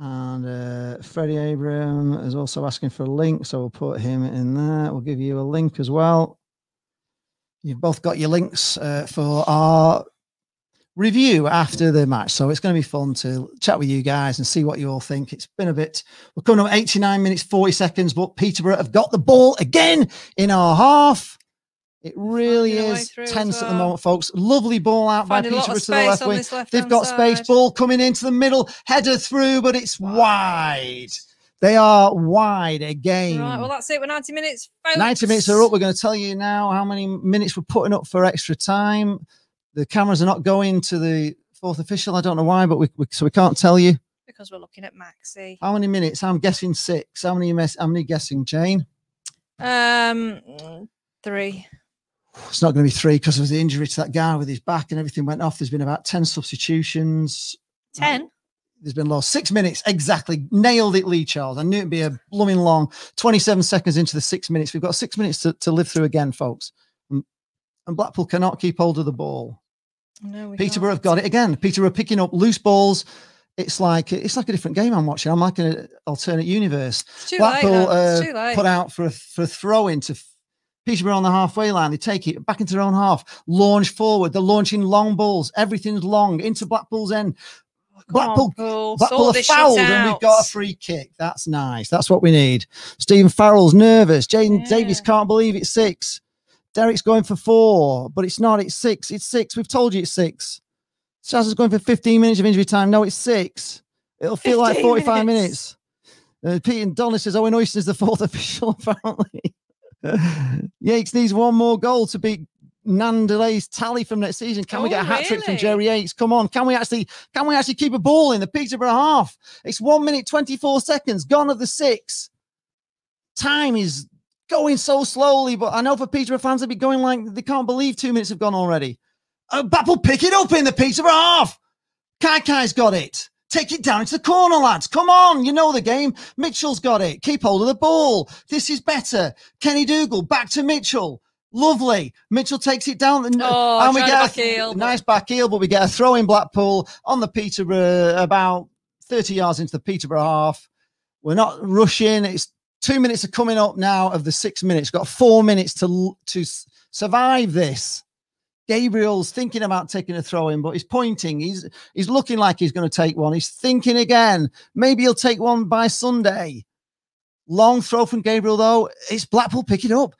And uh, Freddie Abram is also asking for a link, so we'll put him in there. We'll give you a link as well. You've both got your links uh, for our review after the match, so it's going to be fun to chat with you guys and see what you all think. It's been a bit. We're coming up 89 minutes 40 seconds, but Peterborough have got the ball again in our half. It really Finding a way is tense at the moment, folks. Lovely ball out by Peterborough to the left wing. They've got space. Ball coming into the middle, header through, but it's wide. They are wide again. Right, well, that's it. We're 90 minutes. Folks. 90 minutes are up. We're going to tell you now how many minutes we're putting up for extra time. The cameras are not going to the fourth official. I don't know why, but we, we so we can't tell you Because we're looking at Maxi. how many minutes. I'm guessing six. How many? Mess, how many guessing, Jane? Um, three. It's not going to be three because of the injury to that guy with his back and everything went off. There's been about 10 substitutions. Ten. There's been lost six minutes exactly. Nailed it, Lee Charles. I knew it'd be a blooming long 27 seconds into the six minutes. We've got six minutes to, to live through again, folks. And Blackpool cannot keep hold of the ball. No, we Peterborough have got it again. Peterborough picking up loose balls. It's like it's like a different game I'm watching. I'm like an alternate universe. Blackpool uh, put out for a, for a throw into Peterborough on the halfway line. They take it back into their own half, launch forward. They're launching long balls. Everything's long into Blackpool's end. Blackpool, Paul, Blackpool are fouled and we've got a free kick. That's nice. That's what we need. Stephen Farrell's nervous. Jaden Davies can't believe it's six. Derek's going for four, but it's not. It's six. It's six. We've told you it's six. Shaz is going for 15 minutes of injury time. No, it's six. It'll feel like 45 minutes. minutes. Uh, Pete and Donna says Owen Oyston is the fourth official, apparently. Yates needs one more goal to beat Gnanduillet's tally from next season. Can we Oh, get a hat trick from? Jerry Yates? Come on, can we actually can we actually keep a ball in the Peterborough half? It's one minute 24 seconds, gone of the six. Time is going so slowly, but I know for Peterborough fans, they'll be going like they can't believe two minutes have gone already. Uh, pick it up in the Peterborough half. Kai Kai's got it. Take it down into the corner, lads. Come on. You know the game. Mitchell's got it. Keep hold of the ball. This is better. Kenny Dougall back to Mitchell. Lovely. Mitchell takes it down. And, Oh, and we get back heel, a nice back heel, but we get a throw in Blackpool on the Peterborough about 30 yards into the Peterborough half. We're not rushing. It's two minutes are coming up now of the six minutes. Got four minutes to to survive this. Gabriel's thinking about taking a throw in, but he's pointing. He's he's looking like he's going to take one. He's thinking again. Maybe he'll take one by Sunday. Long throw from Gabriel though. It's Blackpool pick it up.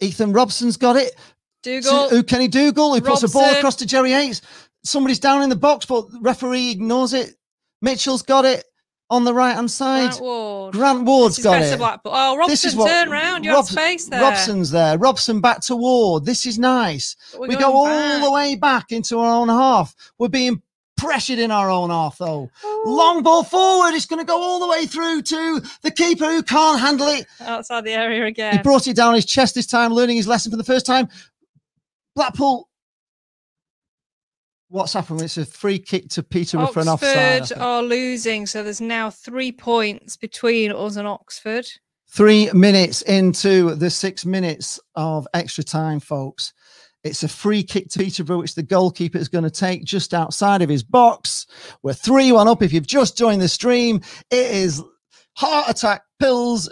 Ethan Robson's got it. Dougall. To, who Kenny Dougall, who puts a ball across to Jerry Yates. Somebody's down in the box, but the referee ignores it. Mitchell's got it on the right hand side. Grant Ward. Grant Ward's This is got it. Blackpool. Oh, Robson, turn round. You have space there. Robson's there. Robson back to Ward. This is nice. We're go all back. the way back into our own half. We're being pressured in our own half, though. Oh. Long ball forward. It's going to go all the way through to the keeper who can't handle it. Outside the area again. He brought it down his chest this time, learning his lesson for the first time. Blackpool. What's happened? It's a free kick to Peterborough for an offside. Oxford are losing, so there's now three points between us and Oxford. Three minutes into the six minutes of extra time, folks. It's a free kick to Peterborough, which the goalkeeper is going to take just outside of his box. We're 3 1 up. If you've just joined the stream, it is heart attack pills.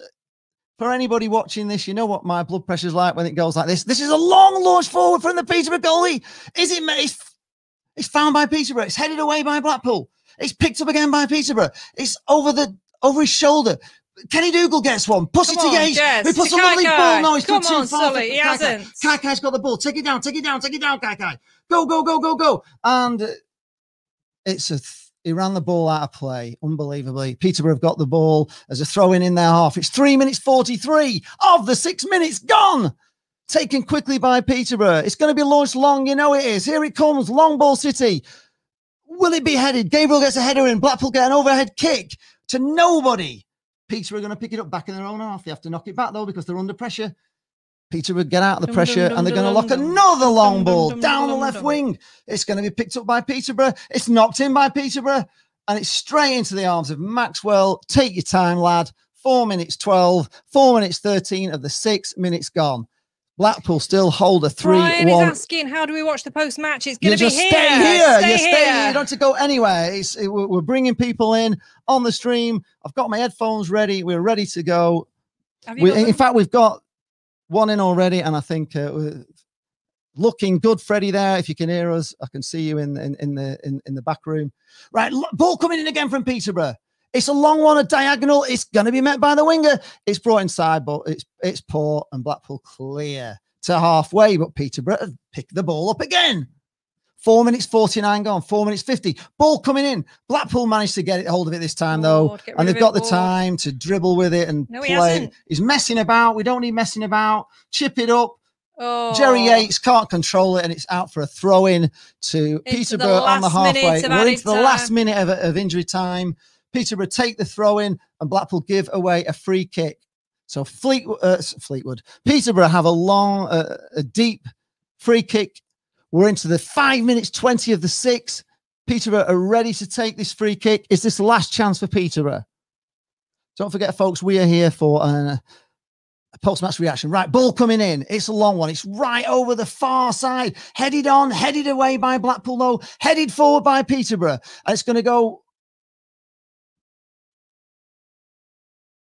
For anybody watching this, you know what my blood pressure's like when it goes like this. This is a long launch forward from the Peterborough goalie. Is it? It's, it's found by Peterborough. It's headed away by Blackpool. It's picked up again by Peterborough. It's over the over his shoulder. Kenny Dougall gets one. Puts it to Yates. He puts a lovely ball. No, he's Come too on, far. Sully, he Kai hasn't. Kai Kai's got the ball. Take it down. Take it down. Take it down, Kai Kai. Go, go, go, go, go. And it's a. Th- he ran the ball out of play, unbelievably. Peterborough have got the ball as a throw in in their half. It's three minutes 43 of the six minutes gone. Taken quickly by Peterborough. It's going to be launched long. You know it is. Here it comes. Long ball City. Will it be headed? Gabriel gets a header in. Blackpool get an overhead kick to nobody. Peterborough are going to pick it up back in their own half. They have to knock it back though because they're under pressure. Peterborough get out of the Dum, pressure dum, and they're dum, going to lock another long ball down the left wing. It's going to be picked up by Peterborough. It's knocked in by Peterborough and it's straight into the arms of Maxwell. Take your time, lad. Four minutes 12, four minutes 13 of the six minutes gone. Blackpool still hold a 3 Brian 1 is asking, how do we watch the post match? It's going to be just here. stay here. Stay you here. You don't have to go anywhere. It's, it- we're, we're bringing people in on the stream. I've got my headphones ready. We're ready to go. We, in fact, we've got one in already, and I think uh, we're looking good, Freddie. There, if you can hear us, I can see you in in, in the in, in the back room. Right, ball coming in again from Peterborough. It's a long one, a diagonal. It's going to be met by the winger. It's brought inside, but it's it's poor, and Blackpool clear to halfway. But Peterborough have picked the ball up again. Four minutes 49 gone, four minutes 50. Ball coming in. Blackpool managed to get it hold of it this time, though. Get rid And they've got the time to dribble with it and No, he play. hasn't. He's messing about. We don't need messing about. Chip it up. Oh. Jerry Yates can't control it, and it's out for a throw in to the Peterborough on the halfway. We're into the last minute of, of injury time. Peterborough take the throw in, and Blackpool give away a free kick. So Fleet, uh, Fleetwood, Peterborough have a long, uh, a deep free kick. We're into the five minutes 20 of the six. Peterborough are ready to take this free kick. Is this the last chance for Peterborough? Don't forget, folks, we are here for an Post match reaction. Right, ball coming in. It's a long one. It's right over the far side. Headed on, headed away by Blackpool, though. Headed forward by Peterborough. And it's going to go.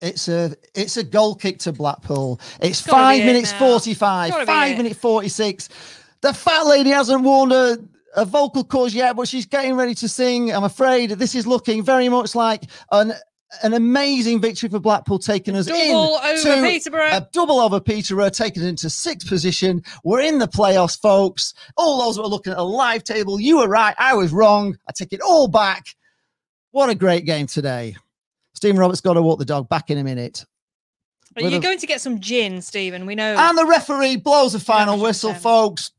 It's a it's a goal kick to Blackpool. It's Gotta five it minutes 45, Gotta five it. minute 46. The fat lady hasn't worn a, a vocal cords yet, but she's getting ready to sing. I'm afraid this is looking very much like an an amazing victory for Blackpool, taking us in over to Peterborough. a double over Peterborough, taking us into sixth position. We're in the playoffs, folks. All those were looking at a live table, you were right. I was wrong. I take it all back. What a great game today. Stephen Roberts got to walk the dog back in a minute. But you're a- going to get some gin, Stephen. We know. And the referee blows the final whistle, folks.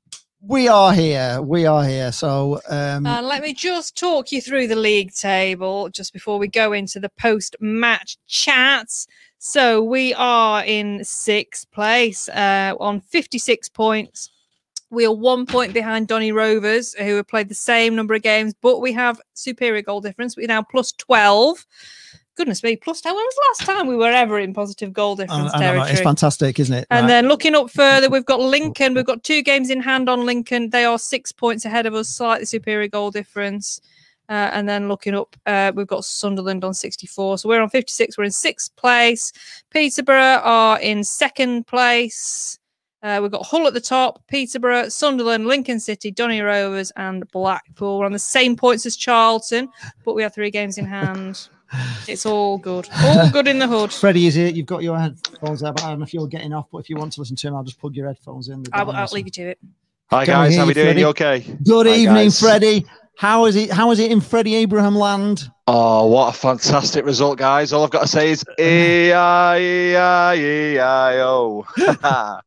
We are here. We are here. So, um, Uh, let me just talk you through the league table just before we go into the post match chats. So we are in sixth place uh, on 56 points. We are one point behind Donny Rovers, who have played the same number of games, but we have superior goal difference. We're now plus 12. Goodness me, plus 10. When was the last time we were ever in positive goal difference I know, territory? it's fantastic, isn't it? And Right. then looking up further, we've got Lincoln. We've got two games in hand on Lincoln. They are six points ahead of us, slightly superior goal difference. Uh, and then looking up, uh, we've got Sunderland on 64. So we're on 56. We're in sixth place. Peterborough are in second place. Uh, we've got Hull at the top, Peterborough, Sunderland, Lincoln City, Donny Rovers, and Blackpool. We're on the same points as Charlton, but we have three games in hand. It's all good. All good in the hood. Freddie is here. You've got your headphones there, but I don't know if you're getting off. But if you want to listen to him, I'll just plug your headphones in. I'll, I'll leave you to it. Hi Can guys, hear how you, we doing? Freddie? You okay? Good Hi, evening, guys. Freddie. How is it? How is it in Freddie Abraham land? Oh, what a fantastic result, guys! All I've got to say is E I E I E I O.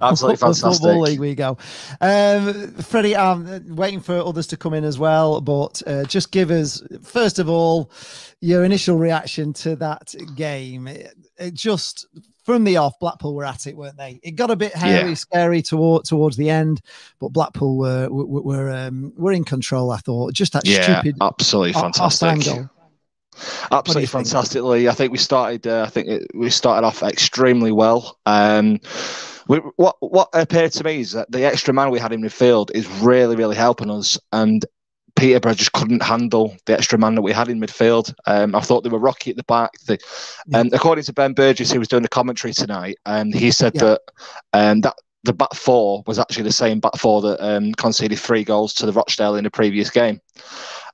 Absolutely fantastic. Football league we go. Um, Freddie, I'm waiting for others to come in as well, but uh, just give us first of all your initial reaction to that game. It, it just from the off, Blackpool were at it, weren't they? It got a bit hairy, Yeah. scary toward, towards the end, but Blackpool were were were, um, were in control. I thought just that Yeah, stupid, absolutely off- fantastic. goal. Absolutely fantastically. I think we started. Uh, I think it, we started off extremely well. Um, we, what what appeared to me is that the extra man we had in midfield is really really helping us, and Peterborough just couldn't handle the extra man that we had in midfield. Um, I thought they were rocky at the back. The, um, according to Ben Burgess, who was doing the commentary tonight, um, he said Yeah. that um, that the back four was actually the same back four that um, conceded three goals to the Rochdale in the previous game.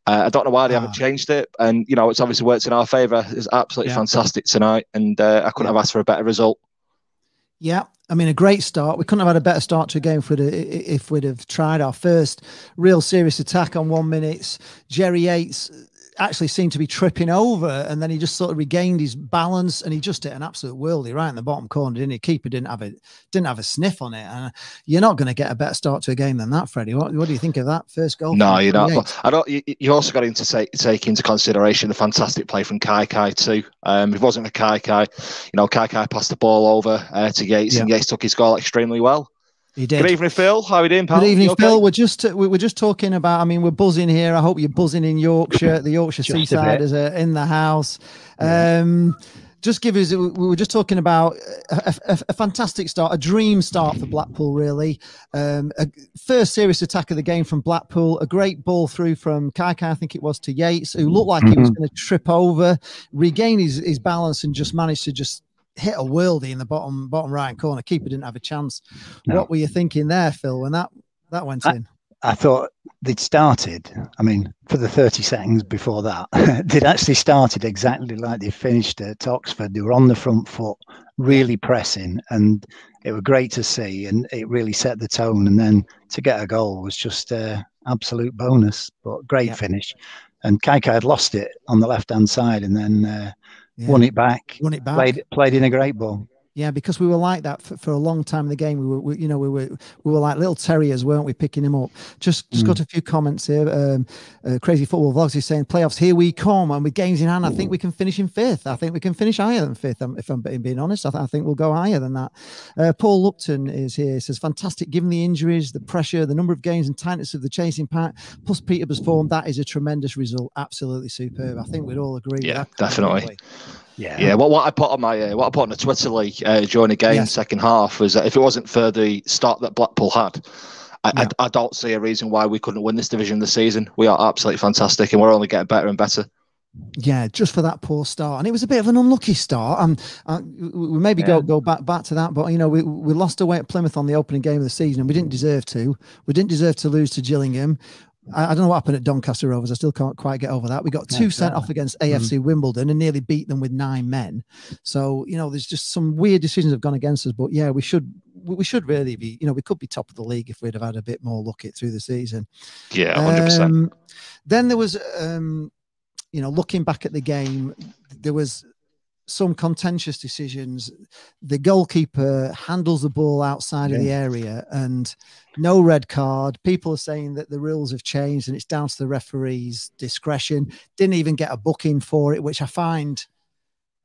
Uh, I don't know why they haven't changed it, and you know it's obviously worked in our favour. It's absolutely Yeah. fantastic tonight, and uh, I couldn't have asked for a better result. Yeah, I mean a great start. We couldn't have had a better start to a game if we'd if we'd have tried our first real serious attack on one minute. Jerry Yates actually seemed to be tripping over, and then he just sort of regained his balance, and he just hit an absolute worldie right in the bottom corner, didn't he? Keeper didn't have it, didn't have a sniff on it, and you're not going to get a better start to a game than that, Freddie. What, what do you think of that first goal? No, you're not. I don't. You, you also got to take, take into consideration the fantastic play from Kai Kai too. Um, if it wasn't for Kai Kai, you know, Kai Kai passed the ball over uh, to Yates, and Yates took his goal extremely well. He did. Good evening, Phil. How are you doing, pal? Good evening, okay? Phil. We're just we- we're just talking about. I mean, we're buzzing here. I hope you're buzzing in Yorkshire. The Yorkshire Just a bit. Seasiders are in the house. Um, just give us. We were just talking about a, a- a fantastic start, a dream start for Blackpool. Really, um, a first serious attack of the game from Blackpool. A great ball through from Kai Kai, I think it was to Yates, who looked like he was Mhm. going to trip over, regain his, his balance, and just managed to just hit a worldie in the bottom bottom right corner. Keeper didn't have a chance. No. What were you thinking there, Phil, when that that went I- in? I thought they'd started. I mean, for the 30 seconds before that, they'd actually started exactly like they finished at Oxford. They were on the front foot, really pressing, and it was great to see. And it really set the tone. And then to get a goal was just uh, absolute bonus, but great Yeah. finish. And Kai Kai had lost it on the left hand side and then uh, Yeah. won it back. Won it back. Played played in a great ball. Yeah, because we were like that for, for a long time in the game. We were, we, you know, we were we were like little terriers, weren't we? Picking him up. Just just got a few comments here. Um, uh, Crazy Football Vlogs is saying playoffs here we come, and with games in hand, I think we can finish in fifth. I think we can finish higher than fifth. um, If I'm being honest, I, th- I think we'll go higher than that. Uh, Paul Lupton is here. He says fantastic, given the injuries, the pressure, the number of games, and tightness of the chasing pack, plus Peterborough's form. That is a tremendous result. Absolutely superb. I think we'd all agree. Yeah, with that, definitely. Yeah. Yeah, well, what I put on my uh, what I put on the Twitter league uh, during the game Yes. second half was that if it wasn't for the start that Blackpool had, I, Yeah. I, I don't see a reason why we couldn't win this division this season. We are absolutely fantastic, and we're only getting better and better. Yeah, just for that poor start, and it was a bit of an unlucky start. And uh, we we maybe go go back back to that, but you know, we we lost away at Plymouth on the opening game of the season, and we didn't deserve to. We didn't deserve to lose to Gillingham. I, I don't know what happened at Doncaster Rovers. I still can't quite get over that. We got two That's sent right. off against AFC Wimbledon and nearly beat them with nine men. So you know, there's just some weird decisions have gone against us. But yeah, we should we we should really be. You know, we could be top of the league if we'd have had a bit more luck it through the season. Yeah, hundred percent. Um, Then there was, um, you know, looking back at the game, there was some contentious decisions. The goalkeeper handles the ball outside of the area and no red card. People are saying that the rules have changed and it's down to the referee's discretion. Didn't even get a booking for it, which I find.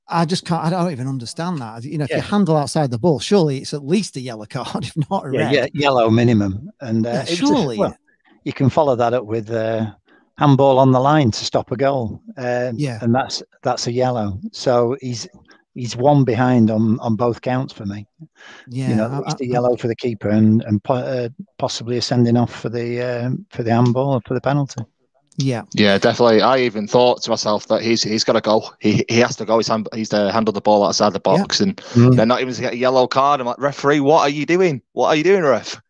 I just can't. I don't even understand that. You know, if you handle outside the ball, surely it's at least a yellow card, if not a Yeah, red. yeah, yellow minimum. And uh, Yeah, surely. well, you can follow that up with uh, handball on the line to stop a goal. Um, Yeah. and that's that's a yellow. So he's he's one behind on on both counts for me. Yeah, you know, I- at least I- a yellow for the keeper and and po- uh, possibly a sending off for the um, for the handball or for the penalty. Yeah. Yeah, definitely. I even thought to myself that he's he's got to go. He he has to go. He's hand, he's uh, handled the ball outside the box, and Mm. they're not even to get a yellow card. I'm like, referee, what are you doing? What are you doing, ref?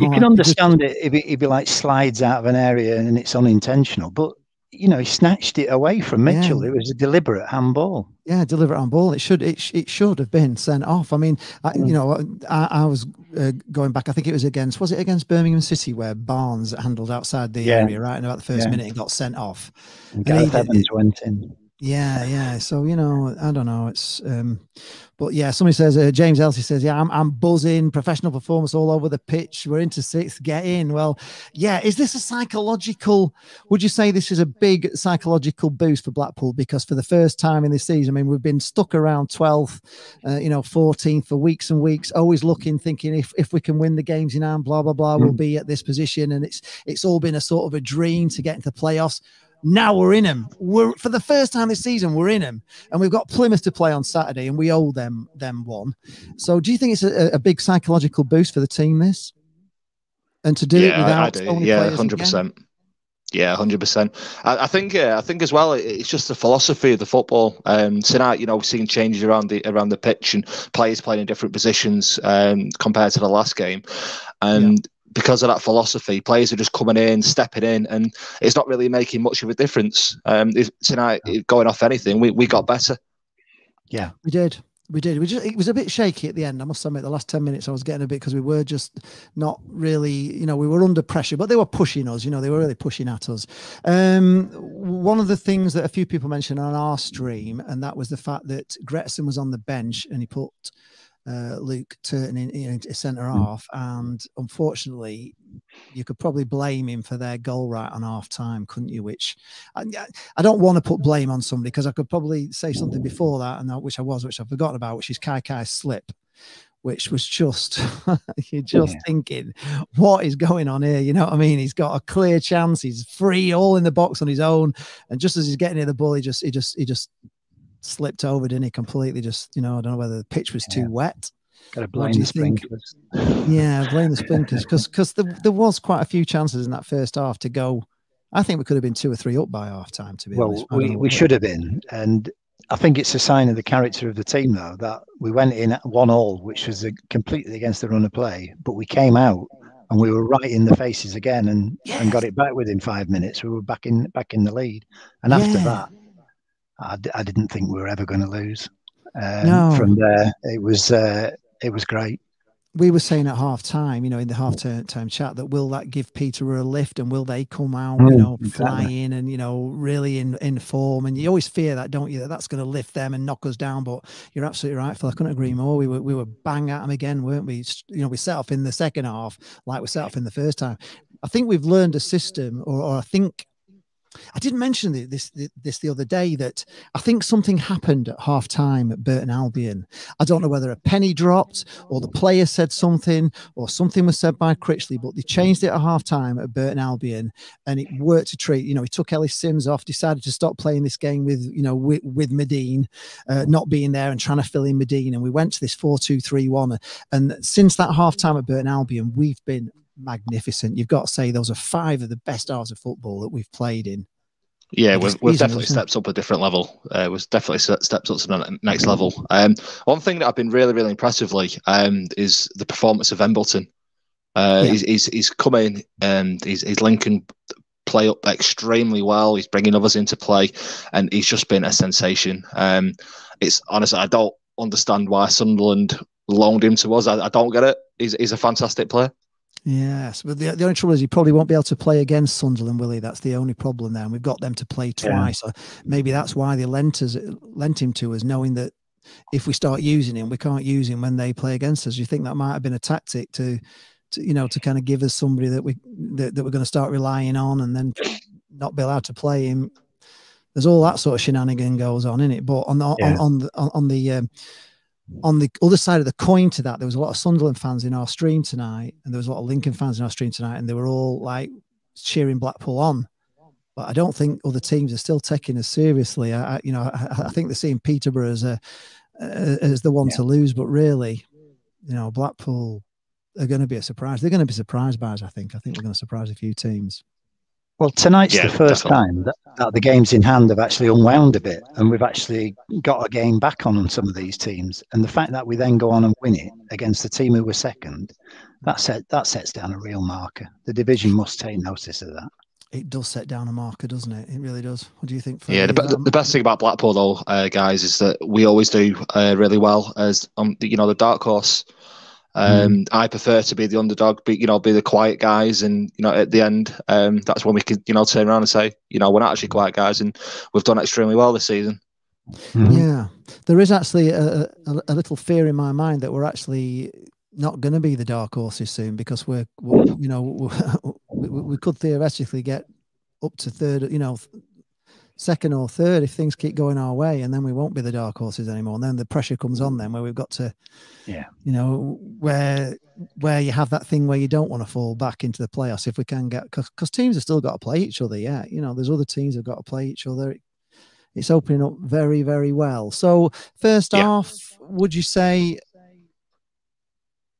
You can understand it if it if he like slides out of an area and it's unintentional, but you know he snatched it away from Yeah. Mitchell. It was a deliberate handball. Yeah, deliberate it on ball. It should it, it should have been sent off. I mean, I, you know, I, I was uh, going back. I think it was against was it against Birmingham City where Barnes handled outside the Yeah. area right in about the first Yeah. minute and got sent off. And And Gareth Evans went in. Yeah, yeah. So you know, I don't know. It's um, but yeah. Somebody says uh, James Elsie says, yeah, I'm I'm buzzing. Professional performance all over the pitch. We're into sixth. Get in. Well, yeah. Is this a psychological? Would you say this is a big psychological boost for Blackpool because for the first time in this season, I mean, we've been stuck around 12th, uh, you know, 14th for weeks and weeks, always looking, thinking if if we can win the games in hand, blah blah blah, we'll be at this position, and it's it's all been a sort of a dream to get into the playoffs now we're in them. We're for the first time this season, we're in them, and we've got Plymouth to play on Saturday, and we owe them them one. So, do you think it's a, a big psychological boost for the team this, and to do it yeah, I- I without do. Yeah, hundred percent. Yeah, hundred percent. I, I think. Yeah, I think as well. it- It's just the philosophy of the football. Um, tonight, you know, we're seeing changes around the around the pitch and players playing in different positions um, compared to the last game, and because of that philosophy, players are just coming in, stepping in, and it's not really making much of a difference. Um, if, tonight, going off anything, we, we got better. Yeah, We did. We did. We just it was a bit shaky at the end. I must admit, the last ten minutes I was getting a bit because we were just not really, you know, we were under pressure, but they were pushing us. You know, they were really pushing at us. Um, one of the things that a few people mentioned on our stream, and that was the fact that Gretarsson was on the bench and he put uh, Luke Turton in, in a centre half, and unfortunately, you could probably blame him for their goal right on half time, couldn't you? Which I, I don't want to put blame on somebody because I could probably say something before that, and that, which I was, which I've forgotten about, which is Kai Kai's slip, which was just you're just Yeah. thinking, what is going on here? You know what I mean? He's got a clear chance, he's free, all in the box on his own, and just as he's getting near the ball, he just he just he just slipped over, didn't he? Completely, just you know, I don't know whether the pitch was too wet. Got to blame the sprinklers. Yeah, blame the sprinklers because because there, there was quite a few chances in that first half to go. I think we could have been two or three up by half time. To be honest, Well, I we, we should have been, and I think it's a sign of the character of the team, though, that we went in at one all, which was a, completely against the run of play, but we came out and we were right in the faces again, and and got it back within five minutes. We were back in back in the lead, and after Yeah. that, I, d- I didn't think we were ever going to lose. Um, No. From there, it was uh, it was great. we were saying at half time, you know, in the half time, chat, that will that give Peter a lift and will they come out, you Mm, know, exactly. flying and you know, really in in form? And you always fear that, don't you? That that's going to lift them and knock us down. But you're absolutely right, Phil. I couldn't agree more. We were we were bang at them again, weren't we? You know, we set off in the second half like we set off in the first time. I think we've learned a system, or, or I think I didn't mention th- this this the other day that I think something happened at half time at Burton Albion. I don't know whether a penny dropped or the player said something or something was said by Critchley, but they changed it at half time at Burton Albion and it worked a treat. You know, he took Ellis Simms off, decided to stop playing this game with, you know, with, with Madine uh, not being there and trying to fill in Madine. And we went to this 4 2 3 1. And since that half time at Burton Albion, we've been magnificent. You've got to say those are five of the best hours of football that we've played in. Yeah, we've, we've definitely stepped up a different level. Uh, we've definitely stepped up to the next level. Um, one thing that I've been really, really impressively um, is the performance of Embleton. Uh, Yeah. he's, he's he's come in and he's he's linking play up extremely well. He's bringing others into play, and he's just been a sensation. Um, it's honestly, I don't understand why Sunderland loaned him to us. I, I don't get it. He's he's a fantastic player. Yes, but the, the only trouble is he probably won't be able to play against Sunderland, will he? That's the only problem there. And we've got them to play Yeah. twice. So maybe that's why they lent us, lent him to us, knowing that if we start using him, we can't use him when they play against us. You think that might have been a tactic to, to you know, to kind of give us somebody that we that, that we're going to start relying on, and then not be allowed to play him. There's all that sort of shenanigan goes on in it. But on the Yeah. on, on the on, on the um, on the other side of the coin to that, there was a lot of Sunderland fans in our stream tonight, and there was a lot of Lincoln fans in our stream tonight, and they were all like cheering Blackpool on. But I don't think other teams are still taking us seriously. I, I you know, I, I think they're seeing Peterborough as a as the one to lose, but really, you know, Blackpool are going to be a surprise. They're going to be surprised by us. I think. I think we're going to surprise a few teams. Well, tonight's Yeah, the first definitely. time that, that the games in hand have actually unwound a bit, and we've actually got a game back on some of these teams. And the fact that we then go on and win it against the team who were second, that set that sets down a real marker. The division must take notice of that. It does set down a marker, doesn't it? It really does. What do you think? Yeah, the, Fergie? the best thing about Blackpool, though, uh, guys, is that we always do uh, really well as um, you know the dark horse. Um, I prefer to be the underdog, be you know, be the quiet guys, and you know, at the end, um, that's when we could you know turn around and say, you know, we're not actually quiet guys, and we've done extremely well this season. Yeah, there is actually a, a, a little fear in my mind that we're actually not going to be the dark horses soon because we're, we're you know, we, we we could theoretically get up to third, you know, second or third if things keep going our way, and then we won't be the dark horses anymore. And then the pressure comes on them mm. where we've got to, Yeah. you know, where where you have that thing where you don't want to fall back into the playoffs if we can get because teams have still got to play each other. Yeah, you know, there's other teams have got to play each other it's opening up very very well so first Yeah. half would you say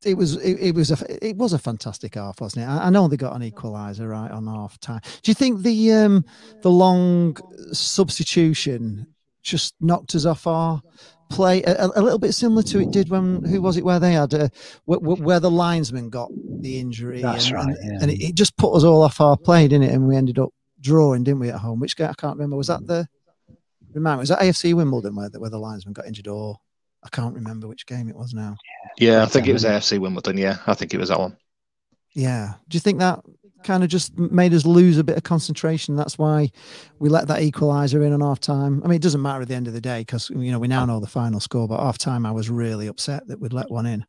it was it, it was a it was a fantastic half wasn't it? I, I know they got an equalizer right on half time. Do you think the um the long substitution just knocked us off our play? A, a little bit similar to it did when who was it where they had uh, where, where the linesman got the injury That's and, right, and, yeah. and it, it just put us all off our play didn't it? And we ended up drawing didn't we at home? Which I can't remember was that the remind me was that AFC Wimbledon where the, where the linesman got injured or I can't remember which game it was now Yeah, I think it was AFC Wimbledon. Yeah, I think it was that one. yeah do you think that kind of just made us lose a bit of concentration that's why we let that equalizer in on half time I mean it doesn't matter at the end of the day because you know we now know the final score but half time I was really upset that we'd let one in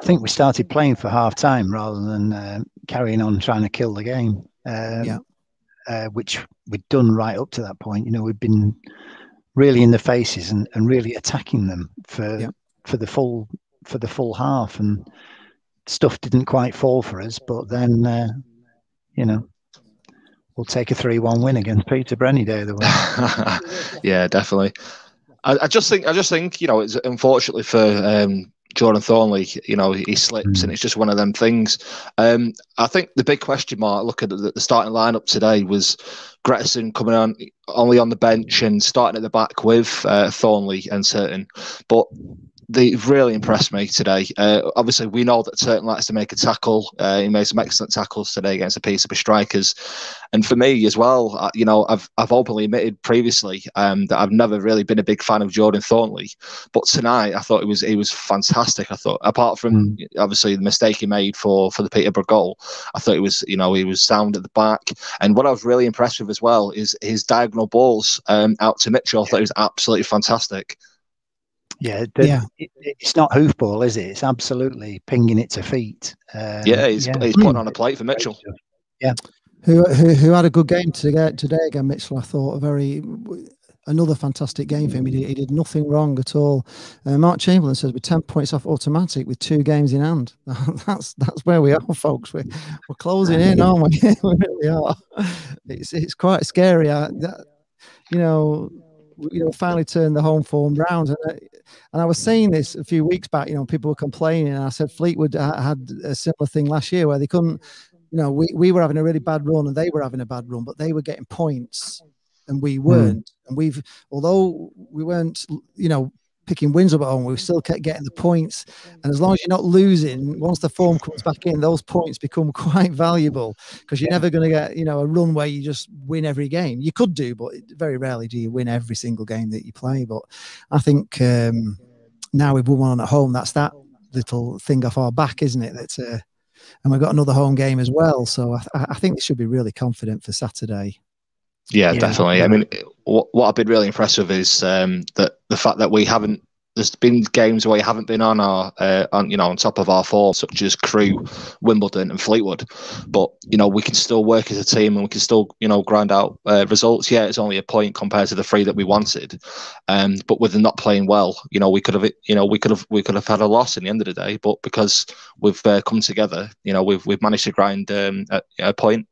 I think we started playing for half time rather than uh, carrying on trying to kill the game. Um, Yeah. Uh, which we'd done right up to that point. You know, we'd been really in the faces and, and really attacking them for Yeah. for the full for the full half, and stuff didn't quite fall for us. But then, uh, you know, we'll take a three-one win against Peterborough any day of the week. yeah, definitely. I, I just think I just think you know it's unfortunately for um, Jordan Thorniley, you know he slips and it's just one of them things. Um, I think the big question mark looking at the, the starting lineup today was Gretarsson coming on only on the bench and starting at the back with uh, Thorniley and Certain, but. They really impressed me today. Uh, obviously, we know that Certain likes to make a tackle. Uh, he made some excellent tackles today against the Peterborough strikers. And for me as well, uh, you know, I've I've openly admitted previously um, that I've never really been a big fan of Jordan Thorniley, but tonight I thought it was he was fantastic. I thought apart from obviously the mistake he made for for the Peterborough goal, I thought it was you know he was sound at the back. And what I was really impressed with as well is his diagonal balls um, out to Mitchell. I thought it was absolutely fantastic. Yeah, the, Yeah. It, it's not hoofball, is it? It's absolutely pinging it to feet. Um, yeah, he's, he's putting on a plate for Mitchell. Yeah. who, who who had a good game today, today again, Mitchell. I thought a very another fantastic game for him. He did, he did nothing wrong at all. Uh, Mark Chamberlain says we're ten points off automatic with two games in hand. that's that's where we are, folks. We're we're closing in, aren't we? we really are. It's it's quite scary. I, that, you know, you know, finally turned the home form round. And I, and I was saying this a few weeks back. You know, people were complaining, and I said Fleetwood had a similar thing last year where they couldn't. You know, we, we were having a really bad run and they were having a bad run, but they were getting points and we weren't. Mm. And we've, although we weren't, you know, picking wins up at home, we still kept getting the points. And as long as you're not losing, once the form comes back in, those points become quite valuable because you're yeah. never going to get, you know, a run where you just win every game. You could do, but very rarely do you win every single game that you play. But I think um, now we've won one at home. That's that little thing off our back, isn't it? That's uh, and we've got another home game as well. So I, I think they should be really confident for Saturday. Yeah, yeah, definitely. I mean, what, what I've been really impressed with is um, that the fact that we haven't. There's been games where we haven't been on our, uh, on you know, on top of our form, such as Crewe, Wimbledon, and Fleetwood. But you know, we can still work as a team, and we can still, you know, grind out uh, results. Yeah, it's only a point compared to the three that we wanted. Um, but with them not playing well, you know, we could have, you know, we could have, we could have had a loss in the end of the day. But because we've uh, come together, you know, we've we've managed to grind um, a, a point.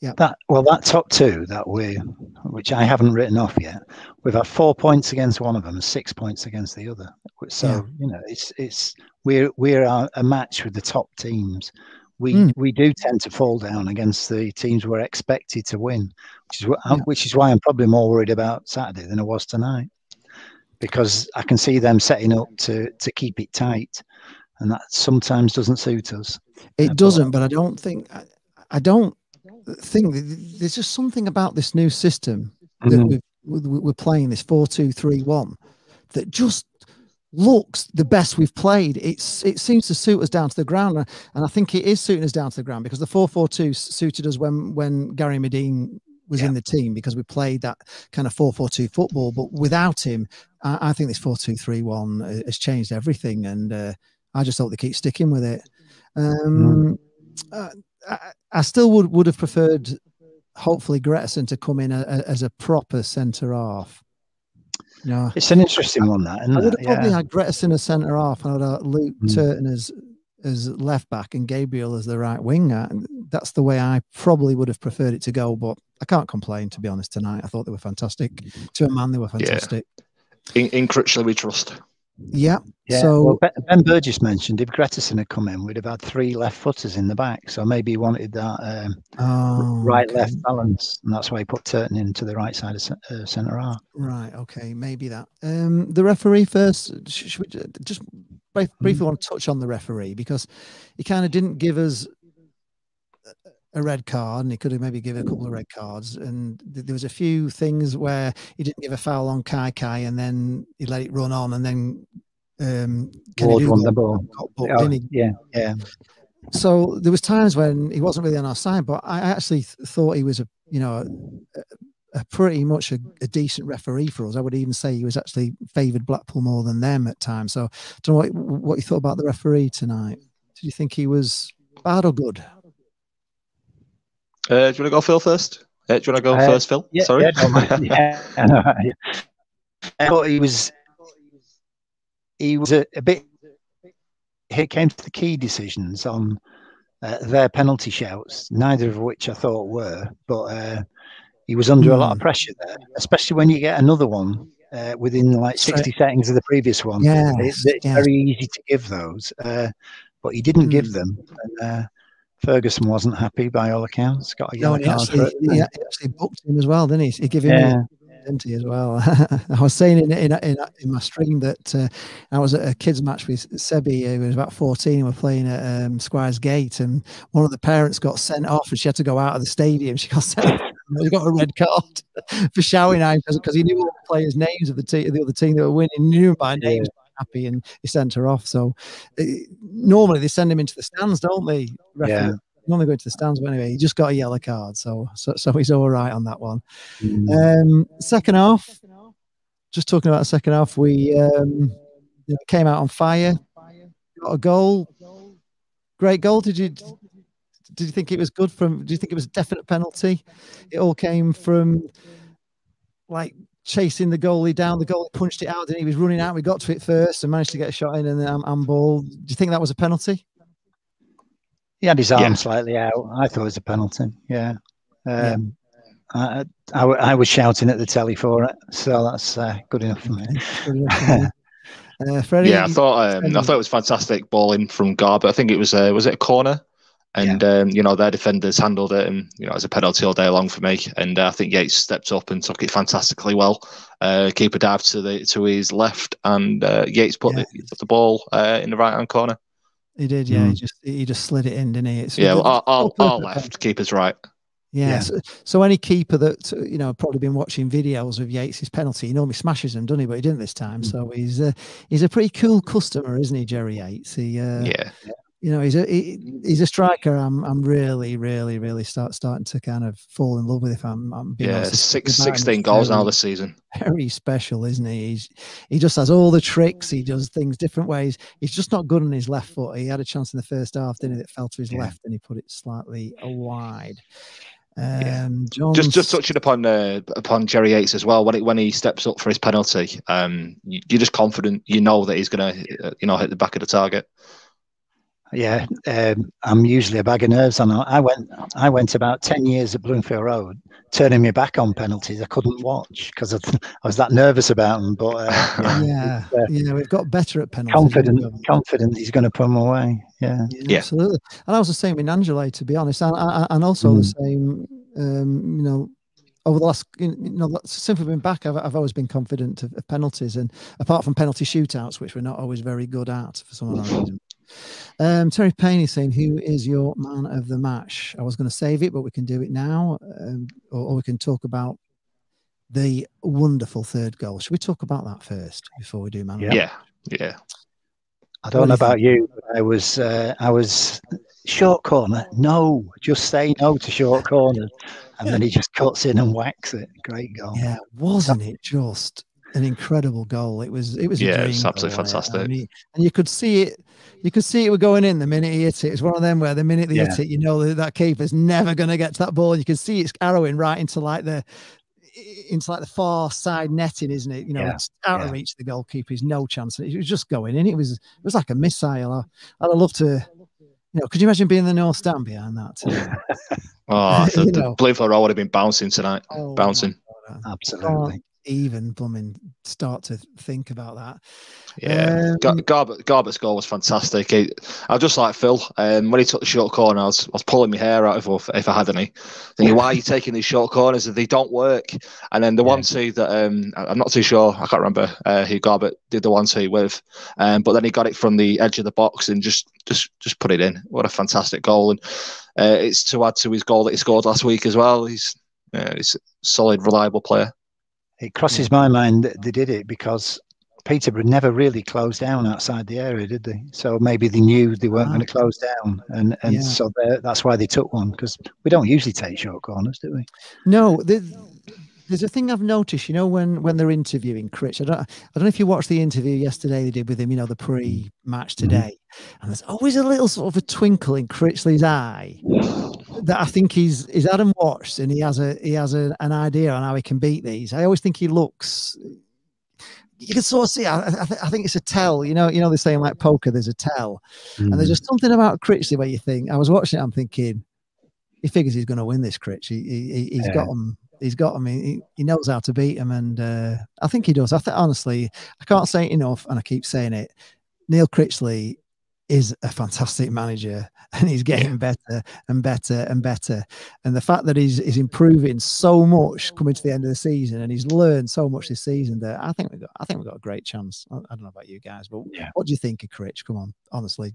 Yeah. That well, that top two that we, which I haven't written off yet, we've had four points against one of them, six points against the other. So yeah. you know, it's it's we're we're a, a match with the top teams. We mm. we do tend to fall down against the teams we're expected to win, which is yeah. which is why I'm probably more worried about Saturday than I was tonight, because I can see them setting up to to keep it tight, and that sometimes doesn't suit us. It doesn't, but I don't think I, I don't thing. There's just something about this new system that mm-hmm. we're playing this four two three one that just looks the best we've played. It's it seems to suit us down to the ground, and I think it is suiting us down to the ground because the four four two suited us when when Gary Madine was yeah. in the team because we played that kind of four four two football. But without him, I, I think this four two three one has changed everything, and uh, I just hope they keep sticking with it. Um, mm. uh, I, I still would would have preferred, hopefully, Gretarsson to come in a, a, as a proper centre half. No, it's an interesting one. That I would have yeah. probably had Gretarsson as centre half, and I'd have Luke mm. Turton as as left back and Gabriel as the right winger. And that's the way I probably would have preferred it to go. But I can't complain, to be honest. Tonight, I thought they were fantastic. To a man, they were fantastic. Yeah. In, in Critchley, we trust. Yeah. Yeah. So well, Ben Burgess mentioned if Gretarsson had come in, we'd have had three left footers in the back. So maybe he wanted that um, oh, right okay. left balance, and that's why he put Turton into the right side of uh, centre half. Right. Okay. Maybe that. Um, the referee first. Should we just briefly mm. want to touch on the referee because he kind of didn't give us a red card and he could have maybe given a couple of red cards and th- there was a few things where he didn't give a foul on Kai Kai and then he let it run on and then um won the ball. Booked, oh, yeah. Yeah. So there was times when he wasn't really on our side but I actually th- thought he was a you know a, a pretty much a, a, decent referee for us. I would even say he was actually favoured Blackpool more than them at times. So I don't know what, what you thought about the referee tonight? Did you think he was bad or good uh, do you want to go, Phil, first? Uh, do you want to go uh, first, Phil? Yeah, Sorry. Yeah, yeah. I thought he was he was a, a, bit. He came to the key decisions on uh, their penalty shouts, neither of which I thought were, but uh, he was under mm. a lot of hmm. pressure there, especially when you get another one uh, within like 60 seconds of the previous one. Yeah, it's, it's yes. very easy to give those, uh, but he didn't mm. give them. And, uh, Ferguson wasn't happy by all accounts. Got a yellow no, card actually. He actually booked him as well, didn't he? He gave him yeah. didn't as well? I was saying in, in, in, in my stream that uh, I was at a kids match with Sebi, who was about 14, and we're playing at um, Squires Gate, and one of the parents got sent off, and she had to go out of the stadium. She got sent off. He got a red card for shouting out because he knew all the players' names of the team, the other team that were winning. He knew by names. Happy and he sent her off. So uh, normally they send him into the stands, don't they? Yeah normally go to the stands, but anyway, he just got a yellow card, so so, so he's all right on that one. Mm. Um, second half, just talking about the second half, we um, came out on fire, got a goal, great goal. Did you Did you think it was good from? Do you think it was a definite penalty? It all came from like chasing the goalie down. The goalie punched it out, and he was running out. We got to it first and managed to get a shot in, and then um, ball. Do you think that was a penalty? He had his arm Yeah. slightly out. I thought it was a penalty. Yeah. Um, I, I, w- I was shouting at the telly for it, so that's uh, good enough for me. Uh, Freddie, Yeah, I thought um, I thought it was fantastic balling from Garbutt. I think it was uh, was it a corner, and um, you know their defenders handled it, and you know it was a penalty all day long for me. And uh, I think Yates stepped up and took it fantastically well. Uh, keeper dived to the to his left, and uh, Yates put the, put the ball uh, in the right hand corner. he did. Yeah, he Mm. just he just slid it in, didn't he? It's Yeah, well, our, our, all our perfect left, keeper's right. Yeah. Yeah. So, so any keeper that you know probably been watching videos of Yates' penalty, he normally smashes them, doesn't he? But he didn't this time. So he's uh, he's a pretty cool customer, isn't he, Jerry Yates? He uh, Yeah. You know, he's a he, he's a striker. I'm I'm really really really start starting to kind of fall in love with. If I'm, I'm being Yeah, six, About him, 16 he's goals now this season. very special, isn't he? He's he just has all the tricks. He does things different ways. He's just not good on his left foot. He had a chance in the first half, didn't he? That fell to his left, and he put it slightly wide. Um, John, Just just touching upon uh, upon Jerry Yates as well. When it, when he steps up for his penalty, um, you, you're just confident. You know that he's gonna uh, you know hit the back of the target. Yeah, um, I'm usually a bag of nerves. And I I went, I went about ten years at Bloomfield Road, turning my back on penalties. I couldn't watch because I, I was that nervous about them. But uh, yeah, uh, yeah, we've got better at penalties. confident, confident he's going to put them away. Yeah, Yeah, absolutely. And I was the same with Angelo, to be honest, and, and and also the Mm. same. Um, you know, over the last, you know, since we've been back, I've, I've always been confident of, of penalties, and apart from penalty shootouts, which we're not always very good at for some odd reason. Um, Terry Payne is saying, "Who is your man of the match?" I was going to save it, but we can do it now, um, or, or we can talk about the wonderful third goal. Should we talk about that first before we do man? of the Yeah, yeah. I don't What know do you about you, but I was, uh, I was short corner. No, just say no to short corner, and then he just cuts in and whacks it. Great goal. Yeah, wasn't it just an incredible goal? It was. It was. A Yeah, dream it's absolutely goal, wasn't? I fantastic. mean, and you could see it. You could see it were going in the minute he hit it. It's one of them where the minute they hit it, you know that that keeper's never going to get to that ball. You can see it's arrowing right into like the into like the far side netting, isn't it? You know, Yeah, it's out of reach. of The goalkeeper is no chance. It was just going in. It was. It was like a missile. I, I'd love to. You know, could you imagine being the North Stand behind that? Oh, the, the know. Bloomfield Row would have been bouncing tonight. Oh, bouncing. Absolutely. Even blooming start to think about that. Yeah, Um, Garbutt's goal was fantastic. He, I just like Phil. Um, when he took the short corner, I was, I was pulling my hair out if, if I had any. Thinking, why are you taking these short corners? They don't work. And then the one two that um, I'm not too sure. I can't remember uh, who Garbutt did the one two with. Um, but then he got it from the edge of the box and just just just put it in. What a fantastic goal! And uh, it's to add to his goal that he scored last week as well. He's uh, he's a solid, reliable player. It crosses mm. my mind that they did it because Peterborough never really closed down outside the area, did they? So maybe they knew they weren't going to ah. close down, and and Yeah. so that's why they took one because we don't usually take short corners, do we? No, the, there's a thing I've noticed. You know, when when they're interviewing Critch, I don't, I don't know if you watched the interview yesterday they did with him. You know, the pre-match mm. today, and there's always a little sort of a twinkle in Critchley's eye that I think he's he's had him watched, and he has a he has a, an idea on how he can beat these. I always think he looks. You can sort of see. I, I, th- I think it's a tell. You know, you know they're saying like poker. There's a tell, and there's just something about Critchley where you think. I was watching it. I'm thinking, he figures he's going to win this Critch. He, he, he- he's Yeah. got him. He's got him. He, he knows how to beat him, and uh, I think he does. I think honestly, I can't say it enough, and I keep saying it. Neil Critchley is a fantastic manager, and he's getting better and better and better. And the fact that he's he's improving so much coming to the end of the season, and he's learned so much this season that I think we've got. I think we've got a great chance. I, I don't know about you guys, but what do you think of Critch? Come on, honestly.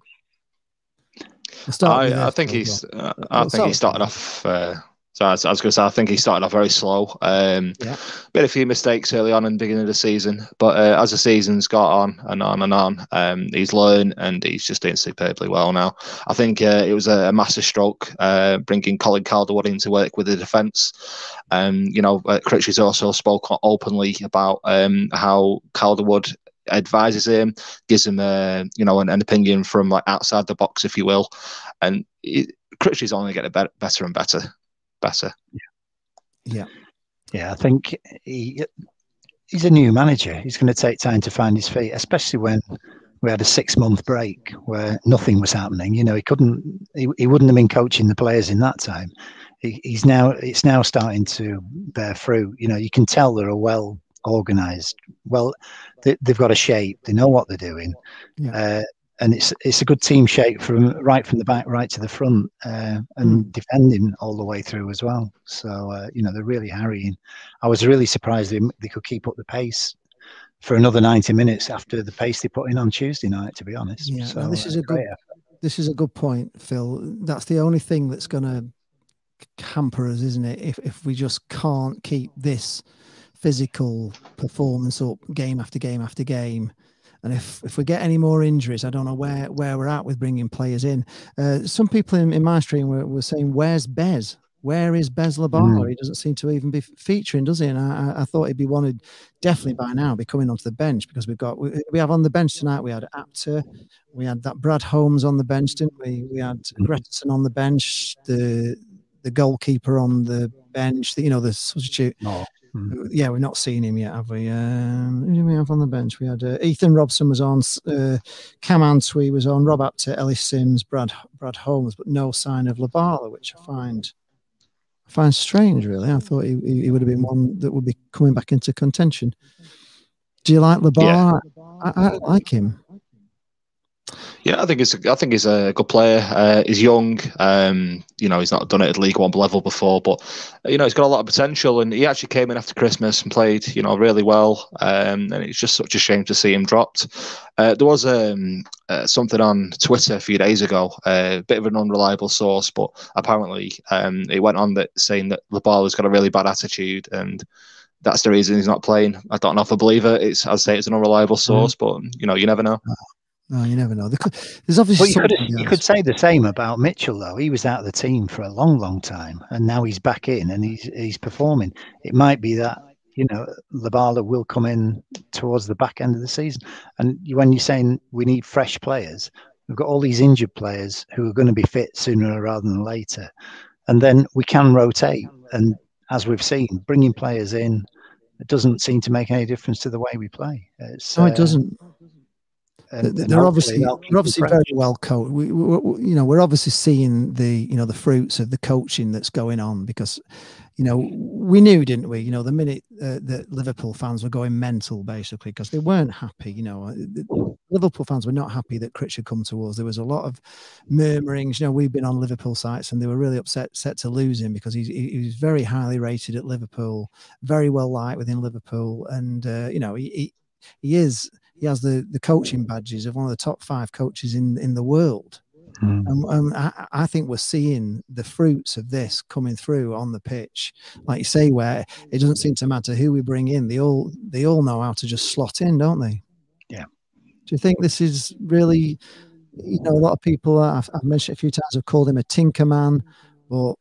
I, I think he's. Uh, I think start he started off. Uh, so I was, I was going to say, I think he started off very slow. Um, Yeah. Made a few mistakes early on in the beginning of the season, but uh, as the season's got on and on and on, um, he's learned and he's just doing superbly well now. I think uh, it was a, a massive stroke uh, bringing Colin Calderwood in to work with the defence. Um, you know, uh, Critch has also spoke openly about um, how Calderwood advises him, gives him a you know an, an opinion from like outside the box, if you will, and it, Critchley's only getting better and better, better. Yeah. Yeah, I think he he's a new manager. He's going to take time to find his feet, especially when we had a six month break where nothing was happening. You know, he couldn't, he, he wouldn't have been coaching the players in that time. He, he's now, it's now starting to bear fruit. You know, you can tell they're a well organized. Well, they, they've got a shape. They know what they're doing. Yeah. Uh, and it's it's a good team shape from right from the back right to the front uh, and defending all the way through as well. So uh, you know they're really harrying. I was really surprised they, they could keep up the pace for another ninety minutes after the pace they put in on Tuesday night. To be honest, Yeah, so this is uh, a good. effort. This is a good point, Phil. That's the only thing that's going to hamper us, isn't it? If if we just can't keep this physical performance up game after game after game, and if if we get any more injuries, I don't know where where we're at with bringing players in. Uh, some people in, in my stream were, were saying, "Where's Bez? Where is Bez Lubala? Mm. He doesn't seem to even be featuring, does he?" And I, I- thought he'd be wanted definitely by now, be coming onto the bench because we've got we, we have on the bench tonight. We had Apter, we had that Brad Holmes on the bench, didn't we? We had Gretarsson on the bench, the the goalkeeper on the bench. The, you know the substitute. No. Yeah, we've not seen him yet, have we? Um, who do we have on the bench? We had uh, Ethan Robson was on, uh, Cam Antwi was on, Rob Apter, Ellis Simms, Brad Brad Holmes, but no sign of Lubala, which I find I find strange. Really, I thought he, he would have been one that would be coming back into contention. Do you like Lubala? I, I like him. Yeah, I think he's I think he's a good player. Uh, he's young. Um, you know, he's not done it at League One level before, but you know, he's got a lot of potential. And he actually came in after Christmas and played, you know, really well. Um, and it's just such a shame to see him dropped. Uh, there was um, uh, something on Twitter a few days ago, uh, a bit of an unreliable source, but apparently um, it went on that saying that Lubala's got a really bad attitude and. That's the reason he's not playing. I don't know if I believe it. It's I'd say it's an unreliable source, but you know, you never know. No, you never know. There's obviously Well, you could, you could say the same about Mitchell, though. He was out of the team for a long, long time, and now he's back in and he's he's performing. It might be that you know Lubala will come in towards the back end of the season, and when you're saying we need fresh players, we've got all these injured players who are going to be fit sooner rather than later, and then we can rotate. And as we've seen, bringing players in, it doesn't seem to make any difference to the way we play. It's, No, uh, it doesn't. And- they're obviously they're obviously very well coached. We, we, we- you know, we're obviously seeing the you know the fruits of the coaching that's going on because, you know, we knew, didn't we? You know, the minute uh, that Liverpool fans were going mental basically because they weren't happy. You know, uh, Liverpool fans were not happy that Critch had come to us. There was a lot of murmurings. You know, we've been on Liverpool sites and they were really upset set to lose him because he's, he, he was very highly rated at Liverpool, very well liked within Liverpool, and uh, you know, he, he he is he has the the coaching badges of one of the top five coaches in in the world. Mm. And um, I, I think we're seeing the fruits of this coming through on the pitch, like you say, where it doesn't seem to matter who we bring in; they all they all know how to just slot in, don't they? Yeah. Do you think this is really, you know, a lot of people uh, I've, I've mentioned a few times have called him a tinker man, but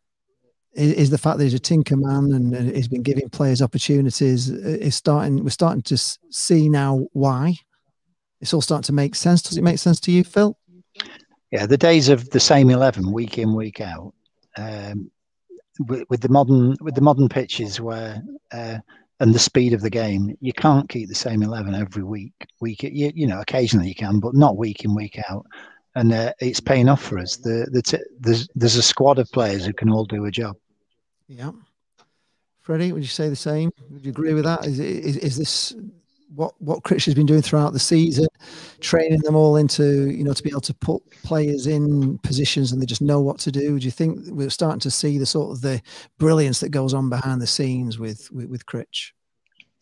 is the fact that he's a tinker man and uh, he's been giving players opportunities uh, is starting we're starting to see now why it's all starting to make sense does it make sense to you phil Yeah, the days of the same eleven week in week out, um, with, with the modern with the modern pitches where uh, and the speed of the game, you can't keep the same eleven every week. Week you, you know occasionally you can, but not week in week out. And uh, it's paying off for us. The, the t- there's there's a squad of players who can all do a job. Yeah freddie would you say the same would you agree with that is, is, is this what what Critch has been doing throughout the season training them all into you know to be able to put players in positions and they just know what to do do you think we're starting to see the sort of the brilliance that goes on behind the scenes with with, with Critch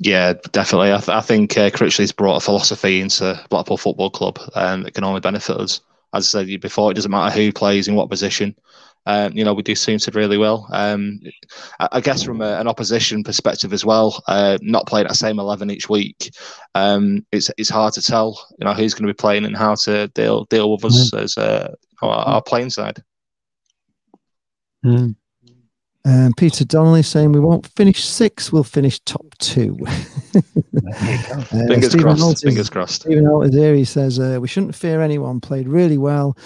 Yeah, definitely. I, th- I think uh, Critchley's brought a philosophy into Blackpool Football Club um, that can only benefit us. As I said before, it doesn't matter who plays in what position. Um, you know, we do suited really well. Um, I, I guess from a, an opposition perspective as well, uh, not playing at the same eleven each week, um, it's it's hard to tell. You know who's going to be playing and how to deal deal with us as uh, our, our playing side. Um, Peter Donnelly saying we won't finish six, we'll finish top two. Uh, Fingers crossed, fingers crossed. Stephen Holt is here. He says uh, we shouldn't fear anyone. Played really well.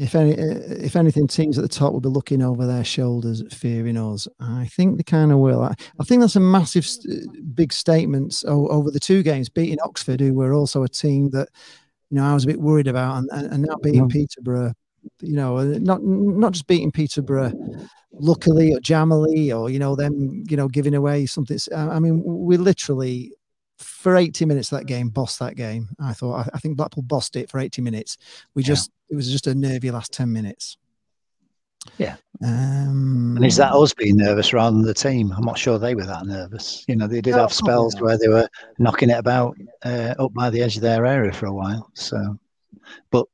If any, uh, if anything, teams at the top will be looking over their shoulders, fearing us. I think they kind of will. I, I think that's a massive, st- big statement o- over the two games, beating Oxford, who were also a team that you know I was a bit worried about, and, and, and now beating Peterborough. You know, uh, not not just beating Peterborough luckily or jammily or you know them you know giving away something. I mean, we literally for 80 minutes of that game, bossed that game. I thought, I, I think Blackpool bossed it for 80 minutes. We just, it was just a nervy last 10 minutes. Yeah. Um, And is that us being nervous rather than the team? I'm not sure they were that nervous. You know, they did No, have spells where they were knocking it about uh, up by the edge of their area for a while. So, but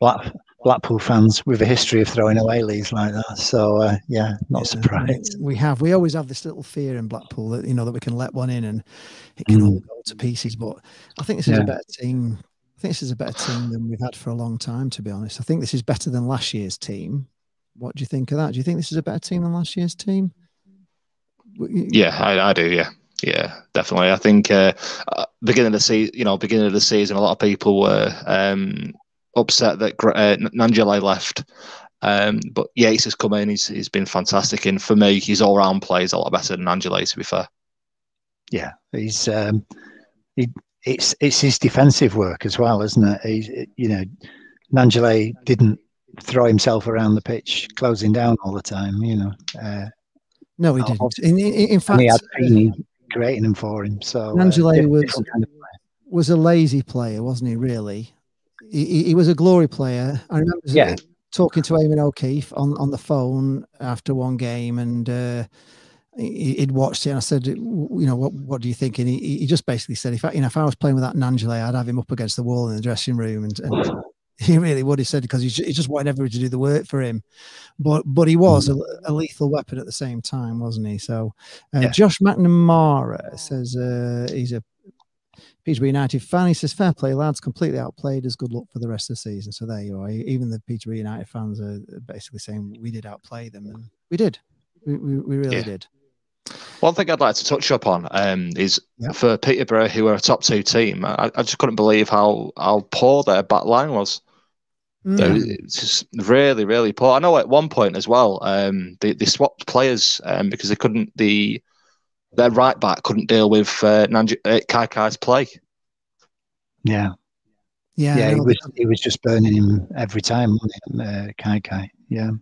Black, Blackpool fans with a history of throwing away leads like that. So, uh, yeah, not surprised. we have, we always have this little fear in Blackpool that, you know, that we can let one in and it can all go to pieces. But I think this is Mm. Yeah. a better team. I think this is a better team than we've had for a long time, to be honest. I think this is better than last year's team. What do you think of that? Do you think this is a better team than last year's team? Yeah, I, I do. Yeah, yeah, definitely. I think uh, uh, beginning of the season, you know, beginning of the season, a lot of people were um, upset that Gr- uh, Gnanduillet left. Um, but Yates has come in. He's he's been fantastic, and for me, his all round play is a lot better than Angela. To be fair, Yeah, he's um, he, it's it's his defensive work as well, isn't it? He's you know, Gnanduillet didn't throw himself around the pitch, closing down all the time. You know, uh, No, he didn't. In, in, in fact, he had Feeney creating them for him. So uh, was kind of was a lazy player, wasn't he? Really, he, he, was a glory player. I remember Yeah. talking to Eamon O'Keefe on, on the phone after one game, and uh, he'd watched it. And I said, "You know, what what do you think?" And he, he just basically said, "If I, you know, if I was playing with that Gnanduillet, I'd have him up against the wall in the dressing room." And, and he really would. He said because he, he just wanted everybody to do the work for him, but but he was a, a lethal weapon at the same time, wasn't he? So, uh, Yeah. Josh McNamara says uh, he's a Peterborough United fan. He says, "Fair play, lads. Completely outplayed us. Good luck for the rest of the season." So there you are. Even the Peterborough United fans are basically saying we did outplay them, and we did. We, we, we really Yeah. did. One thing I'd like to touch up on um, is for Peterborough, who are a top two team. I, I just couldn't believe how how poor their back line was. Mm. It's just really, really poor. I know at one point as well, um, they, they swapped players um, because they couldn't. The their right back couldn't deal with uh, Nanj- uh, Kai Kai's play. Yeah. Yeah, yeah, he was he was just burning him every time, wasn't? Uh, Kai Kai. Yeah.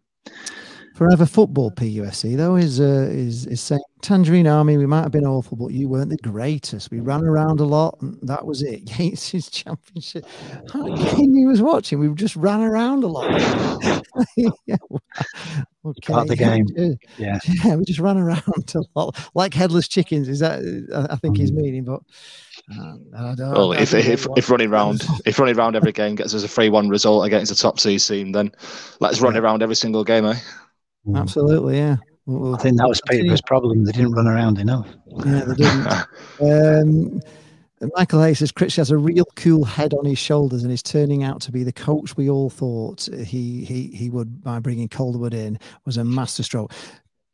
Forever football PUSC though is uh, is is saying Tangerine Army. We might have been awful, but you weren't the greatest. We ran around a lot, and that was it. Yates' championship. How game he was watching, we just ran around a lot. yeah. Okay. Part of the game. Yeah. Yeah. yeah, we just ran around a lot, like headless chickens. Is that? I I think Mm. he's meaning, but I don't. Well, I if, if, if running round if running round every game gets us a three one result against a top two team, then let's run it around every single game, eh? Absolutely, yeah. We'll- we'll I think that was continue. Peterborough's problem. They didn't run around enough. Yeah, they didn't. um, Michael Hayes says Critch has a real cool head on his shoulders and is turning out to be the coach we all thought he he he would by bringing Calderwood in was a masterstroke.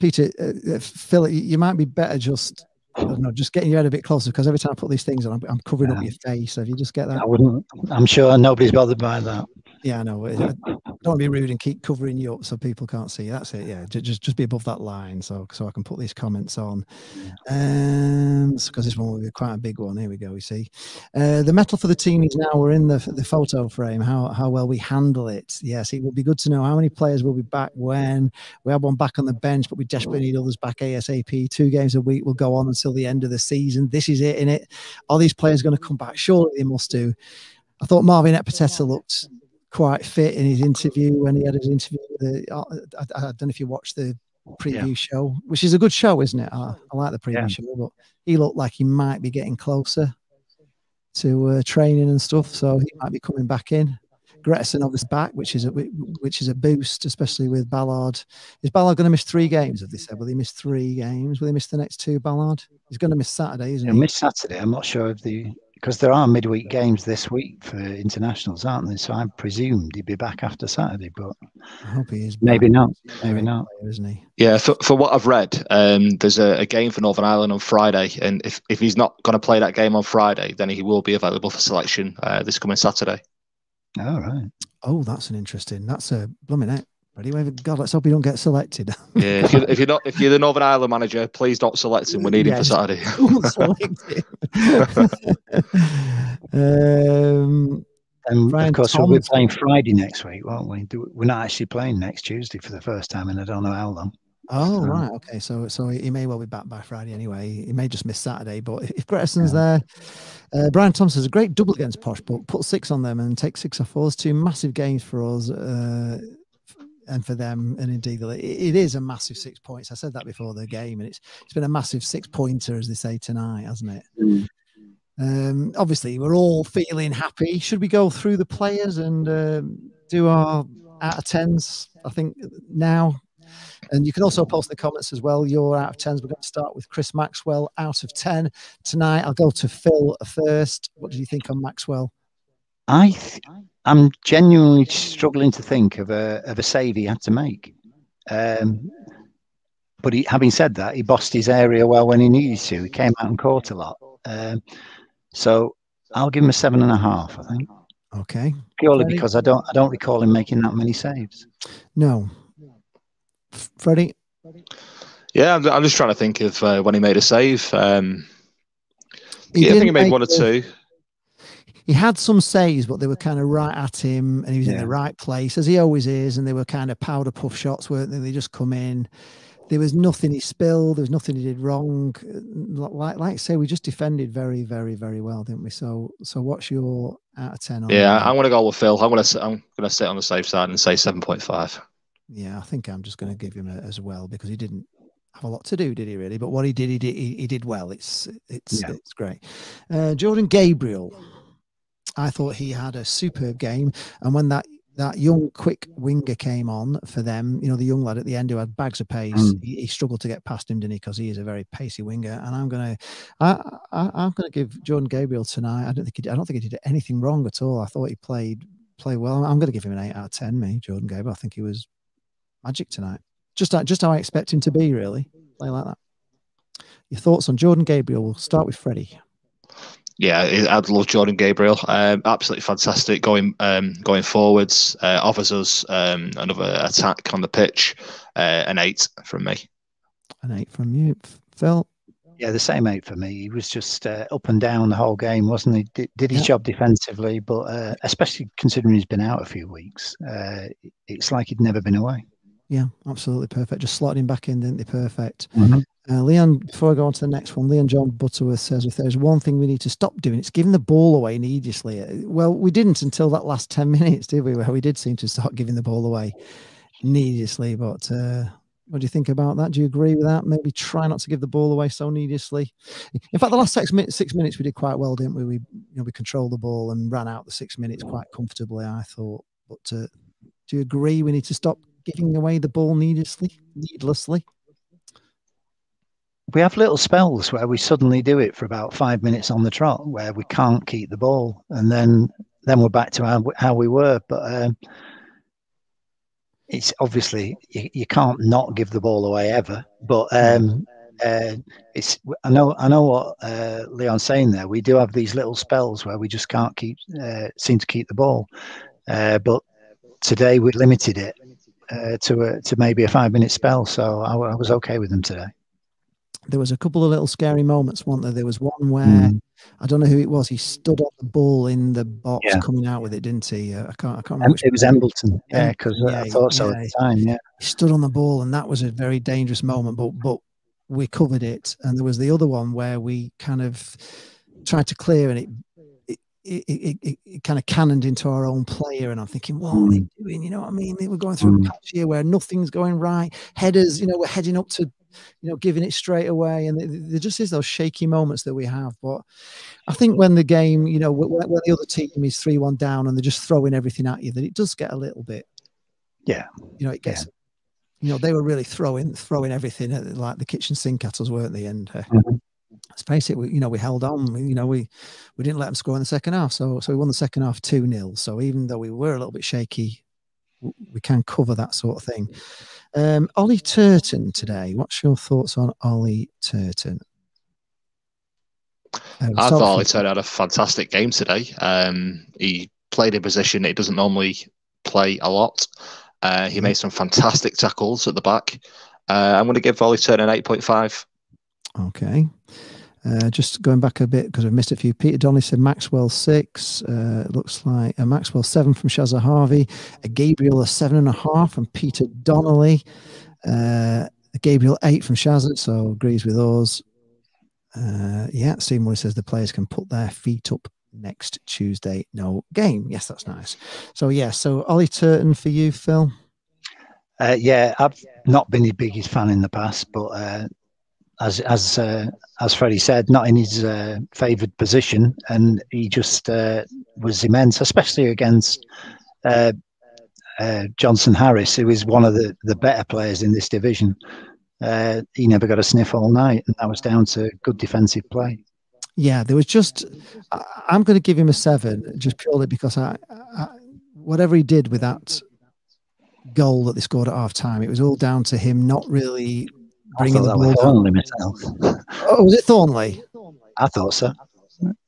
Peter, uh, uh, Phil, you- you might be better just I don't know, just getting your head a bit closer because every time I put these things on, I'm, I'm covering up your face. So if you just get that, I wouldn't. I'm sure nobody's bothered by that. Yeah, I know. I don't want to be rude and keep covering you up so people can't see. That's it. Yeah, just just be above that line so so I can put these comments on. Um, because this one will be quite a big one. Here we go. We see uh, the metal for the team is now. We're in the the photo frame. How how well we handle it. Yes, it would be good to know how many players will be back when we have one back on the bench, but we desperately need others back ASAP. Two games a week will go on until the end of the season. This is it. In it, are these players going to come back? Surely they must do. I thought Marvin Ekpiteta looked quite fit in his interview when he had his interview. With the, uh, I, I don't know if you watched the preview show, which is a good show, isn't it? I, I like the preview Yeah. show, but he looked like he might be getting closer to uh, training and stuff, so he might be coming back in. Gretarsson obviously back, which is a which is a boost, especially with Ballard. Is Ballard going to miss three games? Have they said? Will he miss three games? Will he miss the next two? Ballard? He's going to miss Saturday, isn't He'll he? miss Saturday. I'm not sure if the because there are midweek games this week for internationals, aren't there? So I presumed he'd be back after Saturday, but I hope he is. maybe back. not. Maybe not. isn't he? Yeah, for, for what I've read, um, there's a, a game for Northern Ireland on Friday, and if, if he's not going to play that game on Friday, then he will be available for selection uh, this coming Saturday. All right. Oh, that's an interesting. That's a blooming it. Ready? God, let's hope he don't get selected. Yeah, if you're, if you're not, if you're the Northern Ireland manager, please don't select him. We need him for Saturday. Um, And Brian of course, we'll be playing Friday next week, won't we? We're not actually playing next Tuesday for the first time and I don't know how long. Oh So- right, okay. So so he may well be back by Friday anyway. He may just miss Saturday, but if Gretarsson's there, uh, Brian Thompson's a great double against Posh, but put six on them and take six off us. Two massive games for us uh, f- and for them, and indeed it, it is a massive six points. I said that before the game, and it's it's been a massive six pointer as they say tonight, hasn't it? Um, obviously, we're all feeling happy. Should we go through the players and um, do our out of tens? I think now. And you can also post in the comments as well your out of tens. We're going to start with Chris Maxwell out of 10 tonight. I'll go to Phil first. What do you think on Maxwell? I th- I'm genuinely struggling to think of a of a save he had to make. Um, but he, having said that, he bossed his area well when he needed to. He came out and caught a lot. Um, so I'll give him a seven and a half. I think Okay. purely Freddie? because I don't I don't recall him making that many saves. No. F- Freddie? Yeah, I'm, I'm just trying to think of uh, when he made a save. Um, yeah, I think he made one or the- two. He had some saves, but they were kind of right at him and he was in the right place, as he always is. And they were kind of powder puff shots, weren't they? They just come in. There was nothing he spilled. There was nothing he did wrong. Uh, Like, like I say, we just defended very, very, very well, didn't we? So, so what's your out of ten? On Yeah, him? I'm going to go with Phil. I'm going to I'm going to sit on the safe side and say seven point five. Yeah, I think I'm just going to give him a, as well because he didn't have a lot to do, did he? Really? But what he did, he did, he, he did well. It's it's Yeah. it's great. Uh, Jordan Gabriel, I thought he had a superb game, and when that that young quick winger came on for them, you know, the young lad at the end who had bags of pace, Mm. he, he struggled to get past him, didn't he? Because he is a very pacey winger, and I'm gonna, I, I I'm gonna give Jordan Gabriel tonight. I don't think he, did- I don't think he did anything wrong at all. I thought he played played well. I'm gonna give him an eight out of ten. Me, Jordan Gabriel. I think he was magic tonight. Just like, just how I expect him to be, really. Play like that. Your thoughts on Jordan Gabriel? We'll start with Freddie. Yeah, I- I'd love Jordan Gabriel. Um, absolutely fantastic going um, going forwards. Uh, offers us um, another attack on the pitch. Uh, an eight from me. An eight from you, Phil. Yeah, the same eight for me. He was just uh, up and down the whole game, wasn't he? Did, did his Yeah. job defensively, but uh, especially considering he's been out a few weeks, uh, it's like he'd never been away. Yeah, absolutely perfect. Just slotted him back in, didn't they? Perfect. Mhm. Uh, Leon, before I go on to the next one, Leon John Butterworth says if there's one thing we need to stop doing, it's giving the ball away needlessly. Uh, Well, we didn't until that last 10 minutes, did we? Where we did seem to start giving the ball away needlessly. But uh, what do you think about that? Do you agree with that? Maybe try not to give the ball away so needlessly. In fact, the last six minutes, six minutes we did quite well, didn't we? We, you know, we controlled the ball and ran out the six minutes quite comfortably, I thought. But uh, do you agree we need to stop giving away the ball needlessly? Needlessly. We have little spells where we suddenly do it for about five minutes on the trot, where we can't keep the ball, and then then we're back to how, how we were. But um, it's obviously you, you can't not give the ball away ever. But um, uh, it's I know I know what uh, Leon's saying there. We do have these little spells where we just can't keep uh, seem to keep the ball. Uh, but today we limited it uh, to a, to maybe a five minute spell, so I, I was okay with them today. There was a couple of little scary moments, weren't there? There was one where Mm. I don't know who it was. He stood on the ball in the box, Yeah. coming out with it, didn't he? Uh, I can't. I can't remember. It was. Embleton, yeah, because I yeah, thought so at the time. Yeah, He stood on the ball, and that was a very dangerous moment. But but we covered it, and there was the other one where we kind of tried to clear, and it. It, it, it, it, kind of cannoned into our own player, and I'm thinking, what are they doing? You know what I mean? They were going through a Mm. patch here where nothing's going right. Headers, you know, we're heading up to you know, giving it straight away. And th- th- there just is those shaky moments that we have. But I think when the game, you know, when, when the other team is 3 1 down and they're just throwing everything at you, that it does get a little bit, yeah, you know, it gets, you know, they were really throwing throwing everything at like the kitchen sink at us, weren't they? And uh, let's face it, we, you know, we held on. We, you know, we we didn't let them score in the second half. So so we won the second half 2 0. So even though we were a little bit shaky, we can cover that sort of thing. Um, Ollie Turton today. What's your thoughts on Ollie Turton? Uh, I thought he turned out a fantastic game today. Um, he played a position he doesn't normally play a lot. Uh, he made some fantastic tackles at the back. Uh, I'm going to give Ollie Turton an 8.5. Okay. Uh, just going back a bit because I've missed a few. Peter Donnelly said Maxwell six. Uh, looks like a Maxwell seven from Shazza Harvey. A Gabriel a seven and a half from Peter Donnelly. Uh, a Gabriel eight from Shazza, so agrees with us. Uh, yeah, Murray says the players can put their feet up next Tuesday. No game. Yes, that's nice. So yeah, so Ollie Turton for you, Phil. Uh, yeah, I've not been the biggest fan in the past, but uh, as as uh, as Freddie said, not in his uh, favoured position, and he just uh, was immense, especially against uh, uh, Johnson Harris, who is one of the, the better players in this division. Uh, he never got a sniff all night, and that was down to good defensive play. Yeah, there was just. I'm going to give him a seven, just purely because I, I, whatever he did with that goal that they scored at half time, it was all down to him not really bringing the ball. Thorniley myself. Oh, was it Thorniley? I thought so.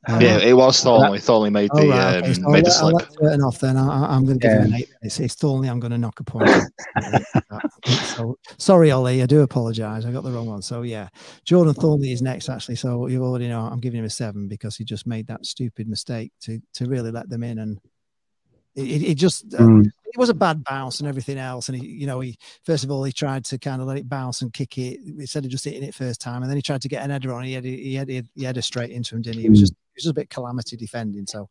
Um, yeah, it was Thorniley. Thorniley made Oh, the right, um, okay, so I'll made the let, I'll slip. let off then. I, I- I'm going to give him an eight. It's, it's Thorniley. I'm going to knock a point. so, sorry, Ollie. I do apologise. I got the wrong one. So yeah, Jordan Thorniley is next actually. So you already know I'm giving him a seven because he just made that stupid mistake to to really let them in and. It, it, just uh, Mm. it was a bad bounce and everything else and he you know he first of all he tried to kind of let it bounce and kick it instead of just hitting it first time and then he tried to get an header on he had he had he had a straight into him didn't he, he was Mm. just he was just a bit calamity defending so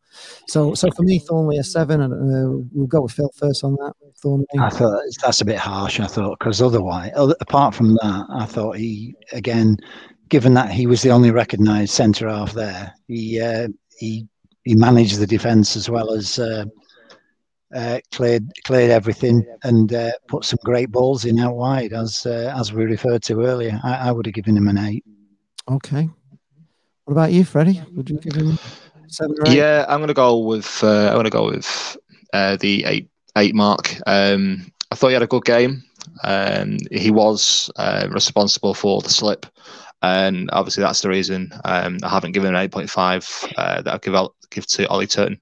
so so for me Thorniley a seven and uh, we'll go with Phil first on that Thorniley I thought that's a bit harsh. I thought because otherwise, other, apart from that, I thought he again, given that he was the only recognised centre half there, he uh, he he managed the defence as well as uh, uh, cleared cleared everything and uh, put some great balls in out wide as uh, as we referred to earlier. I, I would have given him an eight. okay what about you Freddie would you give him seven or eight Yeah, I'm gonna go with uh, I'm gonna go with uh, the eight eight mark. Um, I thought he had a good game. Um, he was uh, responsible for the slip, and obviously that's the reason um, I haven't given an 8.5 uh, that I give out, give to Ollie Turton.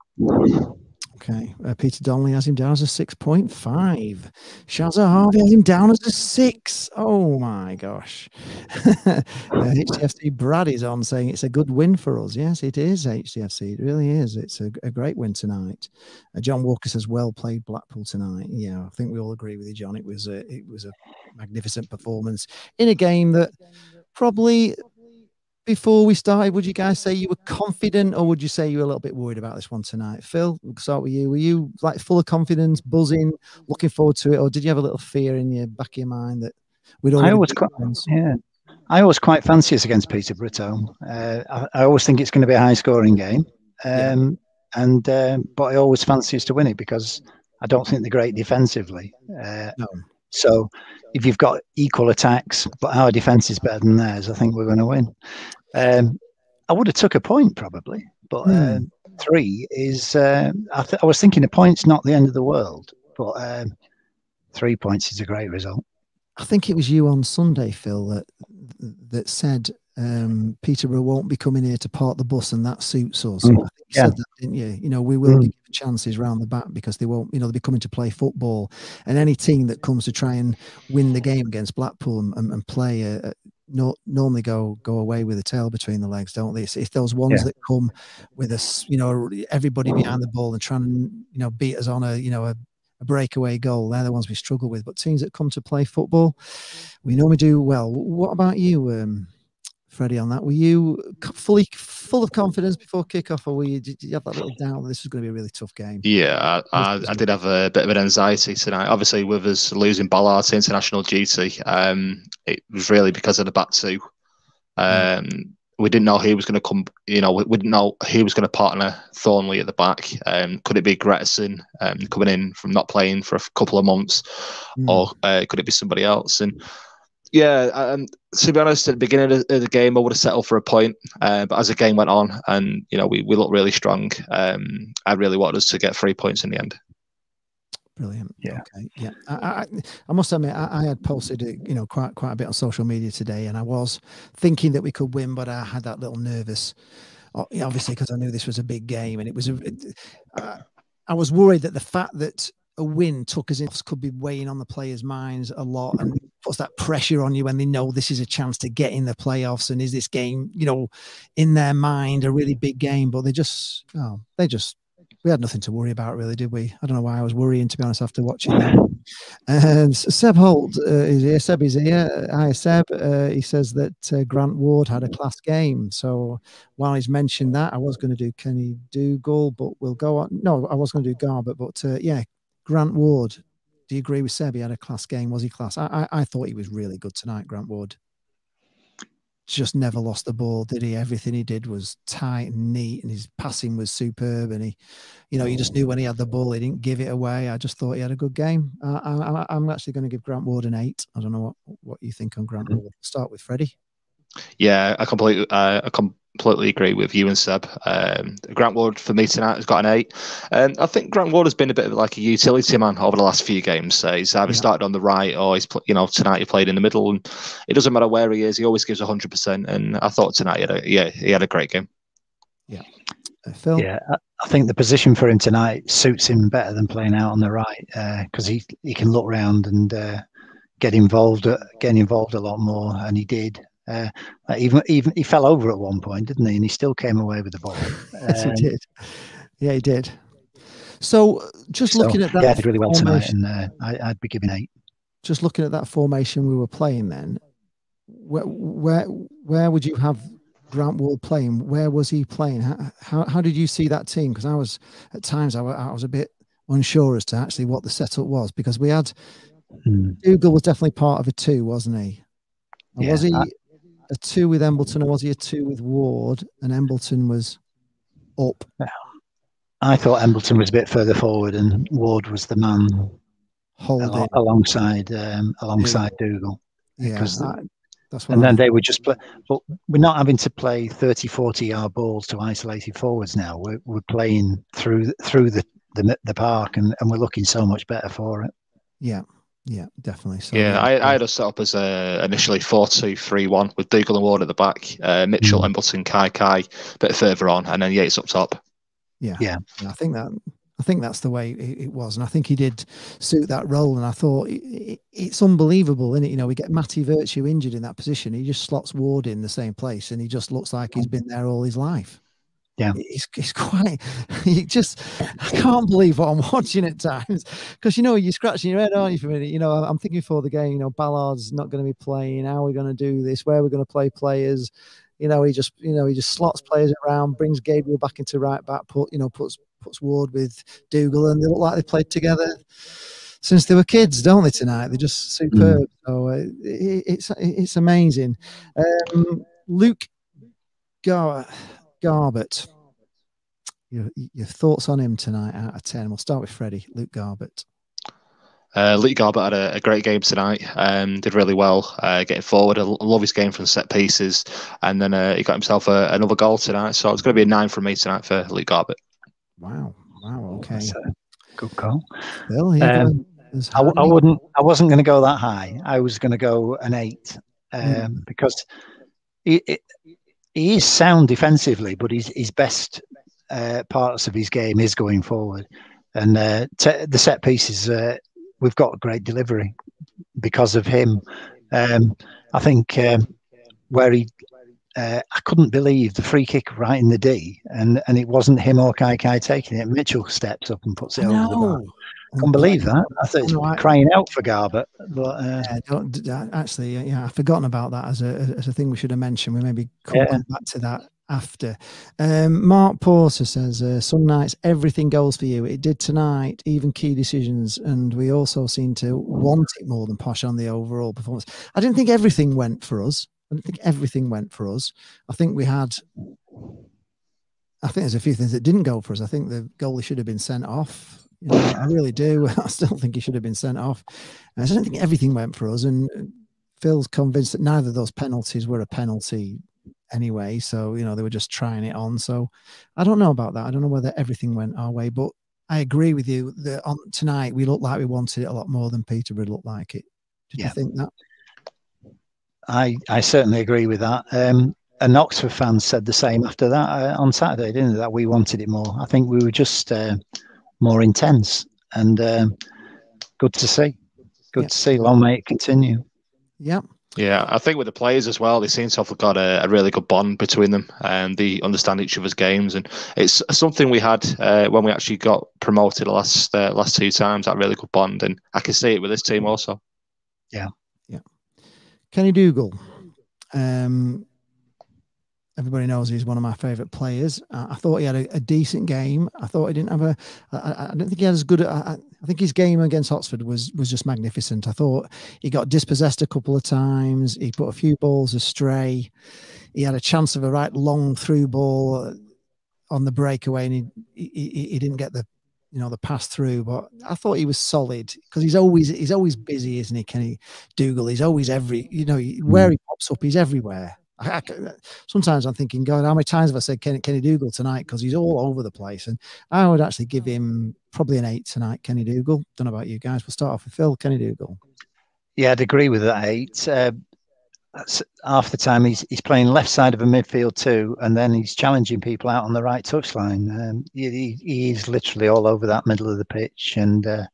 Okay, uh, Peter Donnelly has him down as a 6.5. Shazza Harvey has him down as a 6. Oh my gosh. uh, Brad is on saying it's a good win for us. Yes, it is, HCFC. It really is. It's a, a great win tonight. Uh, John Walker says, well played Blackpool tonight. Yeah, I think we all agree with you, John. It was a, it was a magnificent performance in a game that probably before we started, would you guys say you were confident or would you say you were a little bit worried about this one tonight? Phil, we'll start with you. Were you like full of confidence, buzzing, looking forward to it, or did you have a little fear in your back of your mind that we'd I always quite, yeah. I always quite fancy us against Peterborough. Uh, I, I always think it's going to be a high scoring game. Um, and uh, but I always fancy us to win it because I don't think they're great defensively. Uh, No. So if you've got equal attacks, but our defense is better than theirs, I think we're going to win. Um, I would have took a point probably, but uh, three is. Uh, I, th- I was thinking a point's not the end of the world, but um, three points is a great result. I think it was you on Sunday, Phil, that that said um, Peterborough won't be coming here to park the bus, and that suits us. Mm, yeah. said that, didn't you? You know, we will be Mm. given chances round the back because they won't. You know, they'll be coming to play football, and any team that comes to try and win the game against Blackpool and, and, and play a, a no, normally go go away with a tail between the legs, don't they? It's, it's those ones Yeah. that come with us, you know, everybody behind the ball and trying to, you know, beat us on a, you know, a, a breakaway goal. They're the ones we struggle with. But teams that come to play football, we normally do well. What about you, um, Freddie? On that, were you fully full of confidence before kickoff, or were you? Did you have that little doubt that this was going to be a really tough game? Yeah, I, I, I did have a bit of an anxiety tonight. Obviously, with us losing Ballard to international duty, um, it was really because of the back two. Um, we didn't know who was going to come. You know, we, we didn't know who was going to partner Thorniley at the back. Um, could it be Gretarsson um, coming in from not playing for a couple of months, Mm. or uh, could it be somebody else? And yeah, um, to be honest, at the beginning of the, of the game, I would have settled for a point. Uh, but as the game went on, and you know, we, we looked really strong. Um, I really wanted us to get three points in the end. Brilliant. Yeah. Okay. Yeah. I, I, I must admit, I, I had posted, uh, you know, quite quite a bit on social media today, and I was thinking that we could win, but I had that little nervous, obviously, because I knew this was a big game, and it was a. it- uh, I was worried that the fact that a win took us in could be weighing on the players' minds a lot and puts that pressure on you when they know this is a chance to get in the playoffs and is this game, you know, in their mind a really big game. But they just, oh, they just, we had nothing to worry about, really, did we? I don't know why I was worrying, to be honest, after watching that. Um, Seb Holt uh, is here. Seb is here. Hi, Seb. Uh, he says that uh, Grant Ward had a class game. So while he's mentioned that, I was going to do Kenny Dougall, but we'll go on. No, I was going to do Garbutt, but uh, yeah, Grant Ward. Do you agree with Seb? He had a class game. Was he class? I, I, I thought he was really good tonight, Grant Ward. Just never lost the ball, did he? Everything he did was tight and neat, and his passing was superb. And he, you know, you just knew when he had the ball, he didn't give it away. I just thought he had a good game. I, I'm actually going to give Grant Ward an eight. I don't know what, what you think on Grant Ward. Start with Freddie. Yeah, I completely, uh, I completely agree with you and Seb. Um, Grant Ward for me tonight has got an eight, and I think Grant Ward has been a bit of like a utility man over the last few games. So he's either Yeah. started on the right or he's, you know, tonight he played in the middle, and it doesn't matter where he is, he always gives hundred percent. And I thought tonight, he had a, yeah, he had a great game. Yeah, uh, Phil. Yeah, I- I think the position for him tonight suits him better than playing out on the right because he he can look round and uh, get involved, uh, get involved a lot more, and he did. Uh, even even he fell over at one point, didn't he? And he still came away with the ball. Yes, he Um, did. Yeah, he did. So uh, just so, looking at that, yeah, did really well tonight, formation- and uh, I, I'd be giving eight. just looking at that formation we were playing then, where where where would you have Grant Ward playing? Where was he playing? How how, how did you see that team? Because I was at times I, I was a bit unsure as to actually what the setup was because we had Dougall was definitely part of a two, wasn't he? And was he I- a two with Embleton or was he a two with Ward? And Embleton was up. I thought Embleton was a bit further forward, and Ward was the man Holding. alo- alongside um, alongside Dougall. Yeah, because that's what and I then they would just play. But we're not having to play 30, 40 yard balls to isolated forwards now. We're, we're playing through through the the, the park, and, and we're looking so much better for it. Yeah, yeah, definitely. So Yeah, I, I had us set up as a, initially 4 2 3 1 with Dougall and Ward at the back, uh, Mitchell, Embleton, Kai Kai a bit further on, and then Yates up top. Yeah. Yeah. I think that I think that's the way it, it was, and I think he did suit that role. And I thought it, it, it's unbelievable, isn't it? You know, we get Matty Virtue injured in that position. He just slots Ward in the same place, and he just looks like he's been there all his life. Yeah. It's, it's quite, you just, I can't believe what I'm watching at times because, you know, you're scratching your head, aren't you, for a minute? You know, I'm thinking for the game, you know, Ballard's not going to be playing. How are we going to do this? Where are we going to play players? You know, he just, you know, he just slots players around, brings Gabriel back into right back, put, you know, puts, puts Ward with Dougall, and they look like they played together since they were kids, don't they? Tonight, they're just superb. So uh, it, it's it's amazing. Um, Luke Gar- Garbutt, your your thoughts on him tonight out of ten? We'll start with Freddie. Luke Garbutt. Uh, Luke Garbutt had a, a great game tonight. Um, did really well uh, getting forward. I l- love his game from set pieces, and then uh, he got himself a, another goal tonight. So it's going to be a nine from me tonight for Luke Garbutt. Wow, wow, okay. Good call. Bill, you Um, going as I, w- I high? wouldn't. I wasn't going to go that high. I was going to go an eight um, Mm. because he, he he is sound defensively, but his his best uh, parts of his game is going forward, and uh, the set pieces. Uh, we've got great delivery because of him. Um, I think um, where he. Uh, I couldn't believe the free kick right in the D, and, and it wasn't him or Kai Kai taking it. Mitchell steps up and puts it over the bar. I couldn't believe that. I thought No, I- crying out for Garbutt, but uh, Yeah, don't, actually, yeah, I've forgotten about that as a as a thing we should have mentioned. We maybe could Yeah. come back to that after. Um, Mark Porter says, uh, "Some nights everything goes for you. It did tonight, even key decisions, and we also seem to want it more than Posh on the overall performance. I didn't think everything went for us. I didn't think everything went for us. I think we had." I think there's a few things that didn't go for us. I think the goalie should have been sent off. You know, I really do. I still think he should have been sent off. I don't think everything went for us. And Phil's convinced that neither of those penalties were a penalty anyway. So, you know, they were just trying it on. So I don't know about that. I don't know whether everything went our way, but I agree with you that on tonight we looked like we wanted it a lot more than Peterborough looked like it. Did Yeah. you think that? I I certainly agree with that. Um, and Oxford fans said the same after that uh, on Saturday, didn't they? That we wanted it more. I think we were just uh, more intense. And um, good to see. Good to see. Long may it continue. Yeah. Yeah, I think with the players as well, they seem to have got a, a really good bond between them, and they understand each other's games. And it's something we had uh, when we actually got promoted the last uh, last two times. That really good bond, and I can see it with this team also. Yeah, yeah. Kenny Dougall, um, everybody knows he's one of my favourite players. Uh, I thought he had a, a, decent game. I thought he didn't have a. I, I don't think he had as good. I, I think his game against Oxford was was just magnificent. I thought he got dispossessed a couple of times. He put a few balls astray. He had a chance of a right long through ball on the breakaway, and he he, he didn't get the you know the pass through. But I thought he was solid because he's always he's always busy, isn't he? Kenny Dougall. He's always every you know where he pops up, he's everywhere. I, I, sometimes I'm thinking, God, how many times have I said Kenny, Kenny Dougall tonight? Because he's all over the place. And I would actually give him probably an eight tonight, Kenny Dougall. Don't know about you guys. We'll start off with Phil, Kenny Dougall. Yeah, I'd agree with that eight. Uh, half the time he's he's playing left side of a midfield too, and then he's challenging people out on the right touchline. Um, he, he's literally all over that middle of the pitch, and uh,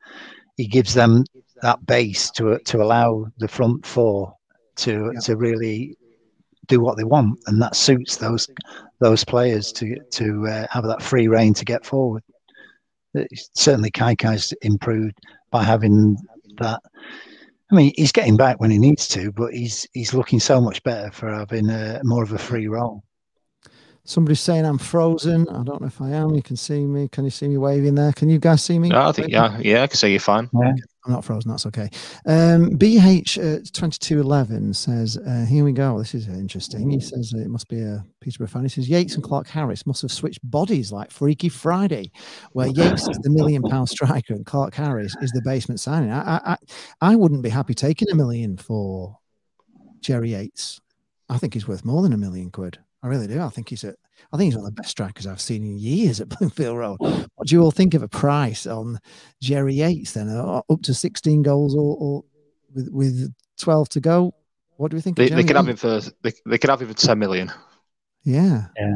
he gives them that base to to allow the front four to yeah. to really do what they want, and that suits those those players to to uh, have that free reign to get forward. certainly, Kai Kai's improved by having that. I mean, he's getting back when he needs to, but he's he's looking so much better for having a, more of a free role. Somebody's saying I'm frozen. I don't know if I am. You can see me. Can you see me waving there? Can you guys see me? No, I think yeah, yeah, I can see you fine. Yeah. I'm not frozen. That's okay. Um, BH uh, 2211 says, uh, here we go. This is interesting. He says uh, it must be a Peterborough fan. He says Yates and Clarke-Harris must have switched bodies like Freaky Friday, where Yates is the million pound striker and Clarke-Harris is the basement signing. I, I, I wouldn't be happy taking a million for Jerry Yates. I think he's worth more than a million quid. I really do. I think he's a I think he's one of the best strikers I've seen in years at Bloomfield Road. What do you all think of a price on Jerry Yates then? Uh, up to 16 goals or, or with, with 12 to go? What do we think? They, they could have him for they, they could have him for 10 million. Yeah. Yeah.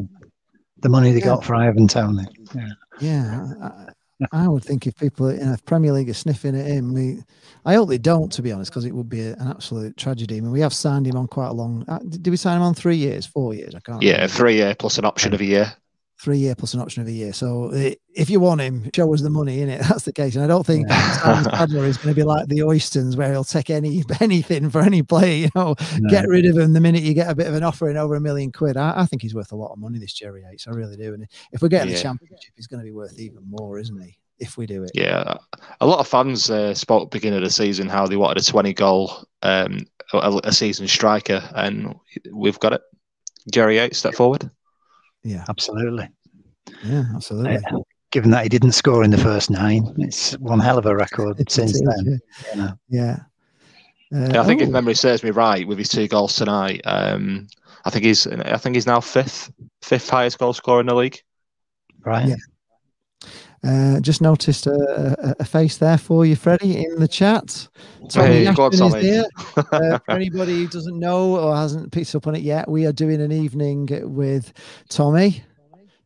The money they yeah. got for Ivan Toney. Yeah. Yeah. I, I would think if people in a Premier League are sniffing at him, we, I hope they don't, to be honest, because it would be a, an absolute tragedy. I mean, we have signed him on quite a long. Uh, did we sign him on three years, four years? I can't. Yeah, remember. three year plus an option of a year three year plus an option of a year. So if you want him, show us the money in it. That's the case. And I don't think Sadler is going to be like the Oystons where he'll take any anything for any play. you know, no. get rid of him the minute you get a bit of an offering over a million quid. I, I, think he's worth a lot of money, this Jerry Yates. I really do. And if we're getting yeah. the championship, he's going to be worth even more, isn't he? If we do it. Yeah. A lot of fans uh, spoke at the beginning of the season how they wanted a 20 goal um, a, a season striker, and we've got it. Jerry Yates, step forward. Yeah, absolutely. Yeah, absolutely. Uh, given that he didn't score in the first nine, it's one hell of a record it since then. Yeah. You know. yeah. Uh, yeah. I think oh. if memory serves me right, with his two goals tonight, um, I think he's I think he's now fifth fifth highest goal scorer in the league. Right. Yeah. Uh, just noticed a, a, face there for you, Freddie, in the chat. Tommy hey, Ashton is here. Uh, for anybody who doesn't know or hasn't picked up on it yet, we are doing an evening with Tommy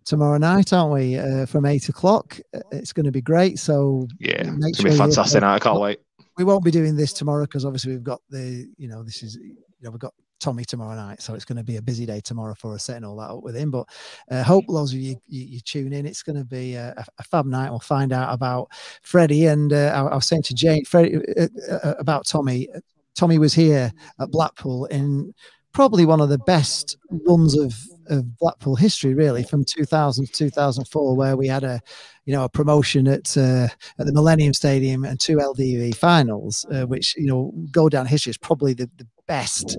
tomorrow night, aren't we? Uh, from eight o'clock. Uh, it's going to be great. So yeah, it's going to be fantastic night. I can't wait. We won't be doing this tomorrow because obviously we've got the, you know, this is, you know, we've got Tommy tomorrow night, so it's going to be a busy day tomorrow for us setting all that up with him. But uh, hope lots of you, you, you tune in. It's going to be a, a, fab night. We'll find out about Freddie and uh, I, I, was saying to Jane Freddie, uh, uh about Tommy. Tommy was here at Blackpool in probably one of the best runs of, of Blackpool history, really, from 2000 to 2004, where we had a, you know, a promotion at uh, at the Millennium Stadium and two LDV finals, uh, which you know go down history as probably the, the best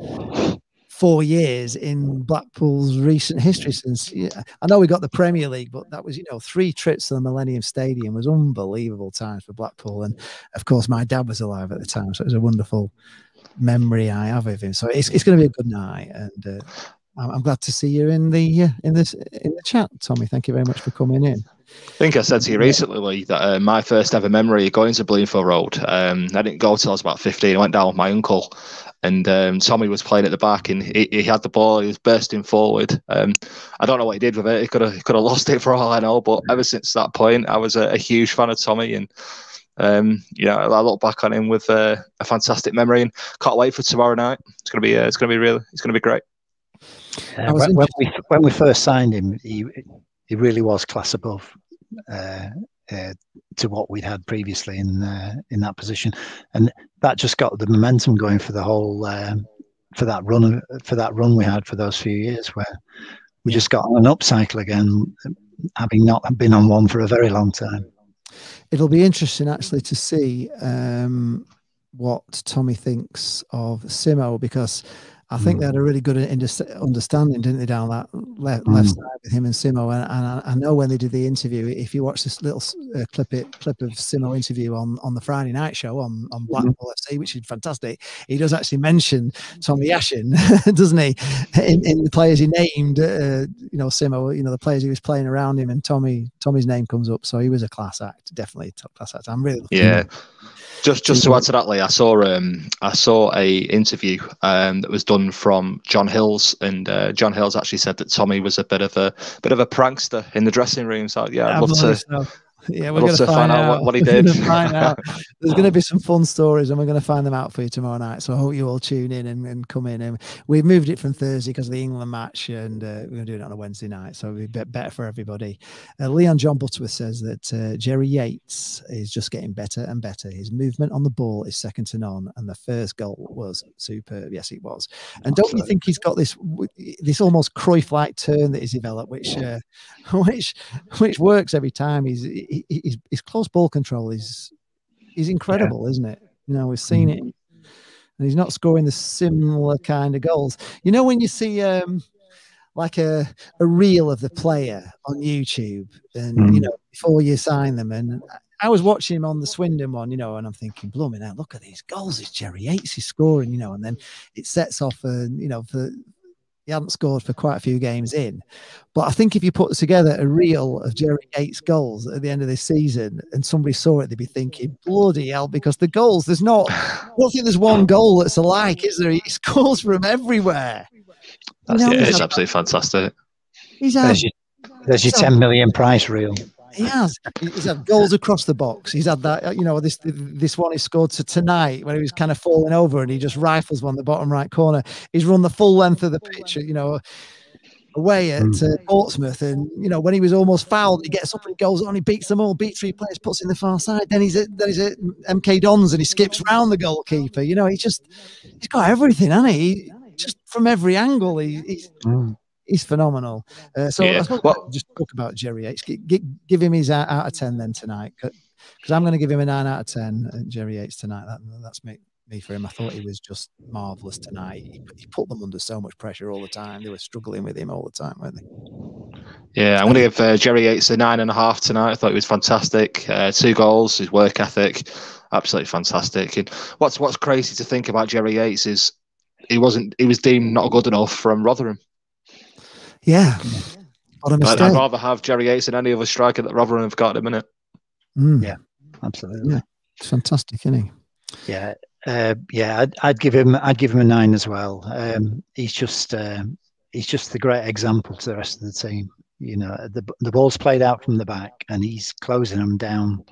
four years in Blackpool's recent history since yeah, I know we got the Premier League, but that was you know three trips to the Millennium Stadium was unbelievable times for Blackpool, and of course my dad was alive at the time, so it was a wonderful memory I have of him. So it's, it's going to be a good night. And uh, I'm, I'm glad to see you in the uh, in this in the chat, Tommy. Thank you very much for coming in. I think I said to you recently, Lee, that uh, my first ever memory of going to Bloomfield Road, um, I didn't go till I was about 15. I went down with my uncle, and um, Tommy was playing at the back, and he, he had the ball. He was bursting forward. Um, I don't know what he did with it. He could have could have lost it for all I know. But ever since that point, I was a, a huge fan of Tommy, and um, you know, I look back on him with uh, a fantastic memory, and can't wait for tomorrow night. It's gonna be uh, it's gonna be real. It's gonna be great. Uh, when, when we when we first signed him, he he really was class above uh, uh, to what we'd had previously in uh, in that position, and that just got the momentum going for the whole um, for that run for that run we had for those few years where we just got on an upcycle again, having not been on one for a very long time. It'll be interesting actually to see um, what Tommy thinks of Simo because I think they had a really good understanding, didn't they, down that left, left Mm. side with him and Simo. And, and I, I know when they did the interview, if you watch this little uh, clip it, clip of Simo interview on, on the Friday night show on, on Blackpool FC, which is fantastic, he does actually mention Tommy Jaszczun, doesn't he, in, in the players he named, uh, you know, Simo, you know, the players he was playing around him, and Tommy Tommy's name comes up. So he was a class act, definitely a top class act. I'm really looking Yeah. Just just to add to that, Lee, I saw um I saw a interview um that was done from John Hills, and uh, John Hills actually said that Tommy was a bit of a bit of a prankster in the dressing room. So yeah, I'd I love to. Yeah, we're going to find, find out what- what he did. find out. There's going to be some fun stories, and we're going to find them out for you tomorrow night. So I hope you all tune in and, and come in. And we've moved it from Thursday because of the England match, and uh, we're going to do it on a Wednesday night, so it'll be bit better for everybody. Uh, Leon John Butterworth says that uh, Jerry Yates is just getting better and better. His movement on the ball is second to none, and the first goal was superb. Yes, it was. And don't you think he's got this this almost Cruyff-like turn that he's developed, which uh, which which works every time. He's he, he- his, his close ball control is is incredible, isn't it? You know, we've seen it, mm. and he's not scoring the similar kind of goals. You know, when you see um like a a reel of the player on YouTube, and you mm. know before you sign them, and I was watching him on the Swindon one, you know, and I'm thinking, blooming out, look at these goals this Jerry Yates is scoring, you know, and then it sets off, and you know, for he hadn't scored for quite a few games in. But I think if you put together a reel of Jerry Yates' goals at the end of this season and somebody saw it, they'd be thinking, bloody hell, because the goals, there's not, I don't think there's one goal that's alike, is there? He scores from everywhere. That's, You know, yeah, it's absolutely fantastic. He's had, There's your, there's your 10 million price reel. He has. He's had goals across the box. He's had that, you know, this this one he scored to tonight when he was kind of falling over and he just rifles one in the bottom right corner. He's run the full length of the pitch, you know, away at uh, Portsmouth. And, you know, when he was almost fouled, he gets up and goes on, he beats them all, beats three players, puts in the far side. Then he's at, then he's at MK Dons and he skips round the goalkeeper. You know, he just, he's got everything, hasn't he? he just from every angle, he, he's, he's phenomenal. Uh, so Yeah. I suppose we'll just talk about Jerry Yates. Gi- gi- give him his out, out of ten then tonight, because I'm going to give him a nine out of ten. At Jerry Yates tonight. That, that's me, me for him. I thought he was just marvelous tonight. He, he put them under so much pressure all the time. They were struggling with him all the time, weren't they? Yeah, I'm going to give uh, Jerry Yates a nine and a half tonight. I thought he was fantastic. Uh, two goals, his work ethic, absolutely fantastic. And what's what's crazy to think about Jerry Yates is he wasn't he was deemed not good enough from Rotherham. Yeah. What a I'd, mistake. I'd rather have Jerry Yates than any other striker that Rotherham have got at the minute. Mm. Yeah, absolutely. Yeah, it's fantastic, isn't he? Yeah, uh, yeah, I'd, I'd give him, I'd give him a nine as well. Um, he's just, um he's just the great example to the rest of the team. You know, the the ball's played out from the back, and he's closing them down.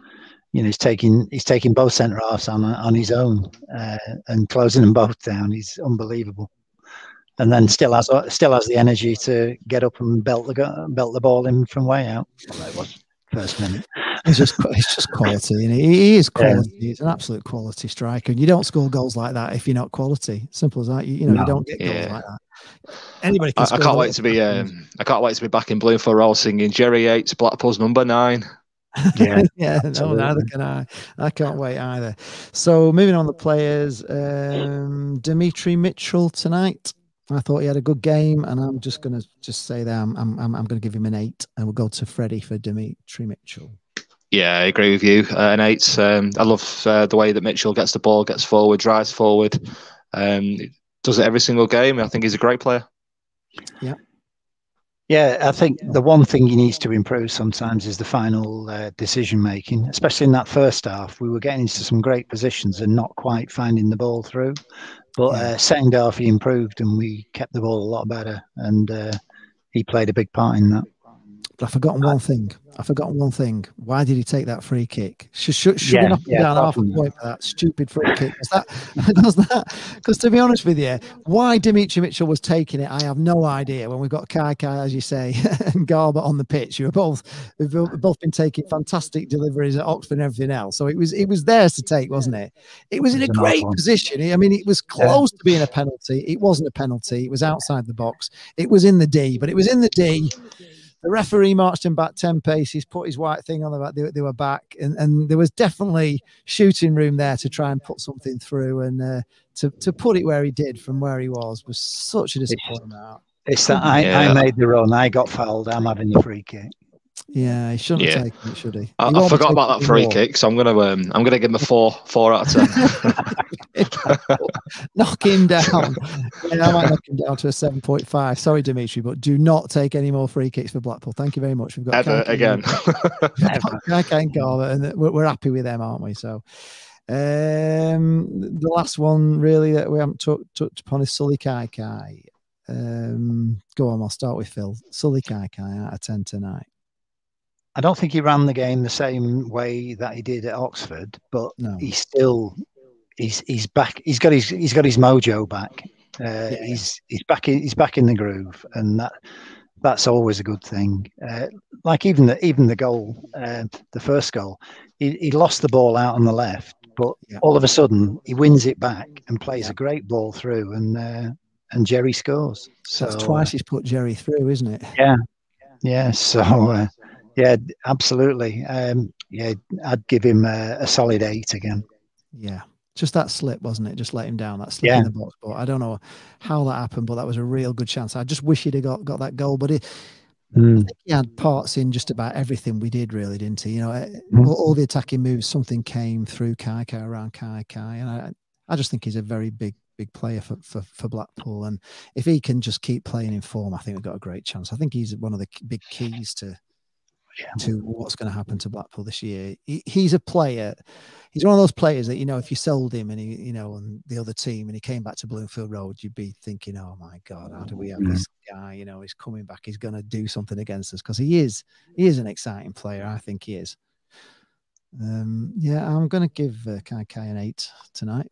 You know, he's taking he's taking both centre halves on on his own uh, and closing them both down. He's unbelievable. And then still has still has the energy to get up and belt the belt the ball in from way out. Well, that was first minute. He's just it's just quality, and he, he is Yeah. quality. He's an absolute quality striker, and you don't score goals like that if you're not quality. Simple as that. You, you know, No. you don't get goals Yeah. like that. Anybody can I, I can't wait to be um, I can't wait to be back in Bloomfield Road singing Jerry Yates, Blackpool's number nine. Yeah, yeah, no, neither can I. I can't wait either. So moving on the players, um, Dimitri Mitchell tonight. I thought he had a good game, and I'm just going to just say that I'm I'm I'm, I'm going to give him an eight, and we'll go to Freddie for Dimitri Mitchell. Yeah, I agree with you. Uh, an eight. Um, I love uh, the way that Mitchell gets the ball, gets forward, drives forward. Um, does it every single game. I think he's a great player. Yeah. Yeah, I think the one thing he needs to improve sometimes is the final uh, decision making, especially in that first half. We were getting into some great positions and not quite finding the ball through. But uh, second half, he improved and we kept the ball a lot better. And uh, he played a big part in that. I've forgotten one thing. I've forgotten one thing. Why did he take that free kick? Should, should, should Yeah, yeah, down half a point for that stupid free kick? Was that? Was that? Because to be honest with you, why Dimitri Mitchell was taking it, I have no idea. When we've got Kai Kai, as you say, and Garber on the pitch, you're both who've both been taking fantastic deliveries at Oxford and everything else. So it was it was theirs to take, wasn't it? It was in a It was an great position. I mean, it was Yeah. close to being a penalty. It wasn't a penalty. It was outside the box. It was in the D, but it was in the D. The referee marched him back 10 paces, put his white thing on the back. They, they were back, and, and there was definitely shooting room there to try and put something through. And uh, to, to put it where he did from where he was was such a disappointment. It's that I, Yeah. I made the run, I got fouled, I'm having the free kick. Yeah, he shouldn't Yeah. have taken it, should he? I, He I forgot about that free more. kick, so I'm gonna um, I'm gonna give him a four four out of ten. knock him down. yeah, I might knock him down to a 7.5. Sorry, Dimitri, but do not take any more free kicks for Blackpool. Thank you very much. We've got Ever again. Kai and Garber, and we're, we're happy with them, aren't we? So, um, the last one really that we haven't tou- touched upon is Sully Kai Kai. Um, go on, I'll start with Phil. Sully Kai Kai out of 10 tonight. I don't think he ran the game the same way that he did at Oxford, but No. he's still he's he's back. He's got his he's got his mojo back. Uh, He's he's back in he's back in the groove, and that that's always a good thing. Uh, like even the even the goal, uh, the first goal, he, he lost the ball out on the left, but all of a sudden he wins it back and plays a great ball through, and uh, and Jerry scores. So That's uh, twice he's put Jerry through, isn't it? yeah, yeah. So uh, yeah, absolutely. Um, yeah, I'd give him a, a solid eight again. Yeah. Just that slip, wasn't it? Just let him down. That slip Yeah. in the box. But I don't know how that happened, but that was a real good chance. I just wish he'd have got, got that goal. But it, Mm. he had parts in just about everything we did, really, didn't he? You know, Mm. all, all the attacking moves, something came through Kai Kai around Kai Kai. And I, I just think he's a very big, big player for, for, for Blackpool. And if he can just keep playing in form, I think we've got a great chance. I think he's one of the big keys to to what's going to happen to Blackpool this year. He, he's a player. He's one of those players that you know, if you sold him and he, you know, on the other team, and he came back to Bloomfield Road, you'd be thinking, "Oh my God, how do we have this guy? You know, he's coming back. He's going to do something against us because he is. He is an exciting player. I think he is. Um, yeah, I'm going to give uh, Kai Kai an eight tonight.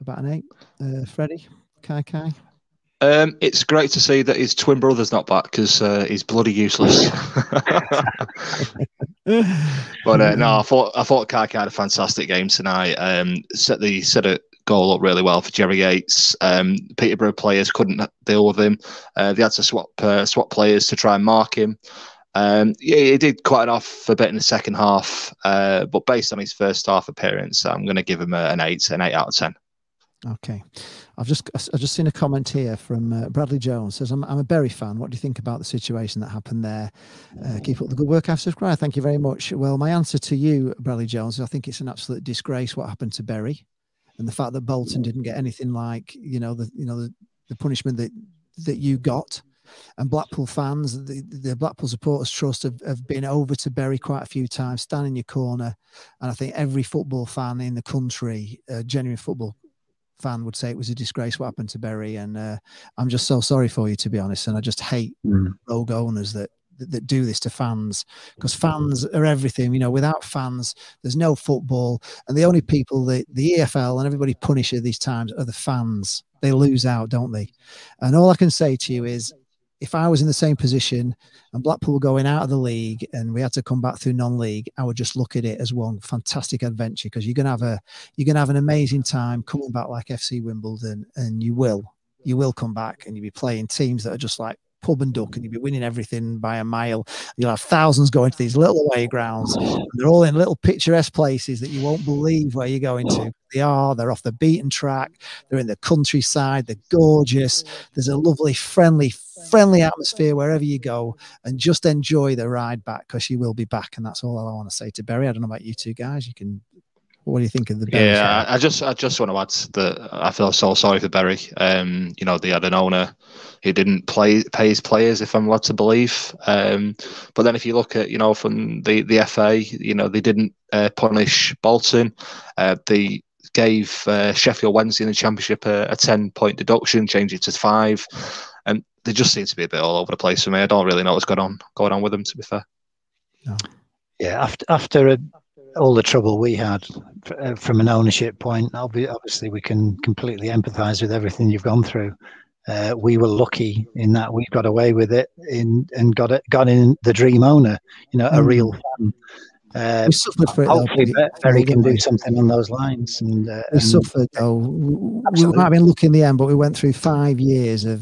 About an eight, uh, Freddie Kai Kai. Um, it's great to see that his twin brother's not back because uh, he's bloody useless. but uh, no, I thought I thought Kaka had a fantastic game tonight. Um, set the set a goal up really well for Jerry Yates. Um, Peterborough players couldn't deal with him. Uh, they had to swap uh, swap players to try and mark him. Um, yeah, he did quite enough a bit in the second half, uh, but based on his first half appearance, I'm going to give him a, an eight, an eight out of ten. Okay, I've just I've just seen a comment here from uh, Bradley Jones says I'm I'm a Bury fan. What do you think about the situation that happened there? Uh, keep up the good work. I've. Thank you very much. Well, my answer to you, Bradley Jones, is I think it's an absolute disgrace what happened to Bury, and the fact that Bolton didn't get anything like you know the you know the, the punishment that that you got. And Blackpool fans, the, the Blackpool Supporters Trust have, have been over to Berry quite a few times, stand in your corner. And I think every football fan in the country, uh, genuine football fan would say it was a disgrace what happened to Bury, and uh, I'm just so sorry for you to be honest. And I just hate Mm. rogue owners that, that that do this to fans because fans are everything. You know, without fans, there's no football, and the only people that the EFL and everybody punish at these times are the fans. They lose out, don't they? And all I can say to you is. If I was in the same position and Blackpool were going out of the league and we had to come back through non-league, I would just look at it as one fantastic adventure because you're gonna have a you're gonna have an amazing time coming back like FC Wimbledon, and you will you will come back and you'll be playing teams that are just like pub and duck, and you'll be winning everything by a mile. You'll have thousands going to these little away grounds. They're all in little picturesque places that you won't believe where you're going to. They are. They're off the beaten track. They're in the countryside. They're gorgeous. There's a lovely, friendly, friendly atmosphere wherever you go, and just enjoy the ride back because you will be back. And that's all I want to say to Bury. I don't know about you two guys. You can What do you think of the Bury Yeah, I I just I just want to add that I feel so sorry for Bury. Um, you know, they had an owner who didn't play pay his players, if I'm led to believe. Um, but then if you look at you know from the the FA, you know they didn't uh, punish Bolton. Uh, they gave uh, Sheffield Wednesday in the Championship a, a ten point deduction, changed it to five, and they just seem to be a bit all over the place for me. I don't really know what's going on going on with them. To be fair. Yeah, after after uh, all the trouble we had uh, from an ownership point, obvi- obviously we can completely empathise with everything you've gone through. Uh, we were lucky in that we got away with it in and got it got in the dream owner, you know, a Mm. real fan. Uh, We suffered for it, though, hopefully, Bury didn't can do something on those lines. And, uh, We and- suffered though. We we might have been lucky in the end, but we went through five years of,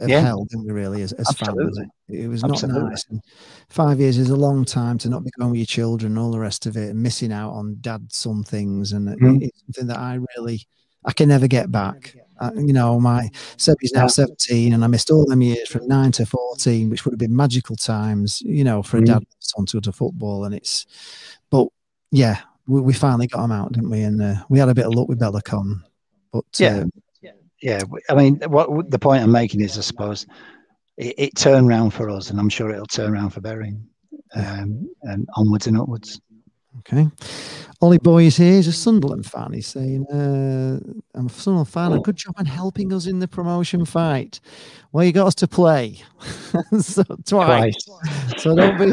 of Yeah. hell, didn't we? Really, as, as fans, it, it was not Absolutely. nice. And five years is a long time to not be going with your children and all the rest of it, and missing out on dad son things, and Mm. it's something that I really I can never get back. Uh, you know, my Sebby's now 17, and I missed all them years from nine to 14, which would have been magical times, you know, for a Mm. dad son to go to football. And it's, but yeah, we, we finally got them out, didn't we? And uh, we had a bit of luck with Belokon. But Yeah. um, yeah, i mean, what the point I'm making is, I suppose, it, it turned round for us, and I'm sure it'll turn round for Bury, um, and onwards and upwards. Okay. Ollie Boy is here. He's a Sunderland fan. He's saying, uh, I'm a Sunderland fan. A good job on helping us in the promotion fight. Well, you got us to play so, twice. So don't be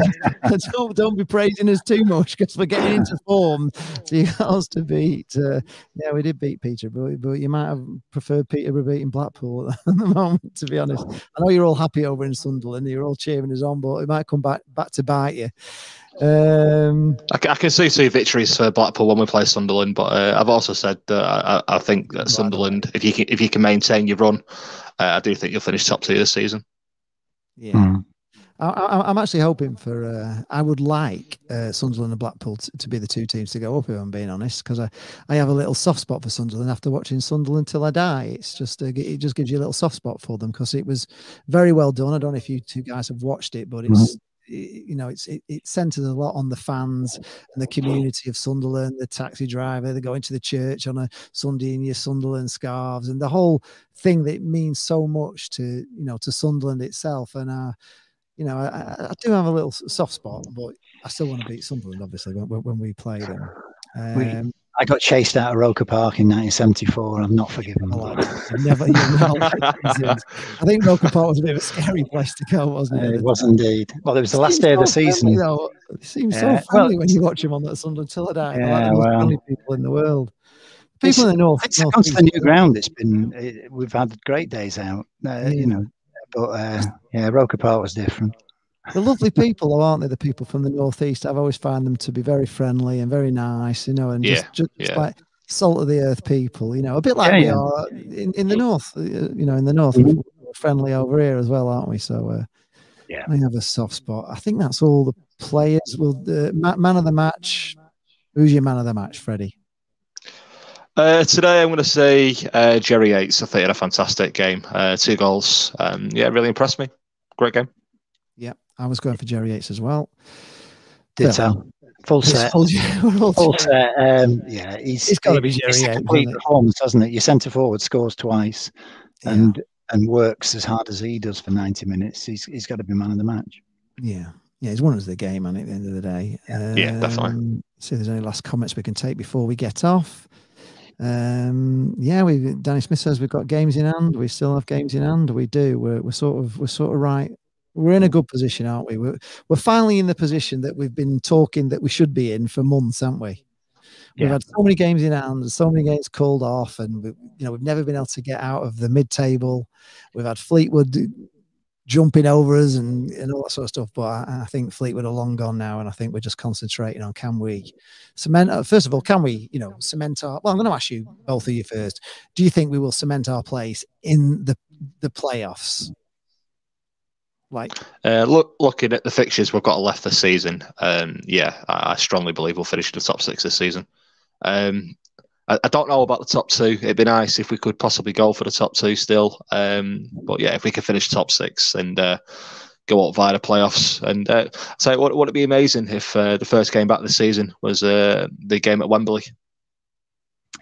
don't, don't be praising us too much because we're getting into form. So you got us to beat. Uh, yeah, we did beat Peterborough, but you might have preferred Peterborough beating Blackpool at the moment, to be honest. I know you're all happy over in Sunderland. You're all cheering us on, but it might come back back to bite you. Um, I, I can see two victories for Blackpool when we play Sunderland, but uh, I've also said that I, I I think that Sunderland, if you can, if you can maintain your run, uh, I do think you'll finish top two this season. Yeah. I, I, I'm actually hoping for. Uh, I would like uh, Sunderland and Blackpool t- to be the two teams to go up. If I'm being honest, because I, I have a little soft spot for Sunderland after watching Sunderland till I die. It's just uh, it just gives you a little soft spot for them because it was very well done. I don't know if you two guys have watched it, but it's. You know, it's it, it centers a lot on the fans and the community of Sunderland. The taxi driver, they go into the church on a Sunday in your Sunderland scarves, and the whole thing that means so much to you know to Sunderland itself. And uh, you know, I, I- do have a little soft spot, but I still want to beat Sunderland, obviously, when, when when we play them. Um, I got chased out of Roker Park in 1974. I'm not forgiven. I've never, you're not since. I think Roker Park was a bit of a scary place to go, wasn't it? it was indeed. Well, it was the last Seems day of the so season. though. It seems Yeah, so well- when you watch him on that Sunderland till I die. They're like Yeah, the well. friendly people in the world. People in the north. It's north to the new ground. It's been it, we've had great days out. Uh, You know, but uh, yeah, Roker Park was different. They're lovely people, though, aren't they? The people from the northeast. I've always found them to be very friendly and very nice, you know, and just, Yeah, just, just yeah. like salt of the earth people, you know, a bit like Yeah, we yeah. are in, in the north, uh, you know, in the north, Mhm. we're friendly over here as well, aren't we? So, uh, Yeah. I have a soft spot. I think that's all the players. Well, the ma- man of the match? Who's your man of the match, Freddie? Uh, today, I'm going to say uh, Jerry Yates. I think he had a fantastic game. Uh, two goals. Um, yeah, really impressed me. Great game. Yeah, I was going for Jerry Yates as well. Ditto. Full set. full- we're Full Jerry. set. Um, yeah, he's It's gotta be Jerry Yates, complete isn't it? performance, doesn't it? Your centre forward scores twice, and and works as hard as he does for 90 minutes. He's he's got to be man of the match. Yeah. Yeah, he's won us the game, man, at the end of the day. Yeah, definitely. Um, See if there's any last comments we can take before we get off. Um, yeah, we Danny Smith says we've got games in hand. We still have games in hand. We do. We're, we're sort of we're sort of right. We're in a good position, aren't we? We're we're finally in the position that we've been talking that we should be in for months, haven't we? We've Yeah. had so many games in hand, so many games called off, and we, you know we've never been able to get out of the mid-table. We've had Fleetwood jumping over us and, and all that sort of stuff. But I, I think Fleetwood are long gone now, and I think we're just concentrating on can we cement. Uh, first of all, can we, you know, cement our? Well, I'm going to ask you both of you first. Do you think we will cement our place in the the playoffs? Like, Uh, look, looking at the fixtures we've got left this season, um, yeah, I, I strongly believe we'll finish in the top six this season. Um, I, I don't know about the top two. It'd be nice if we could possibly go for the top two still. Um, but yeah, if we could finish top six and uh, go up via the playoffs, and uh, so would, would it be amazing if uh, the first game back this season was uh, the game at Wembley?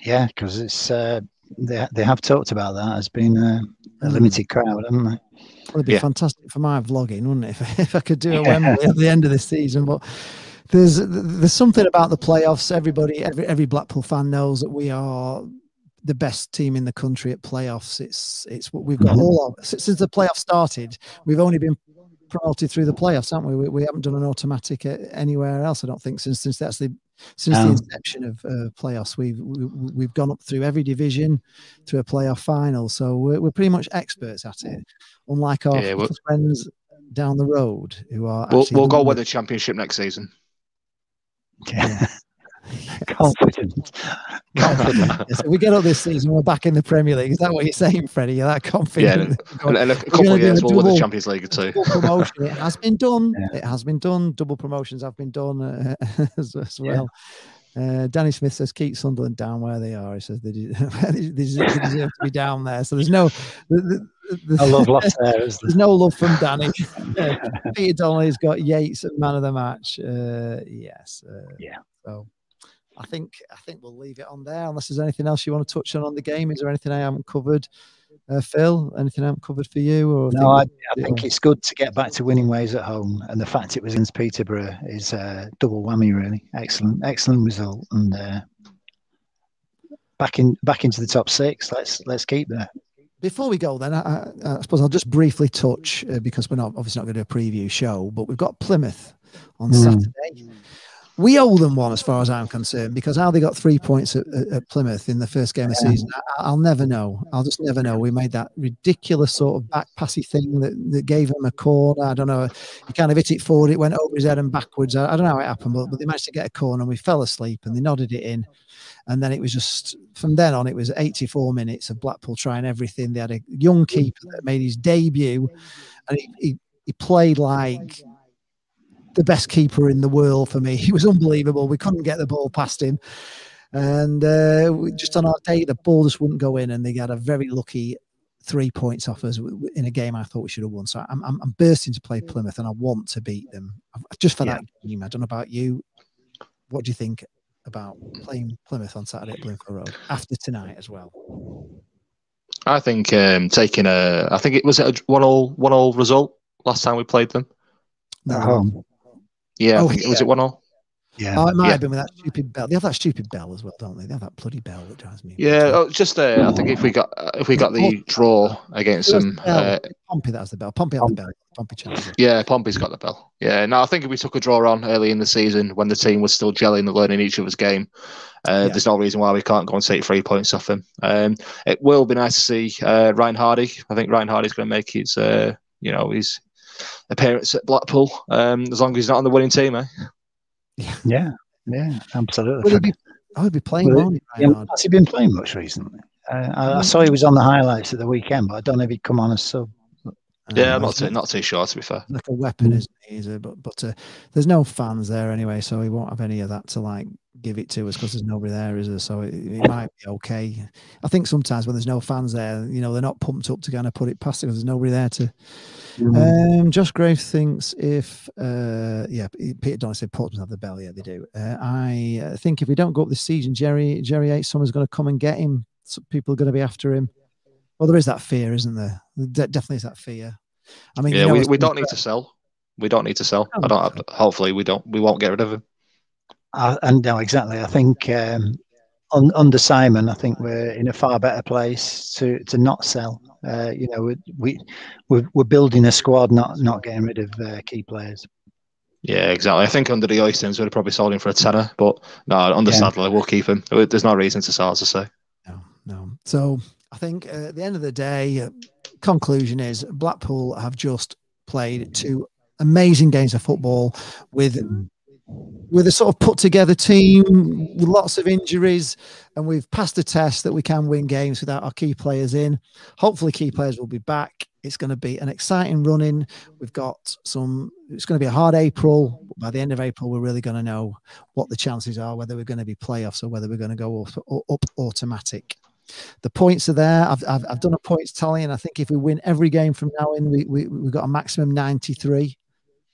Yeah, because it's uh, they they have talked about that as being a, a limited crowd, haven't they? It'd be Yeah. fantastic for my vlogging, wouldn't it? If, if I could do a. Wembley at the end of this season, but there's there's something about the playoffs. Everybody, every every Blackpool fan knows that we are the best team in the country at playoffs. It's it's what we've got Mhm. all of since since the playoffs started. We've only been promoted through the playoffs, haven't we? We, we haven't done an automatic uh, anywhere else. I don't think since since that's the since the inception of uh, playoffs. We've we, we've gone up through every division to a playoff final, so we're, we're pretty much experts at it. Unlike our Yeah, well- friends down the road who are We'll, we'll go doing win the championship next season. Confident. Confident. Yeah, so we get up this season, we're back in the Premier League. Is that what you're saying, Freddie? You're that Yeah, confident? and, and a couple of years a we'll win the Champions League too. promotion. It has been done. It has been done. Double promotions have been done uh, as, as Yeah. well. Uh, Danny Smith says keep Sunderland down where they are. He says they, de- they deserve, they deserve to be down there. So there's no the, the, the, love lost there? There's no love from Danny. Peter Donnelly's got Yates at man of the match. Uh, yes. Uh, yeah. So I think I think we'll leave it on there. Unless there's anything else you want to touch on on the game. Is there anything I haven't covered? Uh, Phil, anything I haven't covered for you? Or No, I, think I think it's good to get back to winning ways at home, and the fact it was against Peterborough is uh, double whammy. Really, excellent, excellent result, and uh, back in back into the top six. Let's let's keep there. Before we go, then I, I, suppose I'll just briefly touch uh, because we're not obviously not going to do a preview show, but we've got Plymouth on Mm. Saturday. We owe them one, as far as I'm concerned, because how they got three points at, at, Plymouth in the first game of the Yeah. season, I, I'll never know. I'll just never know. We made that ridiculous sort of back passy thing that, that gave them a corner. I don't know. He kind of hit it forward, it went over his head and backwards. I, I don't know how it happened, but, but they managed to get a corner. and We fell asleep and they nodded it in. And then it was just from then on, it was 84 minutes of Blackpool trying everything. They had a young keeper that made his debut, and he, he, he played like the best keeper in the world for me. He was unbelievable. We couldn't get the ball past him. And uh, just on our day, the ball just wouldn't go in, and they got a very lucky three points off us w- w- in a game I thought we should have won. So I'm, I'm, I'm bursting to play Plymouth, and I want to beat them just for that game. I don't know about you. What do you think about playing Plymouth on Saturday at Bloomfield Road after tonight as well? I think um, taking a, I think it was it a one all one all result last time we played them. At home. Yeah, Oh, think- was it one all? Yeah. Oh, it might Yeah. have been with that stupid bell. They have that stupid bell as well, don't they? They have that bloody bell that drives me. Yeah, oh, just uh, I think if we got uh, if we got the draw against Who them, the uh, Pompey, that has the bell. Pompey had the bell. Pompey challenge. yeah, Pompey's got the bell. Yeah, no, I think if we took a draw on early in the season when the team was still gelling and learning each other's game, uh, there's no reason why we can't go and take three points off them. Um, it will be nice to see uh, Ryan Hardy. I think Ryan Hardy's going to make his, uh, you know, his appearance at Blackpool um, as long as he's not on the winning team, eh? Yeah, yeah, absolutely. Would he be, I would be playing, Well, won't he? yeah, has he been playing much recently? Uh, I, I saw he was on the highlights at the weekend, but I don't know if he'd come on as sub. Yeah, Uh, not too, not too sure to be fair. like a weapon, isn't he? But but uh, there's no fans there anyway, so he won't have any of that to like give it to us because there's nobody there, is there? So it, it might be okay. I think sometimes when there's no fans there, you know, they're not pumped up to kind of put it past it because there's nobody there to. Um, Josh Graves thinks if uh, yeah, P- Peter Donner said Portsmouth have the bell. Yeah, they do. Uh, I uh, think if we don't go up this season, Jerry Jerry Yates someone's going to come and get him. So people are going to be after him. Well, there is that fear, isn't there? There definitely is that fear. I mean, you yeah, know we, we don't need to sell. We don't need to sell. Oh, I don't. Hopefully, we don't. We won't get rid of him. I, and no, exactly. I think um, un, under Simon, I think we're in a far better place to to not sell. Uh, you know, we, we we're, we're building a squad, not not getting rid of uh, key players. Yeah, exactly. I think under the Oystons, we'd have probably sold him for a tenner, but no, under Yeah. Sadler, we'll keep him. There's no reason to sell, as I say. No. So I think uh, at the end of the day, uh, conclusion is Blackpool have just played two amazing games of football with with a sort of put together team with lots of injuries, and we've passed the test that we can win games without our key players in. Hopefully, key players will be back. It's going to be an exciting run in. We've got some. It's going to be a hard April. By the end of April, we're really going to know what the chances are, whether we're going to be playoffs or whether we're going to go up, up automatic. The points are there. I've, I've, I've done a points tally, and I think if we win every game from now in, we, we, we've got a maximum 93.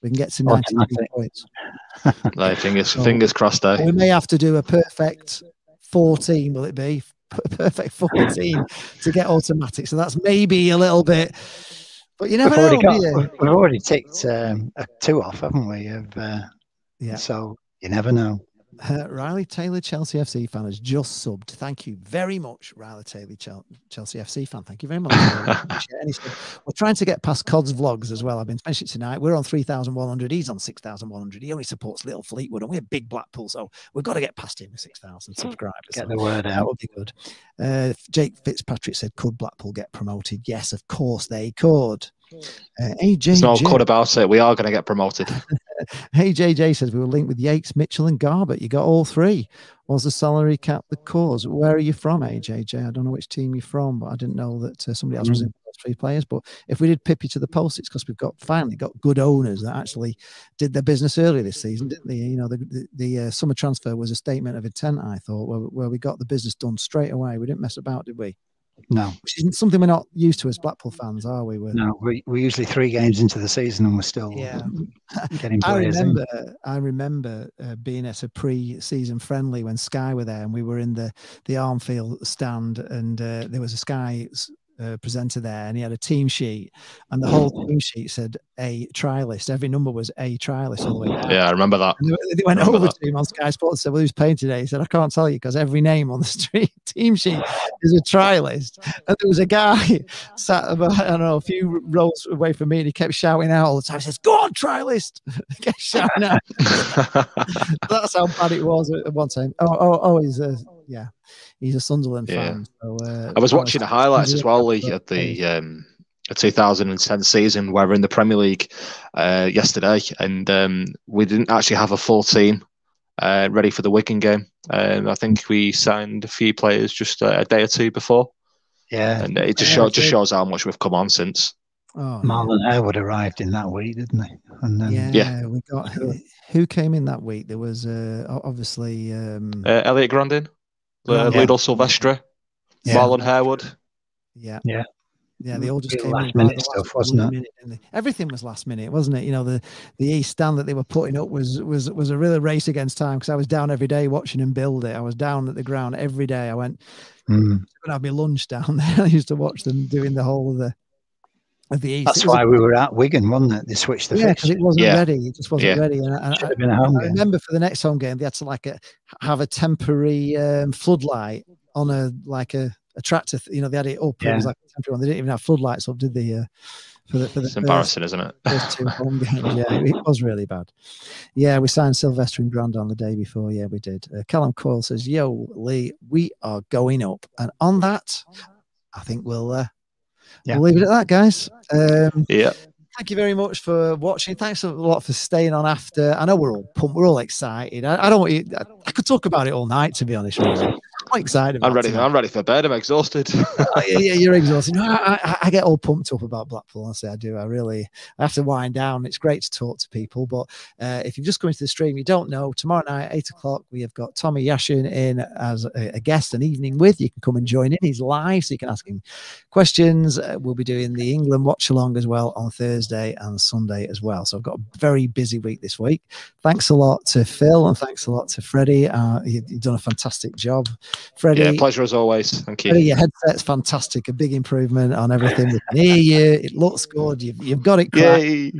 We can get to 93 Automatic. points. No, fingers, So- fingers crossed, though. We may have to do a perfect 14, will it be? P- Perfect 14 to get automatic. So that's maybe a little bit, but you never we've know. already, got, you? we've we've already ticked um, a two off, haven't we? Of uh, Yeah. So you never know. Uh, Riley Taylor, Chelsea FC fan, has just subbed. Thank you very much, Riley Taylor, Chelsea FC fan. Thank you very much. Really appreciate it. And he said, We're trying to get past Cod's vlogs as well. I've been mentioning tonight. We're on 3,100. He's on 6,100. He only supports Little Fleetwood, and we're big Blackpool. So we've got to get past him with 6,000 subscribers. Get So the word That out. would be good. Uh, Jake Fitzpatrick said, Could Blackpool get promoted? Yes, of course they could. Uh, AJ There's no cut about it. We are going to get promoted. Hey JJ says we were linked with Yates, Mitchell, and Garbutt. You got all three. Was the salary cap the cause? Where are you from, AJJ? I don't know which team you're from, but I didn't know that uh, somebody else was in those three players. But if we did Pippi to the post, it's because we've got finally got good owners that actually did their business earlier this season, didn't they? You know, the the, the uh, summer transfer was a statement of intent. I thought, where, where we got the business done straight away. We didn't mess about, did we? No, Which isn't something we're not used to as Blackpool fans, are we? We're, no. We, we're usually three games into the season and we're still Yeah. getting I players in. remember, I remember uh, being at a pre-season friendly when Sky were there, and we were in the the Armfield stand, and uh, there was a Sky uh, presenter there, and he had a team sheet, and the whole team sheet said a trialist. Every number was a trialist all the way down. Yeah, I remember that. And they, went over that. to him on Sky Sports and said, Well, who's playing today? He said, I can't tell you because every name on the street team sheet is a trialist. And there was a guy sat about, I don't know, a few rows away from me and he kept shouting out all the time. He says, Go on, trialist. he kept shouting out. That's how bad it was at one time. Oh, oh, oh, he's a, yeah, he's a Sunderland Yeah. fan. So, uh, I was watching the highlights as well, Lee, at the um, 2010 season where we're in the Premier League uh, yesterday, and um, we didn't actually have a full team uh, ready for the Wigan game. Um, I think we signed a few players just uh, a day or two before, Yeah. and it just Yeah, show, just shows how much we've come on since. Oh, Marlon Harewood arrived in that week, didn't he? And then yeah, Yeah. we got who came in that week. There was uh, obviously um, Uh, Elliot Grandin, uh, Yeah. Lidl Silvestre, Yeah. Marlon Harewood. yeah, yeah, Yeah, they all just came last in minute at the stuff, last wasn't it? minute, didn't they? Everything was last minute, wasn't it? You know, the the East stand that they were putting up was was was a real race against time because I was down every day watching them build it. I was down at the ground every day. I went Mm. to have my lunch down there. I used to watch them doing the whole of the of the East. That's It was a- why we were at Wigan, wasn't it? They switched the yeah, because it wasn't Yeah. ready. It just wasn't Yeah. ready. And I, Should I, have been a home I game. remember for the next home game, they had to like a, have a temporary um, floodlight on a like a, a tractor. th- You know, they had it up. It was Yeah. like a temporary one. They didn't even have floodlights up, did they? Uh, for the for the It's first, embarrassing, isn't it? first two home games. Yeah, it was really bad. Yeah, we signed Sylvestre and Grandin the day before. Yeah, we did. Uh, Callum Coyle says, "Yo, Lee, we are going up," and on that, I think we'll uh, Yeah. we'll leave it at that, guys. Um, Yeah. thank you very much for watching. Thanks a lot for staying on after. I know we're all pumped. We're all excited. I, I don't want you. I, I could talk about it all night, to be honest. With you. I'm excited. I'm ready. tonight. I'm ready for bed. I'm exhausted. Oh, yeah, yeah, you're exhausted. No, I, I, I get all pumped up about Blackpool. Honestly, I do. I really I have to wind down. It's great to talk to people, but uh, if you've just come into the stream, you don't know. Tomorrow night, eight o'clock, we have got Tommy Jaszczun in as a, a guest, an evening with. You can come and join in. He's live, so you can ask him questions. Uh, we'll be doing the England watch along as well on Thursday and Sunday as well. So I've got a very busy week this week. Thanks a lot to Phil and thanks a lot to Freddie. Uh, you, you've done a fantastic job, Freddie. yeah, pleasure as always. Thank Freddie, you. your headset's fantastic. A big improvement on everything. We can hear you. It looks good. You've, you've got it correct. Yay.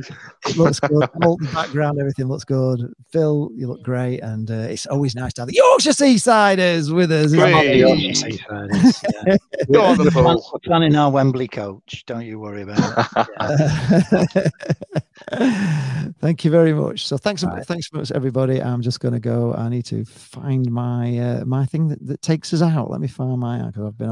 It looks good. All the background, everything looks good. Phil, you look great. And uh, it's always nice to have the Yorkshire Seasiders with us. isn't Great. Yorkshire Seasiders, yeah. We're, the plan- ball. we're planning our Wembley coach. Don't you worry about it. Thank you very much. So thanks, thanks so much, everybody. I'm just going to go. I need to find my uh, my thing that, that takes us out. Let me find my because I've been